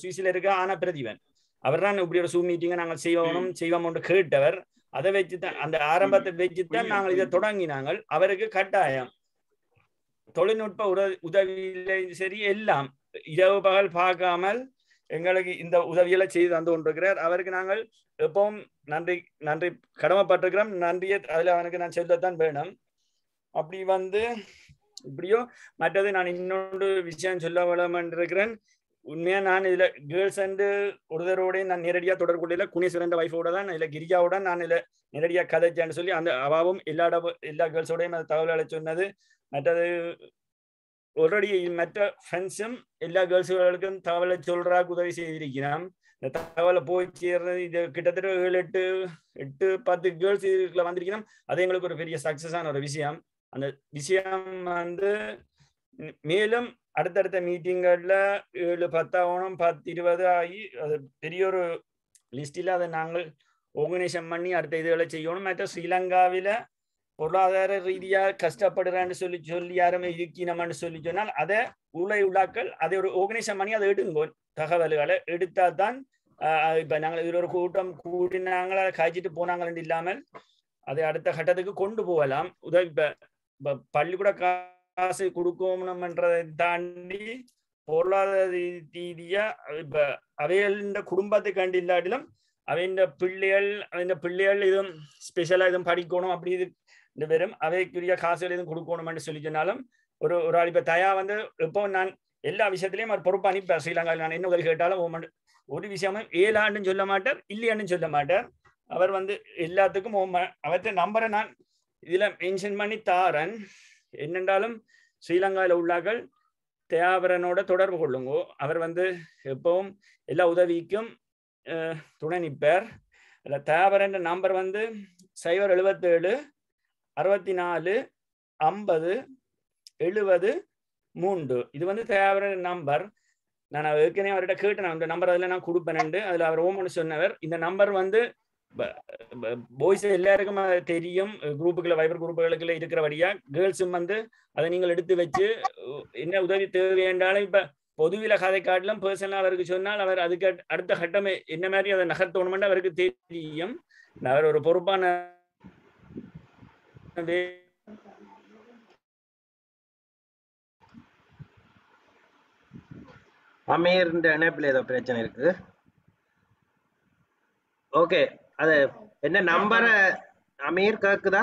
சுவிஸ்ல இருக்க ஆனா பிரதிவன் அவர் தான் இப்படி ஒரு சூம் மீட்டிங்கை நாங்கள் செய்வோம் செய்வோம் உண்டு கேட்டவர். அதை வச்சுதான் அந்த ஆரம்பத்தை வச்சுதான் நாங்கள் இதை தொடங்கினாங்கள். அவருக்கு கட்டாயம். தொழில்நுட்ப உத உதவியில சரி எல்லாம் இரவு பகல் பார்க்காமல் எங்களுக்கு இந்த உதவிகளை செய்து தந்து கொண்டிருக்கிறார். அவருக்கு நாங்கள் எப்பவும் நன்றி நன்றி கடமைப்பட்டிருக்கிறோம். நன்றியை அதில் அவனுக்கு நான் சொல்லத்தான் வேணும். அப்படி வந்து இப்படியோ மற்றது நான் இன்னொன்று விஷயம் சொல்ல வேணும் இருக்கிறேன் உண்மையா நான் இதுல கேர்ள்ஸ் அண்டு ஒருத்தரோட நான் நேரடியா குனி குணேஸ்வரன் வைஃபோட தான் இதுல கிரிஜாவோட நான் இதுல நேரடியா கதைச்சேன்னு சொல்லி அந்த அவாவும் எல்லா எல்லா கேர்ள்ஸோடையும் அந்த தகவல்களை சொன்னது. மற்றது ஆல்ரெடி மற்ற ஃப்ரெண்ட்ஸும் எல்லா கேர்ள்ஸுகளுக்கும் தகவலை சொல்றாக்கு உதவி செய்திருக்கிறான் இந்த தகவலை போய் சேர்றது இது கிட்டத்தட்ட ஏழு எட்டு எட்டு பத்து கேர்ள்ஸ் இதுல வந்திருக்கிறோம் அது எங்களுக்கு ஒரு பெரிய சக்சஸான ஒரு விஷயம் அந்த விஷயம் வந்து மேலும் அடுத்தடுத்த மீட்டிங்கள்ல ஏழு பத்தாவணும் பத்து இருபது ஆகி அது பெரிய ஒரு லிஸ்டில் அதை நாங்கள் ஆர்கனைசேஷன் பண்ணி அடுத்த இதுகளை செய்யணும் மற்ற ஸ்ரீலங்காவில் பொருளாதார ரீதியா கஷ்டப்படுறான்னு சொல்லி சொல்லி யாருமே இருக்கணும்னு சொல்லி சொன்னால் அதை உலை உலாக்கள் அதை ஒரு ஆர்கனைசேஷன் பண்ணி அதை எடுங்கோ. தகவல்களை எடுத்தா தான் ஆஹ் இப்ப நாங்கள் இது ஒரு கூட்டம் கூடினாங்களா காய்ச்சிட்டு போனாங்கன்னு இல்லாமல் அதை அடுத்த கட்டத்துக்கு கொண்டு போகலாம். உதவி இப்ப பள்ளிக்கூட காசு கொடுக்கணும்ன்றதை தாண்டி பொருளாதார ரீதியா இப்ப அவைகளின் குடும்பத்துக்காண்டி இல்லாட்டிலும் அவையின் பிள்ளைகள் அவன் பிள்ளைகள் இதுவும் ஸ்பெஷலா இதுவும் படிக்கணும் அப்படி இது இந்த வெறும் அவைக்குரிய காசுகள் எதுவும் கொடுக்கணும்னு சொல்லி சொன்னாலும் ஒரு ஒரு ஆள் இப்ப தயா வந்து இப்போ நான் எல்லா விஷயத்திலையும் அவர் பொறுப்பு அனுப்பார் ஸ்ரீலங்காவில் நான் என்ன உதவி கேட்டாலும் ஓமன் ஒரு விஷயமும் ஏழாண்டுன்னு சொல்ல மாட்டார் இல்லையான்னு சொல்ல மாட்டார். அவர் வந்து எல்லாத்துக்கும் ஓம அவற்றை நம்பரை நான் இதுல மென்ஷன் பண்ணி தாரன். என்னென்றாலும் ஸ்ரீலங்காவில் உள்ளார்கள் தயாபரனோட தொடர்பு கொள்ளுங்கோ. அவர் வந்து எப்பவும் எல்லா உதவிக்கும் அஹ், துணை நிற்பார். அதில் தயாபரன் நம்பர் வந்து சைபர் எழுபத்தேழு அறுபத்தி நாலு ஐம்பது எழுபது மூன்று. இது வந்து தேவையான நம்பர். நான் ஏற்கனவே அவர்கிட்ட கேட்டேன். அந்த நம்பர் அதில் நான் கொடுப்பேன் அதில் அவர் ஓமனு சொன்னவர். இந்த நம்பர் வந்து பாய்ஸ் எல்லாருக்கும் தெரியும். குரூப்புகளை வைபர் குரூப்புகளுக்குள்ள இருக்கிறபடியா. கேர்ள்ஸும் வந்து அதை நீங்கள் எடுத்து வச்சு என்ன உதவி தேவை என்றாலும் இப்ப பொதுவில கதை காட்டிலும் பர்சனலா அவருக்கு சொன்னால் அவர் அதுக்கு அடுத்த கட்டம் என்ன மாதிரி அதை நகர்த்தணும்னு அவருக்கு தெரியும். அவர் ஒரு பொறுப்பான வே- அமீர் இணைப்புல ஏதோ பிரச்சனை இருக்கு ஓகே அது என்ன நம்பரை அமீர் கேக்குதா?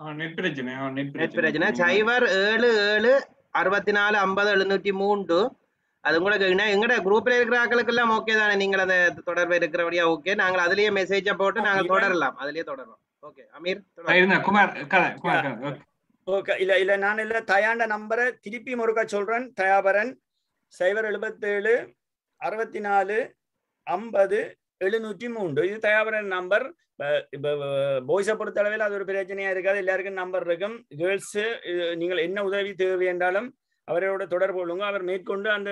நெட் பிரச்சனை நெட் பிரச்சனை. சைபர் ஏழு ஏழு அறுபத்தி நாலு ஐம்பது எழுநூற்றி மூன்று. அது உங்களுக்கு என்ன எங்கட குரூப்ல இருக்கிற ஆட்களுக்கு எல்லாம் ஓகே தானே? நீங்கள் அந்த தொடர்பு இருக்கிறபடியா ஓகே நாங்கள் அதுலயே மெசேஜை போட்டு நாங்கள் தொடரலாம். அதுலயே தொடரோம் ஓகே அமீர் இருந்தா குமார் கதை குமார் கதை okay. ஓகே இல்ல இல்ல நான் இல்ல தயாண்ட நம்பரை திருப்பி முருகா சொல்றேன் தயாபரன் சைபர் எழுபத்தேழு அறுபத்தி நாலு ஐம்பது எழுநூற்றி மூன்று இது தயாபரன் நம்பர் இப்போ பாய்ஸை பொறுத்த அளவில் அது ஒரு பிரச்சனையா இருக்காது. எல்லாருக்கும் நம்பர் இருக்கும். கேர்ள்ஸ் நீங்கள் என்ன உதவி தேவை என்றாலும் அவரோட தொடர்பு கொள்ளுங்க. அவர் மேற்கொண்டு அந்த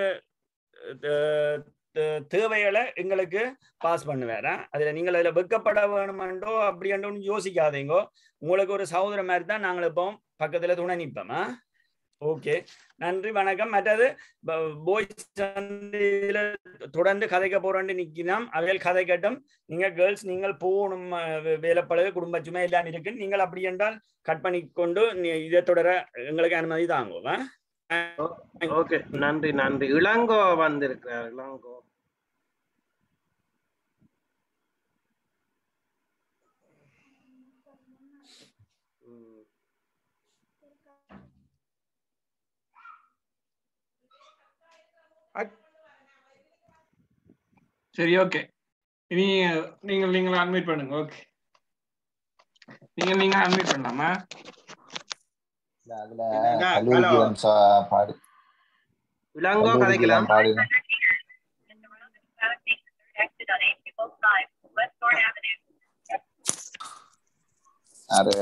தேவைகளை எங்களுக்கு பாஸ் பண்ணுவாரா அதுல நீங்கள் அதுல வெக்கப்பட வேணுமென்றோ அப்படி ஒன்றும் யோசிக்காதீங்கோ. உங்களுக்கு ஒரு சகோதர மாதிரி தான் நாங்கள் இப்போ பக்கத்துல துணை நிற்போமா. ஓகே. நன்றி வணக்கம். மற்றது பாய்ஸ் இதுல தொடர்ந்து கதைக்க போறோன்னு நிக்கலாம் அவையில் கதை கட்டும் நீங்க கேர்ள்ஸ் நீங்கள் போகணும். வேலைப்பழகு குடும்ப சுமை எல்லாம் இருக்கு நீங்கள் அப்படி என்றால் கட் பண்ணி கொண்டு இதை தொடர எங்களுக்கு அனுமதி தாங்குவேன் ஆ? ஓகே நன்றி நன்றி. இளங்கோ வந்திருக்கிறார் இளங்கோ. சரி ஓகே. இனி நீங்கள் நீங்கள் அட்மிட் பண்ணுங்க ஓகே. நீங்க நீங்க அட்மிட் பண்ணலாமா? அதுல என்னடா, கல்லூரிக்கு ஹலோ. வந்து சா- பாடி இளங்கோ கல்லூரிக்கு கதைக்கலாம் எல்லாம் பாடின யாரு